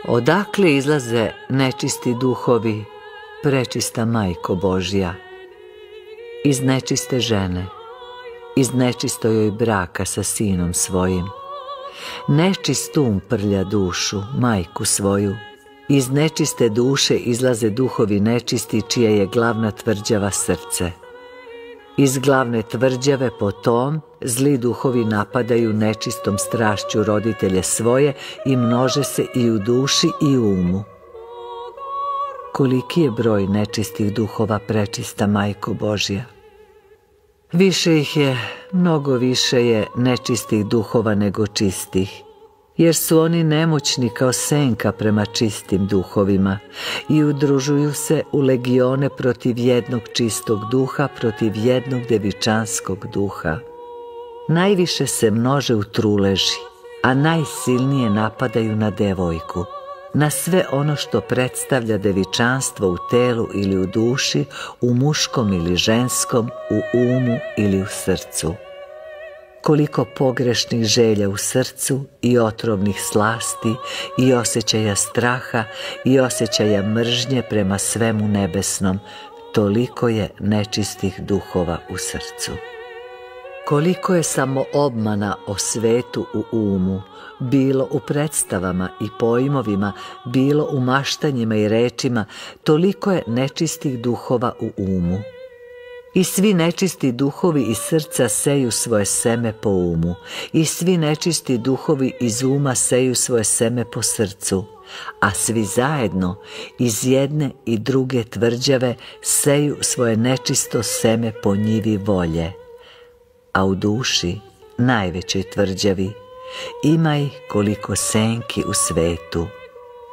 Odakle izlaze nečisti duhovi, prečista majko Božja? Iz nečiste žene, iz nečisto joj braka sa sinom svojim. Nečist um prlja dušu, majku svoju. Iz nečiste duše izlaze duhovi nečisti, čija je glavna tvrđava srce. Iz glavne tvrđave po tom zli duhovi napadaju nečistom strašću roditelje svoje i množe se i u duši i u umu. Koliki je broj nečistih duhova prečista Majko Božja? Više ih je, mnogo više je nečistih duhova nego čistih, jer su oni nemoćni kao senka prema čistim duhovima i udružuju se u legione protiv jednog čistog duha, protiv jednog devičanskog duha. Najviše se množe u truleži, a najsilnije napadaju na devojku, na sve ono što predstavlja devičanstvo u telu ili u duši, u muškom ili ženskom, u umu ili u srcu. Koliko pogrešnih želja u srcu i otrovnih slasti i osjećaja straha i osjećaja mržnje prema svemu nebesnom, toliko je nečistih duhova u srcu. Koliko je samo obmana o svetu u umu, bilo u predstavama i pojmovima, bilo u maštanjima i rečima, toliko je nečistih duhova u umu. I svi nečisti duhovi iz srca seju svoje seme po umu, i svi nečisti duhovi iz uma seju svoje seme po srcu, a svi zajedno iz jedne i druge tvrđave seju svoje nečisto seme po njivi volje. A u duši, najvećoj tvrđavi, ima ih koliko senki u svetu.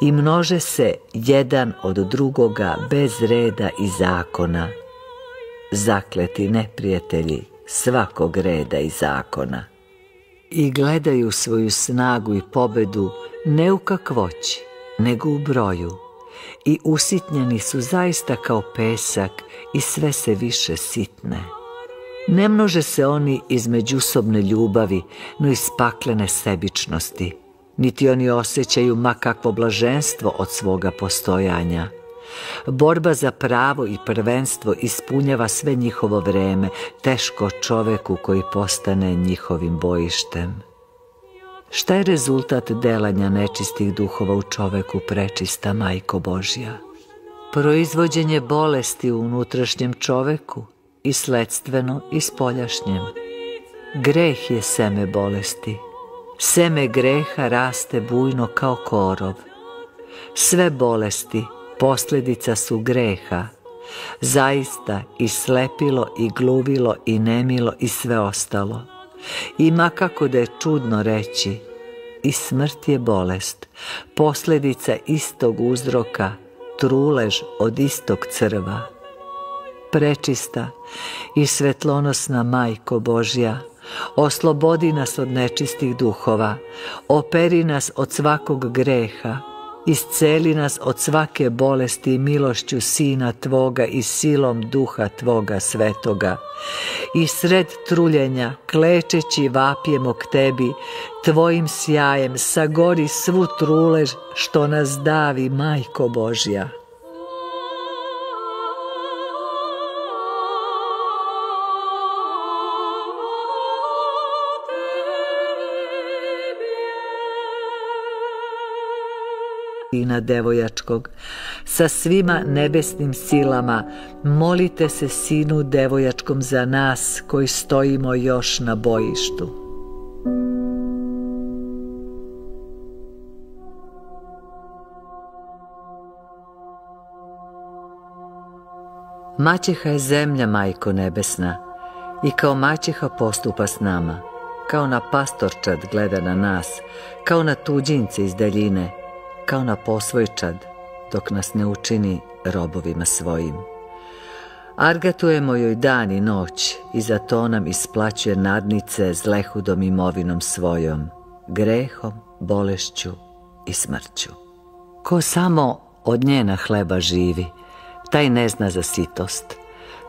I množe se jedan od drugoga bez reda i zakona. Zakleti neprijatelji svakog reda i zakona.
i gledaju svoju snagu i pobedu ne u kakvoći, nego u broju i usitnjeni su zaista kao pesak i sve se više sitne. Ne množe se oni iz međusobne ljubavi, no iz paklene sebičnosti, niti oni osjećaju ma kakvo blaženstvo od svoga postojanja. Borba za pravo i prvenstvo ispunjava sve njihovo vreme, teško čoveku koji postane njihovim bojištem. Šta je rezultat delanja nečistih duhova u čoveku prečista majko Božja? Proizvođenje bolesti u unutrašnjem čoveku i sledstveno i spoljašnjem. Greh je seme bolesti. Seme greha raste bujno kao korov. Sve bolesti posljedica su greha. Zaista i slepilo i gluvilo i nemilo i sve ostalo. Ima kako da je čudno reći, i smrt je bolest, posljedica istog uzroka, trulež od istog crva. Prečista i svetlonosna Majko Božja, oslobodi nas od nečistih duhova, operi nas od svakog greha, Isceli nas od svake bolesti milošću Sina Tvoga i silom Duha Tvoga svetoga. I sred truljenja, klečeći vapjemo k Tebi, Tvojim sjajem sagori svu trulež što nas davi, Majko Božja.
Sina devojačkog, sa svima nebesnim silama, molite se sinu devojačkom za nas koji stojimo još na bojištu. Maćeha je zemlja, majko nebesna, i kao maćeha postupa s nama, kao na pastorčad gleda na nas, kao na tuđince iz daljine, kao na posvojčad, dok nas ne učini robovima svojim. Argatujemo joj dan i noć i za to nam isplaćuje nadnice zlehudom imovinom svojom, grehom, bolešću i smrću. Ko samo od njena hleba živi, taj ne zna za sitost,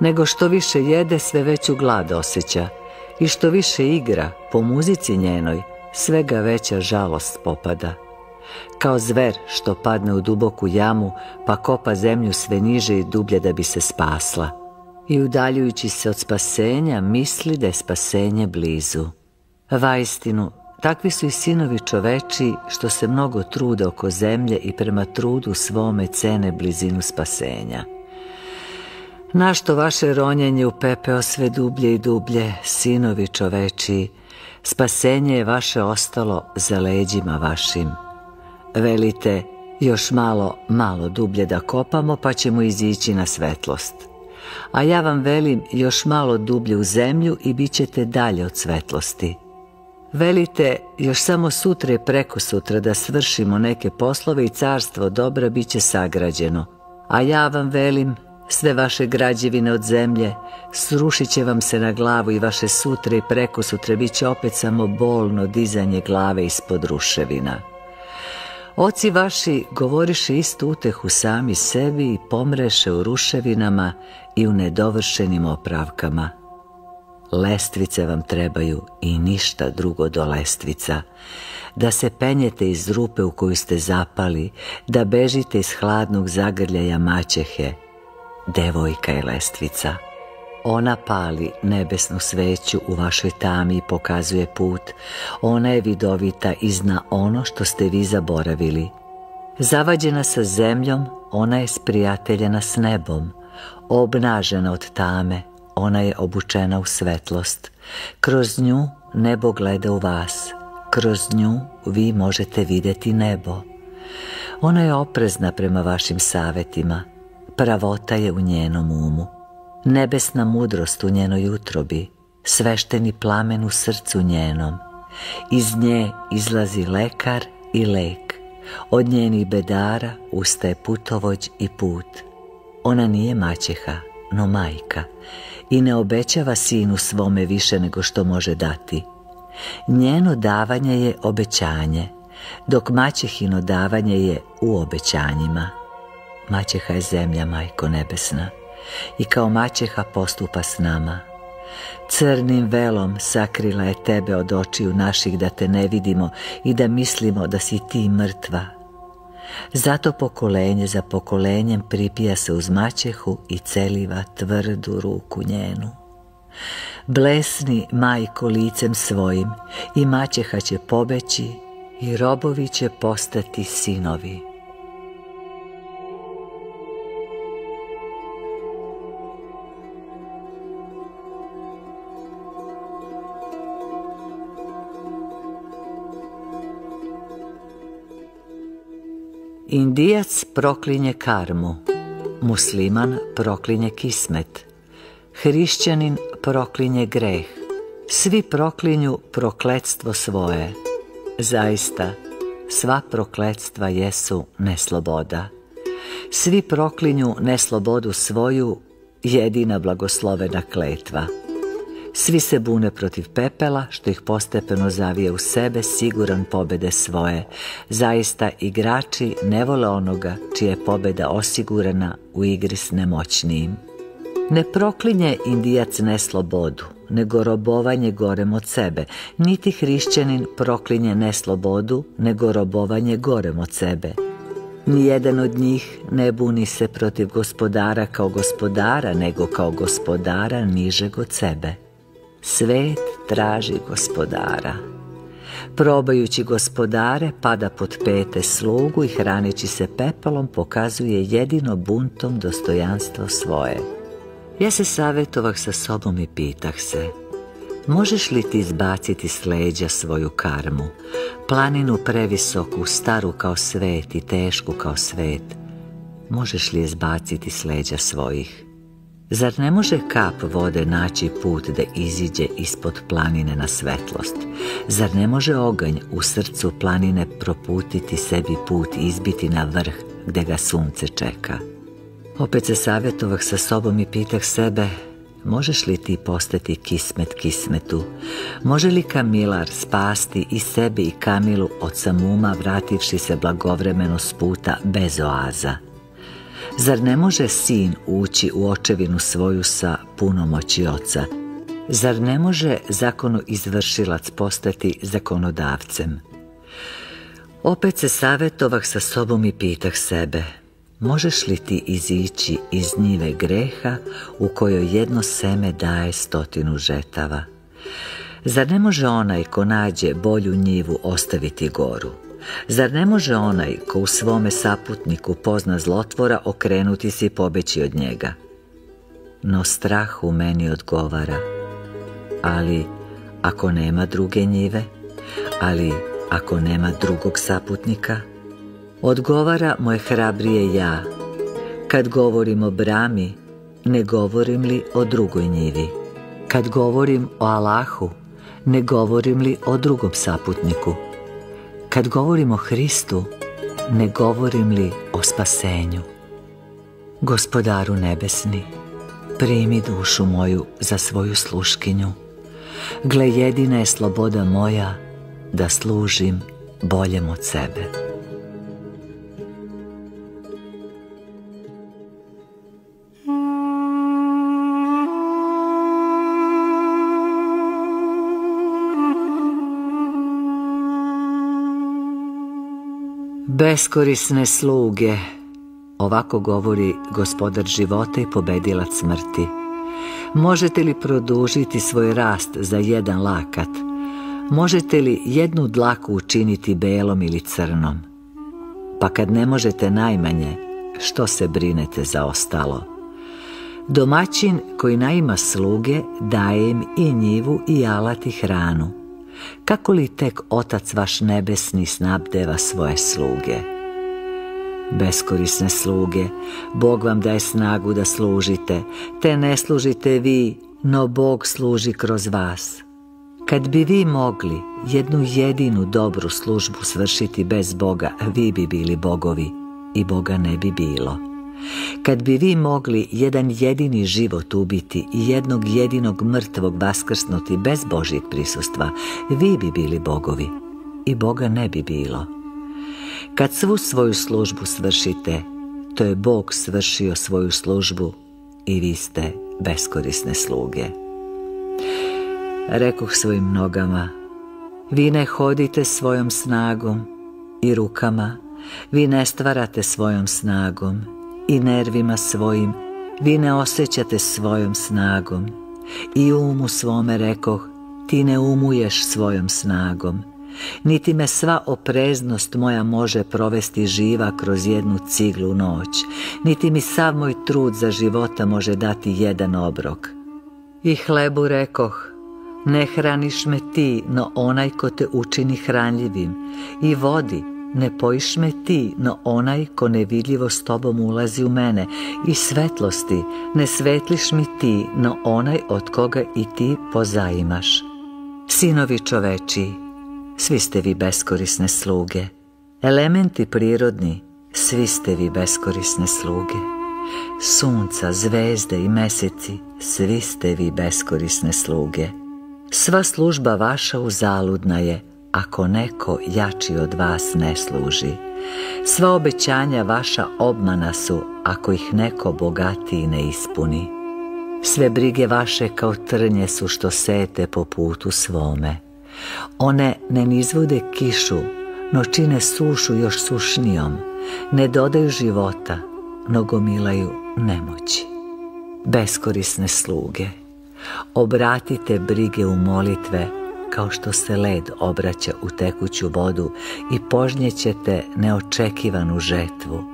nego što više jede sve veću glad osjeća i što više igra po muzici njenoj, svega veća žalost popada kao zver što padne u duboku jamu pa kopa zemlju sve niže i dublje da bi se spasla. I udaljujući se od spasenja misli da je spasenje blizu. Vaistinu, takvi su i sinovi čoveči što se mnogo trude oko zemlje i prema trudu svome cene blizinu spasenja. Našto vaše ronjenje u pepeo sve dublje i dublje, sinovi čoveči, spasenje je vaše ostalo za leđima vašim. Velite, još malo, malo dublje da kopamo pa ćemo izići na svetlost. A ja vam velim još malo dublje u zemlju i bit ćete dalje od svetlosti. Velite, još samo sutra i preko sutra da svršimo neke poslove i carstvo dobra bit će sagrađeno. A ja vam velim, sve vaše građevine od zemlje, srušit će vam se na glavu i vaše sutre i preko sutra bit će opet samo bolno dizanje glave ispod ruševina. Oci vaši govoriše istu utehu sami sebi i pomreše u ruševinama i u nedovršenim opravkama. Lestvice vam trebaju i ništa drugo do lestvica, da se penjete iz rupe u koju ste zapali, da bežite iz hladnog zagrljaja maćehe. Devojka je lestvica. Ona pali nebesnu sveću u vašoj tami i pokazuje put. Ona je vidovita i zna ono što ste vi zaboravili. Zavađena sa zemljom, ona je sprijateljena s nebom. Obnažena od tame, ona je obučena u svetlost. Kroz nju nebo gleda u vas. Kroz nju vi možete vidjeti nebo. Ona je oprezna prema vašim savjetima. Pravota je u njenom umu nebesna mudrost u njenoj utrobi, svešteni plamen u srcu njenom. Iz nje izlazi lekar i lek, od njenih bedara ustaje putovođ i put. Ona nije maćeha, no majka i ne obećava sinu svome više nego što može dati.
Njeno davanje je obećanje, dok maćehino davanje je u obećanjima. Maćeha je zemlja, majko nebesna, i kao maćeha postupa s nama. Crnim velom sakrila je tebe od očiju naših da te ne vidimo i da mislimo da si ti mrtva. Zato pokolenje za pokolenjem pripija se uz maćehu i celiva tvrdu ruku njenu. Blesni majko licem svojim i maćeha će pobeći i robovi će postati sinovi.
Indijac proklinje karmu, musliman proklinje kismet, hrišćanin proklinje greh, svi proklinju prokletstvo svoje. Zaista, sva prokletstva jesu nesloboda. Svi proklinju neslobodu svoju, jedina blagoslovena kletva. Svi se bune protiv pepela, što ih postepeno zavije u sebe, siguran pobede svoje. Zaista igrači ne vole onoga čija je pobeda osigurana u igri s nemoćnijim. Ne proklinje indijac neslobodu, nego robovanje gorem od sebe. Niti hrišćanin proklinje neslobodu, nego robovanje gorem od sebe. Nijedan od njih ne buni se protiv gospodara kao gospodara, nego kao gospodara nižeg od sebe. Svet traži gospodara. Probajući gospodare, pada pod pete slugu i hraneći se pepelom pokazuje jedino buntom dostojanstvo svoje. Ja se savjetovah sa sobom i pitah se, možeš li ti izbaciti s leđa svoju karmu, planinu previsoku, staru kao svet i tešku kao svet, možeš li je izbaciti s leđa svojih? Zar ne može kap vode naći put da iziđe ispod planine na svetlost? Zar ne može oganj u srcu planine proputiti sebi put i izbiti na vrh gdje ga sunce čeka? Opet se savjetovah sa sobom i pitah sebe, možeš li ti postati kismet kismetu? Može li Kamilar spasti i sebi i Kamilu od samuma vrativši se blagovremeno s puta bez oaza? Zar ne može sin ući u očevinu svoju sa punomoći oca? Zar ne može zakonu izvršilac postati zakonodavcem? Opet se savjetovah sa sobom i pitah sebe, možeš li ti izići iz njive greha u kojoj jedno seme daje stotinu žetava? Zar ne može onaj ko nađe bolju njivu ostaviti goru? Zar ne može onaj ko u svome saputniku pozna zlotvora okrenuti se i pobeći od njega? No strah u meni odgovara. Ali ako nema druge njive, ali ako nema drugog saputnika, odgovara moje hrabrije ja. Kad govorim o brami, ne govorim li o drugoj njivi? Kad govorim o Allahu, ne govorim li o drugom saputniku? Kad govorim o Hristu, ne govorim li o spasenju? Gospodaru nebesni, primi dušu moju za svoju sluškinju. Gle jedina je sloboda moja da služim boljem od sebe. Beskorisne sluge, ovako govori gospodar života i pobedilac smrti. Možete li produžiti svoj rast za jedan lakat? Možete li jednu dlaku učiniti belom ili crnom? Pa kad ne možete najmanje, što se brinete za ostalo? Domaćin koji naima sluge daje im i njivu i alat i hranu kako li tek Otac vaš nebesni snabdeva svoje sluge? Beskorisne sluge, Bog vam daje snagu da služite, te ne služite vi, no Bog služi kroz vas. Kad bi vi mogli jednu jedinu dobru službu svršiti bez Boga, vi bi bili bogovi i Boga ne bi bilo. Kad bi vi mogli jedan jedini život ubiti i jednog jedinog mrtvog vaskrsnuti bez Božjeg prisustva, vi bi bili bogovi i Boga ne bi bilo. Kad svu svoju službu svršite, to je Bog svršio svoju službu i vi ste beskorisne sluge. Rekoh svojim nogama, vi ne hodite svojom snagom i rukama, vi ne stvarate svojom snagom i nervima svojim, vi ne osjećate svojom snagom. I umu svome rekoh, ti ne umuješ svojom snagom, niti me sva opreznost moja može provesti živa kroz jednu ciglu noć, niti mi sav moj trud za života može dati jedan obrok. I hlebu rekoh, ne hraniš me ti, no onaj ko te učini hranljivim, i vodi, ne pojiš me ti, no onaj ko nevidljivo s tobom ulazi u mene, i svetlosti, ne svetliš mi ti, no onaj od koga i ti pozaimaš. Sinovi čoveči, svi ste vi beskorisne sluge. Elementi prirodni, svi ste vi beskorisne sluge. Sunca, zvezde i meseci, svi ste vi beskorisne sluge. Sva služba vaša uzaludna je, ako neko jači od vas ne služi. Sva obećanja vaša obmana su, ako ih neko bogatiji ne ispuni. Sve brige vaše kao trnje su što sete po putu svome. One ne nizvode kišu, no čine sušu još sušnijom, ne dodaju života, no gomilaju nemoći. Beskorisne sluge, obratite brige u molitve, kao što se led obraća u tekuću vodu i požnjećete neočekivanu žetvu.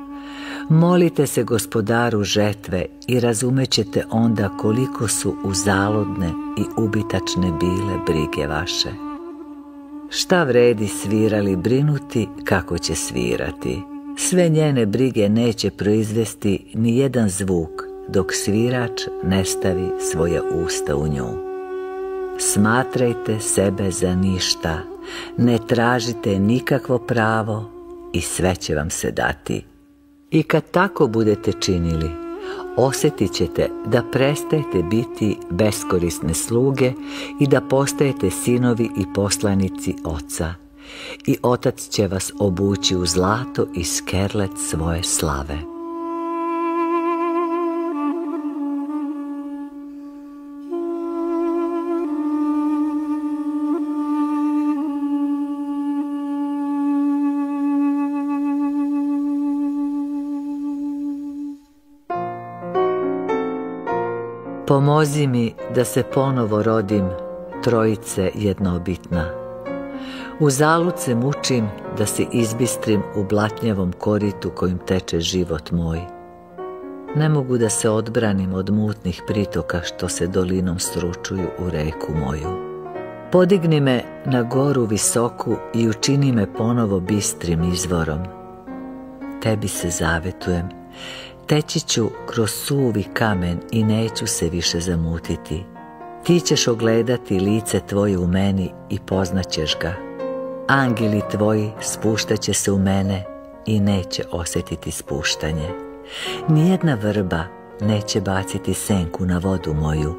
Molite se gospodaru žetve i razumećete onda koliko su uzaludne i ubitačne bile brige vaše. Šta vredi svirali brinuti kako će svirati? Sve njene brige neće proizvesti ni jedan zvuk dok svirač ne stavi svoja usta u nju. Smatrajte sebe za ništa, ne tražite nikakvo pravo i sve će vam se dati. I kad tako budete činili, osjetit ćete da prestajete biti beskorisne sluge i da postajete sinovi i poslanici oca. I otac će vas obući u zlato i skerlet svoje slave. Pomozi mi da se ponovo rodim, trojice jednobitna. U zaluce mučim da se izbistrim u blatnjavom koritu kojim teče život moj. Ne mogu da se odbranim od mutnih pritoka što se dolinom stručuju u reku moju. Podigni me na goru visoku i učini me ponovo bistrim izvorom. Tebi se zavetujem, Teći ću kroz suvi kamen i neću se više zamutiti. Ti ćeš ogledati lice tvoje u meni i poznaćeš ga. Angeli tvoji spuštat će se u mene i neće osjetiti spuštanje. Nijedna vrba neće baciti senku na vodu moju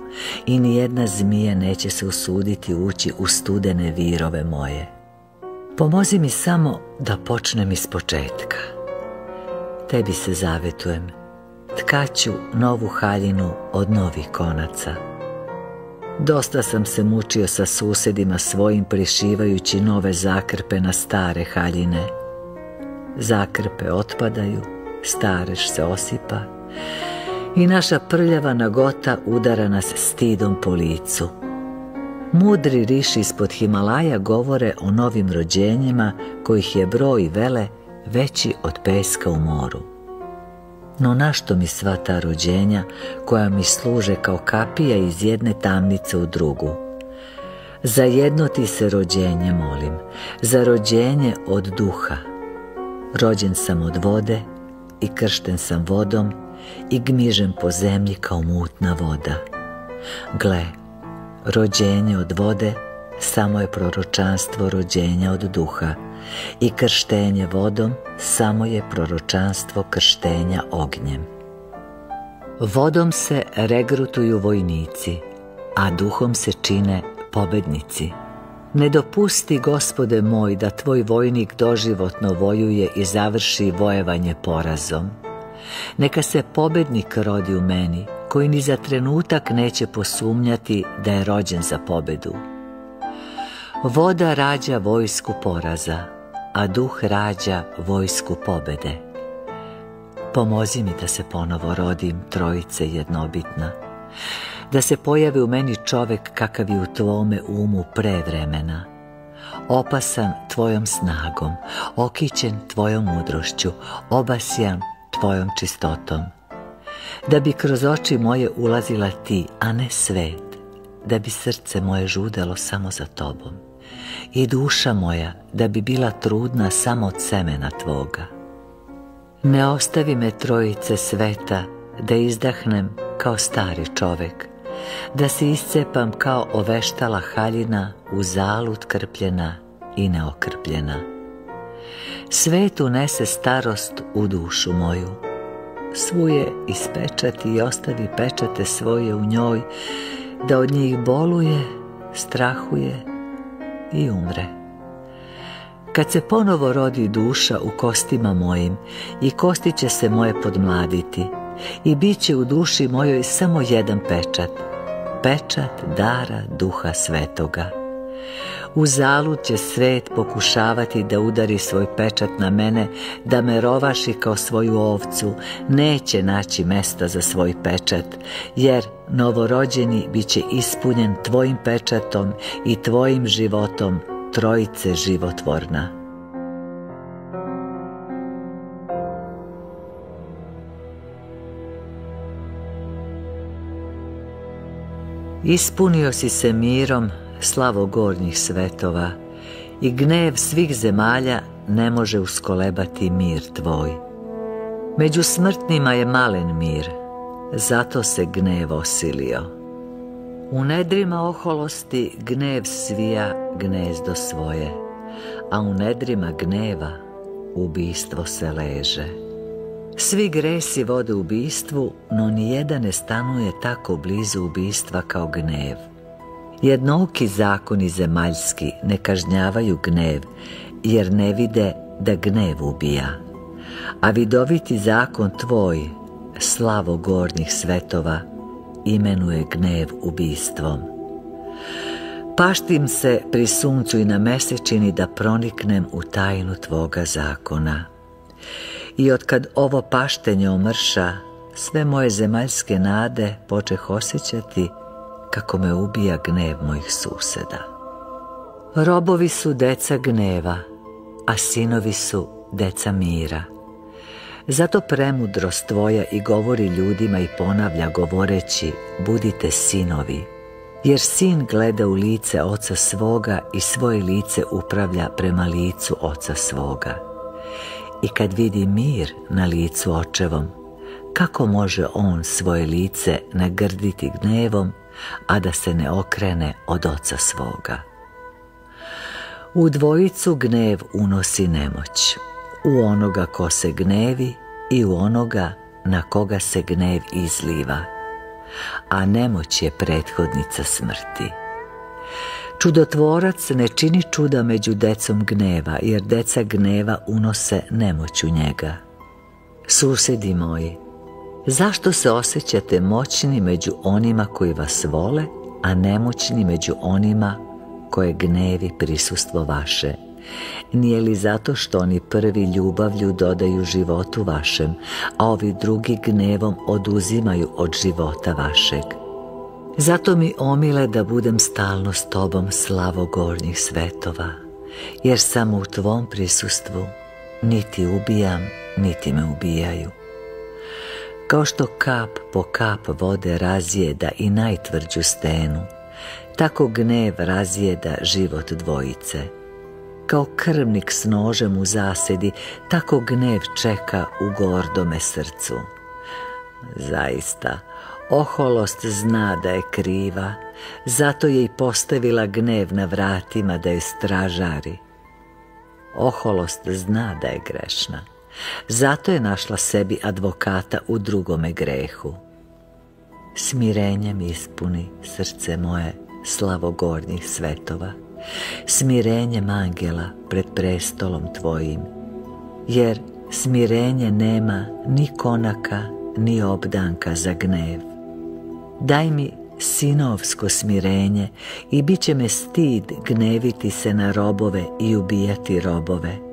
i nijedna zmija neće se usuditi ući u studene virove moje. Pomozi mi samo da počnem iz početka. Tebi se zavetujem, tkaću novu haljinu od novih konaca. Dosta sam se mučio sa susjedima svojim prišivajući nove zakrpe na stare haljine. Zakrpe otpadaju, stareš se osipa i naša prljava nagota udara nas stidom po licu. Mudri riši ispod Himalaja govore o novim rođenjima kojih je broj vele veći od peska u moru. No našto mi sva ta rođenja koja mi služe kao kapija iz jedne tamnice u drugu? Za jedno ti se rođenje molim, za rođenje od duha. Rođen sam od vode i kršten sam vodom i gmižem po zemlji kao mutna voda. Gle, rođenje od vode samo je proročanstvo rođenja od duha i krštenje vodom samo je proročanstvo krštenja ognjem. Vodom se regrutuju vojnici, a duhom se čine pobednici. Ne dopusti, gospode moj, da tvoj vojnik doživotno vojuje i završi vojevanje porazom. Neka se pobednik rodi u meni, koji ni za trenutak neće posumnjati da je rođen za pobedu. Voda rađa vojsku poraza, a duh rađa vojsku pobede. Pomozi mi da se ponovo rodim, trojice jednobitna, da se pojavi u meni čovek kakav je u tvome umu pre vremena, opasan tvojom snagom, okićen tvojom mudrošću, obasjan tvojom čistotom. Da bi kroz oči moje ulazila ti, a ne svet, da bi srce moje žudelo samo za tobom i duša moja da bi bila trudna samo od semena tvoga. Ne ostavi me trojice sveta da izdahnem kao stari čovek, da se iscepam kao oveštala haljina u zalud krpljena i neokrpljena. Svet unese starost u dušu moju, svuje ispečati i ostavi pečate svoje u njoj, da od njih boluje, strahuje i umre. Kad se ponovo rodi duša u kostima mojim i kosti će se moje podmladiti i bit će u duši mojoj samo jedan pečat, pečat dara duha svetoga. U zalud će svet pokušavati da udari svoj pečat na mene, da me rovaši kao svoju ovcu, neće naći mesta za svoj pečat, jer novorođeni bit će ispunjen tvojim pečatom i tvojim životom, trojice životvorna. Ispunio si se mirom slavo gornjih svetova i gnev svih zemalja ne može uskolebati mir tvoj. Među smrtnima je malen mir, zato se gnev osilio. U nedrima oholosti gnev svija gnezdo svoje, a u nedrima gneva ubijstvo se leže. Svi gresi vode ubistvu, no nijedan ne stanuje tako blizu ubistva kao gnev. Jednoki zakoni zemaljski ne kažnjavaju gnev, jer ne vide da gnev ubija. A vidoviti zakon tvoj, slavo gornjih svetova, imenuje gnev ubistvom. Paštim se pri suncu i na mesečini da proniknem u tajnu tvoga zakona. I otkad ovo paštenje omrša, sve moje zemaljske nade počeh osjećati kako me ubija gnev mojih suseda. Robovi su deca gneva, a sinovi su deca mira. Zato premudrost tvoja i govori ljudima i ponavlja govoreći budite sinovi, jer sin gleda u lice oca svoga i svoje lice upravlja prema licu oca svoga. I kad vidi mir na licu očevom, kako može on svoje lice nagrditi gnevom a da se ne okrene od oca svoga. U dvojicu gnev unosi nemoć, u onoga ko se gnevi i u onoga na koga se gnev izliva, a nemoć je prethodnica smrti. Čudotvorac ne čini čuda među decom gneva, jer deca gneva unose nemoć u njega. Susedi moji, Zašto se osjećate moćni među onima koji vas vole, a nemoćni među onima koje gnevi prisustvo vaše? Nije li zato što oni prvi ljubavlju dodaju životu vašem, a ovi drugi gnevom oduzimaju od života vašeg? Zato mi omile da budem stalno s tobom slavo gornjih svetova, jer samo u tvom prisustvu niti ubijam, niti me ubijaju. Kao što kap po kap vode razjeda i najtvrđu stenu, tako gnev razjeda život dvojice. Kao krvnik s nožem u zasedi, tako gnev čeka u gordome srcu. Zaista, oholost zna da je kriva, zato je i postavila gnev na vratima da je stražari. Oholost zna da je grešna, zato je našla sebi advokata u drugome grehu. smirenjem ispuni srce moje slavogornjih svetova, smirenjem angela pred prestolom Tvojim, jer smirenje nema ni konaka, ni obdanka za gnev. Daj mi sinovsko smirenje i bit će me stid gneviti se na robove i ubijati robove.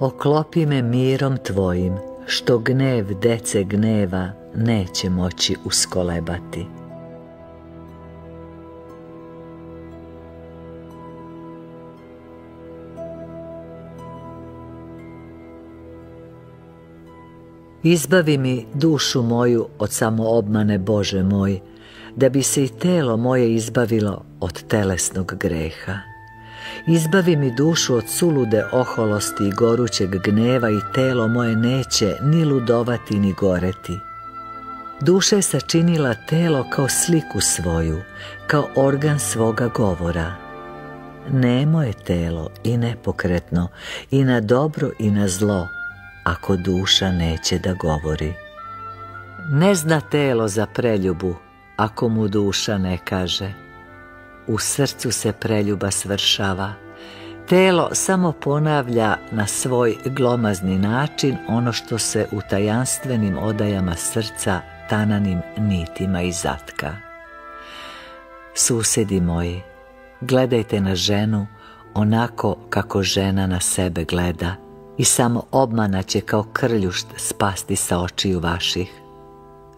Oklopi me mirom tvojim, što gnev dece gneva neće moći uskolebati. Izbavi mi dušu moju od samoobmane Bože moj, da bi se i telo moje izbavilo od telesnog greha. Izbavi mi dušu od sulude oholosti i gorućeg gneva i telo moje neće ni ludovati ni goreti. Duša je sačinila telo kao sliku svoju, kao organ svoga govora. Nemo je telo i nepokretno, i na dobro i na zlo, ako duša neće da govori. Ne zna telo za preljubu, ako mu duša ne kaže. U srcu se preljuba svršava. Telo samo ponavlja na svoj glomazni način ono što se u tajanstvenim odajama srca tananim nitima i zatka. Susedi moji, gledajte na ženu onako kako žena na sebe gleda i samo obmana će kao krljušt spasti sa očiju vaših.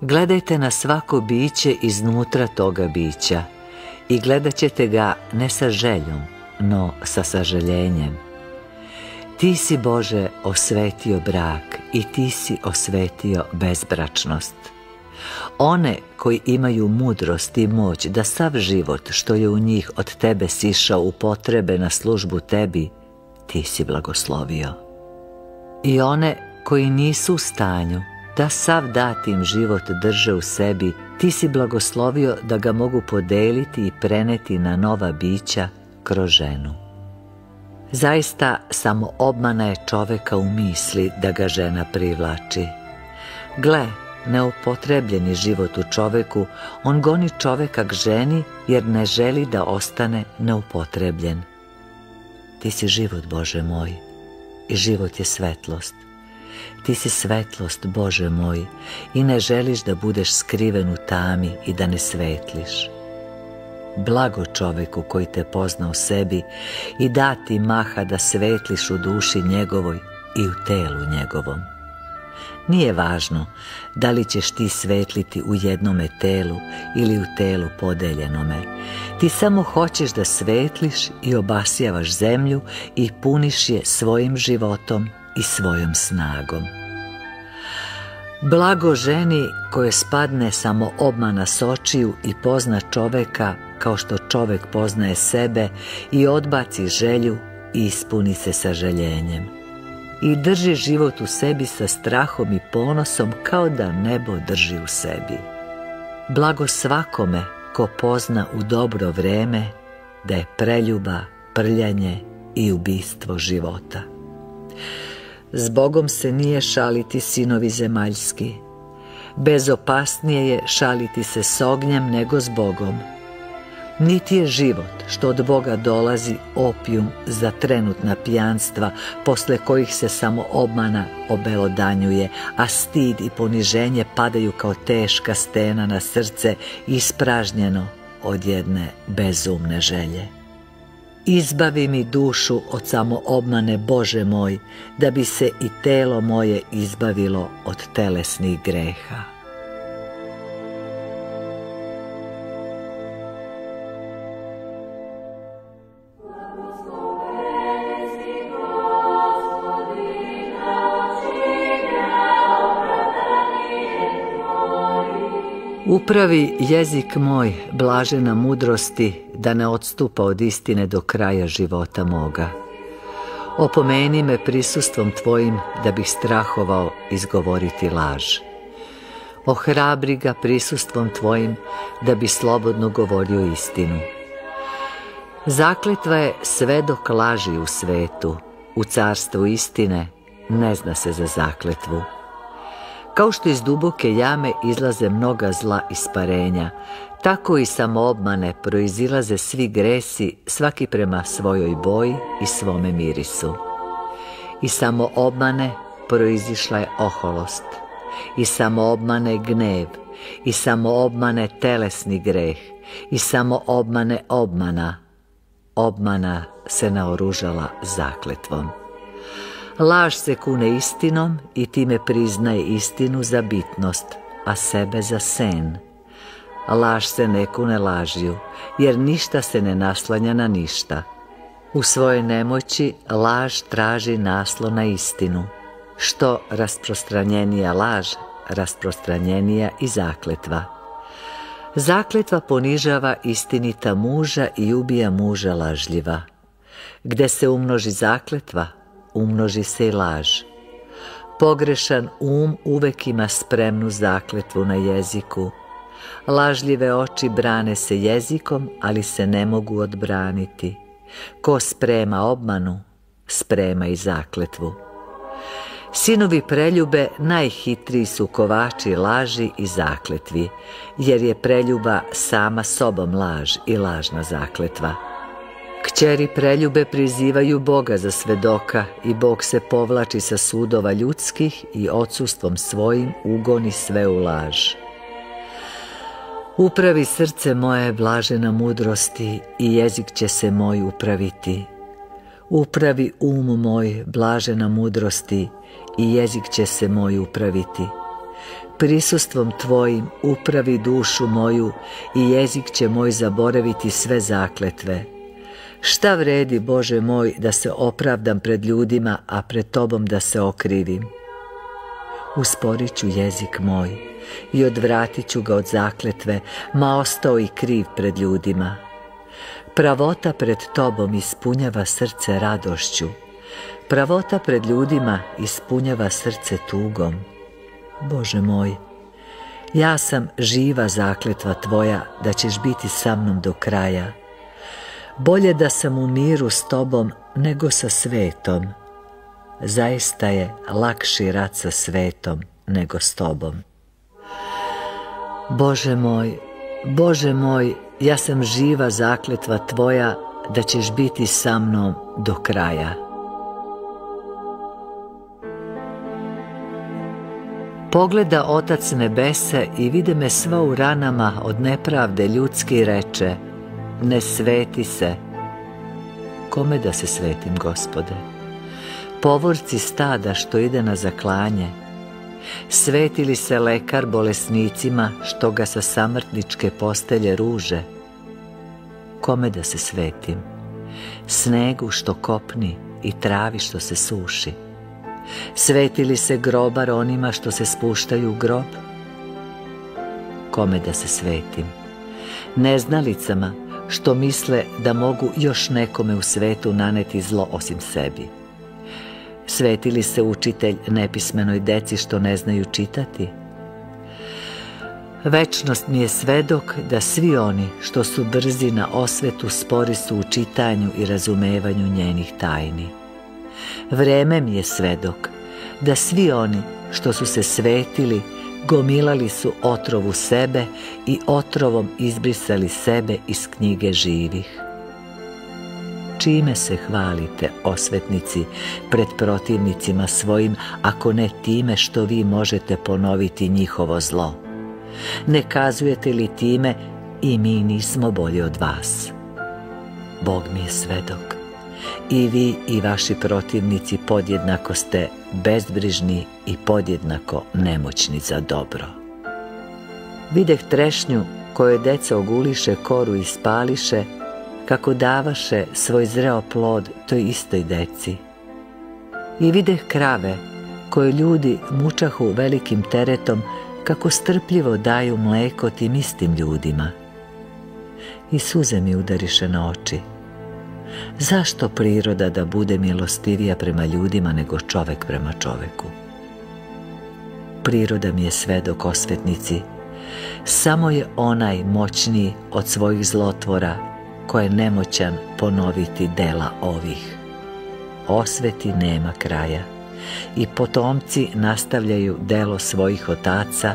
Gledajte na svako biće iznutra toga bića i gledat ćete ga ne sa željom, no sa sažaljenjem. Ti si Bože osvetio brak i ti si osvetio bezbračnost. One koji imaju mudrost i moć da sav život što je u njih od tebe sišao u potrebe na službu tebi, ti si blagoslovio. I one koji nisu u stanju da sav datim život drže u sebi, ti si blagoslovio da ga mogu podeliti i preneti na nova bića kroz ženu. Zaista samo obmana je čoveka u misli da ga žena privlači. Gle, neupotrebljeni život u čoveku, on goni čoveka k ženi jer ne želi da ostane neupotrebljen. Ti si život, Bože moj, i život je svetlost. Ti si svetlost, Bože moj, i ne želiš da budeš skriven u tami i da ne svetliš. Blago čoveku koji te pozna u sebi i dati maha da svetliš u duši njegovoj i u telu njegovom. Nije važno da li ćeš ti svetliti u jednome telu ili u telu podeljenome. Ti samo hoćeš da svetliš i obasjavaš zemlju i puniš je svojim životom i svojom snagom. Blago ženi koje spadne samo obmana s očiju i pozna čoveka kao što čovek poznaje sebe i odbaci želju i ispuni se sa željenjem. I drži život u sebi sa strahom i ponosom kao da nebo drži u sebi. Blago svakome ko pozna u dobro vreme da je preljuba, prljanje i ubistvo života. Zbogom se nije šaliti sinovi zemaljski. Bezopasnije je šaliti se s ognjem nego s Bogom. Niti je život što od Boga dolazi opijum za trenutna pijanstva posle kojih se samo obmana obelodanjuje, a stid i poniženje padaju kao teška stena na srce ispražnjeno od jedne bezumne želje. Izbavi mi dušu od samo obmane Bože moj, da bi se i telo moje izbavilo od telesnih greha.
Upravi jezik moj, blažena mudrosti, da ne odstupa od istine do kraja života moga. Opomeni me prisustvom Tvojim da bih strahovao izgovoriti laž. Ohrabri ga prisustvom Tvojim da bi slobodno govorio istinu. Zakletva je sve dok laži u svetu, u carstvu istine ne zna se za zakletvu.
Kao što iz duboke jame izlaze mnoga zla isparenja, tako i samoobmane proizilaze svi gresi, svaki prema svojoj boji i svome mirisu. I samoobmane proizišla je oholost, i samoobmane gnev, i samoobmane telesni greh, i samoobmane obmana. Obmana se naoružala zakletvom. Laž se kune istinom i time priznaje istinu za bitnost, a sebe za sen. Laž se ne kune lažju, jer ništa se ne naslanja na ništa. U svojoj nemoći laž traži naslo na istinu. Što rasprostranjenija laž, rasprostranjenija i zakletva. Zakletva ponižava istinita muža i ubija muža lažljiva. Gde se umnoži zakletva, umnoži se i laž. Pogrešan um uvek ima spremnu zakletvu na jeziku. Lažljive oči brane se jezikom, ali se ne mogu odbraniti. Ko sprema obmanu, sprema i zakletvu. Sinovi preljube najhitriji su kovači laži i zakletvi, jer je preljuba sama sobom laž i lažna zakletva. Kćeri preljube prizivaju Boga za svedoka i Bog se povlači sa sudova ljudskih i odsustvom svojim ugoni sve u laž. Upravi srce moje blažena mudrosti i jezik će se moj upraviti. Upravi um moj blažena mudrosti i jezik će se moj upraviti. Prisustvom Tvojim upravi dušu moju i jezik će moj zaboraviti sve zakletve Šta vredi, Bože moj, da se opravdam pred ljudima, a pred Tobom da se okrivim? Usporit ću jezik moj i odvratit ću ga od zakletve, ma ostao i kriv pred ljudima. Pravota pred Tobom ispunjava srce radošću, pravota pred ljudima ispunjava srce tugom. Bože moj, ja sam živa zakletva Tvoja da ćeš biti sa mnom do kraja. Bolje da sam u miru s tobom nego sa svetom. Zaista je lakši rat sa svetom nego s tobom. Bože moj, Bože moj, ja sam živa zakletva tvoja da ćeš biti sa mnom do kraja. Pogleda otac nebese i vide me sva u ranama od nepravde ljudski reče ne sveti se. Kome da se svetim, gospode? Povorci stada što ide na zaklanje. Sveti li se lekar bolesnicima što ga sa samrtničke postelje ruže? Kome da se svetim? Snegu što kopni i travi što se suši. Sveti li se grobar onima što se spuštaju u grob? Kome da se svetim? Neznalicama što misle da mogu još nekome u svetu naneti zlo osim sebi. Svetili se učitelj nepismenoj deci što ne znaju čitati? Večnost mi je svedok da svi oni što su brzi na osvetu spori su u čitanju i razumevanju njenih tajni. Vreme mi je svedok da svi oni što su se svetili gomilali su otrovu sebe i otrovom izbrisali sebe iz knjige živih. Čime se hvalite, osvetnici, pred protivnicima svojim, ako ne time što vi možete ponoviti njihovo zlo? Ne kazujete li time i mi nismo bolji od vas? Bog mi je svedok. I vi i vaši protivnici podjednako ste bezbrižni i podjednako nemoćni za dobro. Videh trešnju koje deca oguliše koru i spališe, kako davaše svoj zreo plod toj istoj deci. I videh krave koje ljudi mučahu velikim teretom, kako strpljivo daju mleko tim istim ljudima. I suze mi udariše na oči Zašto priroda da bude milostivija prema ljudima nego čovek prema čoveku? Priroda mi je sve dok osvetnici. Samo je onaj moćniji od svojih zlotvora ko je nemoćan ponoviti dela ovih. Osveti nema kraja i potomci nastavljaju delo svojih otaca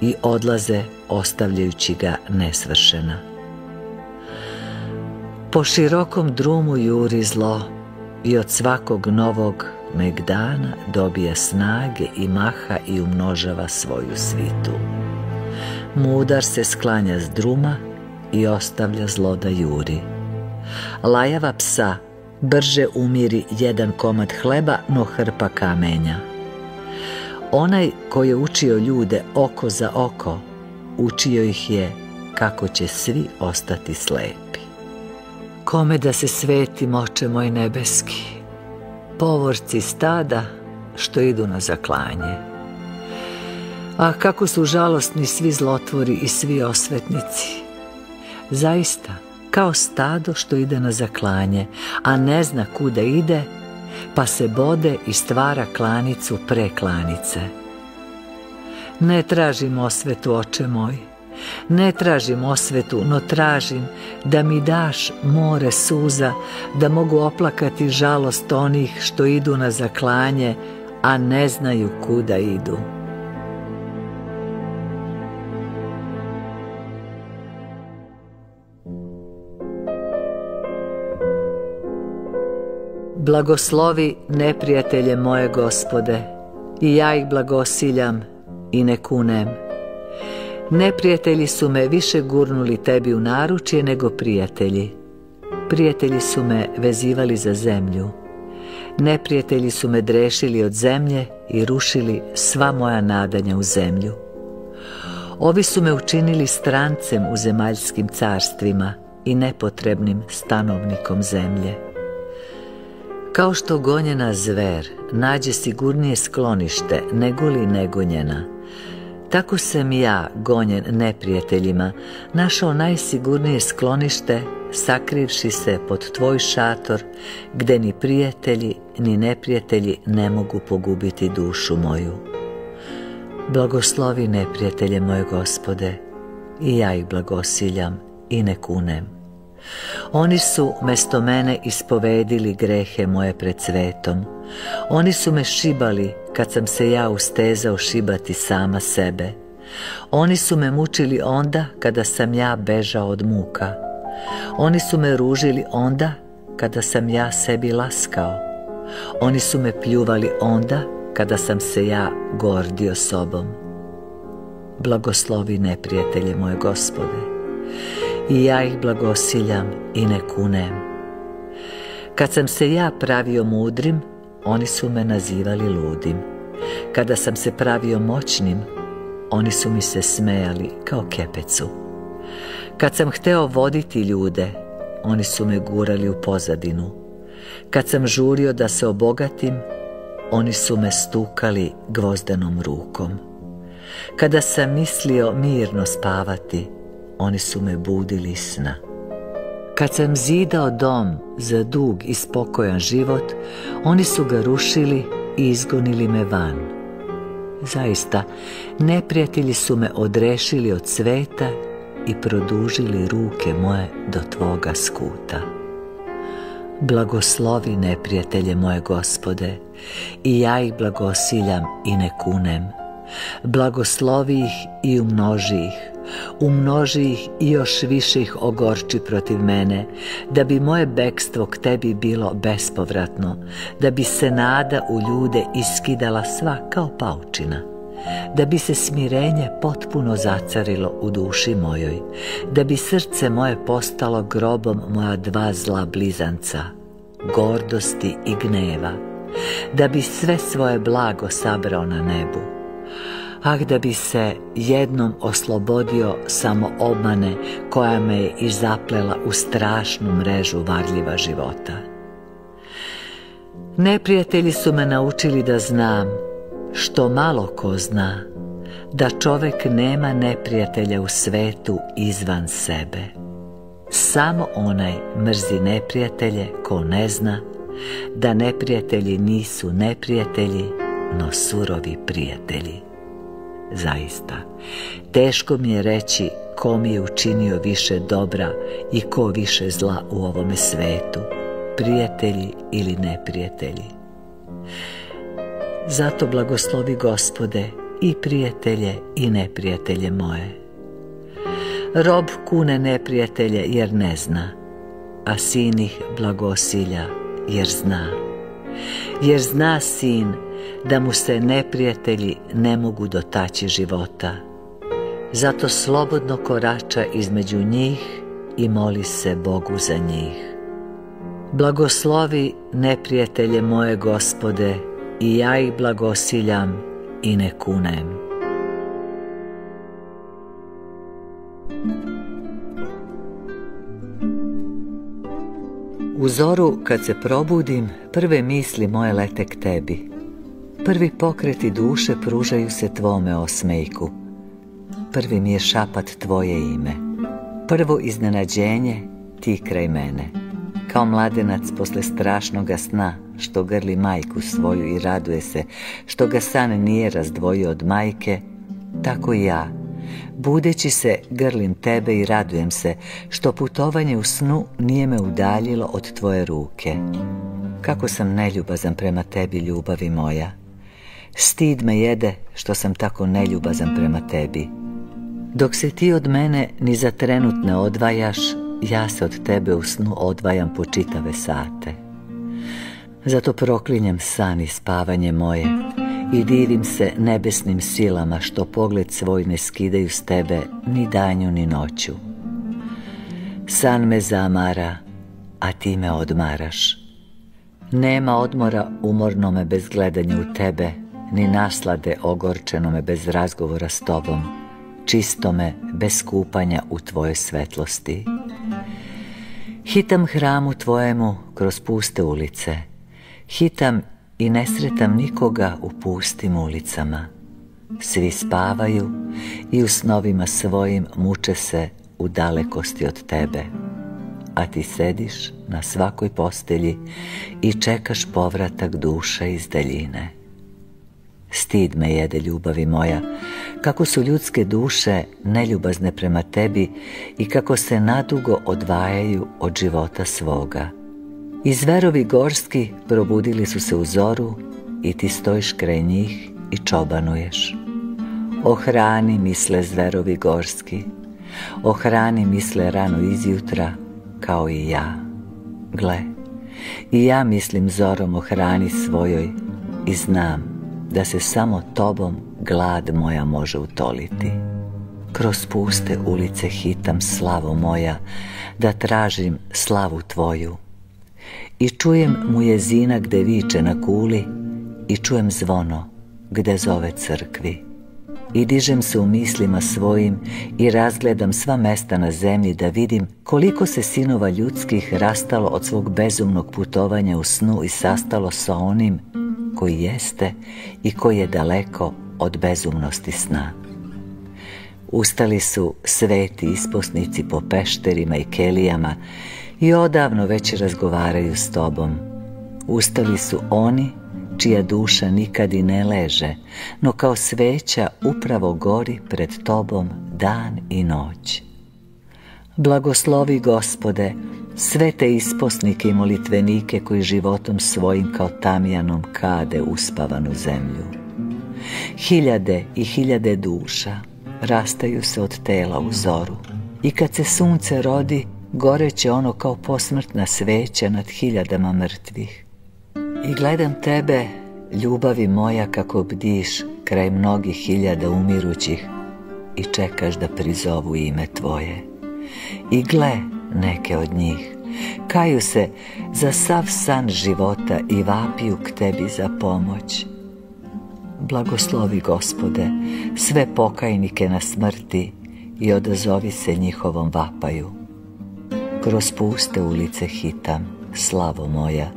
i odlaze ostavljajući ga nesvršena. Po širokom drumu juri zlo i od svakog novog megdana dobija snage i maha i umnožava svoju svitu. Mudar se sklanja s druma i ostavlja zlo da juri. Lajava psa brže umiri jedan komad hleba no hrpa kamenja. Onaj koji je učio ljude oko za oko, učio ih je kako će svi ostati slepi. Kome da se sveti moče moj nebeski, povorci stada što idu na zaklanje. A kako su žalostni svi zlotvori i svi osvetnici. Zaista, kao stado što ide na zaklanje, a ne zna kuda ide, pa se bode i stvara klanicu preklanice. Ne tražim osvetu, oče moj, ne tražim osvetu, no tražim da mi daš more suza, da mogu oplakati žalost onih što idu na zaklanje, a ne znaju kuda idu. Blagoslovi neprijatelje moje gospode, i ja ih blagosiljam i ne kunem. Neprijatelji su me više gurnuli tebi u naručje nego prijatelji. Prijatelji su me vezivali za zemlju. Neprijatelji su me drešili od zemlje i rušili sva moja nadanja u zemlju. Ovi su me učinili strancem u zemaljskim carstvima i nepotrebnim stanovnikom zemlje. Kao što gonjena zver nađe sigurnije sklonište nego li negonjena, tako sam ja, gonjen neprijateljima, našao najsigurnije sklonište, sakrivši se pod tvoj šator, gde ni prijatelji ni neprijatelji ne mogu pogubiti dušu moju. Blagoslovi neprijatelje moje gospode, i ja ih blagosiljam i ne kunem. Oni su mesto mene ispovedili grehe moje pred svetom. Oni su me šibali kad sam se ja ustezao šibati sama sebe. Oni su me mučili onda kada sam ja bežao od muka. Oni su me ružili onda kada sam ja sebi laskao. Oni su me pljuvali onda kada sam se ja gordio sobom. Blagoslovi neprijatelje moje gospode i ja ih blagosiljam i ne kunem. Kad sam se ja pravio mudrim, oni su me nazivali ludim. Kada sam se pravio moćnim, oni su mi se smejali kao kepecu. Kad sam hteo voditi ljude, oni su me gurali u pozadinu. Kad sam žurio da se obogatim, oni su me stukali gvozdenom rukom. Kada sam mislio mirno spavati, oni su me budili sna. Kad sam zidao dom za dug i spokojan život, oni su ga rušili i izgonili me van. Zaista, neprijatelji su me odrešili od sveta i produžili ruke moje do tvoga skuta. Blagoslovi neprijatelje moje gospode, i ja ih blagosiljam i ne kunem. Blagoslovi ih i umnoži ih, umnoži ih i još više ih ogorči protiv mene, da bi moje bekstvo k tebi bilo bespovratno, da bi se nada u ljude iskidala sva kao paučina, da bi se smirenje potpuno zacarilo u duši mojoj, da bi srce moje postalo grobom moja dva zla blizanca, gordosti i gneva, da bi sve svoje blago sabrao na nebu, ah da bi se jednom oslobodio samo obmane koja me je izaplela u strašnu mrežu varljiva života. Neprijatelji su me naučili da znam, što malo ko zna, da čovek nema neprijatelja u svetu izvan sebe. Samo onaj mrzi neprijatelje ko ne zna da neprijatelji nisu neprijatelji, no surovi prijatelji zaista. Teško mi je reći ko mi je učinio više dobra i ko više zla u ovome svetu, prijatelji ili neprijatelji. Zato blagoslovi gospode i prijatelje i neprijatelje moje. Rob kune neprijatelje jer ne zna, a sin ih blagosilja jer zna. Jer zna sin da mu se neprijatelji ne mogu dotaći života. Zato slobodno korača između njih i moli se Bogu za njih. Blagoslovi neprijatelje moje gospode i ja ih blagosiljam i ne kunem. U zoru kad se probudim, prve misli moje lete k tebi. Prvi pokreti duše pružaju se tvome osmejku. Prvi mi je šapat tvoje ime. Prvo iznenađenje ti kraj mene. Kao mladenac posle strašnoga sna što grli majku svoju i raduje se što ga san nije razdvojio od majke, tako i ja, budeći se grlim tebe i radujem se što putovanje u snu nije me udaljilo od tvoje ruke. Kako sam neljubazan prema tebi, ljubavi moja. Stid me jede što sam tako neljubazan prema tebi. Dok se ti od mene ni za trenut ne odvajaš, ja se od tebe u snu odvajam po čitave sate. Zato proklinjem san i spavanje moje i divim se nebesnim silama što pogled svoj ne skidaju s tebe ni danju ni noću. San me zamara, a ti me odmaraš. Nema odmora umornome bez gledanja u tebe, ni naslade ogorčenome bez razgovora s tobom, čistome bez kupanja u tvojoj svetlosti. Hitam hramu tvojemu kroz puste ulice, Hitam i ne sretam nikoga u pustim ulicama. Svi spavaju i u snovima svojim muče se u dalekosti od tebe. A ti sediš na svakoj postelji i čekaš povratak duše iz daljine. Stid me jede ljubavi moja, kako su ljudske duše neljubazne prema tebi i kako se nadugo odvajaju od života svoga. I zverovi gorski probudili su se u zoru i ti stojiš kraj njih i čobanuješ. O hrani misle zverovi gorski, o hrani misle rano izjutra kao i ja. Gle, i ja mislim zorom o hrani svojoj i znam da se samo tobom glad moja može utoliti. Kroz puste ulice hitam slavu moja, da tražim slavu tvoju, i čujem mu jezina gde viče na kuli i čujem zvono gde zove crkvi. I dižem se u mislima svojim i razgledam sva mesta na zemlji da vidim koliko se sinova ljudskih rastalo od svog bezumnog putovanja u snu i sastalo sa onim koji jeste i koji je daleko od bezumnosti sna. Ustali su sveti isposnici po pešterima i kelijama i odavno već razgovaraju s tobom. Ustali su oni čija duša nikad i ne leže, no kao sveća upravo gori pred tobom dan i noć. Blagoslovi gospode sve te isposnike i molitvenike koji životom svojim kao tamjanom kade uspavanu zemlju. Hiljade i hiljade duša rastaju se od tela u zoru i kad se sunce rodi goreće ono kao posmrtna sveća nad hiljadama mrtvih. I gledam tebe, ljubavi moja, kako bdiš kraj mnogih hiljada umirućih i čekaš da prizovu ime tvoje. I gle neke od njih, kaju se za sav san života i vapiju k tebi za pomoć. Blagoslovi gospode sve pokajnike na smrti i odazovi se njihovom vapaju kroz puste ulice hitam, slavo moja,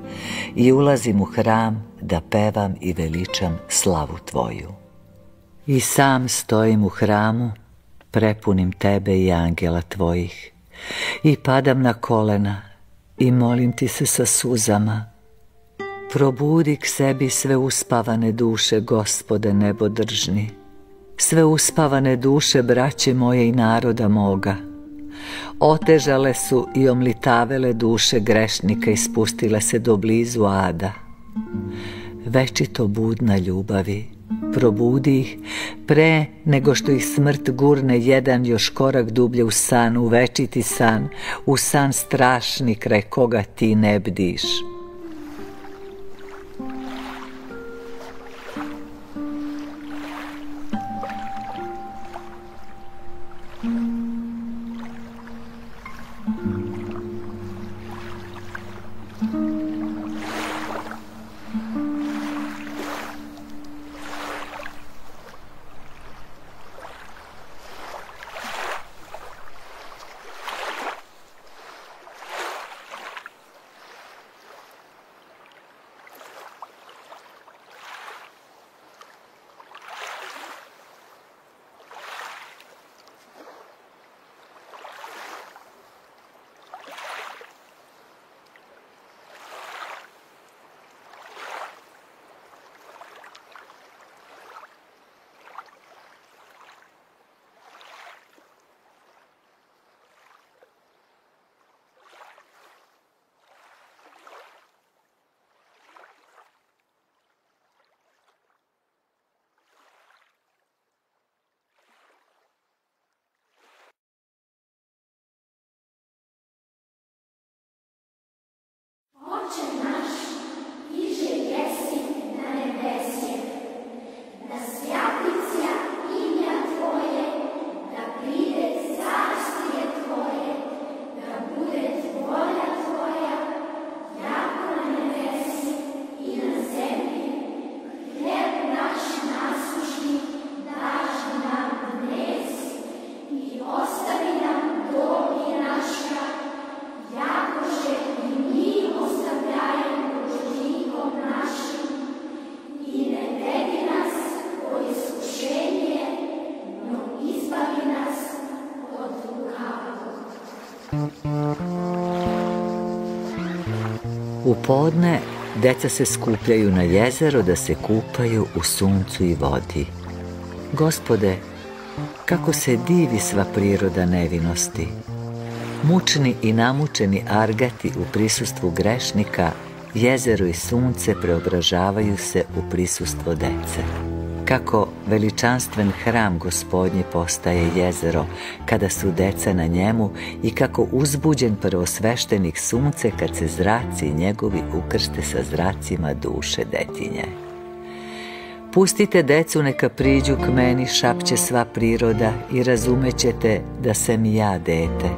i ulazim u hram da pevam i veličam slavu tvoju. I sam stojim u hramu, prepunim tebe i angela tvojih, i padam na kolena i molim ti se sa suzama. Probudi k sebi sve uspavane duše, gospode nebodržni, sve uspavane duše, braće moje i naroda moga, Otežale su i omlitavele duše grešnika i spustile se do blizu ada. večito budna ljubavi, probudi ih pre nego što ih smrt gurne jedan još korak dublje u san, u večiti san, u san strašni kraj koga ti ne bdiš. U podne deca se skupljaju na jezero da se kupaju u suncu i vodi. Gospode, kako se divi sva priroda nevinosti. Mučni i namučeni argati u prisustvu grešnika, jezero i sunce preobražavaju se u prisustvo dece kako veličanstven hram gospodnji postaje jezero kada su deca na njemu i kako uzbuđen prvosveštenik sunce kad se zraci njegovi ukrste sa zracima duše detinje. Pustite decu neka priđu k meni, šapće sva priroda i razumećete da sam i ja dete.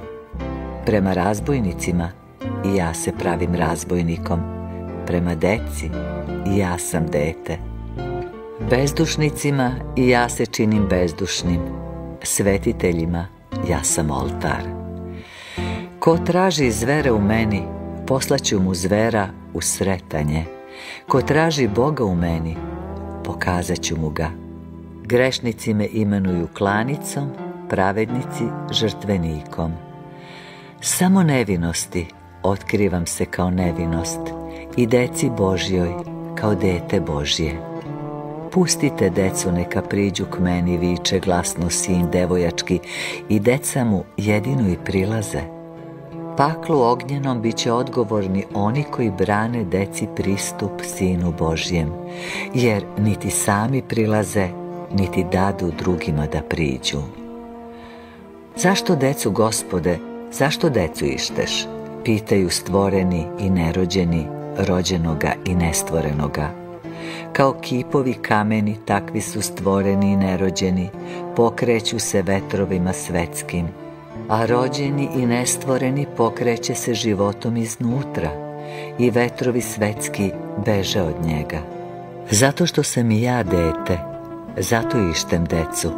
Prema razbojnicima i ja se pravim razbojnikom, prema deci i ja sam dete Bezdušnicima i ja se činim bezdušnim, svetiteljima ja sam oltar. Ko traži zvere u meni, poslaću mu zvera u sretanje. Ko traži Boga u meni, pokazat ću mu ga. Grešnici me imenuju klanicom, pravednici žrtvenikom. Samo nevinosti otkrivam se kao nevinost i deci Božjoj kao dete Božje. Pustite decu neka priđu k meni, viče glasno sin devojački i deca mu jedino i prilaze. Paklu ognjenom bit će odgovorni oni koji brane deci pristup sinu Božjem, jer niti sami prilaze, niti dadu drugima da priđu. Zašto decu gospode, zašto decu išteš? Pitaju stvoreni i nerođeni, rođenoga i nestvorenoga. Kao kipovi kameni takvi su stvoreni i nerođeni, pokreću se vetrovima svetskim, a rođeni i nestvoreni pokreće se životom iznutra i vetrovi svetski beže od njega. Zato što sam i ja dete, zato ištem decu.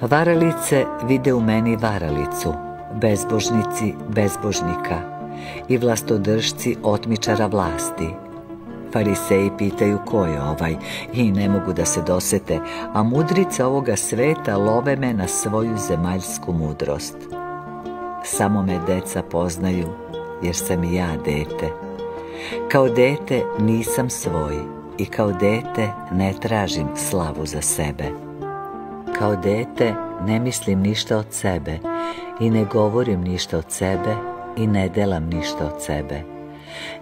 Varalice vide u meni varalicu, bezbožnici bezbožnika i vlastodržci otmičara vlasti, Fariseji pitaju ko je ovaj i ne mogu da se dosete, a mudrica ovoga sveta love me na svoju zemaljsku mudrost. Samo me deca poznaju, jer sam i ja dete. Kao dete nisam svoj i kao dete ne tražim slavu za sebe. Kao dete ne mislim ništa od sebe i ne govorim ništa od sebe i ne delam ništa od sebe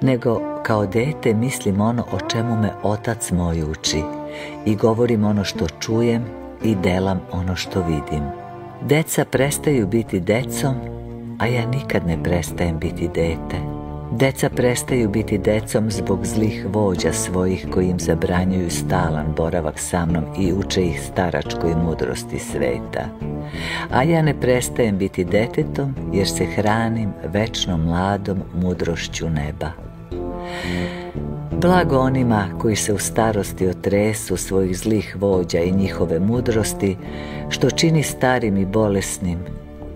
nego kao dete mislim ono o čemu me otac moj uči i govorim ono što čujem i delam ono što vidim. Deca prestaju biti decom, a ja nikad ne prestajem biti dete. Deca prestaju biti decom zbog zlih vođa svojih koji im zabranjuju stalan boravak sa mnom i uče ih staračkoj mudrosti sveta. A ja ne prestajem biti detetom jer se hranim večno mladom mudrošću neba. Blago onima koji se u starosti otresu svojih zlih vođa i njihove mudrosti, što čini starim i bolesnim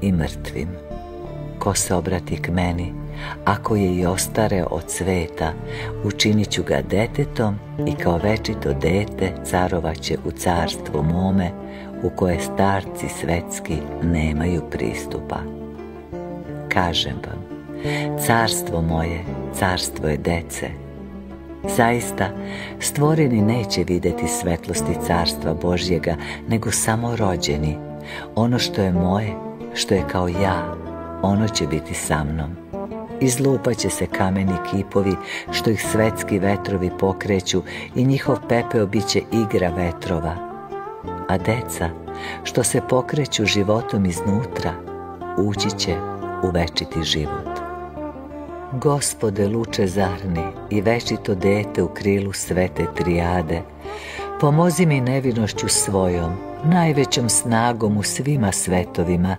i mrtvim. Ko se obrati k meni, ako je i ostare od sveta, učinit ću ga detetom i kao večito dete carovaće u carstvu mome, u koje starci svetski nemaju pristupa. Kažem vam, carstvo moje, carstvo je dece. Zaista, stvoreni neće vidjeti svetlosti carstva Božjega, nego samo rođeni. Ono što je moje, što je kao ja, ono će biti sa mnom. Izlupaće se kameni kipovi, što ih svetski vetrovi pokreću i njihov pepeo bit će igra vetrova. A deca, što se pokreću životom iznutra, ući će u večiti život. Gospode luče zarni i večito dete u krilu svete trijade, pomozi mi nevinošću svojom, najvećom snagom u svima svetovima,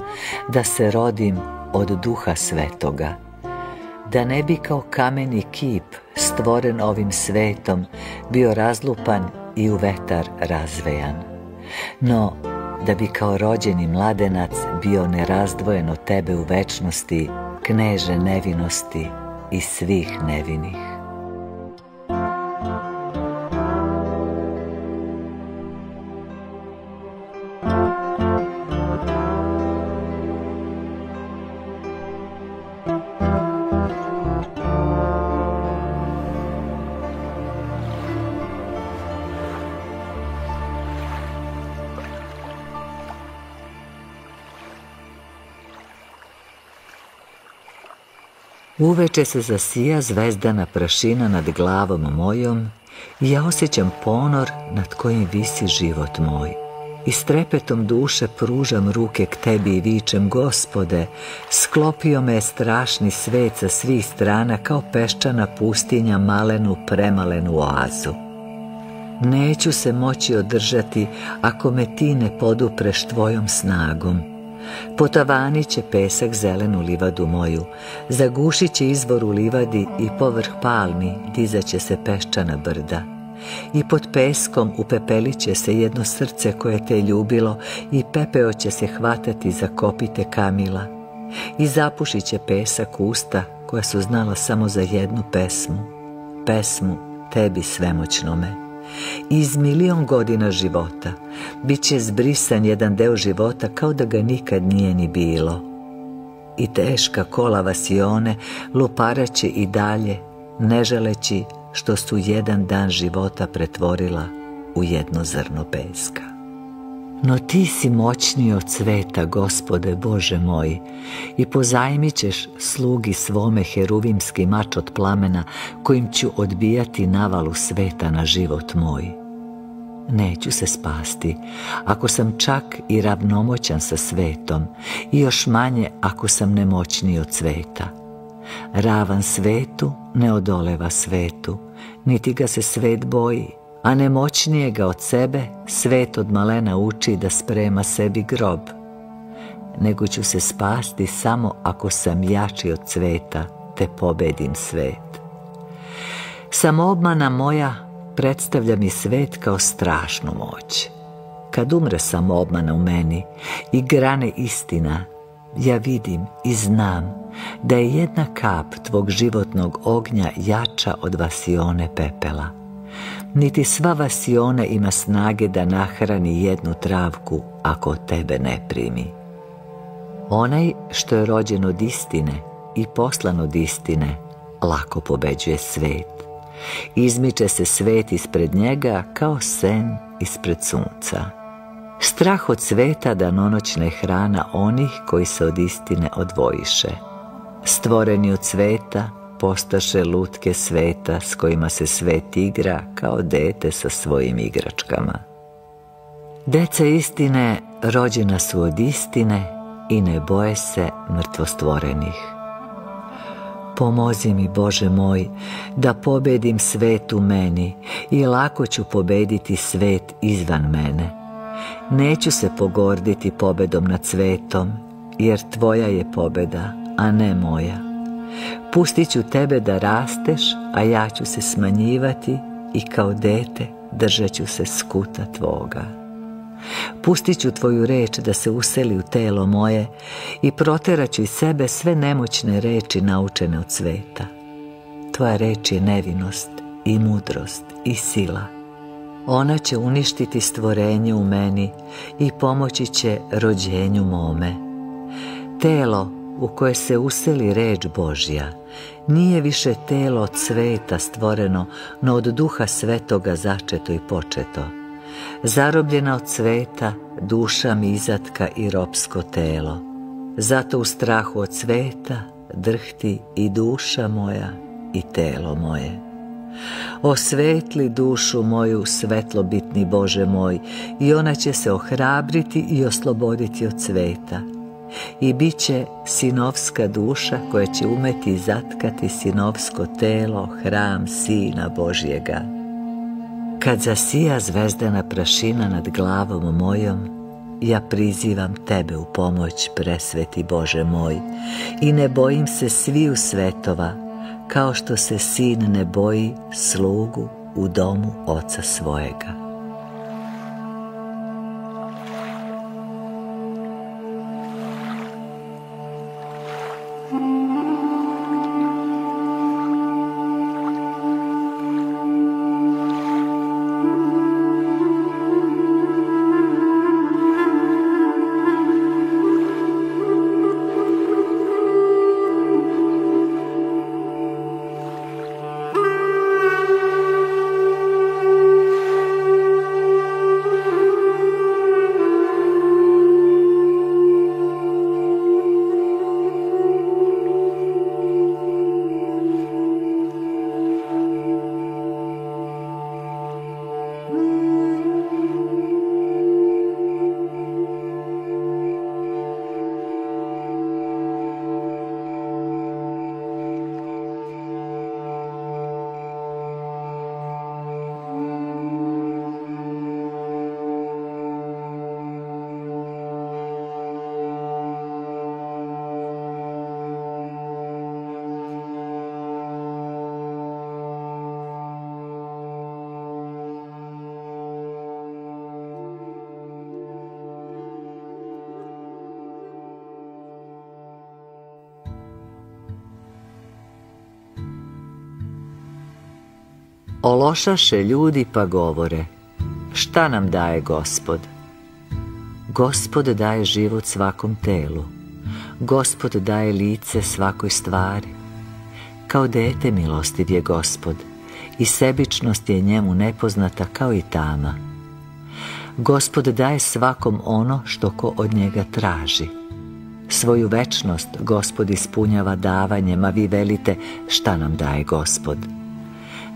da se rodim od duha svetoga da ne bi kao kameni kip stvoren ovim svetom bio razlupan i u vetar razvejan. No, da bi kao rođeni mladenac bio nerazdvojen od tebe u večnosti, kneže nevinosti i svih nevinih.
Uveče se zasija zvezdana prašina nad glavom mojom i ja osjećam ponor nad kojim visi život moj. I s trepetom duše pružam ruke k tebi i vičem, gospode, sklopio me je strašni svet sa svih strana kao peščana pustinja malenu premalenu oazu. Neću se moći održati ako me ti ne podupreš tvojom snagom. Potavanit će pesak zelenu livadu moju, zagušit će izvor u livadi i povrh palmi dizaće se peščana brda. I pod peskom upepelit će se jedno srce koje te ljubilo i pepeo će se hvatati za kopite kamila. I zapušit će pesak usta koja su znala samo za jednu pesmu, pesmu tebi svemoćnome. Iz milion godina života bit će zbrisan jedan deo života kao da ga nikad nije ni bilo. I teška kola vasione luparaće i dalje, ne želeći što su jedan dan života pretvorila u jedno zrno peska. No ti si moćniji od sveta, gospode Bože moj, i pozajmit ćeš slugi svome heruvimski mač od plamena, kojim ću odbijati navalu sveta na život moj. Neću se spasti, ako sam čak i ravnomoćan sa svetom, i još manje ako sam nemoćniji od sveta. Ravan svetu ne odoleva svetu, niti ga se svet boji, a nemoćnijega od sebe svet od malena uči da sprema sebi grob. Nego ću se spasti samo ako sam jači od sveta, te pobedim svet. Samoobmana moja predstavlja mi svet kao strašnu moć. Kad umre samoobmana u meni i grane istina, ja vidim i znam da je jedna kap tvog životnog ognja jača od vasione pepela niti sva vasiona ima snage da nahrani jednu travku ako tebe ne primi. Onaj što je rođen od istine i poslan od istine, lako pobeđuje svet. Izmiče se svet ispred njega kao sen ispred sunca. Strah od sveta danonoćna je hrana onih koji se od istine odvojiše. Stvoreni od sveta, postaše lutke sveta s kojima se svet igra kao dete sa svojim igračkama. Deca istine rođena su od istine i ne boje se mrtvostvorenih. Pomozi mi, Bože moj, da pobedim svet u meni i lako ću pobediti svet izvan mene. Neću se pogorditi pobedom nad svetom, jer Tvoja je pobeda, a ne moja. Pustit ću Tebe da rasteš, a ja ću se smanjivati i kao dete držat ću se skuta Tvoga. Pustit ću tvoju reč da se useli u telo moje i proteraću ću iz sebe sve nemoćne reči naučene od sveta. Tvoja reč je nevinost i mudrost i sila. Ona će uništiti stvorenje u meni i pomoći će rođenju mome. Telo u koje se useli reč Božja nije više telo od sveta stvoreno, no od duha svetoga začeto i početo zarobljena od sveta, duša mi izatka i ropsko telo. Zato u strahu od sveta drhti i duša moja i telo moje. Osvetli dušu moju, svetlobitni Bože moj, i ona će se ohrabriti i osloboditi od sveta. I bit će sinovska duša koja će umeti zatkati sinovsko telo, hram Sina Božjega kad zasija zvezdana prašina nad glavom mojom, ja prizivam Tebe u pomoć, presveti Bože moj, i ne bojim se sviju svetova, kao što se sin ne boji slugu u domu oca svojega. Ološaše ljudi pa govore, šta nam daje gospod? Gospod daje život svakom telu, gospod daje lice svakoj stvari. Kao dete milostiv je gospod i sebičnost je njemu nepoznata kao i tama. Gospod daje svakom ono što ko od njega traži. Svoju večnost gospod ispunjava davanjem, a vi velite šta nam daje gospod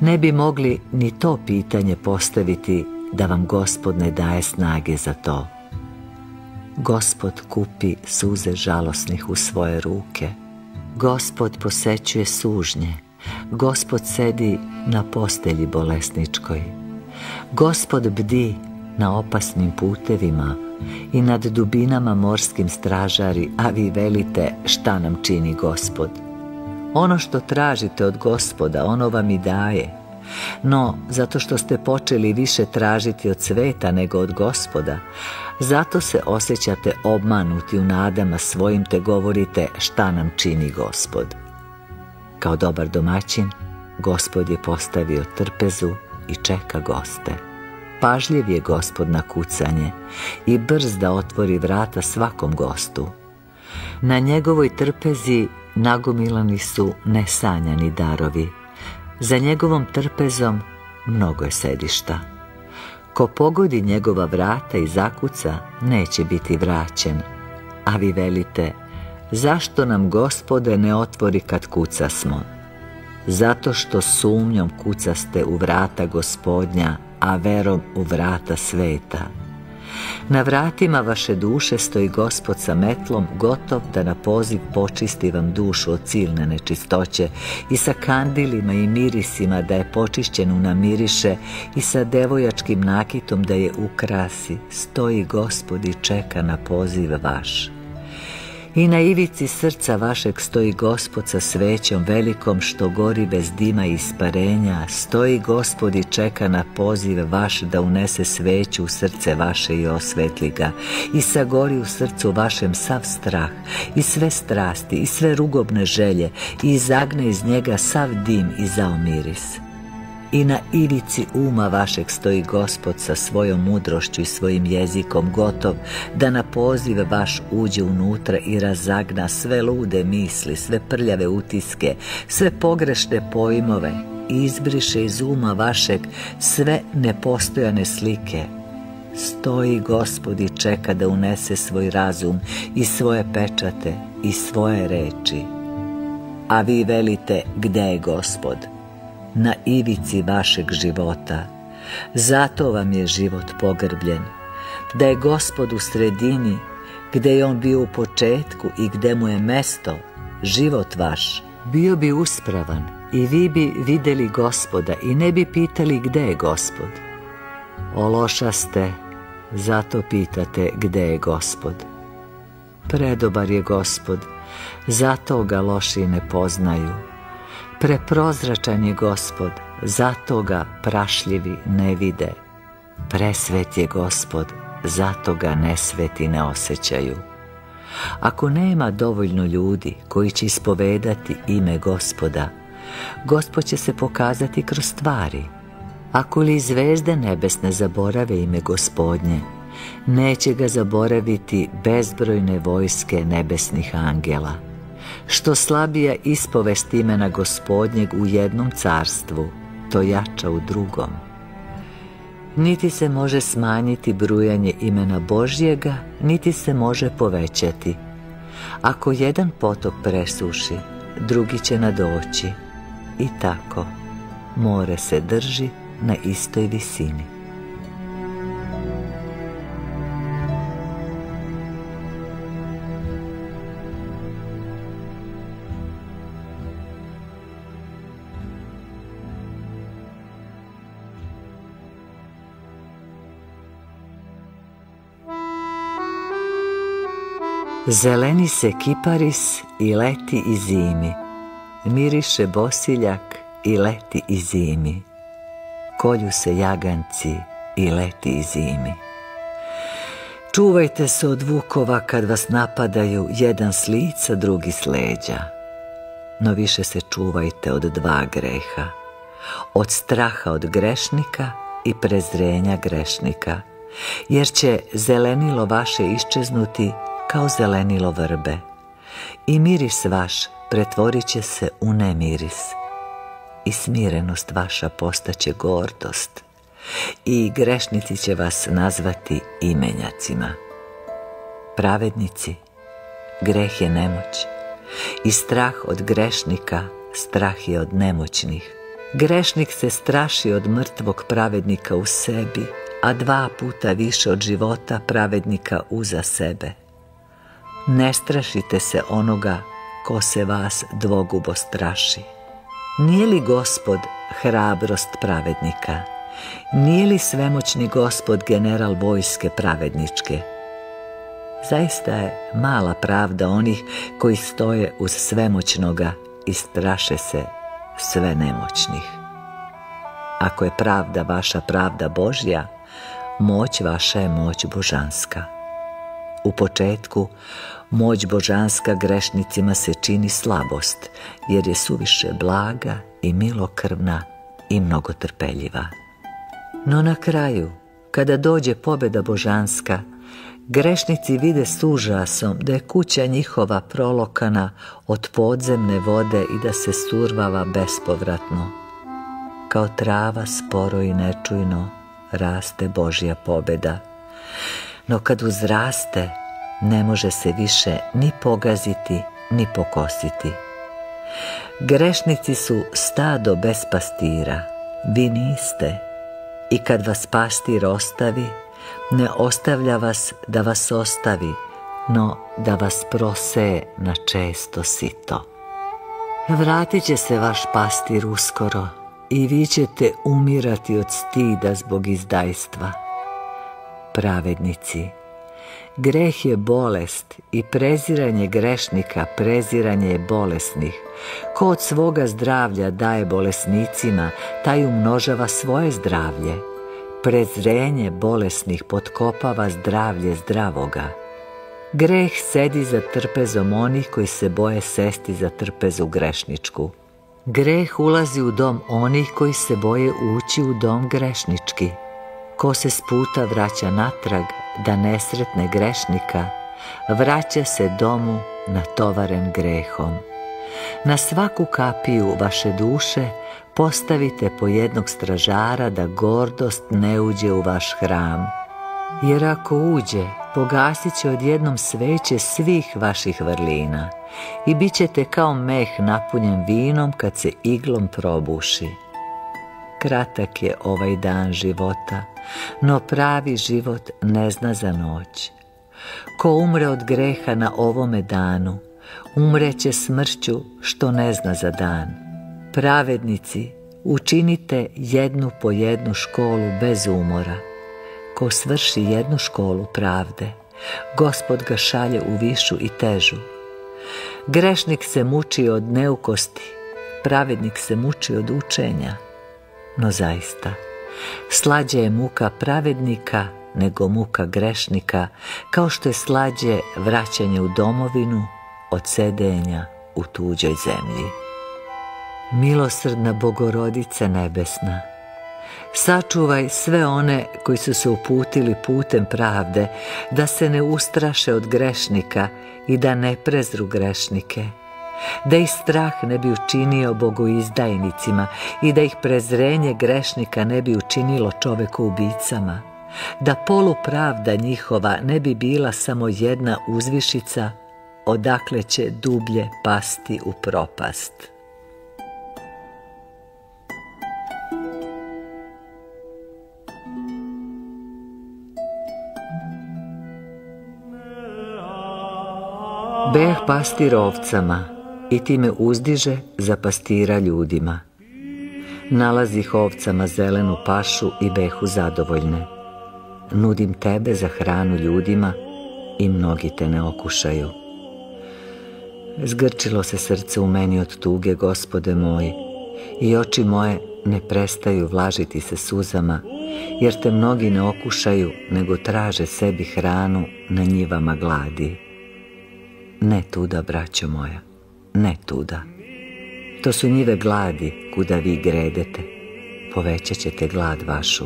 ne bi mogli ni to pitanje postaviti da vam gospod ne daje snage za to. Gospod kupi suze žalosnih u svoje ruke. Gospod posećuje sužnje. Gospod sedi na postelji bolesničkoj. Gospod bdi na opasnim putevima i nad dubinama morskim stražari, a vi velite šta nam čini gospod. Ono što tražite od gospoda, ono vam i daje. No, zato što ste počeli više tražiti od sveta nego od gospoda, zato se osjećate obmanuti u nadama svojim te govorite šta nam čini gospod. Kao dobar domaćin, gospod je postavio trpezu i čeka goste. Pažljiv je gospod na kucanje i brz da otvori vrata svakom gostu. Na njegovoj trpezi nagomilani su nesanjani darovi. Za njegovom trpezom mnogo je sedišta. Ko pogodi njegova vrata i zakuca, neće biti vraćen. A vi velite, zašto nam gospode ne otvori kad kuca smo? zato što sumnjom kucaste u vrata gospodnja, a verom u vrata sveta. Na vratima vaše duše stoji gospod sa metlom, gotov da na poziv počisti vam dušu od silne nečistoće i sa kandilima i mirisima da je počišćenu namiriše i sa devojačkim nakitom da je ukrasi. Stoji gospod i čeka na poziv vaš. I na ivici srca vašeg stoji gospod sa svećom velikom što gori bez dima i isparenja. Stoji gospod i čeka na poziv vaš da unese sveću u srce vaše i osvetli ga. I sagori u srcu vašem sav strah i sve strasti i sve rugobne želje i izagne iz njega sav dim i zao miris i na ivici uma vašeg stoji gospod sa svojom mudrošću i svojim jezikom gotov da na poziv vaš uđe unutra i razagna sve lude misli, sve prljave utiske, sve pogrešne pojmove i izbriše iz uma vašeg sve nepostojane slike. Stoji gospod i čeka da unese svoj razum i svoje pečate i svoje reči. A vi velite gde je gospod? Na ivici vašeg života. Zato vam je život pogrbljen. Da je gospod u sredini, gdje je on bio u početku i gdje mu je mesto, život vaš, bio bi uspravan i vi bi vidjeli gospoda i ne bi pitali gdje je gospod. O loša ste, zato pitate gdje je gospod. Predobar je gospod, zato ga loši ne poznaju. Preprozračan je gospod, zato ga prašljivi ne vide. Presvet je gospod, zato ga nesveti ne osjećaju. Ako nema dovoljno ljudi koji će ispovedati ime gospoda, gospod će se pokazati kroz stvari. Ako li zvezde nebesne zaborave ime gospodnje, neće ga zaboraviti bezbrojne vojske nebesnih angela što slabija ispovest imena gospodnjeg u jednom carstvu, to jača u drugom. Niti se može smanjiti brujanje imena Božjega, niti se može povećati. Ako jedan potok presuši, drugi će nadoći. I tako, more se drži na istoj visini. Zeleni se kiparis i leti i zimi, miriše bosiljak i leti i zimi, kolju se jaganci i leti i zimi. Čuvajte se od vukova kad vas napadaju jedan s lica, drugi s leđa, no više se čuvajte od dva greha, od straha od grešnika i prezrenja grešnika, jer će zelenilo vaše iščeznuti kao zelenilo vrbe i miris vaš pretvorit će se u nemiris i smirenost vaša postaće gordost i grešnici će vas nazvati imenjacima. Pravednici, greh je nemoć i strah od grešnika, strah je od nemoćnih. Grešnik se straši od mrtvog pravednika u sebi, a dva puta više od života pravednika uza sebe. Ne strašite se onoga ko se vas dvogubo straši. Nije li gospod hrabrost pravednika? Nije li svemoćni gospod general vojske pravedničke? Zaista je mala pravda onih koji stoje uz svemoćnoga i straše se sve nemoćnih. Ako je pravda vaša pravda Božja, moć vaša je moć božanska. U početku Moć božanska grešnicima se čini slabost, jer je suviše blaga i milokrvna i mnogo trpeljiva. No na kraju, kada dođe pobjeda božanska, grešnici vide s užasom da je kuća njihova prolokana od podzemne vode i da se survava bespovratno. Kao trava sporo i nečujno raste Božja pobjeda. No kad uzraste, ne može se više ni pogaziti, ni pokositi. Grešnici su stado bez pastira, vi niste. I kad vas pastir ostavi, ne ostavlja vas da vas ostavi, no da vas proseje na često sito. Vratit će se vaš pastir uskoro i vi ćete umirati od stida zbog izdajstva. Pravednici, greh je bolest i preziranje grešnika, preziranje je bolesnih. Ko od svoga zdravlja daje bolesnicima, taj umnožava svoje zdravlje. Prezrenje bolesnih potkopava zdravlje zdravoga. Greh sedi za trpezom onih koji se boje sesti za trpezu grešničku. Greh ulazi u dom onih koji se boje ući u dom grešnički. Ko se s puta vraća natrag da nesretne grešnika, vraća se domu natovaren grehom. Na svaku kapiju vaše duše postavite po jednog stražara da gordost ne uđe u vaš hram. Jer ako uđe, pogasit će odjednom sveće svih vaših vrlina i bit ćete kao meh napunjen vinom kad se iglom probuši. Kratak je ovaj dan života, no pravi život ne zna za noć. Ko umre od greha na ovome danu, umreće smrću što ne zna za dan. Pravednici, učinite jednu po jednu školu bez umora Ko svrši jednu školu pravde, gospod ga šalje u višu i težu. Grešnik se muči od neukosti, pravednik se muči od učenja. No zaista, slađe je muka pravednika nego muka grešnika, kao što je slađe vraćanje u domovinu od sedenja u tuđoj zemlji. Milosrdna Bogorodice nebesna, Sačuvaj sve one koji su se uputili putem pravde, da se ne ustraše od grešnika i da ne prezru grešnike. Da ih strah ne bi učinio bogoizdajnicima i da ih prezrenje grešnika ne bi učinilo čoveku ubicama. Da polupravda njihova ne bi bila samo jedna uzvišica, odakle će dublje pasti u propast. Beh pastir ovcama i time uzdiže za pastira ljudima. Nalazi ovcama zelenu pašu i behu zadovoljne. Nudim tebe za hranu ljudima i mnogi te ne okušaju. Zgrčilo se srce u meni od tuge, gospode moji, i oči moje ne prestaju vlažiti se suzama, jer te mnogi ne okušaju, nego traže sebi hranu na njivama gladi. Ne tuda, braćo moja, ne tuda. To su njive gladi kuda vi gredete. Povećat ćete glad vašu.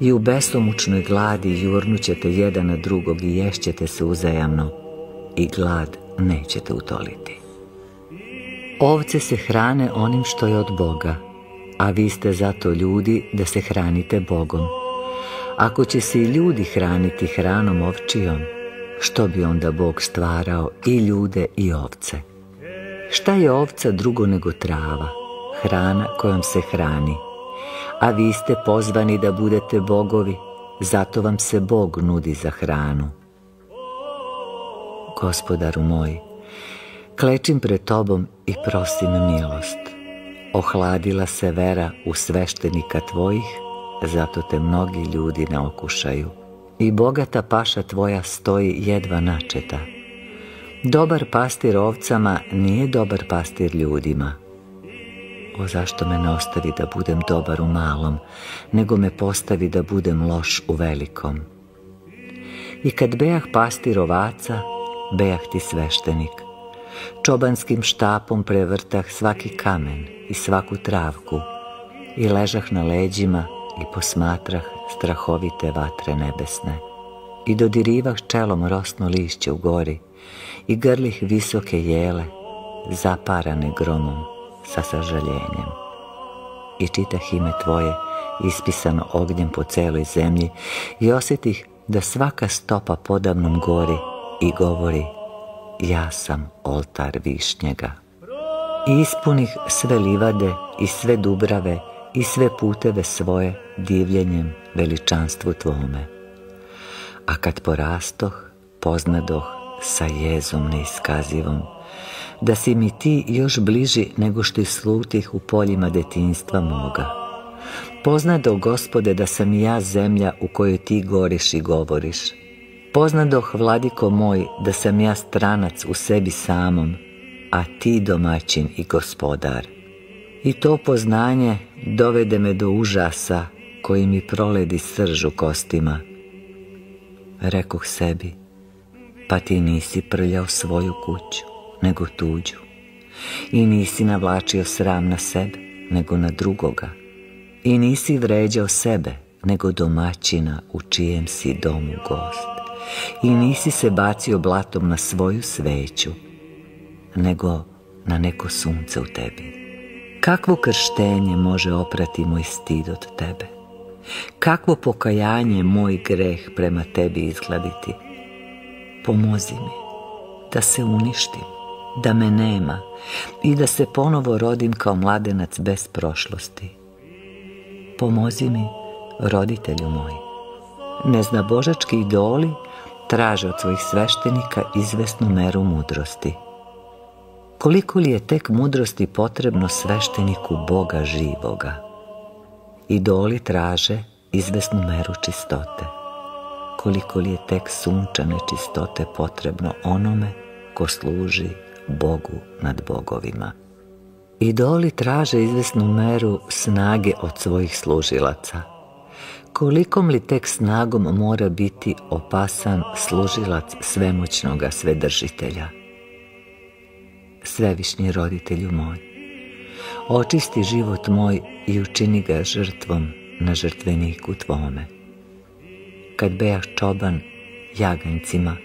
I u besomučnoj gladi jurnućete jedan na drugog i ješćete se uzajamno. I glad nećete utoliti. Ovce se hrane onim što je od Boga, a vi ste zato ljudi da se hranite Bogom. Ako će se i ljudi hraniti hranom ovčijom, što bi onda Bog stvarao i ljude i ovce? Šta je ovca drugo nego trava, hrana kojom se hrani? A vi ste pozvani da budete bogovi, zato vam se Bog nudi za hranu. Gospodaru moj, klečim pred tobom i prosim milost. Ohladila se vera u sveštenika tvojih, zato te mnogi ljudi ne okušaju i bogata paša tvoja stoji jedva načeta. Dobar pastir ovcama nije dobar pastir ljudima. O zašto me ne ostavi da budem dobar u malom, nego me postavi da budem loš u velikom. I kad bejah pastir ovaca, bejah ti sveštenik. Čobanskim štapom prevrtah svaki kamen i svaku travku i ležah na leđima i posmatrah strahovite vatre nebesne i dodirivah čelom rosno lišće u gori i grlih visoke jele zaparane gromom sa sažaljenjem i čitah ime Tvoje ispisano ognjem po celoj zemlji i osjetih da svaka stopa podavnom gori i govori ja sam oltar višnjega. i ispunih sve livade i sve dubrave i sve puteve svoje divljenjem veličanstvu Tvome. A kad porastoh, poznadoh sa jezom neiskazivom, da si mi ti još bliži nego što slutih u poljima detinstva moga. Poznadoh, gospode, da sam ja zemlja u kojoj ti goriš i govoriš. Poznadoh, vladiko moj, da sam ja stranac u sebi samom, a ti domaćin i gospodar. I to poznanje dovede me do užasa koji mi proledi sržu kostima. Rekoh sebi, pa ti nisi prljao svoju kuću, nego tuđu. I nisi navlačio sram na sebe, nego na drugoga. I nisi vređao sebe, nego domaćina u čijem si domu gost. I nisi se bacio blatom na svoju sveću, nego na neko sunce u tebi. Kakvo krštenje može oprati moj stid od tebe? Kakvo pokajanje moj greh prema tebi izgladiti? Pomozi mi da se uništim, da me nema i da se ponovo rodim kao mladenac bez prošlosti. Pomozi mi, roditelju moj. Neznabožački idoli traže od svojih sveštenika izvesnu meru mudrosti. Koliko li je tek mudrosti potrebno svešteniku Boga živoga? Idoli traže izvesnu meru čistote. Koliko li je tek sunčane čistote potrebno onome ko služi Bogu nad bogovima. Idoli traže izvesnu meru snage od svojih služilaca. Kolikom li tek snagom mora biti opasan služilac svemoćnoga svedržitelja? svevišnji roditelju moj. Očisti život moj i učini ga žrtvom na žrtveniku Tvome. Kad bejah čoban jaganjcima,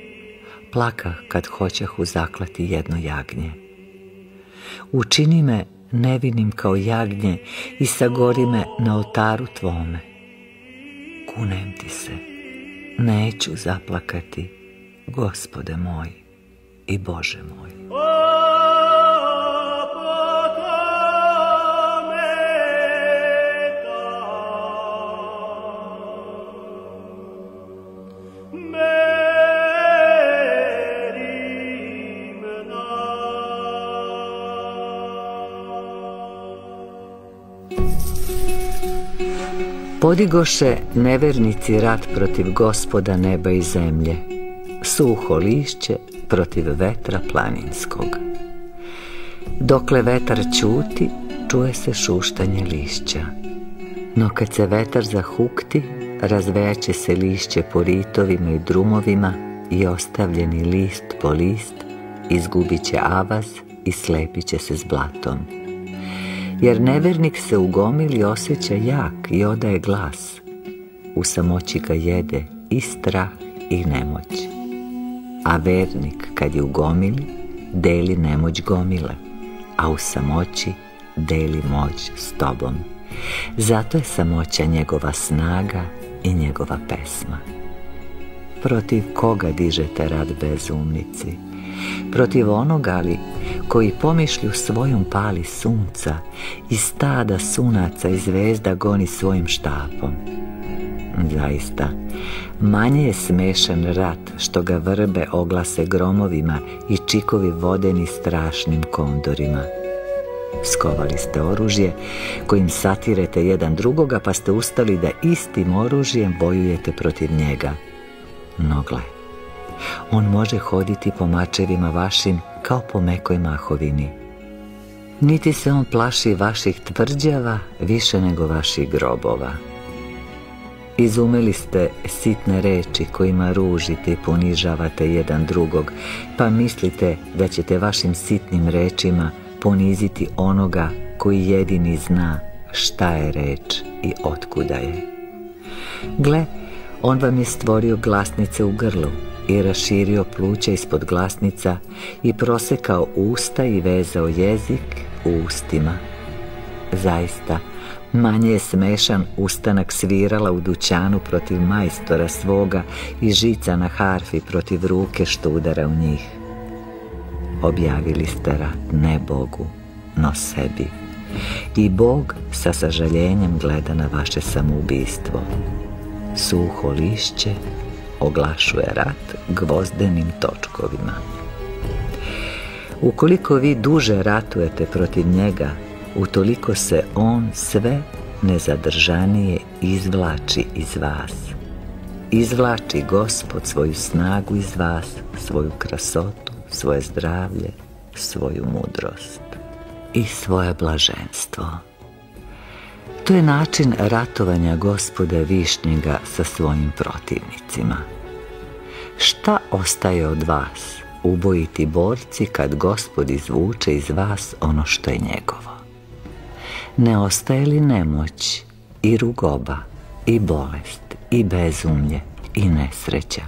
plakah kad hoćah zaklati jedno jagnje. Učini me nevinim kao jagnje i sagori me na oltaru Tvome. Kunem ti se, neću zaplakati, gospode moj i Bože moj. Podigoše nevernici rat protiv gospoda neba i zemlje, suho lišće protiv vetra planinskog. Dokle vetar čuti, čuje se šuštanje lišća. No kad se vetar zahukti, razvejaće se lišće po ritovima i drumovima i ostavljeni list po list izgubit će avaz i slepit će se s blatom jer nevernik se u gomili osjeća jak i odaje glas. U samoći ga jede i strah i nemoć. A vernik kad je u gomili, deli nemoć gomile, a u samoći deli moć s tobom. Zato je samoća njegova snaga i njegova pesma. Protiv koga dižete rad bezumnici? Protiv onoga li koji pomišlju svojom pali sunca i stada sunaca i zvezda goni svojim štapom. Zaista, manje je smešan rat što ga vrbe oglase gromovima i čikovi vodeni strašnim kondorima. Skovali ste oružje kojim satirete jedan drugoga pa ste ustali da istim oružjem bojujete protiv njega. No gle, on može hoditi po mačevima vašim kao po mekoj mahovini. Niti se on plaši vaših tvrđava više nego vaših grobova. Izumeli ste sitne reči kojima ružite i ponižavate jedan drugog, pa mislite da ćete vašim sitnim rečima poniziti onoga koji jedini zna šta je reč i otkuda je. Gle, on vam je stvorio glasnice u grlu, i raširio pluća ispod glasnica i prosekao usta i vezao jezik u ustima. Zaista, manje je smešan ustanak svirala u dućanu protiv majstora svoga i žica na harfi protiv ruke što udara u njih. Objavili ste rat ne Bogu, no sebi. I Bog sa sažaljenjem gleda na vaše samoubistvo. Suho lišće oglašuje rat gvozdenim točkovima. Ukoliko vi duže ratujete protiv njega, utoliko se on sve nezadržanije izvlači iz vas. Izvlači gospod svoju snagu iz vas, svoju krasotu, svoje zdravlje, svoju mudrost i svoje blaženstvo. To je način ratovanja gospoda Višnjega sa svojim protivnicima. Šta ostaje od vas, ubojiti borci, kad gospod izvuče iz vas ono što je njegovo? Ne ostaje li nemoć i rugoba i bolest i bezumlje i nesreća?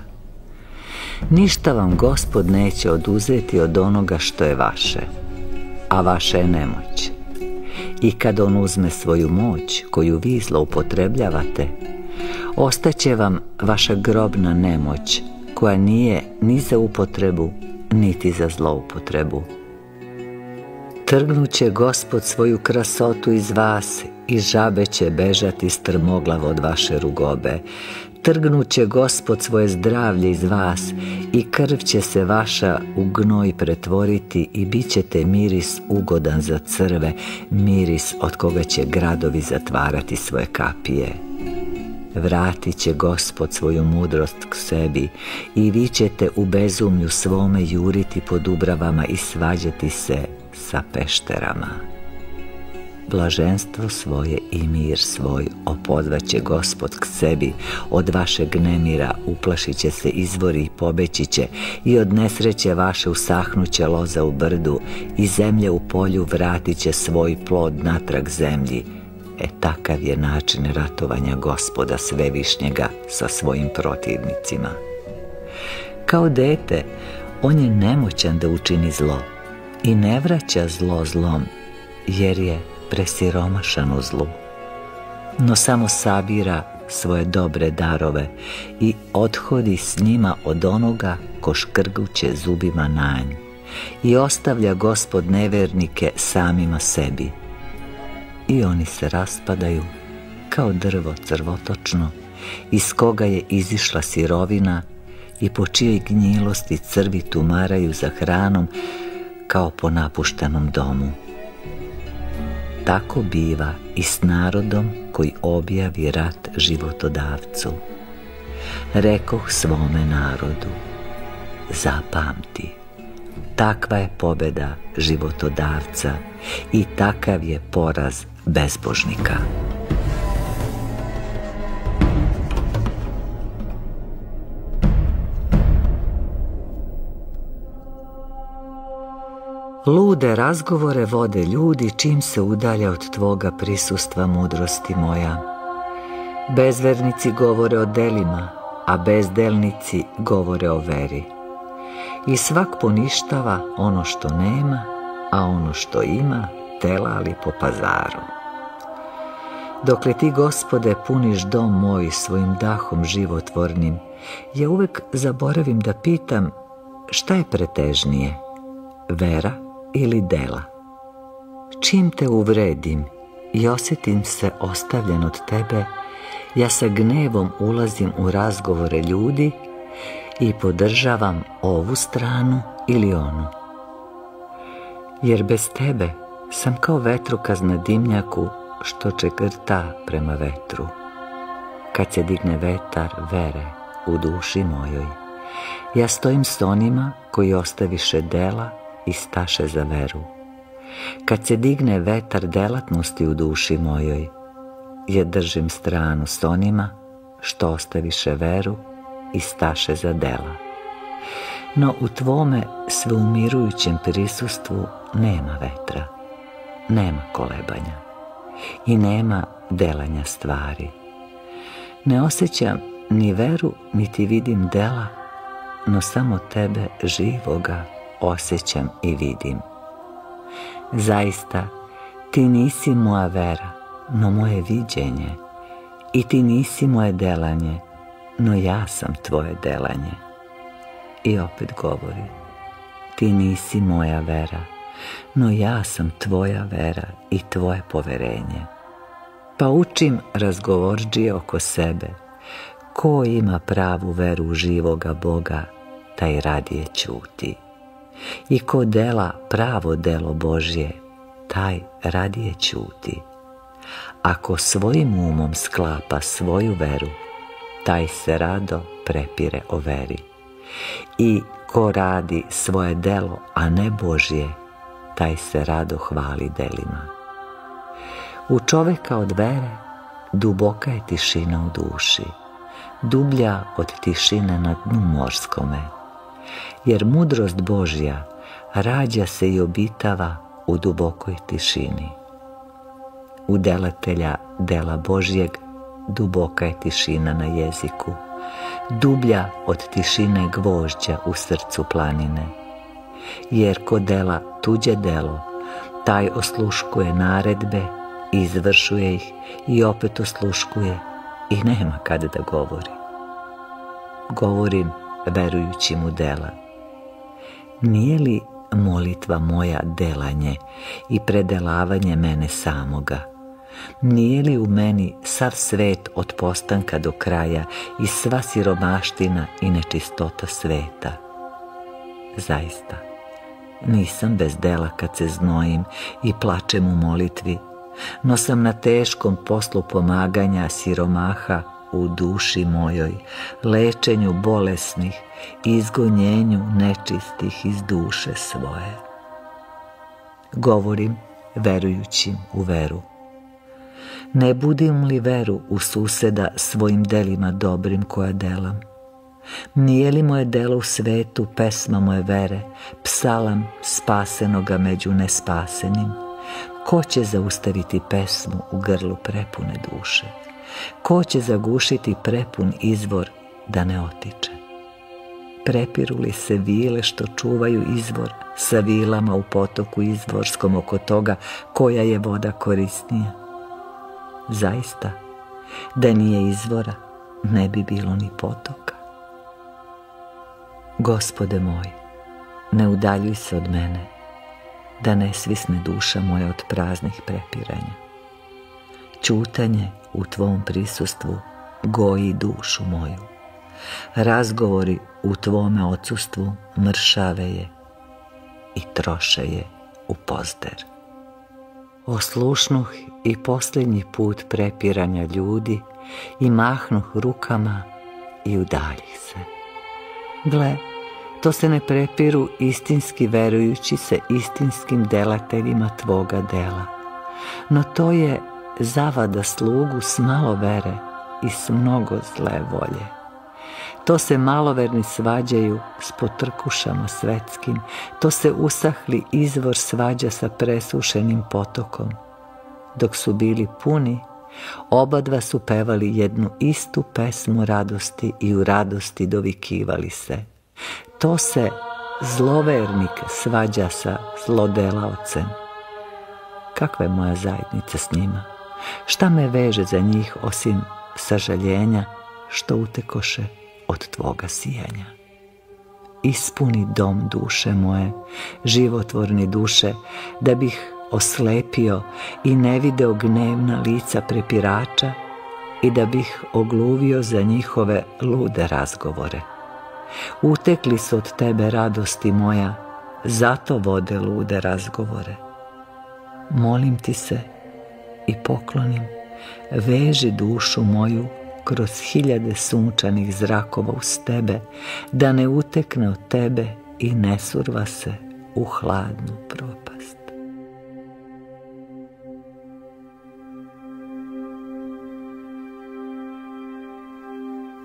Ništa vam gospod neće oduzeti od onoga što je vaše, a vaša je nemoć. I kad on uzme svoju moć koju vi zloupotrebljavate, ostaće vam vaša grobna nemoć koja nije ni za upotrebu, niti za zloupotrebu. Trgnut će gospod svoju krasotu iz vas i žabe će bežati strmoglav od vaše rugobe. Trgnut će gospod svoje zdravlje iz vas i krv će se vaša u gnoj pretvoriti i bit ćete miris ugodan za crve, miris od koga će gradovi zatvarati svoje kapije. Vratit će gospod svoju mudrost k sebi i vi ćete u bezumlju svome juriti po dubravama i svađati se sa pešterama. Blaženstvo svoje i mir svoj opodvaće gospod k sebi, od vašeg nemira uplašit će se izvori i pobeći će i od nesreće vaše usahnuće loza u brdu i zemlje u polju vratit će svoj plod natrag zemlji. E takav je način ratovanja gospoda svevišnjega sa svojim protivnicima. Kao dete, on je nemoćan da učini zlo, i ne vraća zlo zlom, jer je presiromašan u zlu. No samo sabira svoje dobre darove i odhodi s njima od onoga ko škrguće zubima nanj i ostavlja gospod nevernike samima sebi. I oni se raspadaju kao drvo crvotočno, iz koga je izišla sirovina i po čijoj gnjilosti crvi tumaraju za hranom, kao po napuštenom domu. Tako biva i s narodom koji objavi rat životodavcu. Rekoh svome narodu, zapamti, takva je pobeda životodavca i takav je poraz bezbožnika. Lude razgovore vode ljudi čim se udalja od tvoga prisustva mudrosti moja. Bezvernici govore o delima, a bezdelnici govore o veri. I svak poništava ono što nema, a ono što ima telali po pazaru. Dokle ti, gospode, puniš dom moj svojim dahom životvornim, ja uvek zaboravim da pitam šta je pretežnije, vera ili dela. Čim te uvredim i osjetim se ostavljen od tebe, ja sa gnevom ulazim u razgovore ljudi i podržavam ovu stranu ili onu. Jer bez tebe sam kao vetrukaz na dimnjaku što čekrta prema vetru. Kad se digne vetar vere u duši mojoj, ja stojim s onima koji ostaviše dela i staše za veru. Kad se digne vetar delatnosti u duši mojoj, je držim stranu s onima što ostaviše veru i staše za dela. No u tvome sveumirujućem prisustvu nema vetra, nema kolebanja i nema delanja stvari. Ne osjećam ni veru, niti vidim dela, no samo tebe živoga osjećam i vidim. Zaista, ti nisi moja vera, no moje viđenje. I ti nisi moje delanje, no ja sam tvoje delanje. I opet govori, ti nisi moja vera, no ja sam tvoja vera i tvoje poverenje. Pa učim razgovorđi oko sebe, ko ima pravu veru u živoga Boga, taj radije čuti. I ko dela pravo delo Božje, taj radije čuti. Ako svojim umom sklapa svoju veru, taj se rado prepire o veri. I ko radi svoje delo, a ne Božje, taj se rado hvali delima. U čoveka od vere duboka je tišina u duši, dublja od tišine na dnu morskome, jer mudrost Božja rađa se i obitava u dubokoj tišini. U delatelja dela Božjeg duboka je tišina na jeziku, dublja od tišine gvožđa u srcu planine. Jer ko dela tuđe delo, taj osluškuje naredbe, izvršuje ih i opet osluškuje i nema kada da govori. Govorim verujući mu dela. Nije li molitva moja delanje i predelavanje mene samoga? Nije li u meni sav svet od postanka do kraja i sva siromaština i nečistota sveta? Zaista, nisam bez dela kad se znojim i plačem u molitvi, no sam na teškom poslu pomaganja siromaha u duši mojoj, lečenju bolesnih, izgonjenju nečistih iz duše svoje. Govorim verujućim u veru. Ne budim li veru u suseda svojim delima dobrim koja delam? Nije li moje delo u svetu pesma moje vere, psalam spasenoga među nespasenim? Ko će zaustaviti pesmu u grlu prepune duše? Ko će zagušiti prepun izvor da ne otiče? Prepiru li se vile što čuvaju izvor sa vilama u potoku izvorskom oko toga koja je voda korisnija? Zaista, da nije izvora, ne bi bilo ni potoka. Gospode moj, ne udaljuj se od mene, da ne svisne duša moja od praznih prepiranja. Čutanje u Tvom prisustvu goji dušu moju. Razgovori u Tvome odsustvu mršave je i troše je u pozder. Oslušnuh i posljednji put prepiranja ljudi i mahnuh rukama i udaljih se. Gle, to se ne prepiru istinski verujući se istinskim delateljima Tvoga dela. No to je zavada slugu s malo vere i s mnogo zle volje. To se maloverni svađaju s potrkušama svetskim, to se usahli izvor svađa sa presušenim potokom. Dok su bili puni, oba dva su pevali jednu istu pesmu radosti i u radosti dovikivali se. To se zlovernik svađa sa zlodelaocem. Kakva je moja zajednica s njima? Šta me veže za njih osim sažaljenja što utekoše od Tvoga sijanja? Ispuni dom duše moje, životvorni duše, da bih oslepio i ne video gnevna lica prepirača i da bih ogluvio za njihove lude razgovore. Utekli su od tebe radosti moja, zato vode lude razgovore. Molim ti se i poklonim, veži dušu moju kroz hiljade sunčanih zrakova uz tebe, da ne utekne od tebe i ne surva se u hladnu propast.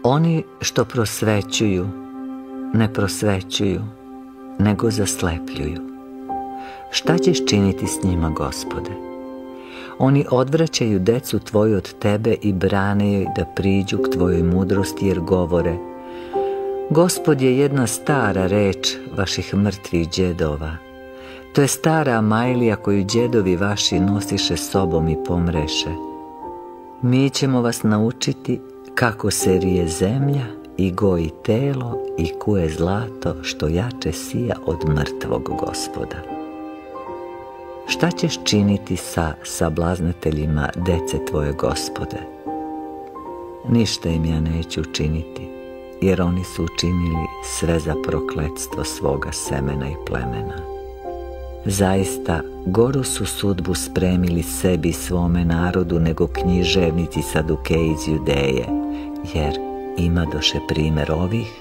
Oni što prosvećuju, ne prosvećuju, nego zaslepljuju. Šta ćeš činiti s njima, gospode? Oni odvraćaju decu tvoju od tebe i brane joj da priđu k tvojoj mudrosti jer govore Gospod je jedna stara reč vaših mrtvih džedova. To je stara majlija koju džedovi vaši nosiše sobom i pomreše. Mi ćemo vas naučiti kako se rije zemlja i goji telo i kuje zlato što jače sija od mrtvog gospoda. Šta ćeš činiti sa sablaznateljima dece tvoje gospode? Ništa im ja neću učiniti, jer oni su učinili sve za prokletstvo svoga semena i plemena. Zaista, goru su sudbu spremili sebi svome narodu nego književnici saduke iz Judeje, jer ima doše primjer ovih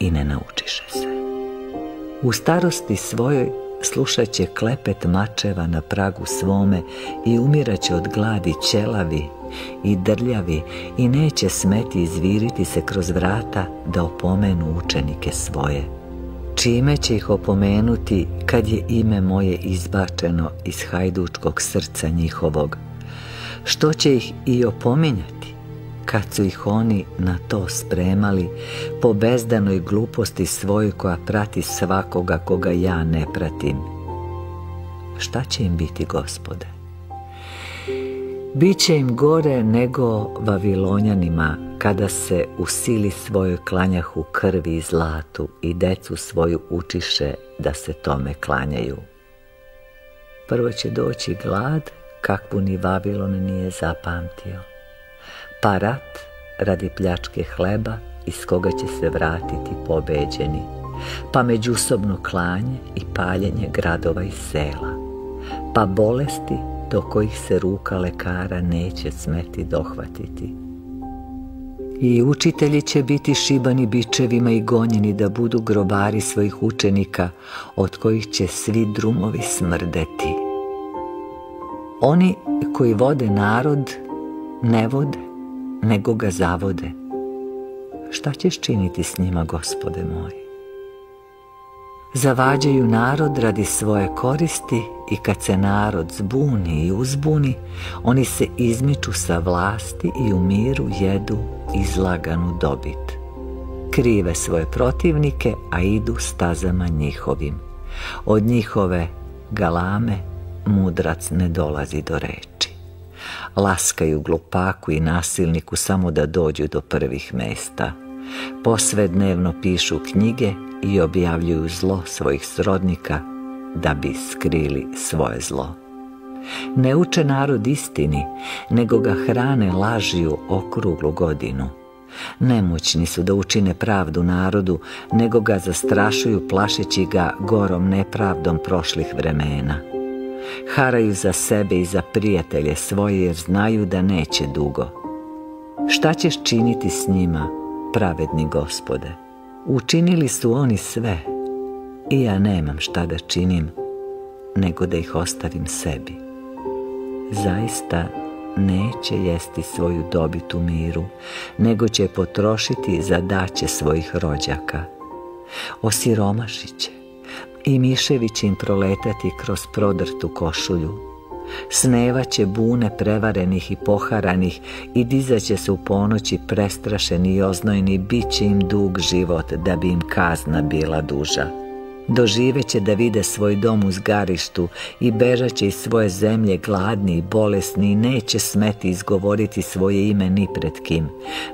i ne naučiše se. U starosti svojoj slušat će klepet mačeva na pragu svome i umiraće od gladi ćelavi i drljavi i neće smeti izviriti se kroz vrata da opomenu učenike svoje. Čime će ih opomenuti kad je ime moje izbačeno iz hajdučkog srca njihovog? Što će ih i opominjati? Kad su ih oni na to spremali po bezdanoj gluposti svoj koja prati svakoga koga ja ne pratim. Šta će im biti, gospode? Biće im gore nego Vavilonjanima kada se u sili svojoj klanjahu krvi i zlatu i decu svoju učiše da se tome klanjaju. Prvo će doći glad kakvu ni Vavilon nije zapamtio pa rat radi pljačke hleba iz koga će se vratiti pobeđeni, pa međusobno klanje i paljenje gradova i sela, pa bolesti do kojih se ruka lekara neće smeti dohvatiti. I učitelji će biti šibani bičevima i gonjeni da budu grobari svojih učenika, od kojih će svi drumovi smrdeti. Oni koji vode narod, ne vode, nego ga zavode. Šta ćeš činiti s njima, gospode moji? Zavađaju narod radi svoje koristi i kad se narod zbuni i uzbuni, oni se izmiču sa vlasti i u miru jedu izlaganu dobit. Krive svoje protivnike, a idu stazama njihovim. Od njihove galame mudrac ne dolazi do reči laskaju glupaku i nasilniku samo da dođu do prvih mesta. Posve dnevno pišu knjige i objavljuju zlo svojih srodnika da bi skrili svoje zlo. Ne uče narod istini, nego ga hrane lažiju okruglu godinu. Nemoćni su da učine pravdu narodu, nego ga zastrašuju plašeći ga gorom nepravdom prošlih vremena. Haraju za sebe i za prijatelje svoje jer znaju da neće dugo. Šta ćeš činiti s njima, pravedni gospode? Učinili su oni sve i ja nemam šta da činim, nego da ih ostavim sebi. Zaista neće jesti svoju dobit u miru, nego će potrošiti za daće svojih rođaka. Osiromašit će, i miševi će im proletati kroz prodrtu košulju. Snevaće bune prevarenih i poharanih i dizaće se u ponoći prestrašeni i oznojni, bit će im dug život da bi im kazna bila duža. Doživeće da vide svoj dom u zgarištu i bežaće iz svoje zemlje gladni i bolesni i neće smeti izgovoriti svoje ime ni pred kim.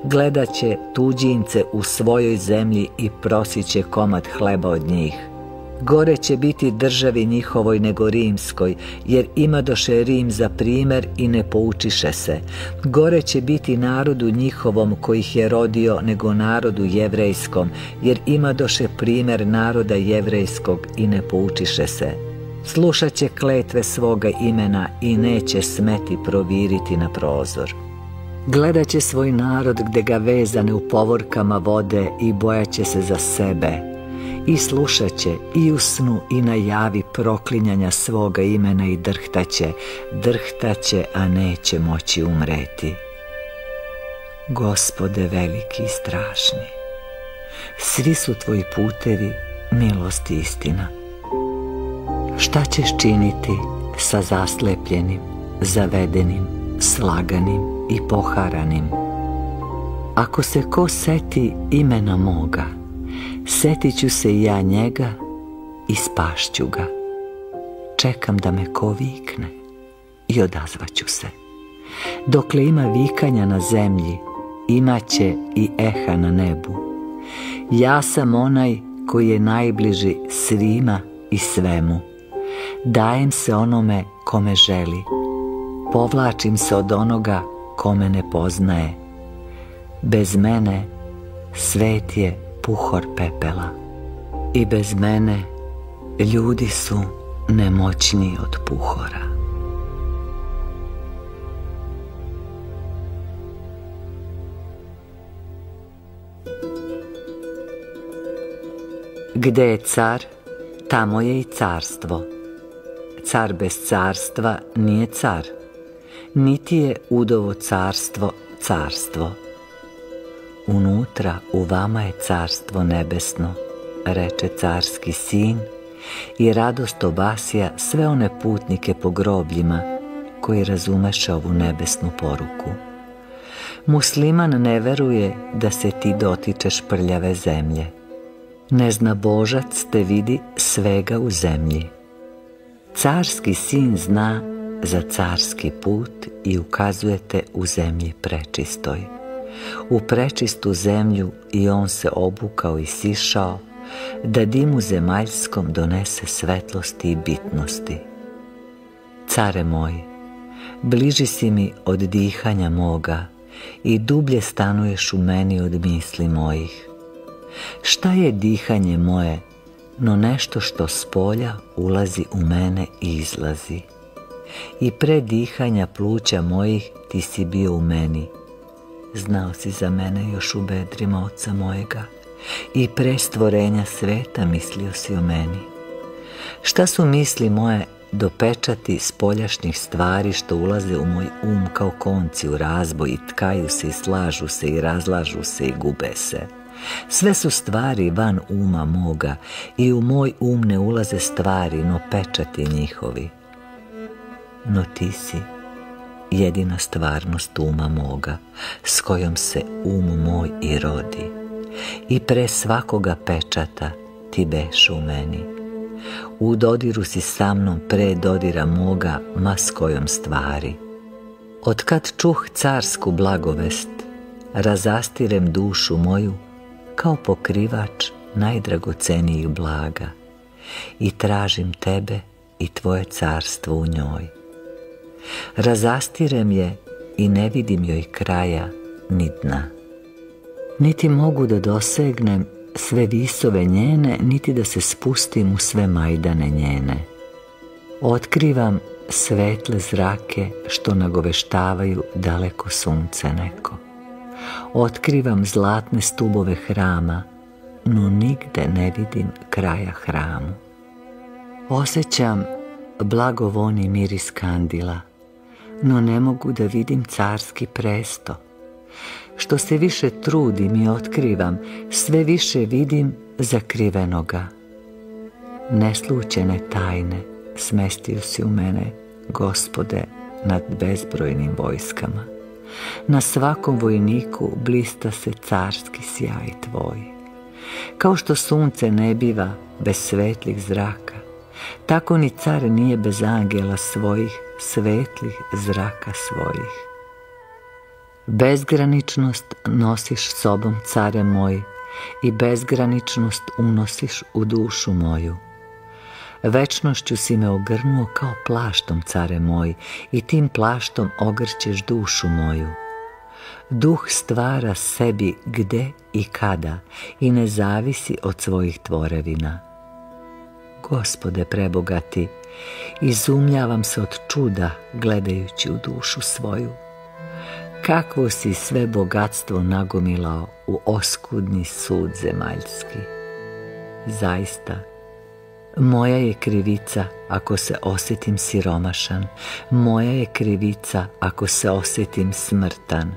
Gledat će tuđince u svojoj zemlji i prosit će komad hleba od njih. Gore će biti državi njihovoj nego rimskoj, jer ima doše Rim za primer i ne poučiše se. Gore će biti narodu njihovom kojih je rodio nego narodu jevrejskom, jer ima doše primjer naroda jevrejskog i ne poučiše se. Slušat će kletve svoga imena i neće smeti proviriti na prozor. Gledat će svoj narod gde ga vezane u povorkama vode i bojaće se za sebe, i slušat će i u snu i na javi proklinjanja svoga imena i drhtaće, drhtaće, a neće moći umreti. Gospode veliki i strašni, svi su tvoji putevi milost i istina. Šta ćeš činiti sa zaslepljenim, zavedenim, slaganim i poharanim? Ako se ko seti imena moga, Setit ću se i ja njega i spašću ga. Čekam da me ko vikne i odazvaću se. Dokle ima vikanja na zemlji, imaće i eha na nebu. Ja sam onaj koji je najbliži svima i svemu. Dajem se onome kome želi. Povlačim se od onoga kome ne poznaje. Bez mene svet je puhor pepela. I bez mene ljudi su nemoćniji od puhora. Gde je car, tamo je i carstvo. Car bez carstva nije car, niti je udovo carstvo carstvo. Unutra u vama je carstvo nebesno, reče carski sin i radost obasija sve one putnike po grobljima koji razumeše ovu nebesnu poruku. Musliman ne veruje da se ti dotičeš prljave zemlje. Ne zna Božac te vidi svega u zemlji. Carski sin zna za carski put i ukazujete u zemlji prečistoj. U prečistu zemlju i on se obukao i sišao, da dimu zemaljskom donese svetlosti i bitnosti. Care moj, bliži si mi od dihanja moga i dublje stanuješ u meni od misli mojih. Šta je dihanje moje, no nešto što s polja ulazi u mene i izlazi. I pre dihanja pluća mojih ti si bio u meni. Znao si za mene još u bedrima oca mojega i pre stvorenja sveta mislio si o meni. Šta su misli moje dopečati spoljašnjih stvari što ulaze u moj um kao konci u razboj i tkaju se i slažu se i razlažu se i gube se. Sve su stvari van uma moga i u moj um ne ulaze stvari, no pečati njihovi. No ti si jedina stvarnost uma moga, s kojom se um moj i rodi. I pre svakoga pečata ti beš u meni. U dodiru si sa mnom pre dodira moga, ma s kojom stvari. Otkad čuh carsku blagovest, razastirem dušu moju, kao pokrivač najdragocenijih blaga i tražim tebe i tvoje carstvo u njoj. Razastirem je i ne vidim joj kraja ni dna. Niti mogu da dosegnem sve visove njene, niti da se spustim u sve majdane njene. Otkrivam svetle zrake što nagoveštavaju daleko sunce neko. Otkrivam zlatne stubove hrama, no nigde ne vidim kraja hramu. Osjećam blagovoni miris kandila, no ne mogu da vidim carski presto. Što se više trudim i otkrivam, sve više vidim zakrivenoga. Neslučene tajne smestio si u mene, gospode, nad bezbrojnim vojskama. Na svakom vojniku blista se carski sjaj tvoj. Kao što sunce ne biva bez svetlih zraka, tako ni car nije bez angela svojih, svetlih zraka svojih. Bezgraničnost nosiš sobom, care moj, i bezgraničnost unosiš u dušu moju. Večnošću si me ogrnuo kao plaštom, care moj, i tim plaštom ogrćeš dušu moju. Duh stvara sebi gde i kada i ne zavisi od svojih tvorevina. Gospode prebogati, izumljavam se od čuda gledajući u dušu svoju. Kakvo si sve bogatstvo nagomilao u oskudni sud zemaljski. Zaista, moja je krivica ako se osjetim siromašan, moja je krivica ako se osjetim smrtan.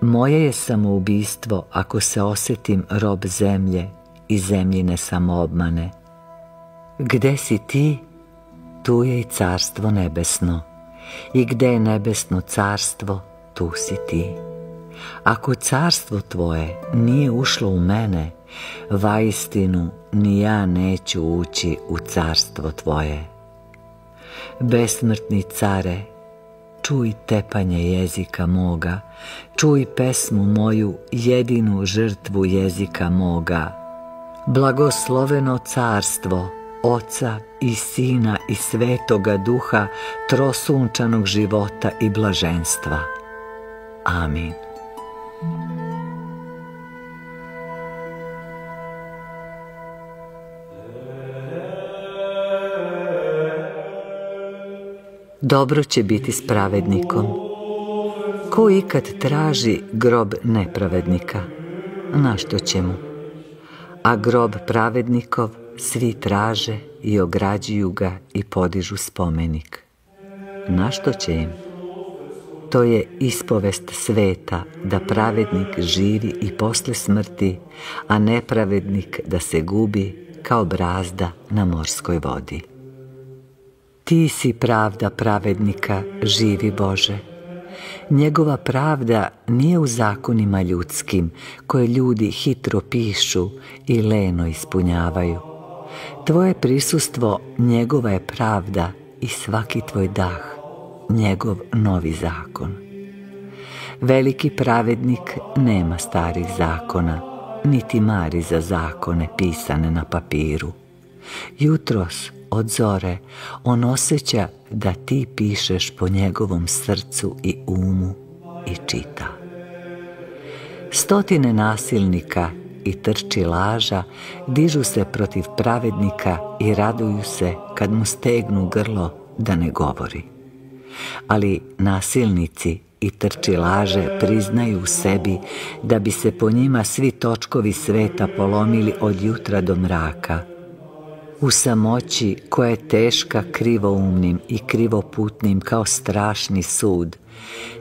Moje je samoubistvo ako se osjetim rob zemlje i zemljine samoobmane. Gde si ti, tu je i carstvo nebesno. I gde je nebesno carstvo, tu si ti. Ako carstvo tvoje nije ušlo u mene, vaistinu ni ja neću ući u carstvo tvoje. Besmrtni care, čuj tepanje jezika moga, čuj pesmu moju, jedinu žrtvu jezika moga. Blagosloveno carstvo Oca i Sina i Svetoga Duha, trosunčanog života i blaženstva. Amin. Dobro će biti s pravednikom. Ko ikad traži grob nepravednika, na što će mu? A grob pravednikov svi traže i ograđuju ga i podižu spomenik. Na što će im? To je ispovest sveta da pravednik živi i posle smrti, a nepravednik da se gubi kao brazda na morskoj vodi. Ti si pravda pravednika, živi Bože. Njegova pravda nije u zakonima ljudskim, koje ljudi hitro pišu i leno ispunjavaju. Tvoje prisustvo, njegova je pravda i svaki tvoj dah, njegov novi zakon. Veliki pravednik nema starih zakona, niti mari za zakone pisane na papiru. Jutros od zore, on osjeća da ti pišeš po njegovom srcu i umu i čita. Stotine nasilnika i trči laža dižu se protiv pravednika i raduju se kad mu stegnu grlo da ne govori. Ali nasilnici i trči laže priznaju u sebi da bi se po njima svi točkovi sveta polomili od jutra do mraka, u samoći koja je teška krivoumnim i krivoputnim kao strašni sud.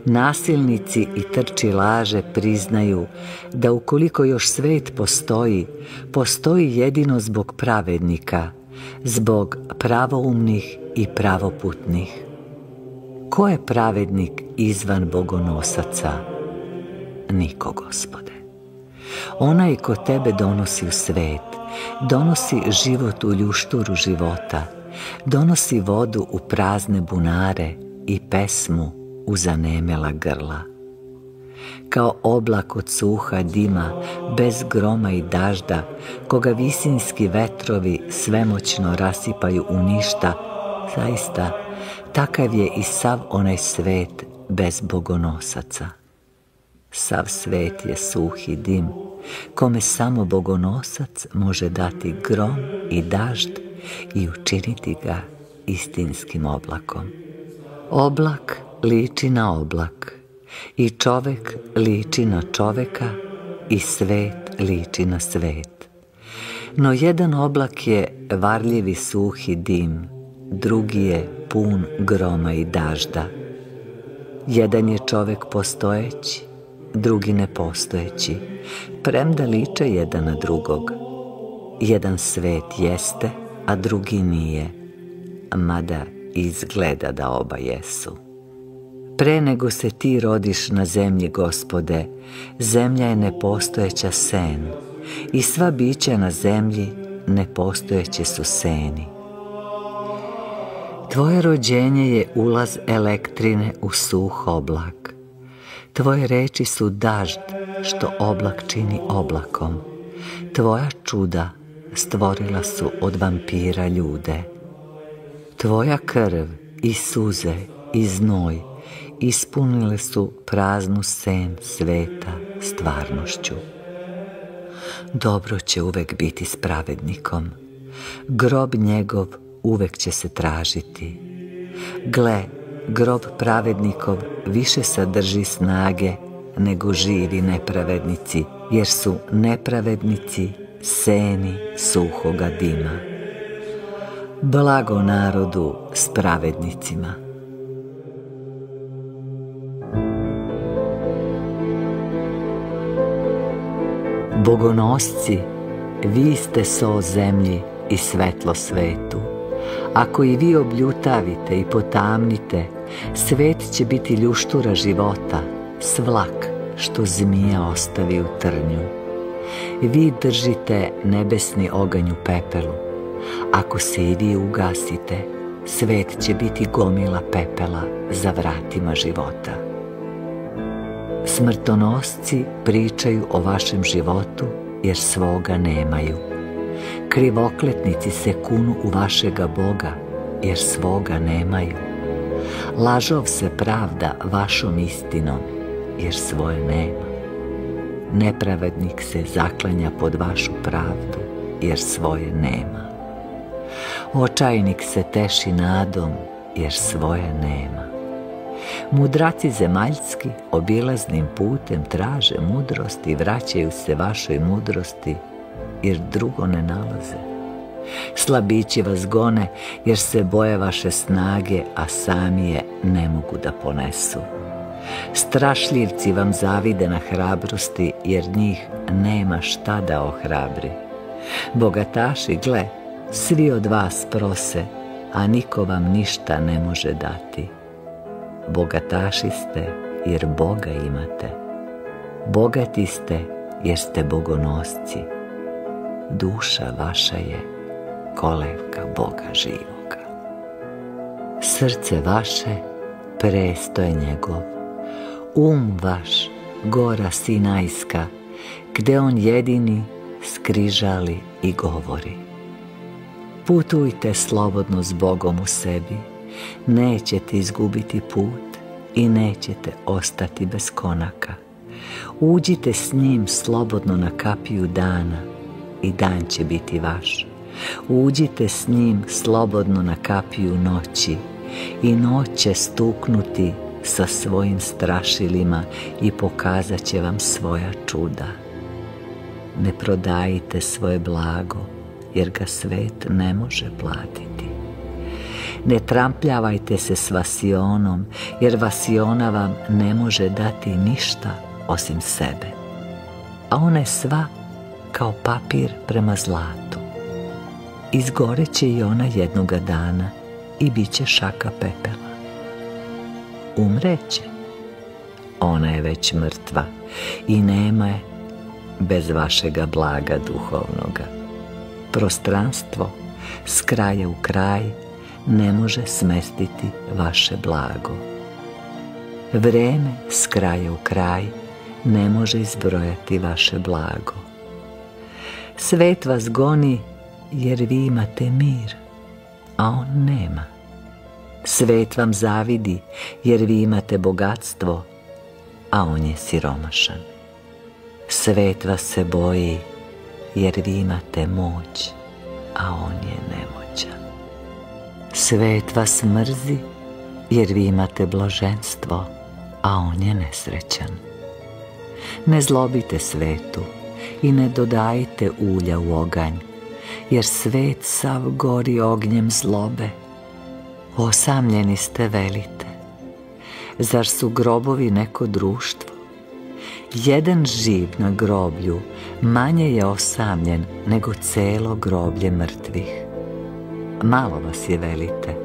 Nasilnici i trči laže priznaju da ukoliko još svet postoji, postoji jedino zbog pravednika, zbog pravoumnih i pravoputnih. Ko je pravednik izvan bogonosaca? Niko, gospode. Onaj ko tebe donosi u svet, donosi život u ljušturu života, donosi vodu u prazne bunare i pesmu u zanemela grla. Kao oblak od suha dima, bez groma i dažda, koga visinski vetrovi svemoćno rasipaju u ništa, zaista, takav je i sav onaj svet bez bogonosaca. Sav svet je suhi dim, kome samo bogonosac može dati grom i dažd i učiniti ga istinskim oblakom. Oblak liči na oblak i čovek liči na čoveka i svet liči na svet. No jedan oblak je varljivi suhi dim, drugi je pun groma i dažda. Jedan je čovek postojeći, drugi nepostojeći, premda liče jedan na drugog. Jedan svet jeste, a drugi nije, mada izgleda da oba jesu. Pre nego se ti rodiš na zemlji, gospode, zemlja je nepostojeća sen i sva bića na zemlji nepostojeće su seni. Tvoje rođenje je ulaz elektrine u suh oblak. Tvoje reči su dažd što oblak čini oblakom. Tvoja čuda stvorila su od vampira ljude. Tvoja krv i suze i znoj ispunile su praznu sen sveta stvarnošću. Dobro će uvek biti s pravednikom. Grob njegov uvek će se tražiti. Gle, grob pravednikov više sadrži snage nego živi nepravednici, jer su nepravednici seni suhoga dima. Blago narodu s pravednicima. Bogonosci, vi ste so zemlji i svetlo svetu. Ako i vi obljutavite i potamnite, svet će biti ljuštura života, svlak što zmija ostavi u trnju. Vi držite nebesni oganj u pepelu. Ako se i vi ugasite, svet će biti gomila pepela za vratima života. Smrtonosci pričaju o vašem životu jer svoga nemaju. Krivokletnici se kunu u vašega Boga, jer svoga nemaju. Lažov se pravda vašom istinom, jer svoje nema. Nepravednik se zaklanja pod vašu pravdu, jer svoje nema. Očajnik se teši nadom, jer svoje nema. Mudraci zemaljski obilaznim putem traže mudrost i vraćaju se vašoj mudrosti, jer drugo ne nalaze. Slabići vas gone, jer se boje vaše snage, a sami je ne mogu da ponesu. Strašljivci vam zavide na hrabrosti, jer njih nema šta da ohrabri. Bogataši, gle, svi od vas prose, a niko vam ništa ne može dati. Bogataši ste jer Boga imate. Bogati ste jer ste bogonosci. Duša vaša je kolevka Boga živoga. Srce vaše presto je njegov. Um vaš gora Sinajska, gde on jedini skrižali i govori. Putujte slobodno s Bogom u sebi, nećete izgubiti put i nećete ostati bez konaka. Uđite s njim slobodno na kapiju dana i dan će biti vaš. Uđite s njim slobodno na kapiju noći i noć će stuknuti sa svojim strašilima i pokazat će vam svoja čuda. Ne prodajite svoje blago, jer ga svet ne može platiti. Ne trampljavajte se s vasionom, jer vasiona vam ne može dati ništa osim sebe. A ona je sva kao papir prema zlatu. Izgoreće i ona jednoga dana i bit će šaka pepela. Umreće. Ona je već mrtva i nema je bez vašega blaga duhovnoga. Prostranstvo s kraja u kraj ne može smestiti vaše blago. Vreme s kraja u kraj ne može izbrojati vaše blago. Svet vas goni jer vi imate mir, a on nema. Svet vam zavidi jer vi imate bogatstvo, a on je siromašan. Svet vas se boji jer vi imate moć, a on je nemoćan. Svet vas mrzi jer vi imate blaženstvo, a on je nesrećan. Ne zlobite svetu i ne dodajte ulja u oganj, jer svet sav gori ognjem zlobe. Osamljeni ste velite. Zar su grobovi neko društvo? Jedan živ na groblju manje je osamljen nego celo groblje mrtvih. Malo vas je velite,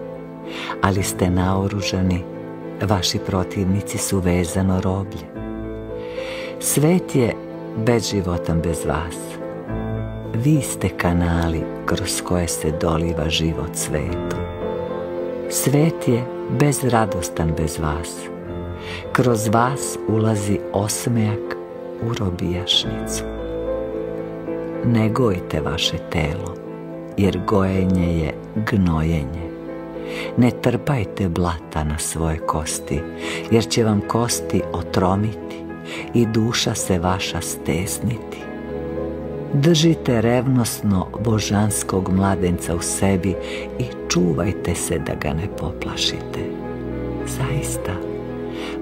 ali ste naoružani, vaši protivnici su vezano roblje. Svet je bezživotan bez vas. Vi ste kanali kroz koje se doliva život svetu. Svet je bezradostan bez vas. Kroz vas ulazi osmejak u robijašnicu. Ne gojte vaše telo, jer gojenje je gnojenje. Ne trpajte blata na svoje kosti, jer će vam kosti otromiti i duša se vaša stesniti. Držite revnosno božanskog mladenca u sebi i čuvajte se da ga ne poplašite. Zaista,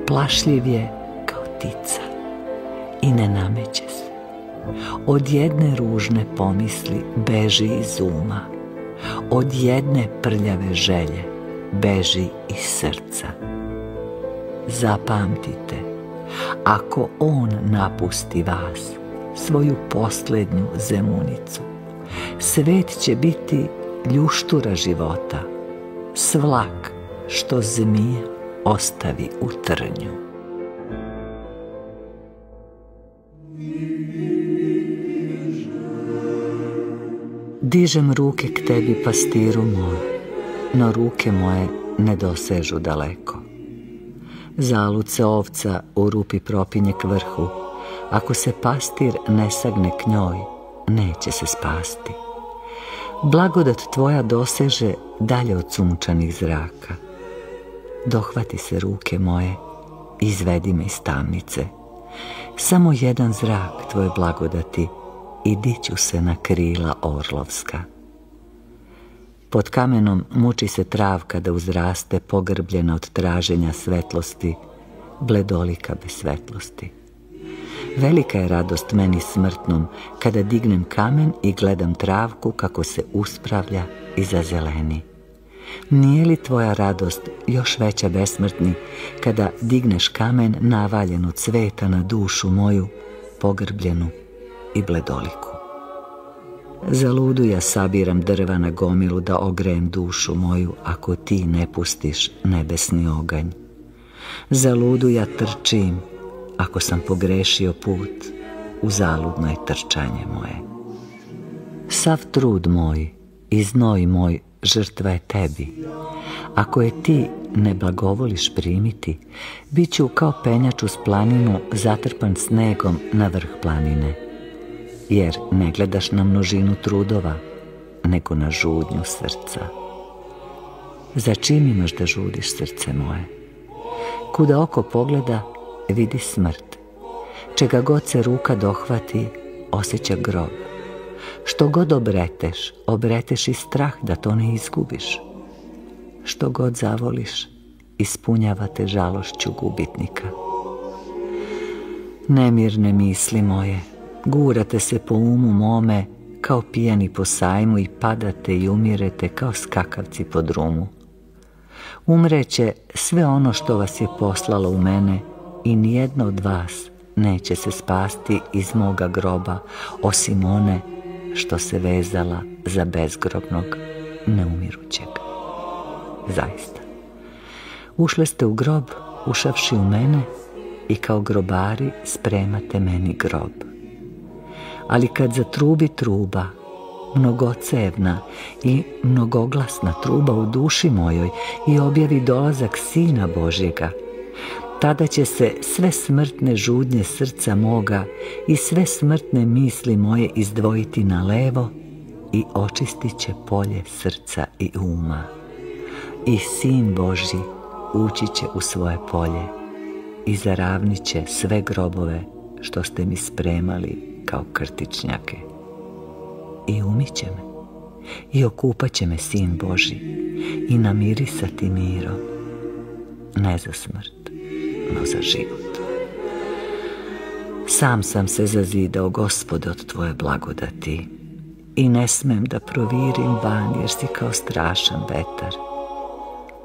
plašljiv je kao tica i ne nameće se. Od jedne ružne pomisli beži iz uma, od jedne prljave želje beži iz srca. Zapamtite, ako on napusti vas, svoju posljednju zemunicu, svet će biti ljuštura života, svlak što zmija ostavi u trnju. Dižem ruke k tebi, pastiru moj, no ruke moje ne dosežu daleko. Zaluce ovca u rupi propinje k vrhu, ako se pastir ne sagne k njoj, neće se spasti. Blagodat tvoja doseže dalje od sunčanih zraka. Dohvati se ruke moje, izvedi me iz tamnice. Samo jedan zrak tvoje blagodati i diću se na krila orlovska. Pod kamenom muči se travka da uzraste pogrbljena od traženja svetlosti, bledolika bez svetlosti. Velika je radost meni smrtnom kada dignem kamen i gledam travku kako se uspravlja i zazeleni. Nije li tvoja radost još veća besmrtni kada digneš kamen navaljen od cveta na dušu moju, pogrbljenu i bledoliku? Za ludu ja sabiram drva na gomilu da ogrejem dušu moju ako ti ne pustiš nebesni oganj. Za ludu ja trčim ako sam pogrešio put, u zaludno je trčanje moje. Sav trud moj i znoj moj žrtva je tebi. Ako je ti ne blagovoliš primiti, bit ću kao penjač uz planinu zatrpan snegom na vrh planine. Jer ne gledaš na množinu trudova, nego na žudnju srca. Za čim imaš da žudiš srce moje? Kuda oko pogleda, vidi smrt. Čega god se ruka dohvati, osjeća grob. Što god obreteš, obreteš i strah da to ne izgubiš. Što god zavoliš, ispunjavate žalošću gubitnika. Nemirne misli moje, gurate se po umu mome kao pijani po sajmu i padate i umirete kao skakavci po drumu. Umreće sve ono što vas je poslalo u mene i nijedno od vas neće se spasti iz moga groba, osim one što se vezala za bezgrobnog neumirućeg. Zaista. Ušle ste u grob, ušavši u mene i kao grobari spremate meni grob. Ali kad zatrubi truba, mnogocevna i mnogoglasna truba u duši mojoj i objavi dolazak Sina Božjega, tada će se sve smrtne žudnje srca moga i sve smrtne misli moje izdvojiti na levo i očistit će polje srca i uma. I Sin Boži ući će u svoje polje i zaravnit će sve grobove što ste mi spremali kao krtičnjake. I umit me i okupat će me Sin Boži i namirisati mirom, ne za smrt no za život. Sam sam se zazidao, gospod, od tvoje blagodati i ne smem da provirim van jer si kao strašan vetar.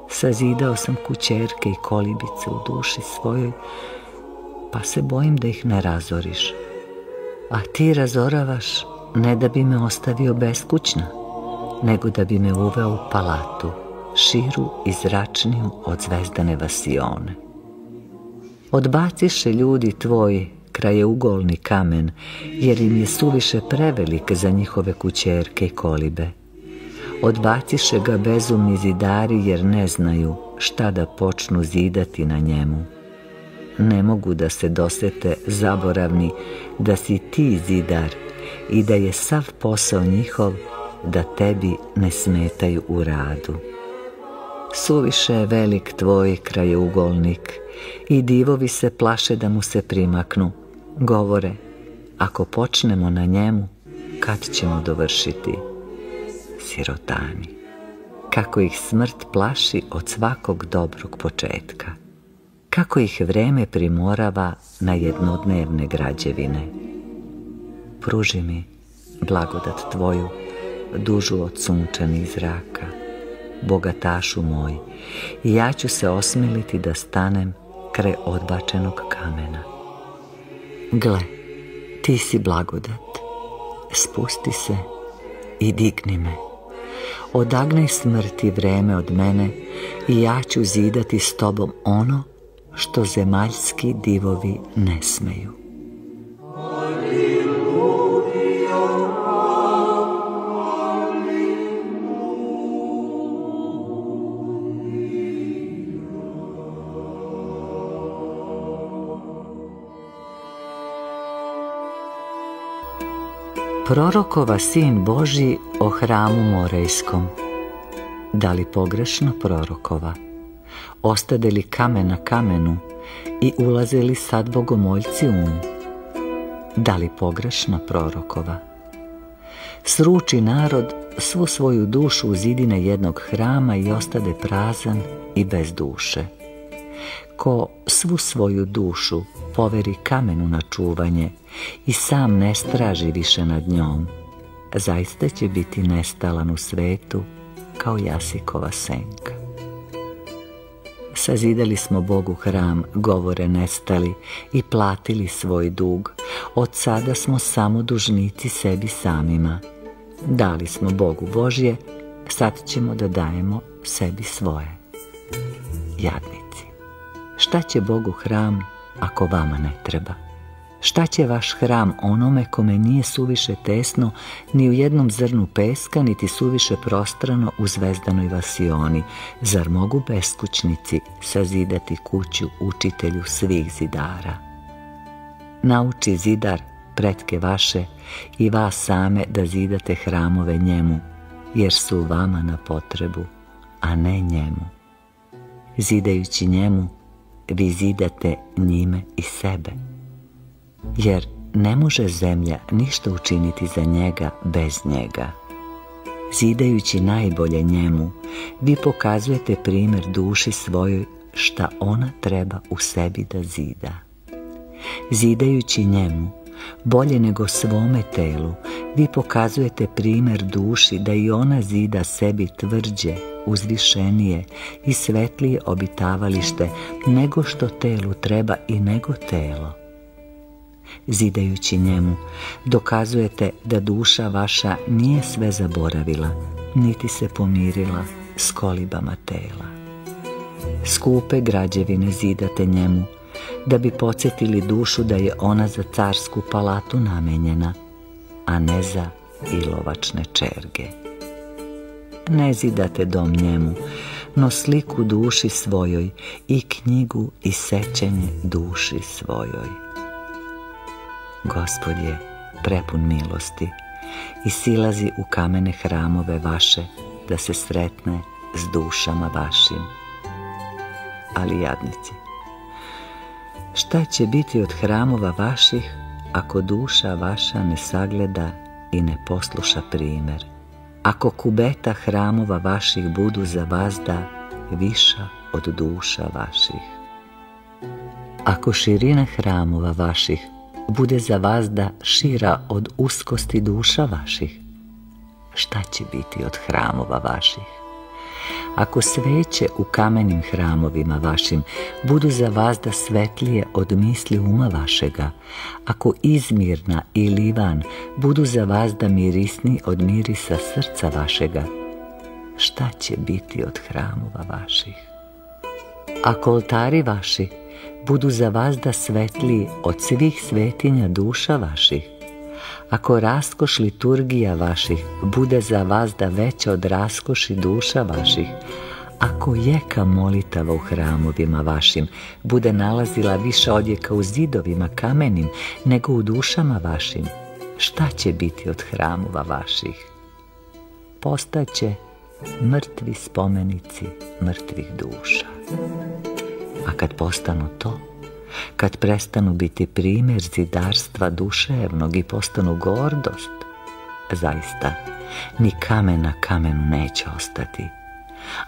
Sazidao sam kućerke i kolibice u duši svojoj, pa se bojim da ih ne razoriš. A ti razoravaš ne da bi me ostavio beskućna, nego da bi me uveo u palatu, širu i zračniju od zvezdane vasione. Odbaciše ljudi tvoj ugolni kamen, jer im je suviše prevelik za njihove kućerke i kolibe. Odbaciše ga bezumni zidari jer ne znaju šta da počnu zidati na njemu. Ne mogu da se dosete zaboravni da si ti zidar i da je sav posao njihov da tebi ne smetaju u radu. Suviše je velik tvoj krajeugolnik i divovi se plaše da mu se primaknu. Govore, ako počnemo na njemu, kad ćemo dovršiti? Sirotani, kako ih smrt plaši od svakog dobrog početka. Kako ih vreme primorava na jednodnevne građevine. Pruži mi blagodat tvoju, dužu od sunčanih zraka, bogatašu moj, i ja ću se osmiliti da stanem kraj odbačenog kamena. Gle, ti si blagodat, spusti se i digni me. Odagnaj smrti vreme od mene i ja ću zidati s tobom ono što zemaljski divovi ne smeju. Prorokova sin Boži o hramu Morejskom. Da li pogrešno prorokova? Ostade li kamen na kamenu i ulaze li sad bogomoljci um? Da li pogrešno prorokova? Sruči narod svu svoju dušu u zidine jednog hrama i ostade prazan i bez duše. Ko svu svoju dušu poveri kamenu na čuvanje i sam ne straži više nad njom, zaista će biti nestalan u svetu kao jasikova senka. Sazidali smo Bogu hram, govore nestali i platili svoj dug. Od sada smo samo dužnici sebi samima. Dali smo Bogu Božje, sad ćemo da dajemo sebi svoje. Jadnici, šta će Bogu hram ako vama ne treba? Šta će vaš hram onome kome nije suviše tesno ni u jednom zrnu peska, niti suviše prostrano u zvezdanoj vasioni? Zar mogu beskućnici sazidati kuću učitelju svih zidara? Nauči zidar pretke vaše i vas same da zidate hramove njemu, jer su vama na potrebu, a ne njemu. Zidajući njemu, vi zidate njime i sebe jer ne može zemlja ništa učiniti za njega bez njega. Zidajući najbolje njemu, vi pokazujete primjer duši svojoj šta ona treba u sebi da zida. Zidajući njemu, bolje nego svome telu, vi pokazujete primjer duši da i ona zida sebi tvrđe, uzvišenije i svetlije obitavalište nego što telu treba i nego telo zidajući njemu, dokazujete da duša vaša nije sve zaboravila, niti se pomirila s kolibama tela. Skupe građevine zidate njemu, da bi podsjetili dušu da je ona za carsku palatu namenjena, a ne za ilovačne čerge. Ne zidate dom njemu, no sliku duši svojoj i knjigu i sećenje duši svojoj. Gospod je prepun milosti i silazi u kamene hramove vaše da se sretne s dušama vašim. Ali jadnici, šta će biti od hramova vaših ako duša vaša ne sagleda i ne posluša primjer? Ako kubeta hramova vaših budu za vazda viša od duša vaših? Ako širina hramova vaših bude za vas da šira od uskosti duša vaših, šta će biti od hramova vaših? Ako sveće u kamenim hramovima vašim budu za vas da svetlije od misli uma vašega, ako izmirna i livan budu za vas da mirisni od mirisa srca vašega, šta će biti od hramova vaših? Ako oltari vaši budu za vas da svetliji od svih svetinja duša vaših. Ako raskoš liturgija vaših bude za vas da veća od raskoši duša vaših, ako jeka molitava u hramovima vašim bude nalazila više odjeka u zidovima kamenim nego u dušama vašim, šta će biti od hramova vaših? Postaće mrtvi spomenici mrtvih duša. A kad postanu to, kad prestanu biti primjer zidarstva duševnog i postanu gordost, zaista ni kamen na kamenu neće ostati,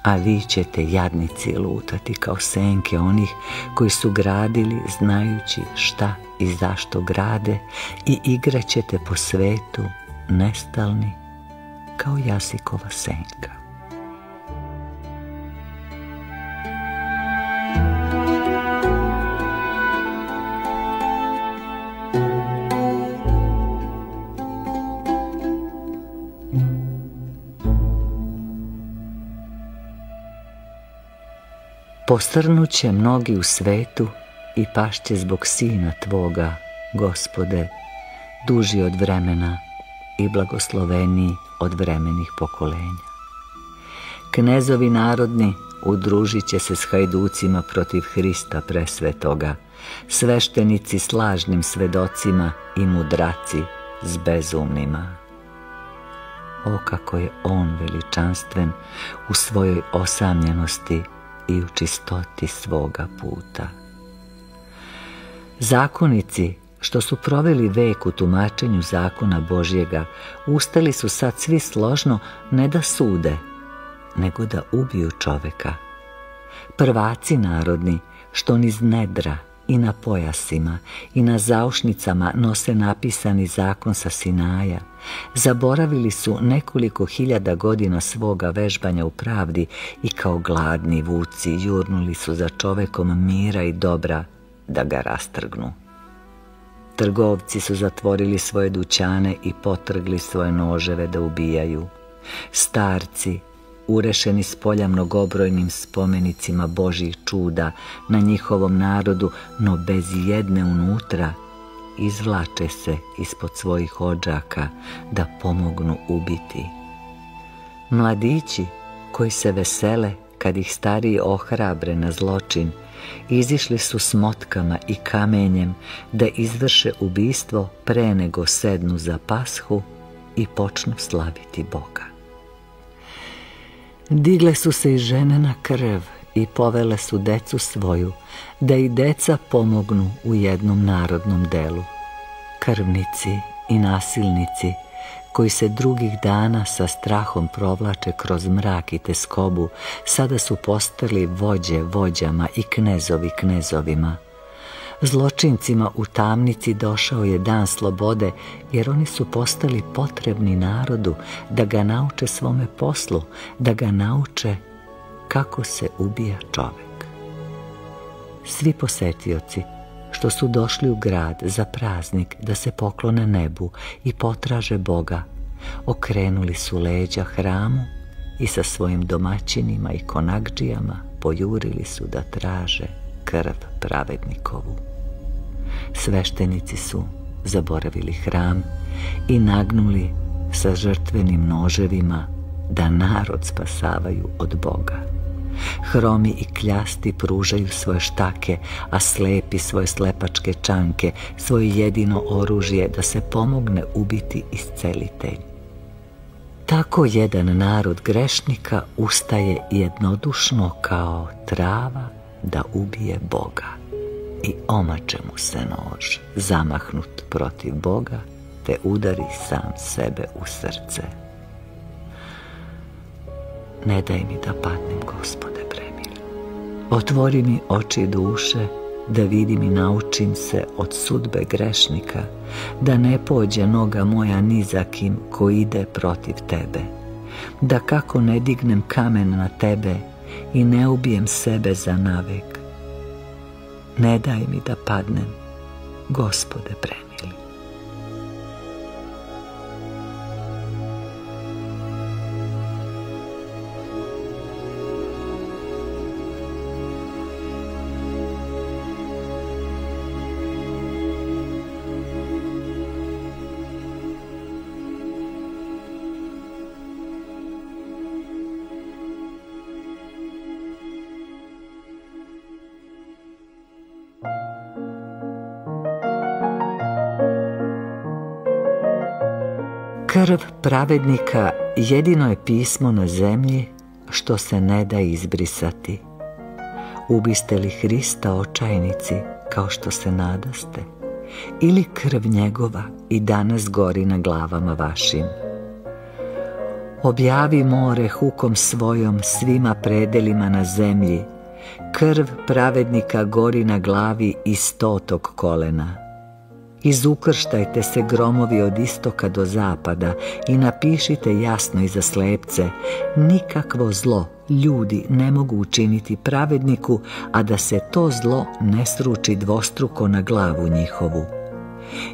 a vi ćete jadnici lutati kao senke onih koji su gradili znajući šta i zašto grade i igraćete po svetu nestalni kao jasikova senka. Posrnuće mnogi u svetu i pašće zbog sina Tvoga, Gospode, duži od vremena i blagosloveniji od vremenih pokolenja. Knezovi narodni udružit će se s hajducima protiv Hrista presvetoga, sveštenici s lažnim svedocima i mudraci s bezumnima. O kako je on veličanstven u svojoj osamljenosti i u čistoti svoga puta. Zakonici što su proveli vek u tumačenju zakona Božjega, ustali su sad svi složno ne da sude, nego da ubiju čoveka. Prvaci narodni, što niz nedra i na pojasima i na zaušnicama nose napisani zakon sa Sinaja, zaboravili su nekoliko hiljada godina svoga vežbanja u pravdi i kao gladni vuci jurnuli su za čovekom mira i dobra da ga rastrgnu. Trgovci su zatvorili svoje dućane i potrgli svoje noževe da ubijaju. Starci, urešeni s polja mnogobrojnim spomenicima Božih čuda na njihovom narodu, no bez jedne unutra, izvlače se ispod svojih ođaka da pomognu ubiti. Mladići koji se vesele kad ih stariji ohrabre na zločin, izišli su s motkama i kamenjem da izvrše ubistvo pre nego sednu za pashu i počnu slaviti Boga. Digle su se i žene na krv i povele su decu svoju, da i deca pomognu u jednom narodnom delu. Krvnici i nasilnici koji se drugih dana sa strahom provlače kroz mrak i teskobu, sada su postali vođe vođama i knezovi knezovima. Zločincima u tamnici došao je dan slobode, jer oni su postali potrebni narodu da ga nauče svome poslu, da ga nauče kako se ubija čovek. Svi posetioci što su došli u grad za praznik da se poklone nebu i potraže Boga, okrenuli su leđa hramu i sa svojim domaćinima i konakđijama pojurili su da traže krv pravednikovu. Sveštenici su zaboravili hram i nagnuli sa žrtvenim noževima da narod spasavaju od Boga. Hromi i kljasti pružaju svoje štake, a slepi svoje slepačke čanke, svoje jedino oružje da se pomogne ubiti iscelitelj. Tako jedan narod grešnika ustaje jednodušno kao trava da ubije Boga i omače mu se nož, zamahnut protiv Boga, te udari sam sebe u srce. Ne daj mi da padnem, gospode, premil. Otvori mi oči duše, da vidim i naučim se od sudbe grešnika, da ne pođe noga moja nizakim ko ide protiv tebe, da kako ne dignem kamen na tebe i ne ubijem sebe za navek. Ne daj mi da padnem, gospode premil. Krv pravednika jedino je pismo na zemlji što se ne da izbrisati. Ubiste li Hrista očajnici kao što se nadaste? Ili krv njegova i danas gori na glavama vašim? Objavi more hukom svojom svima predelima na zemlji, krv pravednika gori na glavi i stotog kolena. Izukrštajte se gromovi od istoka do zapada i napišite jasno iza slepce, nikakvo zlo ljudi ne mogu učiniti pravedniku, a da se to zlo ne sruči dvostruko na glavu njihovu.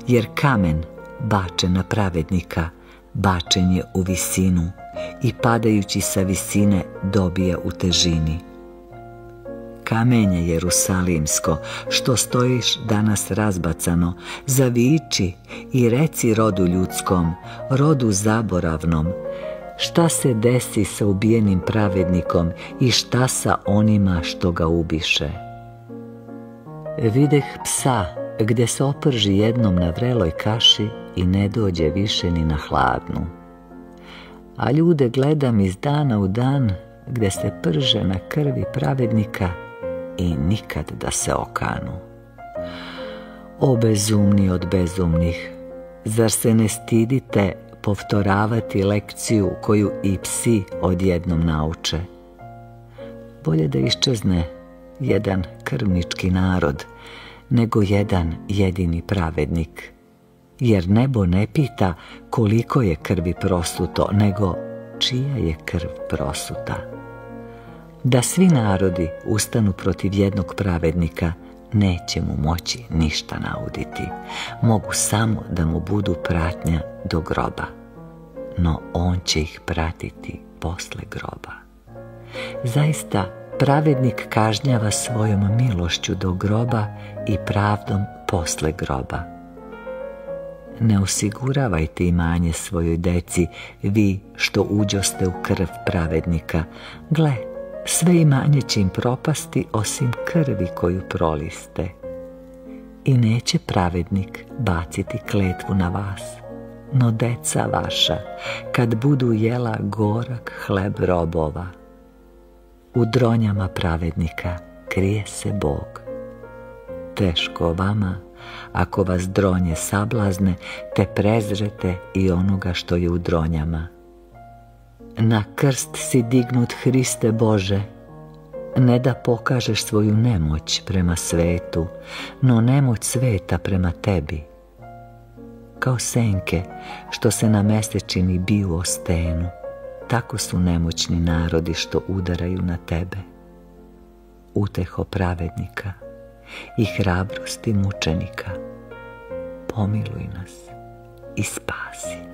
Jer kamen bačen na pravednika, bačen je u visinu i padajući sa visine dobija u težini kamenje Jerusalimsko, što stojiš danas razbacano, zaviči i reci rodu ljudskom, rodu zaboravnom, šta se desi sa ubijenim pravednikom i šta sa onima što ga ubiše. Videh psa gdje se oprži jednom na vreloj kaši i ne dođe više ni na hladnu. A ljude gledam iz dana u dan gdje se prže na krvi pravednika i nikad da se okanu. O bezumni od bezumnih, zar se ne stidite povtoravati lekciju koju i psi odjednom nauče? Bolje da iščezne jedan krvnički narod, nego jedan jedini pravednik. Jer nebo ne pita koliko je krvi prosuto, nego čija je krv prosuta. Da svi narodi ustanu protiv jednog pravednika, neće mu moći ništa nauditi. Mogu samo da mu budu pratnja do groba. No on će ih pratiti posle groba. Zaista pravednik kažnjava svojom milošću do groba i pravdom posle groba. Ne osiguravajte imanje svojoj deci, vi što uđoste u krv pravednika. Gle, sve imanje će im propasti osim krvi koju proliste. I neće pravednik baciti kletvu na vas, no deca vaša, kad budu jela gorak hleb robova, u dronjama pravednika krije se Bog. Teško vama, ako vas dronje sablazne, te prezrete i onoga što je u dronjama. Na krst si dignut Hriste Bože, ne da pokažeš svoju nemoć prema svetu, no nemoć sveta prema tebi. Kao senke što se na mesečini biju o stenu, tako su nemoćni narodi što udaraju na tebe. Uteho pravednika i hrabrosti mučenika, pomiluj nas i spasi.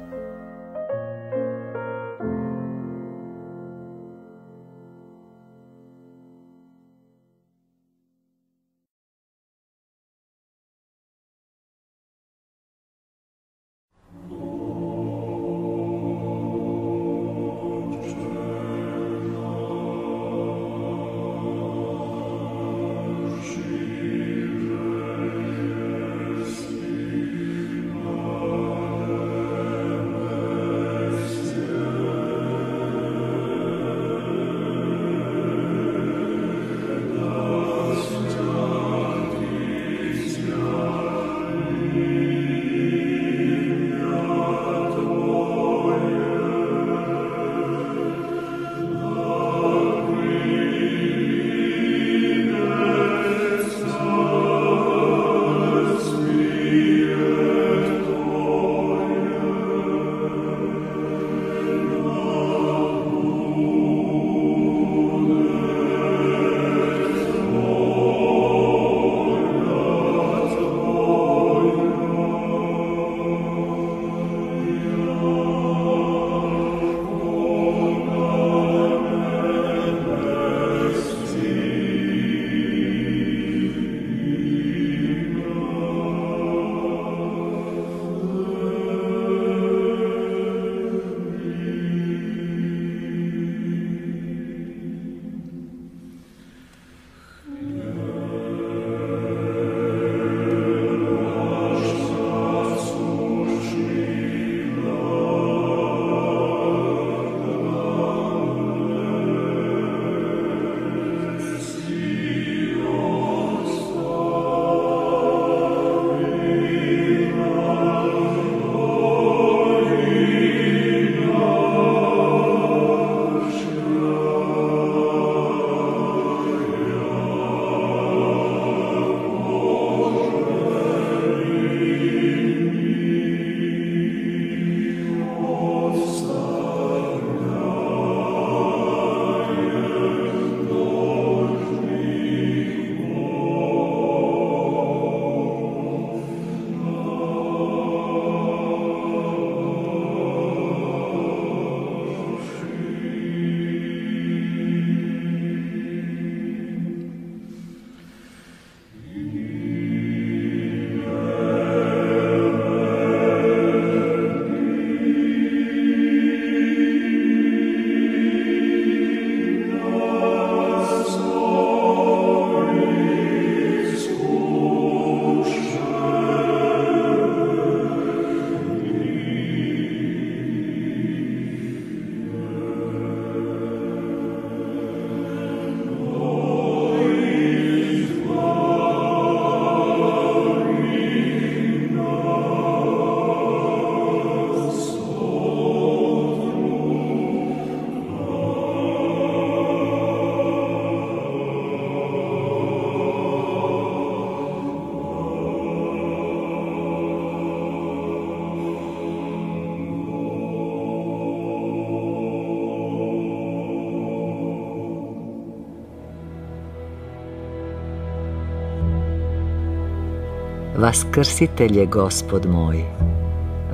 Vaskrsitelj je gospod moj,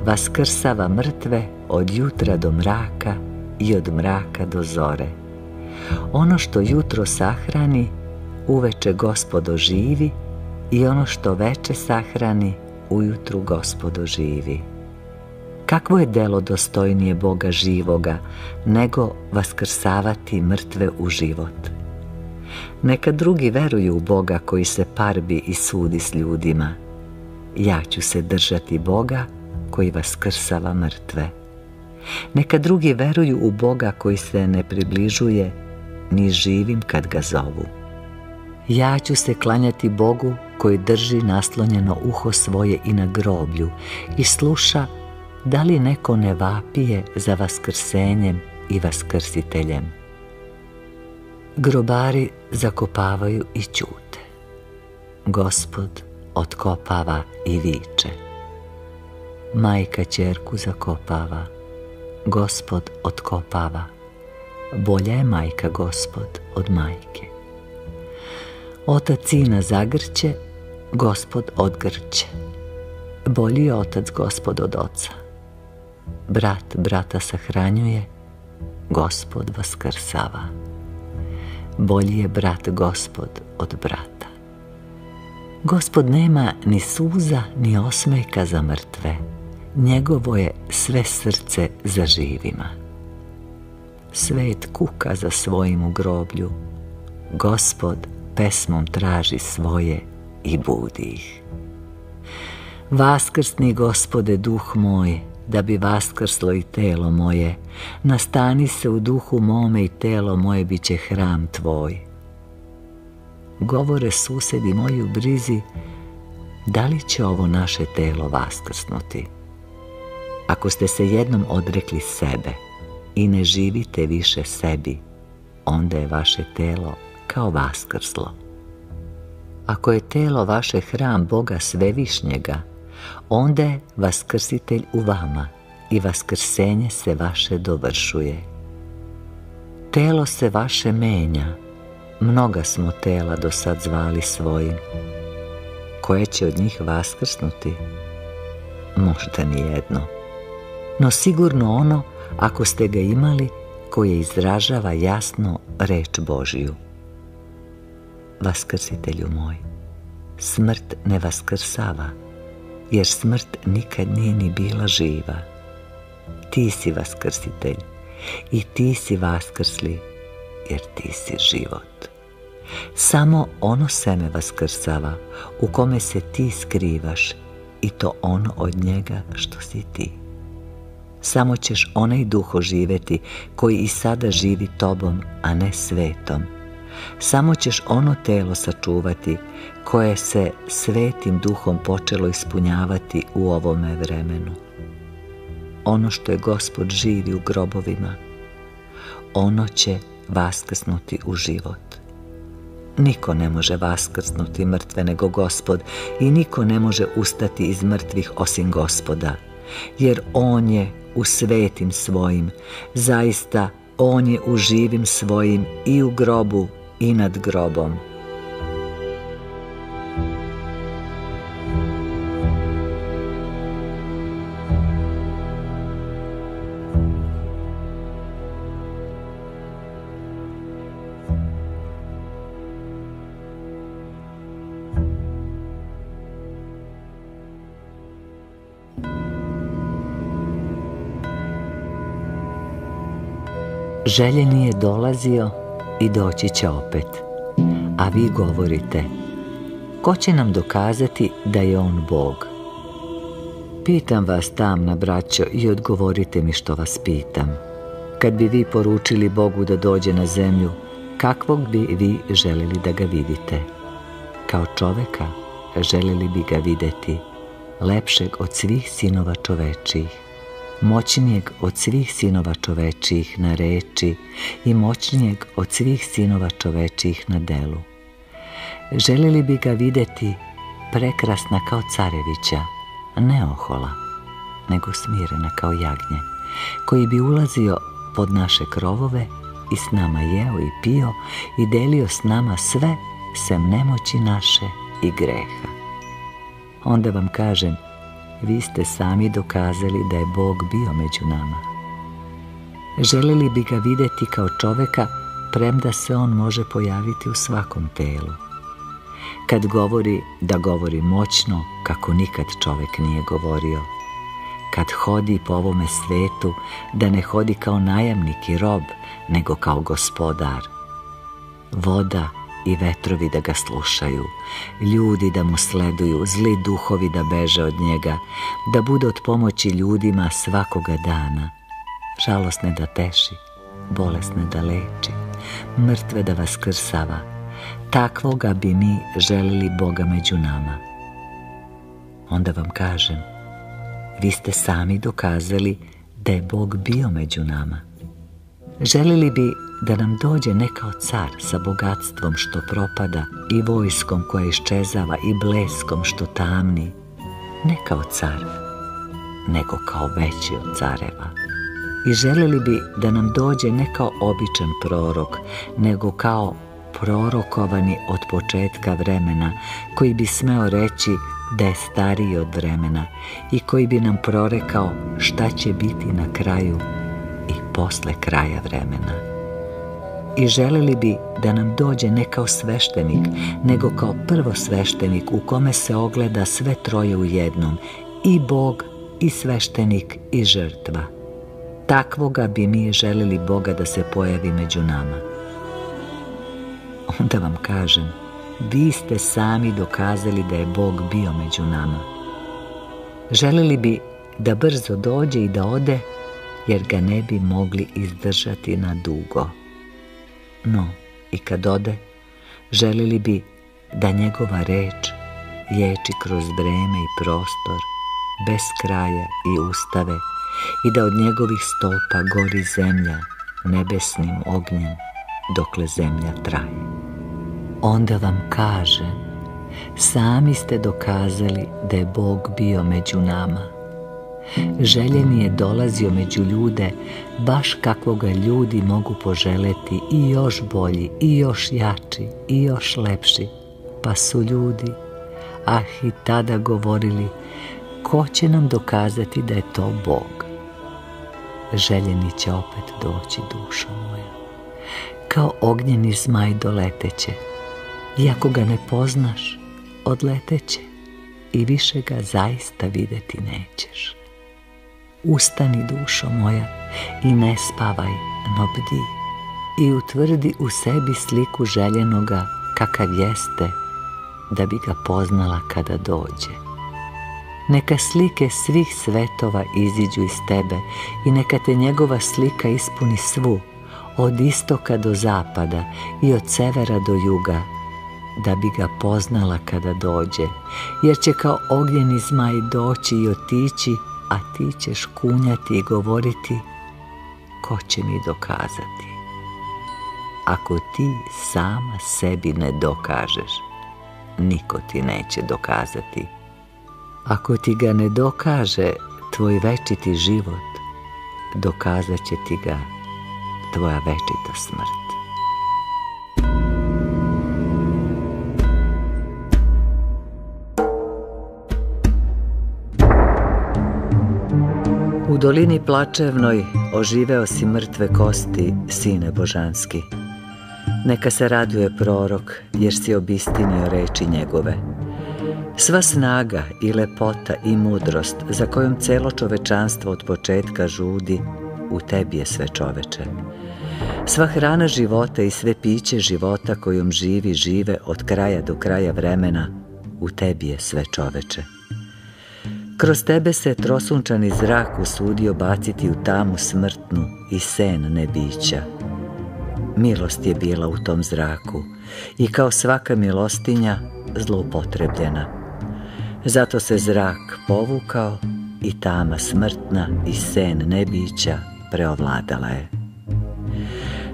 vaskrsava mrtve od jutra do mraka i od mraka do zore. Ono što jutro sahrani, uveče gospodo živi i ono što veče sahrani, ujutru gospodo živi. Kakvo je delo dostojnije Boga živoga, nego vaskrsavati mrtve u život? Neka drugi veruju u Boga koji se parbi i sudi s ljudima. Ja ću se držati Boga koji vaskrsava mrtve. Neka drugi veruju u Boga koji se ne približuje ni živim kad ga zovu. Ja ću se klanjati Bogu koji drži naslonjeno uho svoje i na groblju i sluša da li neko ne vapije za vaskrsenjem i vaskrsiteljem. Grobari zakopavaju i ćute. Gospod otkopava i viče. Majka čerku zakopava, gospod otkopava. Bolja je majka gospod od majke. Otac sina zagrće, gospod odgrće. Bolji je otac gospod od oca. Brat brata sahranjuje, gospod vaskrsava. Bolji je brat gospod od brata. Gospod nema ni suza ni osmejka za mrtve, njegovo je sve srce za živima. Svet kuka za svojim u groblju, gospod pesmom traži svoje i budi ih. Vaskrsni gospode duh moj, da bi vaskrslo i telo moje, nastani se u duhu mome i telo moje bit će hram tvoj. Govore susedi moji u brizi, da li će ovo naše telo vaskrsnuti? Ako ste se jednom odrekli sebe i ne živite više sebi, onda je vaše telo kao vaskrslo. Ako je telo vaše hram Boga Svevišnjega, onda je vaskrsitelj u vama i vaskrsenje se vaše dovršuje. Telo se vaše menja, mnoga smo tela do sad zvali svojim. Koje će od njih vaskrsnuti? Možda ni jedno. No sigurno ono, ako ste ga imali, koje izražava jasno reč Božiju. Vaskrsitelju moj, smrt ne vaskrsava, jer smrt nikad nije ni bila živa. Ti si vaskrsitelj i ti si vaskrsli, jer ti si život. Samo ono seme vaskrsava u kome se ti skrivaš i to ono od njega što si ti. Samo ćeš onaj duh oživeti koji i sada živi tobom, a ne svetom. Samo ćeš ono telo sačuvati koje se svetim duhom počelo ispunjavati u ovome vremenu. Ono što je gospod živi u grobovima, ono će vaskrsnuti u život. Niko ne može vaskrsnuti mrtve nego gospod i niko ne može ustati iz mrtvih osim gospoda, jer on je u svetim svojim, zaista on je u živim svojim i u grobu i nad grobom. Željeni je dolazio i doći će opet. A vi govorite, ko će nam dokazati da je on Bog? Pitam vas tamna braćo i odgovorite mi što vas pitam. Kad bi vi poručili Bogu da dođe na zemlju, kakvog bi vi željeli da ga vidite? Kao čoveka željeli bi ga videti, lepšeg od svih sinova čovečih moćnijeg od svih sinova čovečih na reči i moćnijeg od svih sinova čovečih na delu. Želili bi ga vidjeti prekrasna kao carevića, ne ohola, nego smirena kao jagnje, koji bi ulazio pod naše krovove i s nama jeo i pio i delio s nama sve sem nemoći naše i greha. onda vam kažem, vi ste sami dokazali da je Bog bio među nama. Želili bi ga vidjeti kao čoveka, premda se on može pojaviti u svakom telu. Kad govori, da govori moćno, kako nikad čovek nije govorio. Kad hodi po ovome svetu, da ne hodi kao najamnik i rob, nego kao gospodar. Voda i vetrovi da ga slušaju, ljudi da mu sleduju, zli duhovi da beže od njega, da bude od pomoći ljudima svakoga dana, žalosne da teši, bolesne da leči, mrtve da vaskrsava, takvoga bi mi želili Boga među nama. Onda vam kažem, vi ste sami dokazali da je Bog bio među nama. Želili bi da nam dođe ne kao car sa bogatstvom što propada i vojskom koja iščezava i bleskom što tamni, ne kao car, nego kao veći od careva. I želili bi da nam dođe ne kao običan prorok, nego kao prorokovani od početka vremena, koji bi smeo reći da je stariji od vremena i koji bi nam prorekao šta će biti na kraju i posle kraja vremena i želili bi da nam dođe ne kao sveštenik, nego kao prvo sveštenik u kome se ogleda sve troje u jednom, i Bog, i sveštenik, i žrtva. Takvoga bi mi želili Boga da se pojavi među nama. Onda vam kažem, vi ste sami dokazali da je Bog bio među nama. Želili bi da brzo dođe i da ode, jer ga ne bi mogli izdržati na dugo. No, i kad ode, želili bi da njegova reč liječi kroz vreme i prostor, bez kraja i ustave, i da od njegovih stopa gori zemlja nebesnim ognjem, dokle zemlja traje. Onda vam kažem, sami ste dokazali da je Bog bio među nama, Željeni je dolazio među ljude baš kakvoga ljudi mogu poželeti i još bolji, i još jači, i još lepši. Pa su ljudi, ah i tada govorili, ko će nam dokazati da je to Bog? Željeni će opet doći, dušo moja, kao ognjeni zmaj doleteće. Iako ga ne poznaš, odleteće i više ga zaista videti nećeš. Ustani dušo moja i ne spavaj, no bdi i utvrdi u sebi sliku željenoga kakav jeste, da bi ga poznala kada dođe. Neka slike svih svetova iziđu iz tebe i neka te njegova slika ispuni svu, od istoka do zapada i od severa do juga, da bi ga poznala kada dođe, jer će kao ogljeni zmaj doći i otići a ti ćeš kunjati i govoriti ko će mi dokazati. Ako ti sama sebi ne dokažeš, niko ti neće dokazati. Ako ti ga ne dokaže tvoj večiti život, dokazat će ti ga tvoja večita smrt. U dolini plačevnoj oživeo si mrtve kosti, sine božanski. Neka se raduje prorok, jer si obistinio reči njegove. Sva snaga i lepota i mudrost za kojom celo čovečanstvo od početka žudi, u tebi je sve čoveče. Sva hrana života i sve piće života kojom živi žive od kraja do kraja vremena, u tebi je sve čoveče. Kroz tebe se trosunčani zrak usudio baciti u tamu smrtnu i sen nebića. Milost je bila u tom zraku i kao svaka milostinja zloupotrebljena. Zato se zrak povukao i tama smrtna i sen nebića preovladala je.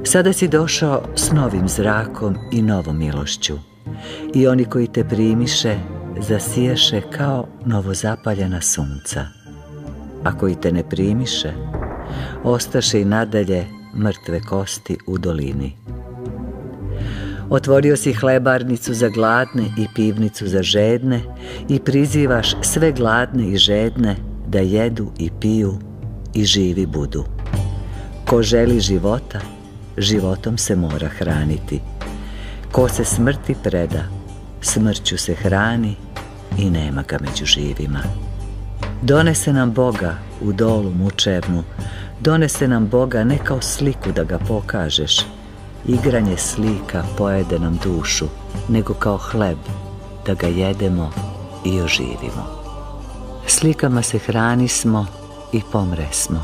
Sada si došao s novim zrakom i novom milošću i oni koji te primiše zasiješe kao novozapaljena sunca. Ako i te ne primiše, ostaše i nadalje mrtve kosti u dolini. Otvorio si hlebarnicu za gladne i pivnicu za žedne i prizivaš sve gladne i žedne da jedu i piju i živi budu. Ko želi života, životom se mora hraniti. Ko se smrti preda, smrću se hrani i nema ga među živima. Donese nam Boga u dolu mučevnu, donese nam Boga ne kao sliku da ga pokažeš, igranje slika pojede nam dušu, nego kao hleb, da ga jedemo i oživimo. Slikama se hranismo i pomresmo.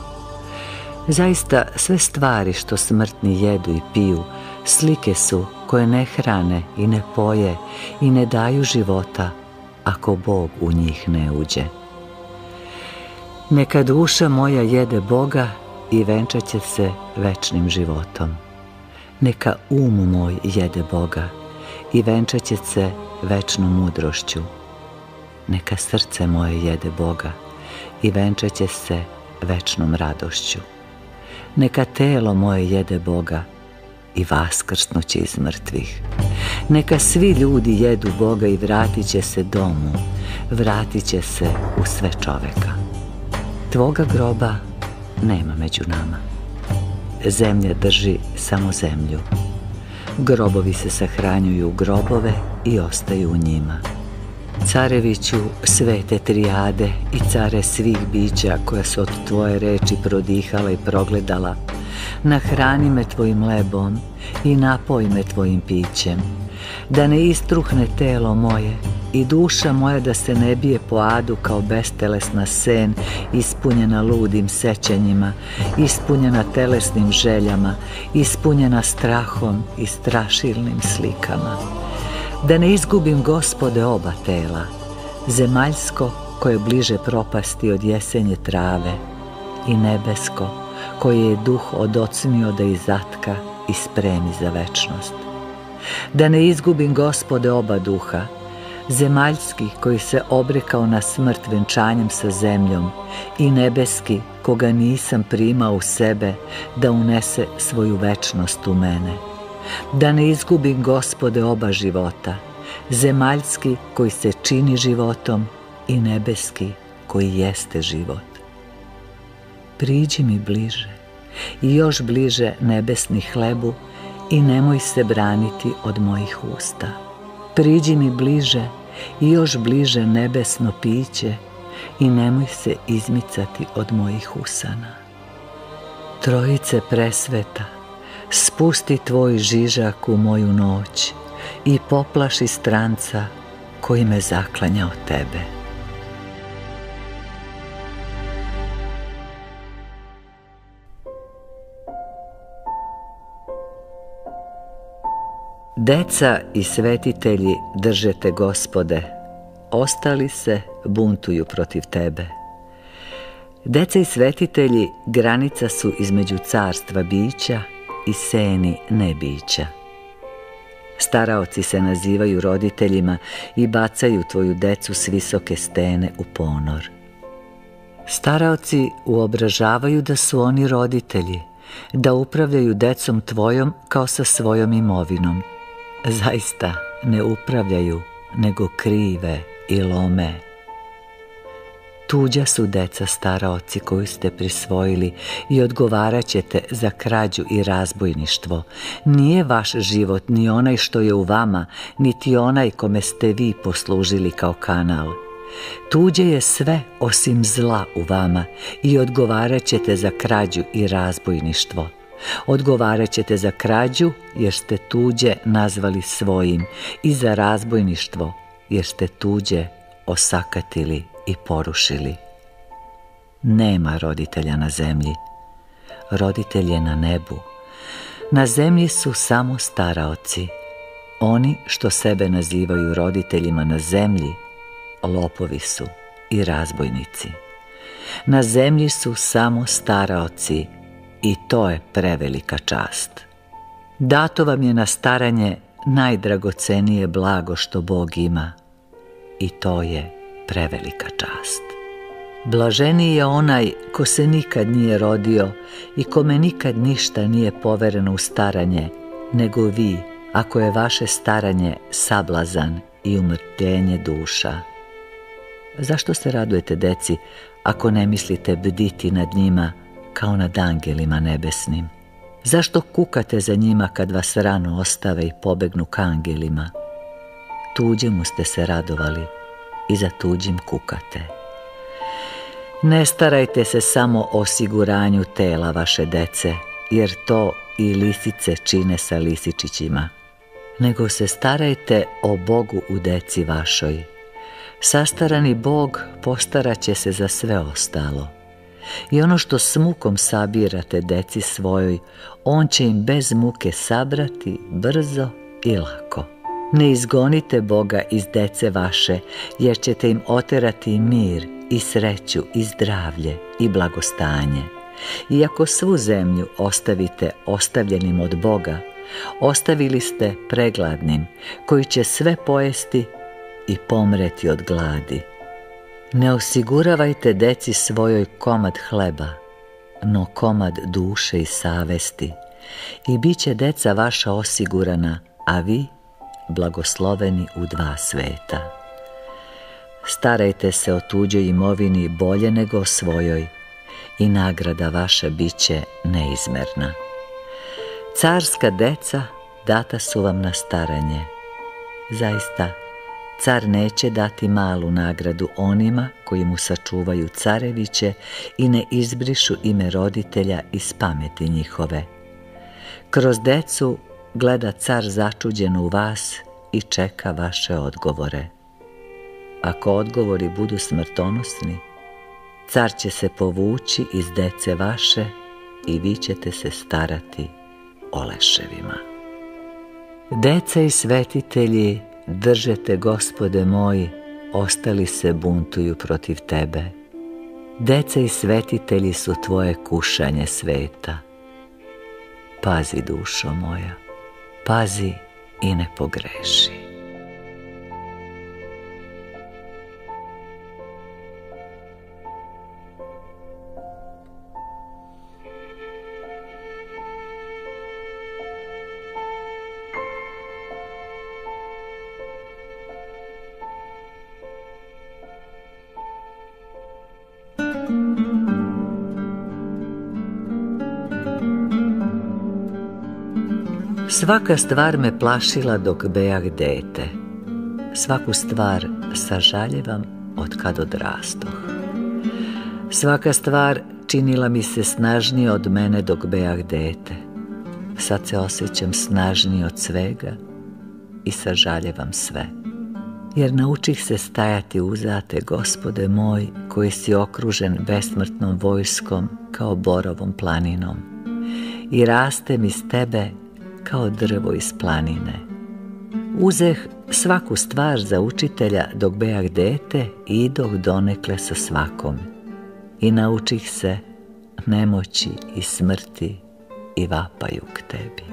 Zaista sve stvari što smrtni jedu i piju, slike su koje ne hrane i ne poje i ne daju života ako Bog u njih ne uđe. Neka duša moja jede Boga i venčat će se večnim životom. Neka um moj jede Boga i venčat će se večnom mudrošću. Neka srce moje jede Boga i venčat će se večnom radošću. Neka telo moje jede Boga i vaskrsnuće iz mrtvih. Neka svi ljudi jedu Boga i vratit će se domu, vratit će se u sve čoveka. Tvoga groba nema među nama. Zemlja drži samo zemlju. Grobovi se sahranjuju u grobove i ostaju u njima. Careviću svete trijade i care svih bića koja su od tvoje reči prodihala i progledala, nahrani me tvojim lebom i napoj me tvojim pićem, da ne istruhne telo moje i duša moja da se ne bije po adu kao bestelesna sen ispunjena ludim sećanjima, ispunjena telesnim željama, ispunjena strahom i strašilnim slikama. Da ne izgubim gospode oba tela, zemaljsko koje bliže propasti od jesenje trave i nebesko koje je duh odocnio da izatka i spremi za večnost. Da ne izgubim gospode oba duha, zemaljski koji se obrekao na smrt venčanjem sa zemljom i nebeski koga nisam primao u sebe da unese svoju večnost u mene. Da ne izgubim gospode oba života, zemaljski koji se čini životom i nebeski koji jeste život. Priđi mi bliže i još bliže nebesni hlebu i nemoj se braniti od mojih usta. Priđi mi bliže i još bliže nebesno piće i nemoj se izmicati od mojih usana. Trojice presveta, spusti tvoj žižak u moju noć i poplaši stranca koji me zaklanja od tebe. Deca i svetitelji držete gospode, ostali se buntuju protiv tebe. Deca i svetitelji granica su između carstva bića i seni nebića. Staraoci se nazivaju roditeljima i bacaju tvoju decu s visoke stene u ponor. Staraoci uobražavaju da su oni roditelji, da upravljaju decom tvojom kao sa svojom imovinom, zaista ne upravljaju, nego krive i lome. Tuđa su deca staraoci koju ste prisvojili i odgovarat ćete za krađu i razbojništvo. Nije vaš život ni onaj što je u vama, niti onaj kome ste vi poslužili kao kanal. Tuđe je sve osim zla u vama i odgovarat ćete za krađu i razbojništvo. Odgovarat ćete za krađu jer ste tuđe nazvali svojim i za razbojništvo jer ste tuđe osakatili i porušili. Nema roditelja na zemlji, roditelj je na nebu. Na zemlji su samo staraoci, oni što sebe nazivaju roditeljima na zemlji, lopovi su i razbojnici. Na zemlji su samo staraoci, i to je prevelika čast. Dato vam je na staranje najdragocenije blago što Bog ima i to je prevelika čast. Blaženiji je onaj ko se nikad nije rodio i kome nikad ništa nije povereno u staranje, nego vi ako je vaše staranje sablazan i umrtenje duša. Zašto se radujete, deci, ako ne mislite bditi nad njima kao nad angelima nebesnim? Zašto kukate za njima kad vas rano ostave i pobegnu k angelima? Tuđemu ste se radovali i za tuđim kukate. Ne starajte se samo o osiguranju tela vaše dece, jer to i lisice čine sa lisičićima, nego se starajte o Bogu u deci vašoj. Sastarani Bog postarat će se za sve ostalo. I ono što s mukom sabirate deci svojoj, on će im bez muke sabrati brzo i lako. Ne izgonite Boga iz dece vaše, jer ćete im oterati mir i sreću i zdravlje i blagostanje. Iako svu zemlju ostavite ostavljenim od Boga, ostavili ste pregladnim, koji će sve pojesti i pomreti od gladi. Ne osiguravajte deci svojoj komad hleba, no komad duše i savesti, i bit će deca vaša osigurana, a vi blagosloveni u dva sveta. Starajte se o tuđoj imovini bolje nego o svojoj i nagrada vaša bit će neizmerna. Carska deca data su vam na staranje. Zaista, car neće dati malu nagradu onima koji mu sačuvaju careviće i ne izbrišu ime roditelja iz pameti njihove. Kroz decu gleda car začuđeno u vas i čeka vaše odgovore. Ako odgovori budu smrtonosni, car će se povući iz dece vaše i vi ćete se starati o leševima. Dece i svetitelji, držete gospode moji, ostali se buntuju protiv tebe. Dece i svetitelji su tvoje kušanje sveta. Pazi, dušo moja, pazi i ne pogreši. Svaka stvar me plašila dok bejah dete. Svaku stvar sažaljevam od kad odrastoh. Svaka stvar činila mi se snažnije od mene dok bejah dete. Sad se osjećam snažnije od svega i sažaljevam sve. Jer naučih se stajati uzate, gospode moj, koji si okružen besmrtnom vojskom kao borovom planinom. I rastem iz tebe kao drvo iz planine. Uzeh svaku stvar za učitelja dok bejah dete i dok donekle sa svakom. I naučih se nemoći i smrti i vapaju k tebi.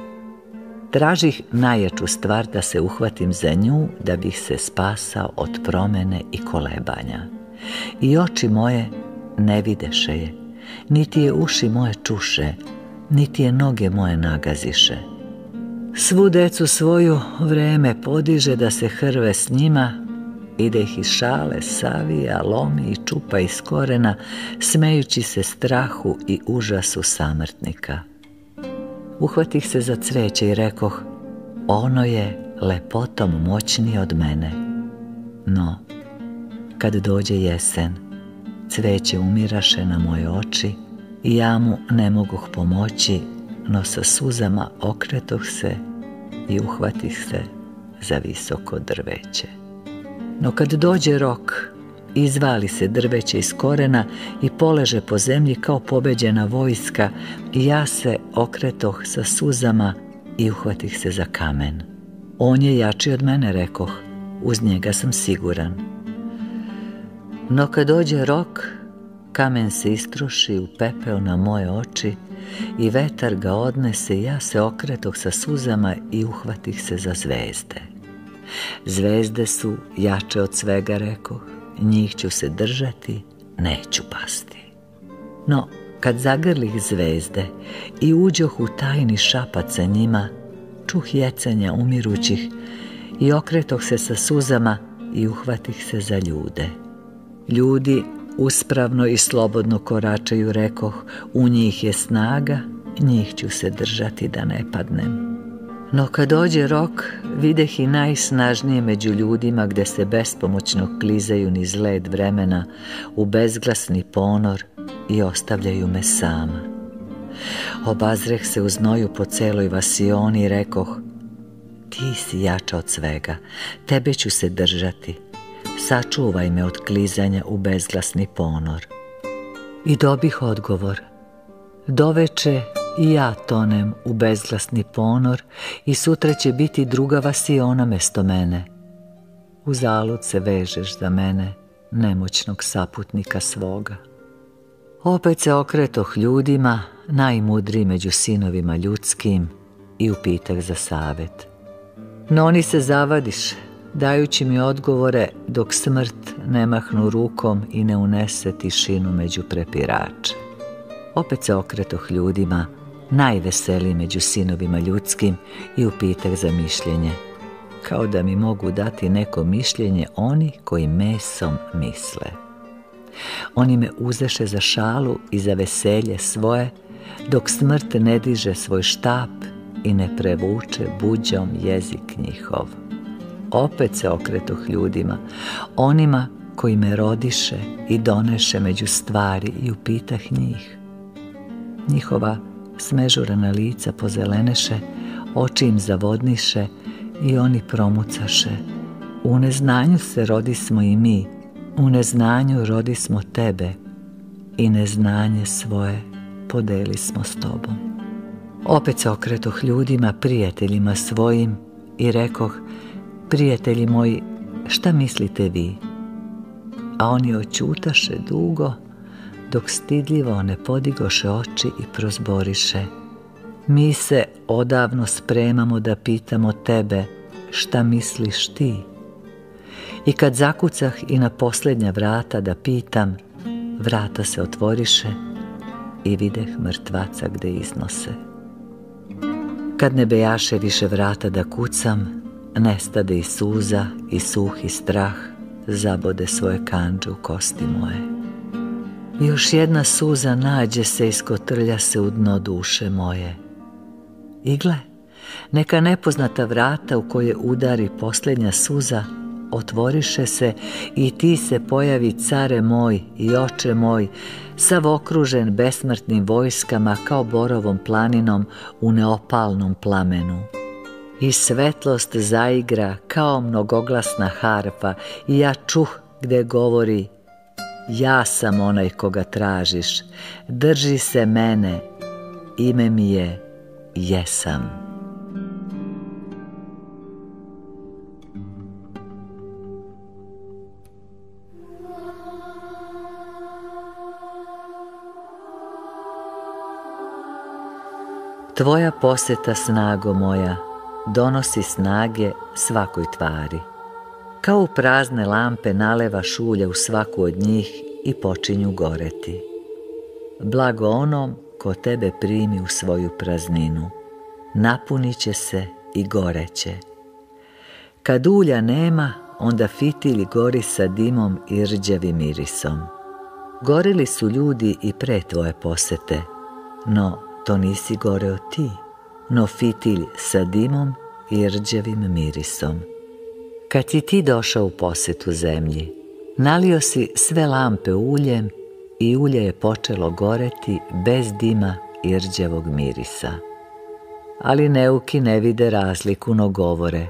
Tražih najjaču stvar da se uhvatim za nju da bih se spasao od promene i kolebanja. I oči moje ne videše je, niti je uši moje čuše, niti je noge moje nagaziše Svu decu svoju vreme podiže da se hrve s njima i da ih iz šale savija, lomi i čupa iz korena, smejući se strahu i užasu samrtnika. Uhvatih se za cveće i rekoh, ono je lepotom moćnije od mene. No, kad dođe jesen, cveće umiraše na moje oči i ja mu ne mogoh pomoći no sa suzama okretoh se i uhvatih se za visoko drveće. No kad dođe rok, izvali se drveće iz korena i poleže po zemlji kao pobeđena vojska i ja se okretoh sa suzama i uhvatih se za kamen. On je jači od mene, rekoh, uz njega sam siguran. No kad dođe rok, kamen se istroši u pepeo na moje oči i vetar ga odnese ja se okretoh sa suzama i uhvatih se za zvezde. Zvezde su jače od svega, rekoh, njih ću se držati, neću pasti. No, kad zagrlih zvezde i uđoh u tajni šapat sa njima, čuh jecanja umirućih i okretoh se sa suzama i uhvatih se za ljude. Ljudi uspravno i slobodno koračaju, rekoh, u njih je snaga, njih ću se držati da ne padnem. No kad dođe rok, videh i najsnažnije među ljudima gde se bespomoćno klizaju niz led vremena u bezglasni ponor i ostavljaju me sama. Obazreh se u znoju po celoj vasioni i rekoh, ti si jača od svega, tebe ću se držati, sačuvaj me od klizanja u bezglasni ponor. I dobih odgovor, doveče i ja tonem u bezglasni ponor i sutra će biti druga vasiona mesto mene. U zalud se vežeš za mene, nemoćnog saputnika svoga. Opet se okretoh ljudima, najmudriji među sinovima ljudskim i upitak za savet. No oni se zavadiš, dajući mi odgovore dok smrt ne mahnu rukom i ne unese tišinu među prepirače. Opet se okretoh ljudima, najveseliji među sinovima ljudskim i upitak za mišljenje. Kao da mi mogu dati neko mišljenje oni koji mesom misle. Oni me uzeše za šalu i za veselje svoje, dok smrt ne diže svoj štap i ne prevuče buđom jezik njihov. Opet se okretoh ljudima, onima koji me rodiše i doneše među stvari i upitah njih. Njihova smežurana lica pozeleneše, oči im zavodniše i oni promucaše. U neznanju se rodismo i mi, u neznanju rodismo tebe i neznanje svoje podeli smo s tobom. Opet se okretoh ljudima, prijateljima svojim i rekoh, prijatelji moji, šta mislite vi? A oni očutaše dugo, dok stidljivo ne podigoše oči i prozboriše. Mi se odavno spremamo da pitamo tebe šta misliš ti. I kad zakucah i na posljednja vrata da pitam, vrata se otvoriše i videh mrtvaca gde iznose. Kad ne bejaše više vrata da kucam, nestade i suza i suhi strah, zabode svoje kanđe u kosti moje. Još jedna suza nađe se i skotrlja se u dno duše moje. I gle, neka nepoznata vrata u koje udari posljednja suza, otvoriše se i ti se pojavi care moj i oče moj, sav okružen besmrtnim vojskama kao borovom planinom u neopalnom plamenu. I svetlost zaigra kao mnogoglasna harfa i ja čuh gde govori ja sam onaj koga tražiš, drži se mene, ime mi je Jesam. Tvoja poseta snago moja donosi snage svakoj tvari. Kao prazne lampe naleva šulja u svaku od njih i počinju goreti. Blago onom ko tebe primi u svoju prazninu, napunit će se i goreće. Kad ulja nema, onda fitilj gori sa dimom i rđavim mirisom. Gorili su ljudi i pre tvoje posete, no to nisi goreo ti, no fitilj sa dimom i rđavim mirisom. Kad si ti došao u posetu zemlji, nalio si sve lampe uljem i ulje je počelo goreti bez dima i rđavog mirisa. Ali neuki ne vide razliku, no govore.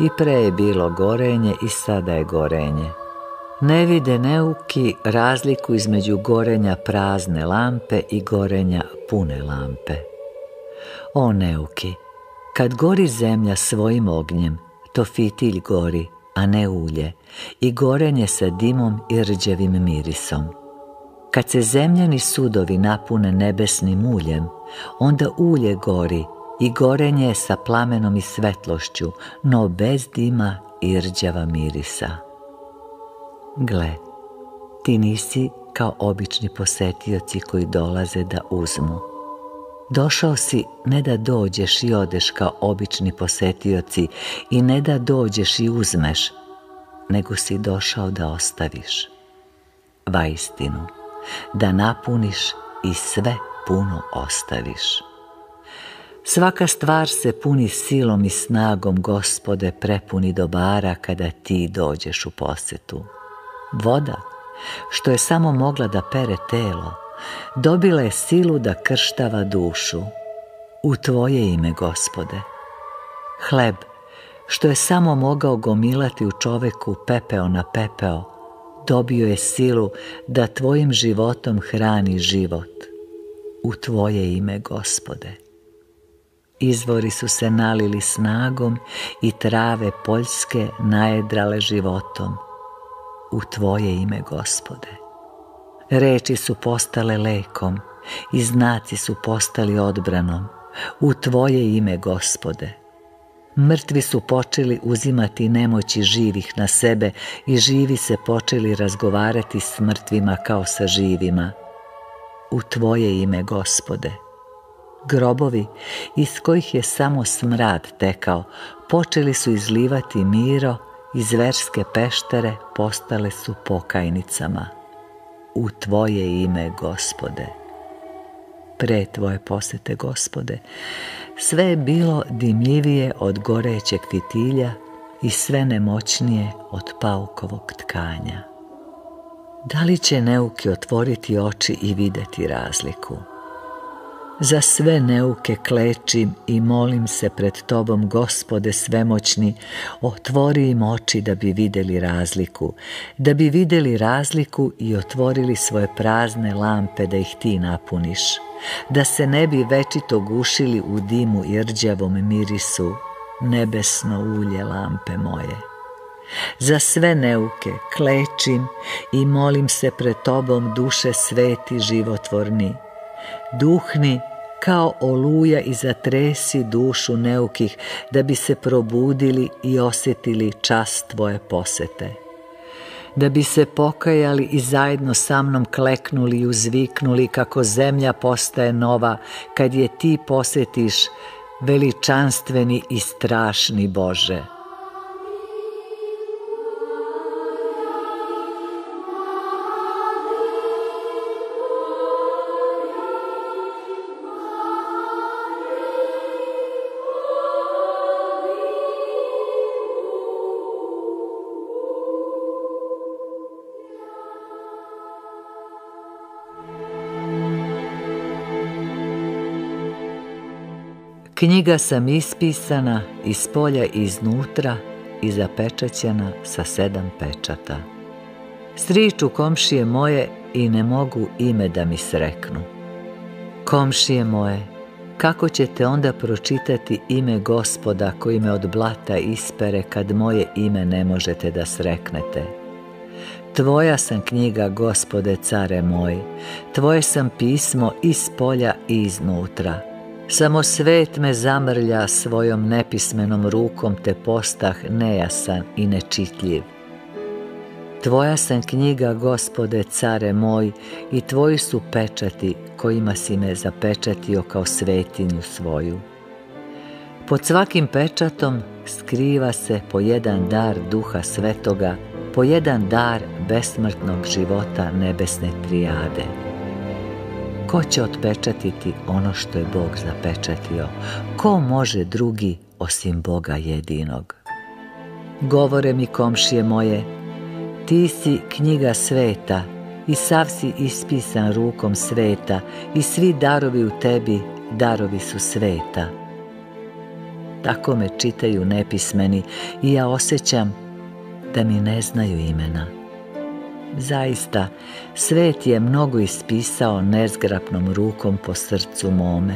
I pre je bilo gorenje i sada je gorenje. Ne vide neuki razliku između gorenja prazne lampe i gorenja pune lampe. O neuki, kad gori zemlja svojim ognjem, to fitilj gori, a ne ulje, i gorenje sa dimom i rđevim mirisom. Kad se zemljani sudovi napune nebesnim uljem, onda ulje gori i gorenje je sa plamenom i svetlošću, no bez dima i rđava mirisa. Gle, ti nisi kao obični posetioci koji dolaze da uzmu. Došao si ne da dođeš i odeš kao obični posetioci i ne da dođeš i uzmeš, nego si došao da ostaviš. istinu, da napuniš i sve puno ostaviš. Svaka stvar se puni silom i snagom, gospode, prepuni dobara kada ti dođeš u posetu. Voda, što je samo mogla da pere telo, dobila je silu da krštava dušu. U tvoje ime, gospode. Hleb, što je samo mogao gomilati u čoveku pepeo na pepeo, dobio je silu da tvojim životom hrani život. U tvoje ime, gospode. Izvori su se nalili snagom i trave poljske najedrale životom. U tvoje ime, gospode. Reči su postale lekom i znaci su postali odbranom. U tvoje ime, gospode. Mrtvi su počeli uzimati nemoći živih na sebe i živi se počeli razgovarati s mrtvima kao sa živima. U tvoje ime, gospode. Grobovi iz kojih je samo smrad tekao, počeli su izlivati miro i zverske peštere postale su pokajnicama. U Tvoje ime, Gospode. Pre Tvoje posete, Gospode, sve je bilo dimljivije od gorećeg fitilja i sve nemoćnije od paukovog tkanja. Da li će neuki otvoriti oči i videti razliku? Za sve neuke klečim i molim se pred Tobom, Gospode svemoćni, otvori im oči da bi vidjeli razliku, da bi vidjeli razliku i otvorili svoje prazne lampe da ih Ti napuniš, da se ne bi večito gušili u dimu i rđavom mirisu, nebesno ulje lampe moje. Za sve neuke klečim i molim se pred Tobom, duše sveti životvorni, duhni kao oluja i zatresi dušu neukih da bi se probudili i osjetili čast tvoje posete. Da bi se pokajali i zajedno sa mnom kleknuli i uzviknuli kako zemlja postaje nova kad je ti posjetiš veličanstveni i strašni Bože. Knjiga sam ispisana iz polja iznutra i zapečaćena sa sedam pečata. Sriču komšije moje i ne mogu ime da mi sreknu. Komšije moje, kako ćete onda pročitati ime gospoda koji me od blata ispere kad moje ime ne možete da sreknete? Tvoja sam knjiga, gospode care moj, tvoje sam pismo iz polja i iznutra. Samo svet me zamrlja svojom nepismenom rukom te postah nejasan i nečitljiv. Tvoja sam knjiga, gospode, care moj, i tvoji su pečati kojima si me zapečatio kao svetinju svoju. Pod svakim pečatom skriva se po jedan dar duha svetoga, po jedan dar besmrtnog života nebesne trijade. Ko će otpečatiti ono što je Bog zapečatio? Ko može drugi osim Boga jedinog? Govore mi komšije moje, ti si knjiga sveta i sav si ispisan rukom sveta i svi darovi u tebi darovi su sveta. Tako me čitaju nepismeni i ja osjećam da mi ne znaju imena. Zaista, svet je mnogo ispisao nezgrapnom rukom po srcu mome.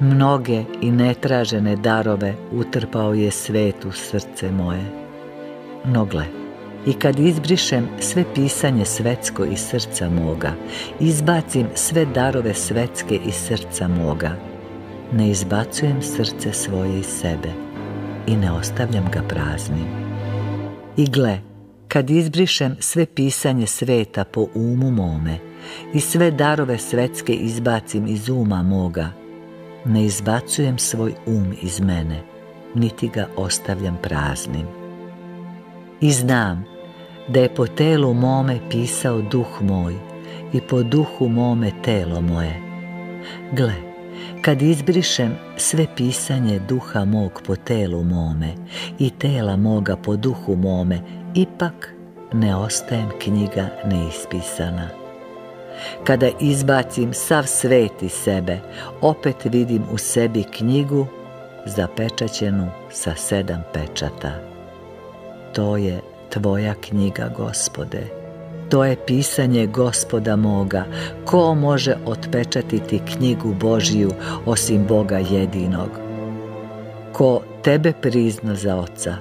Mnoge i netražene darove utrpao je svet u srce moje. Nogle, i kad izbrišem sve pisanje svetsko iz srca moga, izbacim sve darove svetske iz srca moga, ne izbacujem srce svoje iz sebe i ne ostavljam ga praznim. I gle, kad izbrišem sve pisanje sveta po umu mome i sve darove svetske izbacim iz uma moga, ne izbacujem svoj um iz mene, niti ga ostavljam praznim. I znam da je po telu mome pisao duh moj i po duhu mome telo moje. Gle, kad izbrišem sve pisanje duha mog po telu mome i tela moga po duhu mome, ipak ne ostajem knjiga neispisana. Kada izbacim sav svet iz sebe, opet vidim u sebi knjigu zapečaćenu sa sedam pečata. To je tvoja knjiga, gospode. To je pisanje gospoda moga. Ko može otpečatiti knjigu Božiju osim Boga jedinog? Ko tebe prizna za oca,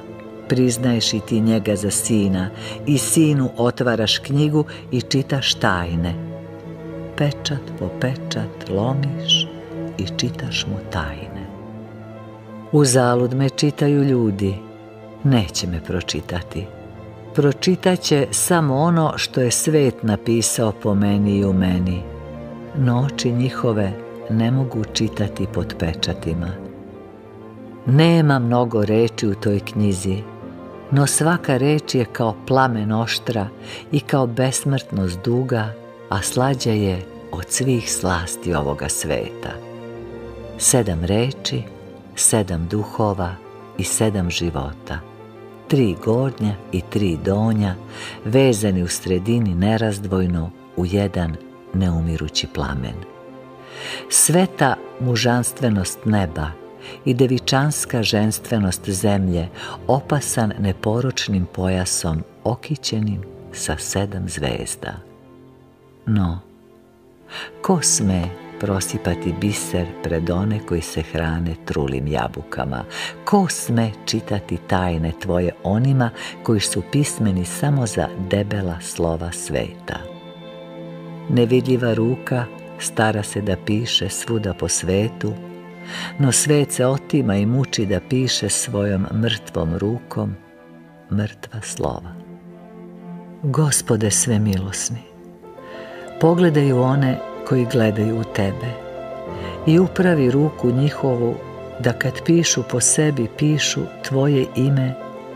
priznaješ i ti njega za sina i sinu otvaraš knjigu i čitaš tajne. Pečat po pečat lomiš i čitaš mu tajne. U zalud me čitaju ljudi, neće me pročitati. Pročitat će samo ono što je svet napisao po meni i u meni. Noći njihove ne mogu čitati pod pečatima. Nema mnogo reči u toj knjizi, no svaka reč je kao plamen oštra i kao besmrtnost duga, a slađa je od svih slasti ovoga sveta. Sedam reči, sedam duhova i sedam života. Tri gornja i tri donja, vezani u sredini nerazdvojno u jedan neumirući plamen. Sveta mužanstvenost neba i devičanska ženstvenost zemlje, opasan neporočnim pojasom, okićenim sa sedam zvezda. No, ko sme prosipati biser pred one koji se hrane trulim jabukama? Ko sme čitati tajne tvoje onima koji su pismeni samo za debela slova sveta? Nevidljiva ruka stara se da piše svuda po svetu, no svet se otima i muči da piše svojom mrtvom rukom mrtva slova. Gospode sve milosni, pogledaju one koji gledaju u tebe i upravi ruku njihovu da kad pišu po sebi pišu tvoje ime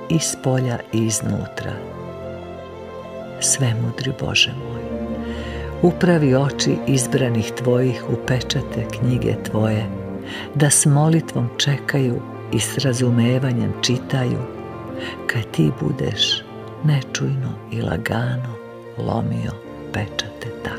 iz polja i iznutra. Sve mudri Bože moj, upravi oči izbranih tvojih u pečate knjige tvoje, da s molitvom čekaju i s razumevanjem čitaju, kad ti budeš nečujno i lagano lomio pečate taj.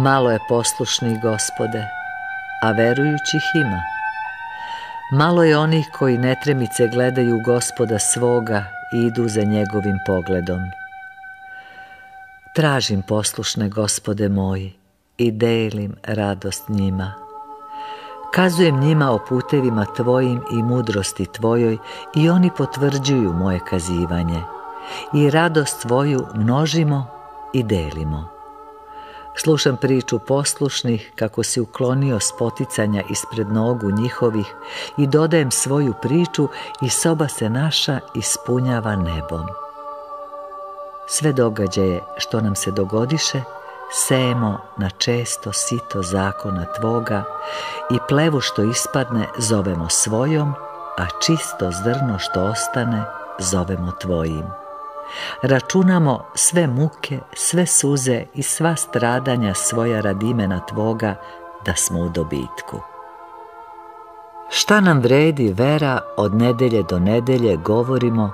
Malo je poslušnih gospode, a verujućih ima. Malo je onih koji netremice gledaju gospoda svoga i idu za njegovim pogledom. Tražim poslušne gospode moji i delim radost njima. Kazujem njima o putevima tvojim i mudrosti tvojoj i oni potvrđuju moje kazivanje. I radost tvoju množimo i delimo. Slušam priču poslušnih kako si uklonio spoticanja ispred nogu njihovih i dodajem svoju priču i soba se naša ispunjava nebom. Sve događaje što nam se dogodiše sejemo na često sito zakona Tvoga i plevu što ispadne zovemo svojom, a čisto zrno što ostane zovemo Tvojim. Računamo sve muke, sve suze i sva stradanja svoja radi imena Tvoga da smo u dobitku. Šta nam vredi vera od nedelje do nedelje govorimo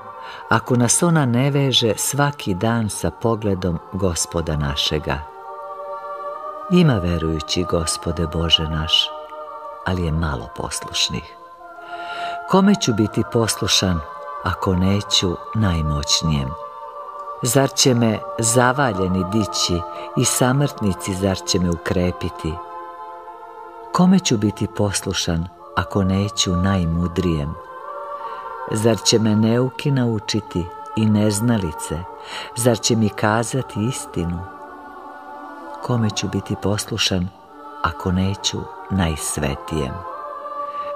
ako nas ona ne veže svaki dan sa pogledom gospoda našega? Ima verujući gospode Bože naš, ali je malo poslušnih. Kome ću biti poslušan ako neću najmoćnijem? Zar će me zavaljeni dići i samrtnici zar će me ukrepiti? Kome ću biti poslušan ako neću najmudrijem? Zar će me neuki naučiti i neznalice? Zar će mi kazati istinu? Kome ću biti poslušan ako neću najsvetijem?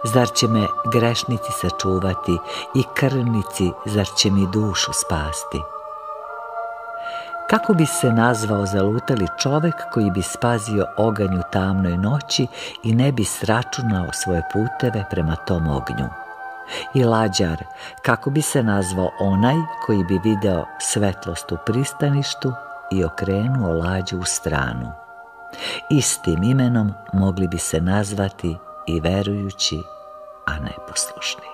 Zar će me grešnici sačuvati i krvnici, zar će mi dušu spasti? Kako bi se nazvao zalutali čovek koji bi spazio oganj u tamnoj noći i ne bi sračunao svoje puteve prema tom ognju? I lađar, kako bi se nazvao onaj koji bi video svetlost u pristaništu i okrenuo lađu u stranu? Istim imenom mogli bi se nazvati i verujući, a neposlušni.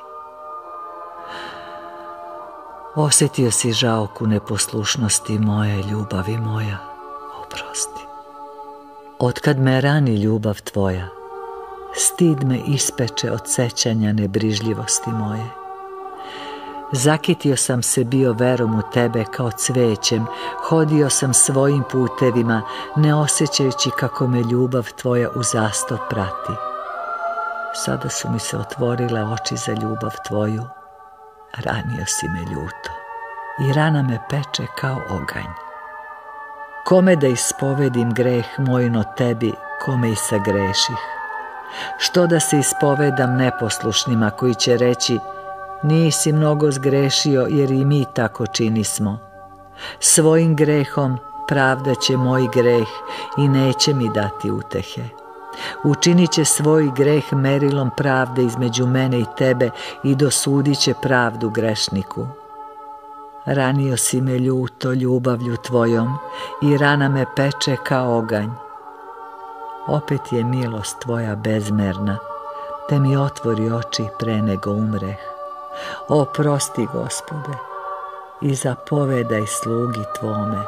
Osjetio si žalku neposlušnosti moje, ljubavi moja, oprosti. Otkad me rani ljubav tvoja, stid me ispeče od sećanja nebrižljivosti moje. Zakitio sam se bio verom u tebe kao cvećem, hodio sam svojim putevima, ne osjećajući kako me ljubav tvoja u zasto prati. Sada su mi se otvorile oči za ljubav tvoju, ranio si me ljuto i rana me peče kao oganj. Kome da ispovedim greh mojno tebi, kome i sagreših? Što da se ispovedam neposlušnima koji će reći nisi mnogo zgrešio jer i mi tako činismo. Svojim grehom pravda će moj greh i neće mi dati utehe. Učinit će svoj greh merilom pravde između mene i tebe i dosudit će pravdu grešniku. Ranio si me ljuto ljubavlju tvojom i rana me peče kao oganj. Opet je milost tvoja bezmerna, te mi otvori oči pre nego umreh. Oprosti, gospode, i zapovedaj slugi tvome.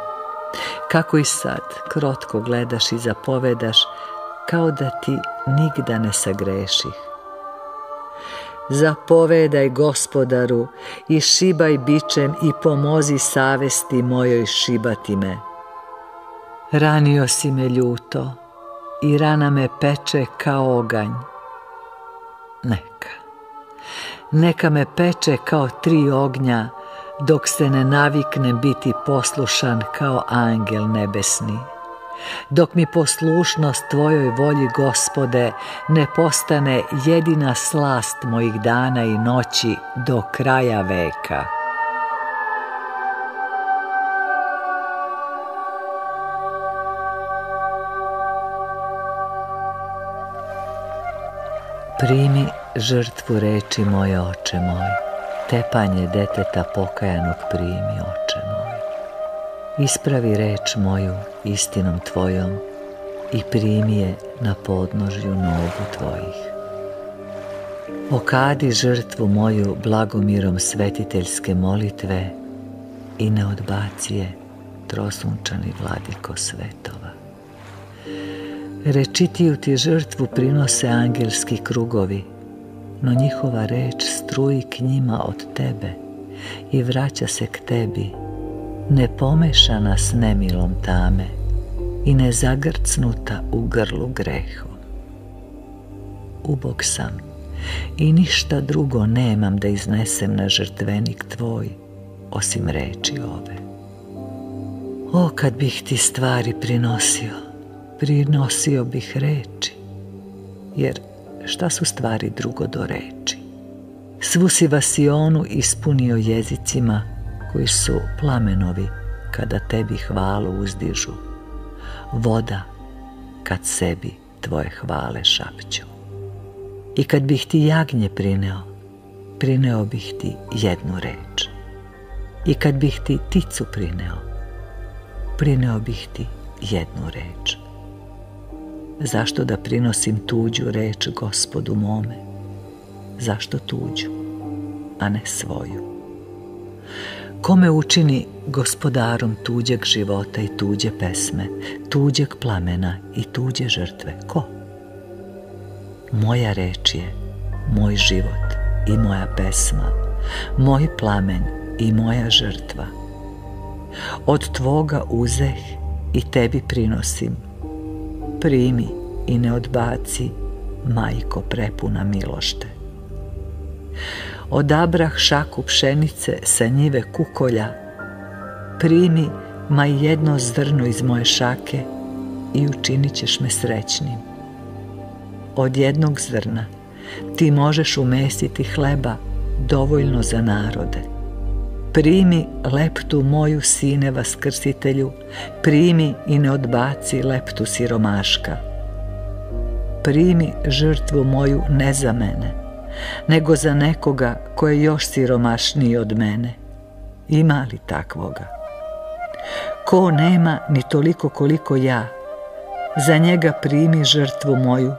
Kako i sad krotko gledaš i zapovedaš, kao da ti nigda ne sagreših. Zapovedaj gospodaru i šibaj bičem i pomozi savesti mojoj šibati me. Ranio si me ljuto i rana me peče kao oganj. Neka, neka me peče kao tri ognja, dok se ne navikne biti poslušan kao angel nebesni dok mi poslušnost Tvojoj volji, Gospode, ne postane jedina slast mojih dana i noći do kraja veka. Primi žrtvu reči moje, oče moj, tepanje deteta pokajanog primi, oče. Ispravi reč moju istinom Tvojom i primi je na podnožju nogu Tvojih. Okadi žrtvu moju blagomirom svetiteljske molitve i ne odbaci je trosunčani vladiko svetova. Rečitiju ti žrtvu prinose angelski krugovi, no njihova reč struji k njima od tebe i vraća se k tebi nepomešana s nemilom tame i nezagrcnuta u grlu grehom. Ubog sam i ništa drugo nemam da iznesem na žrtvenik tvoj, osim reči ove. O, kad bih ti stvari prinosio, prinosio bih reči, jer šta su stvari drugo do reči? Svu si vasionu ispunio jezicima, koji su plamenovi kada tebi hvalu uzdižu, voda kad sebi tvoje hvale šapću. I kad bih ti jagnje prineo, prineo bih ti jednu reč. I kad bih ti ticu prineo, prineo bih ti jednu reč. Zašto da prinosim tuđu reč gospodu mome? Zašto tuđu, a ne svoju? Kome učini gospodarom tuđeg života i tuđe pesme, tuđeg plamena i tuđe žrtve? Ko? Moja reč je, moj život i moja pesma, moj plamen i moja žrtva. Od tvoga uzeh i tebi prinosim. Primi i ne odbaci majko prepuna milošte. Odabrah šaku pšenice sa njive kukolja, primi ma jedno zrno iz moje šake i učinit ćeš me srećnim. Od jednog zrna ti možeš umestiti hleba dovoljno za narode. Primi leptu moju sine vaskrsitelju, primi i ne odbaci leptu siromaška. Primi žrtvu moju ne za mene, nego za nekoga ko je još siromašniji od mene. Ima li takvoga? Ko nema ni toliko koliko ja, za njega primi žrtvu moju.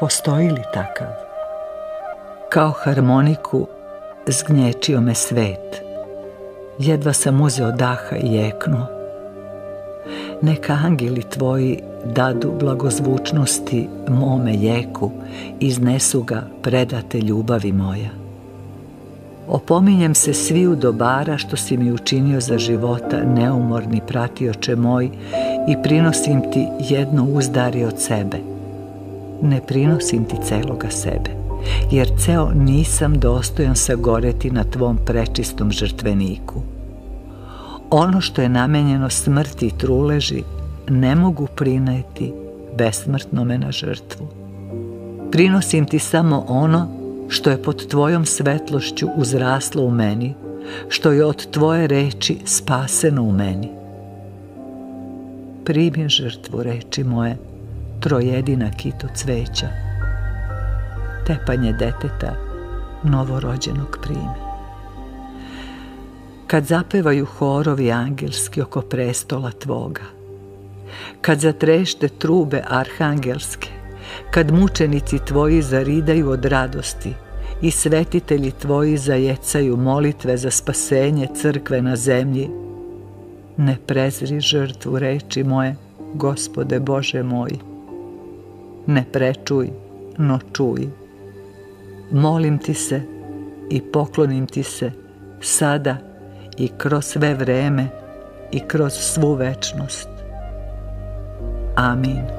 Postoji li takav? Kao harmoniku zgnječio me svet. Jedva sam uzeo daha i jeknuo. Neka angeli tvoji dadu blagozvučnosti mome jeku, iznesu ga predate ljubavi moja. Opominjem se sviju dobara što si mi učinio za života, neumorni pratioče moj, i prinosim ti jedno uzdari od sebe. Ne prinosim ti celoga sebe, jer ceo nisam dostojan sagoreti na tvom prečistom žrtveniku. Ono što je namenjeno smrti i truleži, ne mogu prineti besmrtnome na žrtvu. Prinosim ti samo ono što je pod tvojom svetlošću uzraslo u meni, što je od tvoje reči spaseno u meni. Primi žrtvu reči moje, trojedina kito cveća, tepanje deteta novorođenog primi. Kad zapevaju horovi angelski oko prestola tvoga, kad zatrešte trube arhangelske, kad mučenici tvoji zaridaju od radosti i svetitelji tvoji zajecaju molitve za spasenje crkve na zemlji, ne prezri žrtvu reči moje, gospode Bože moj. Ne prečuj, no čuj. Molim ti se i poklonim ti se sada i kroz sve vreme i kroz svu večnost. Amin.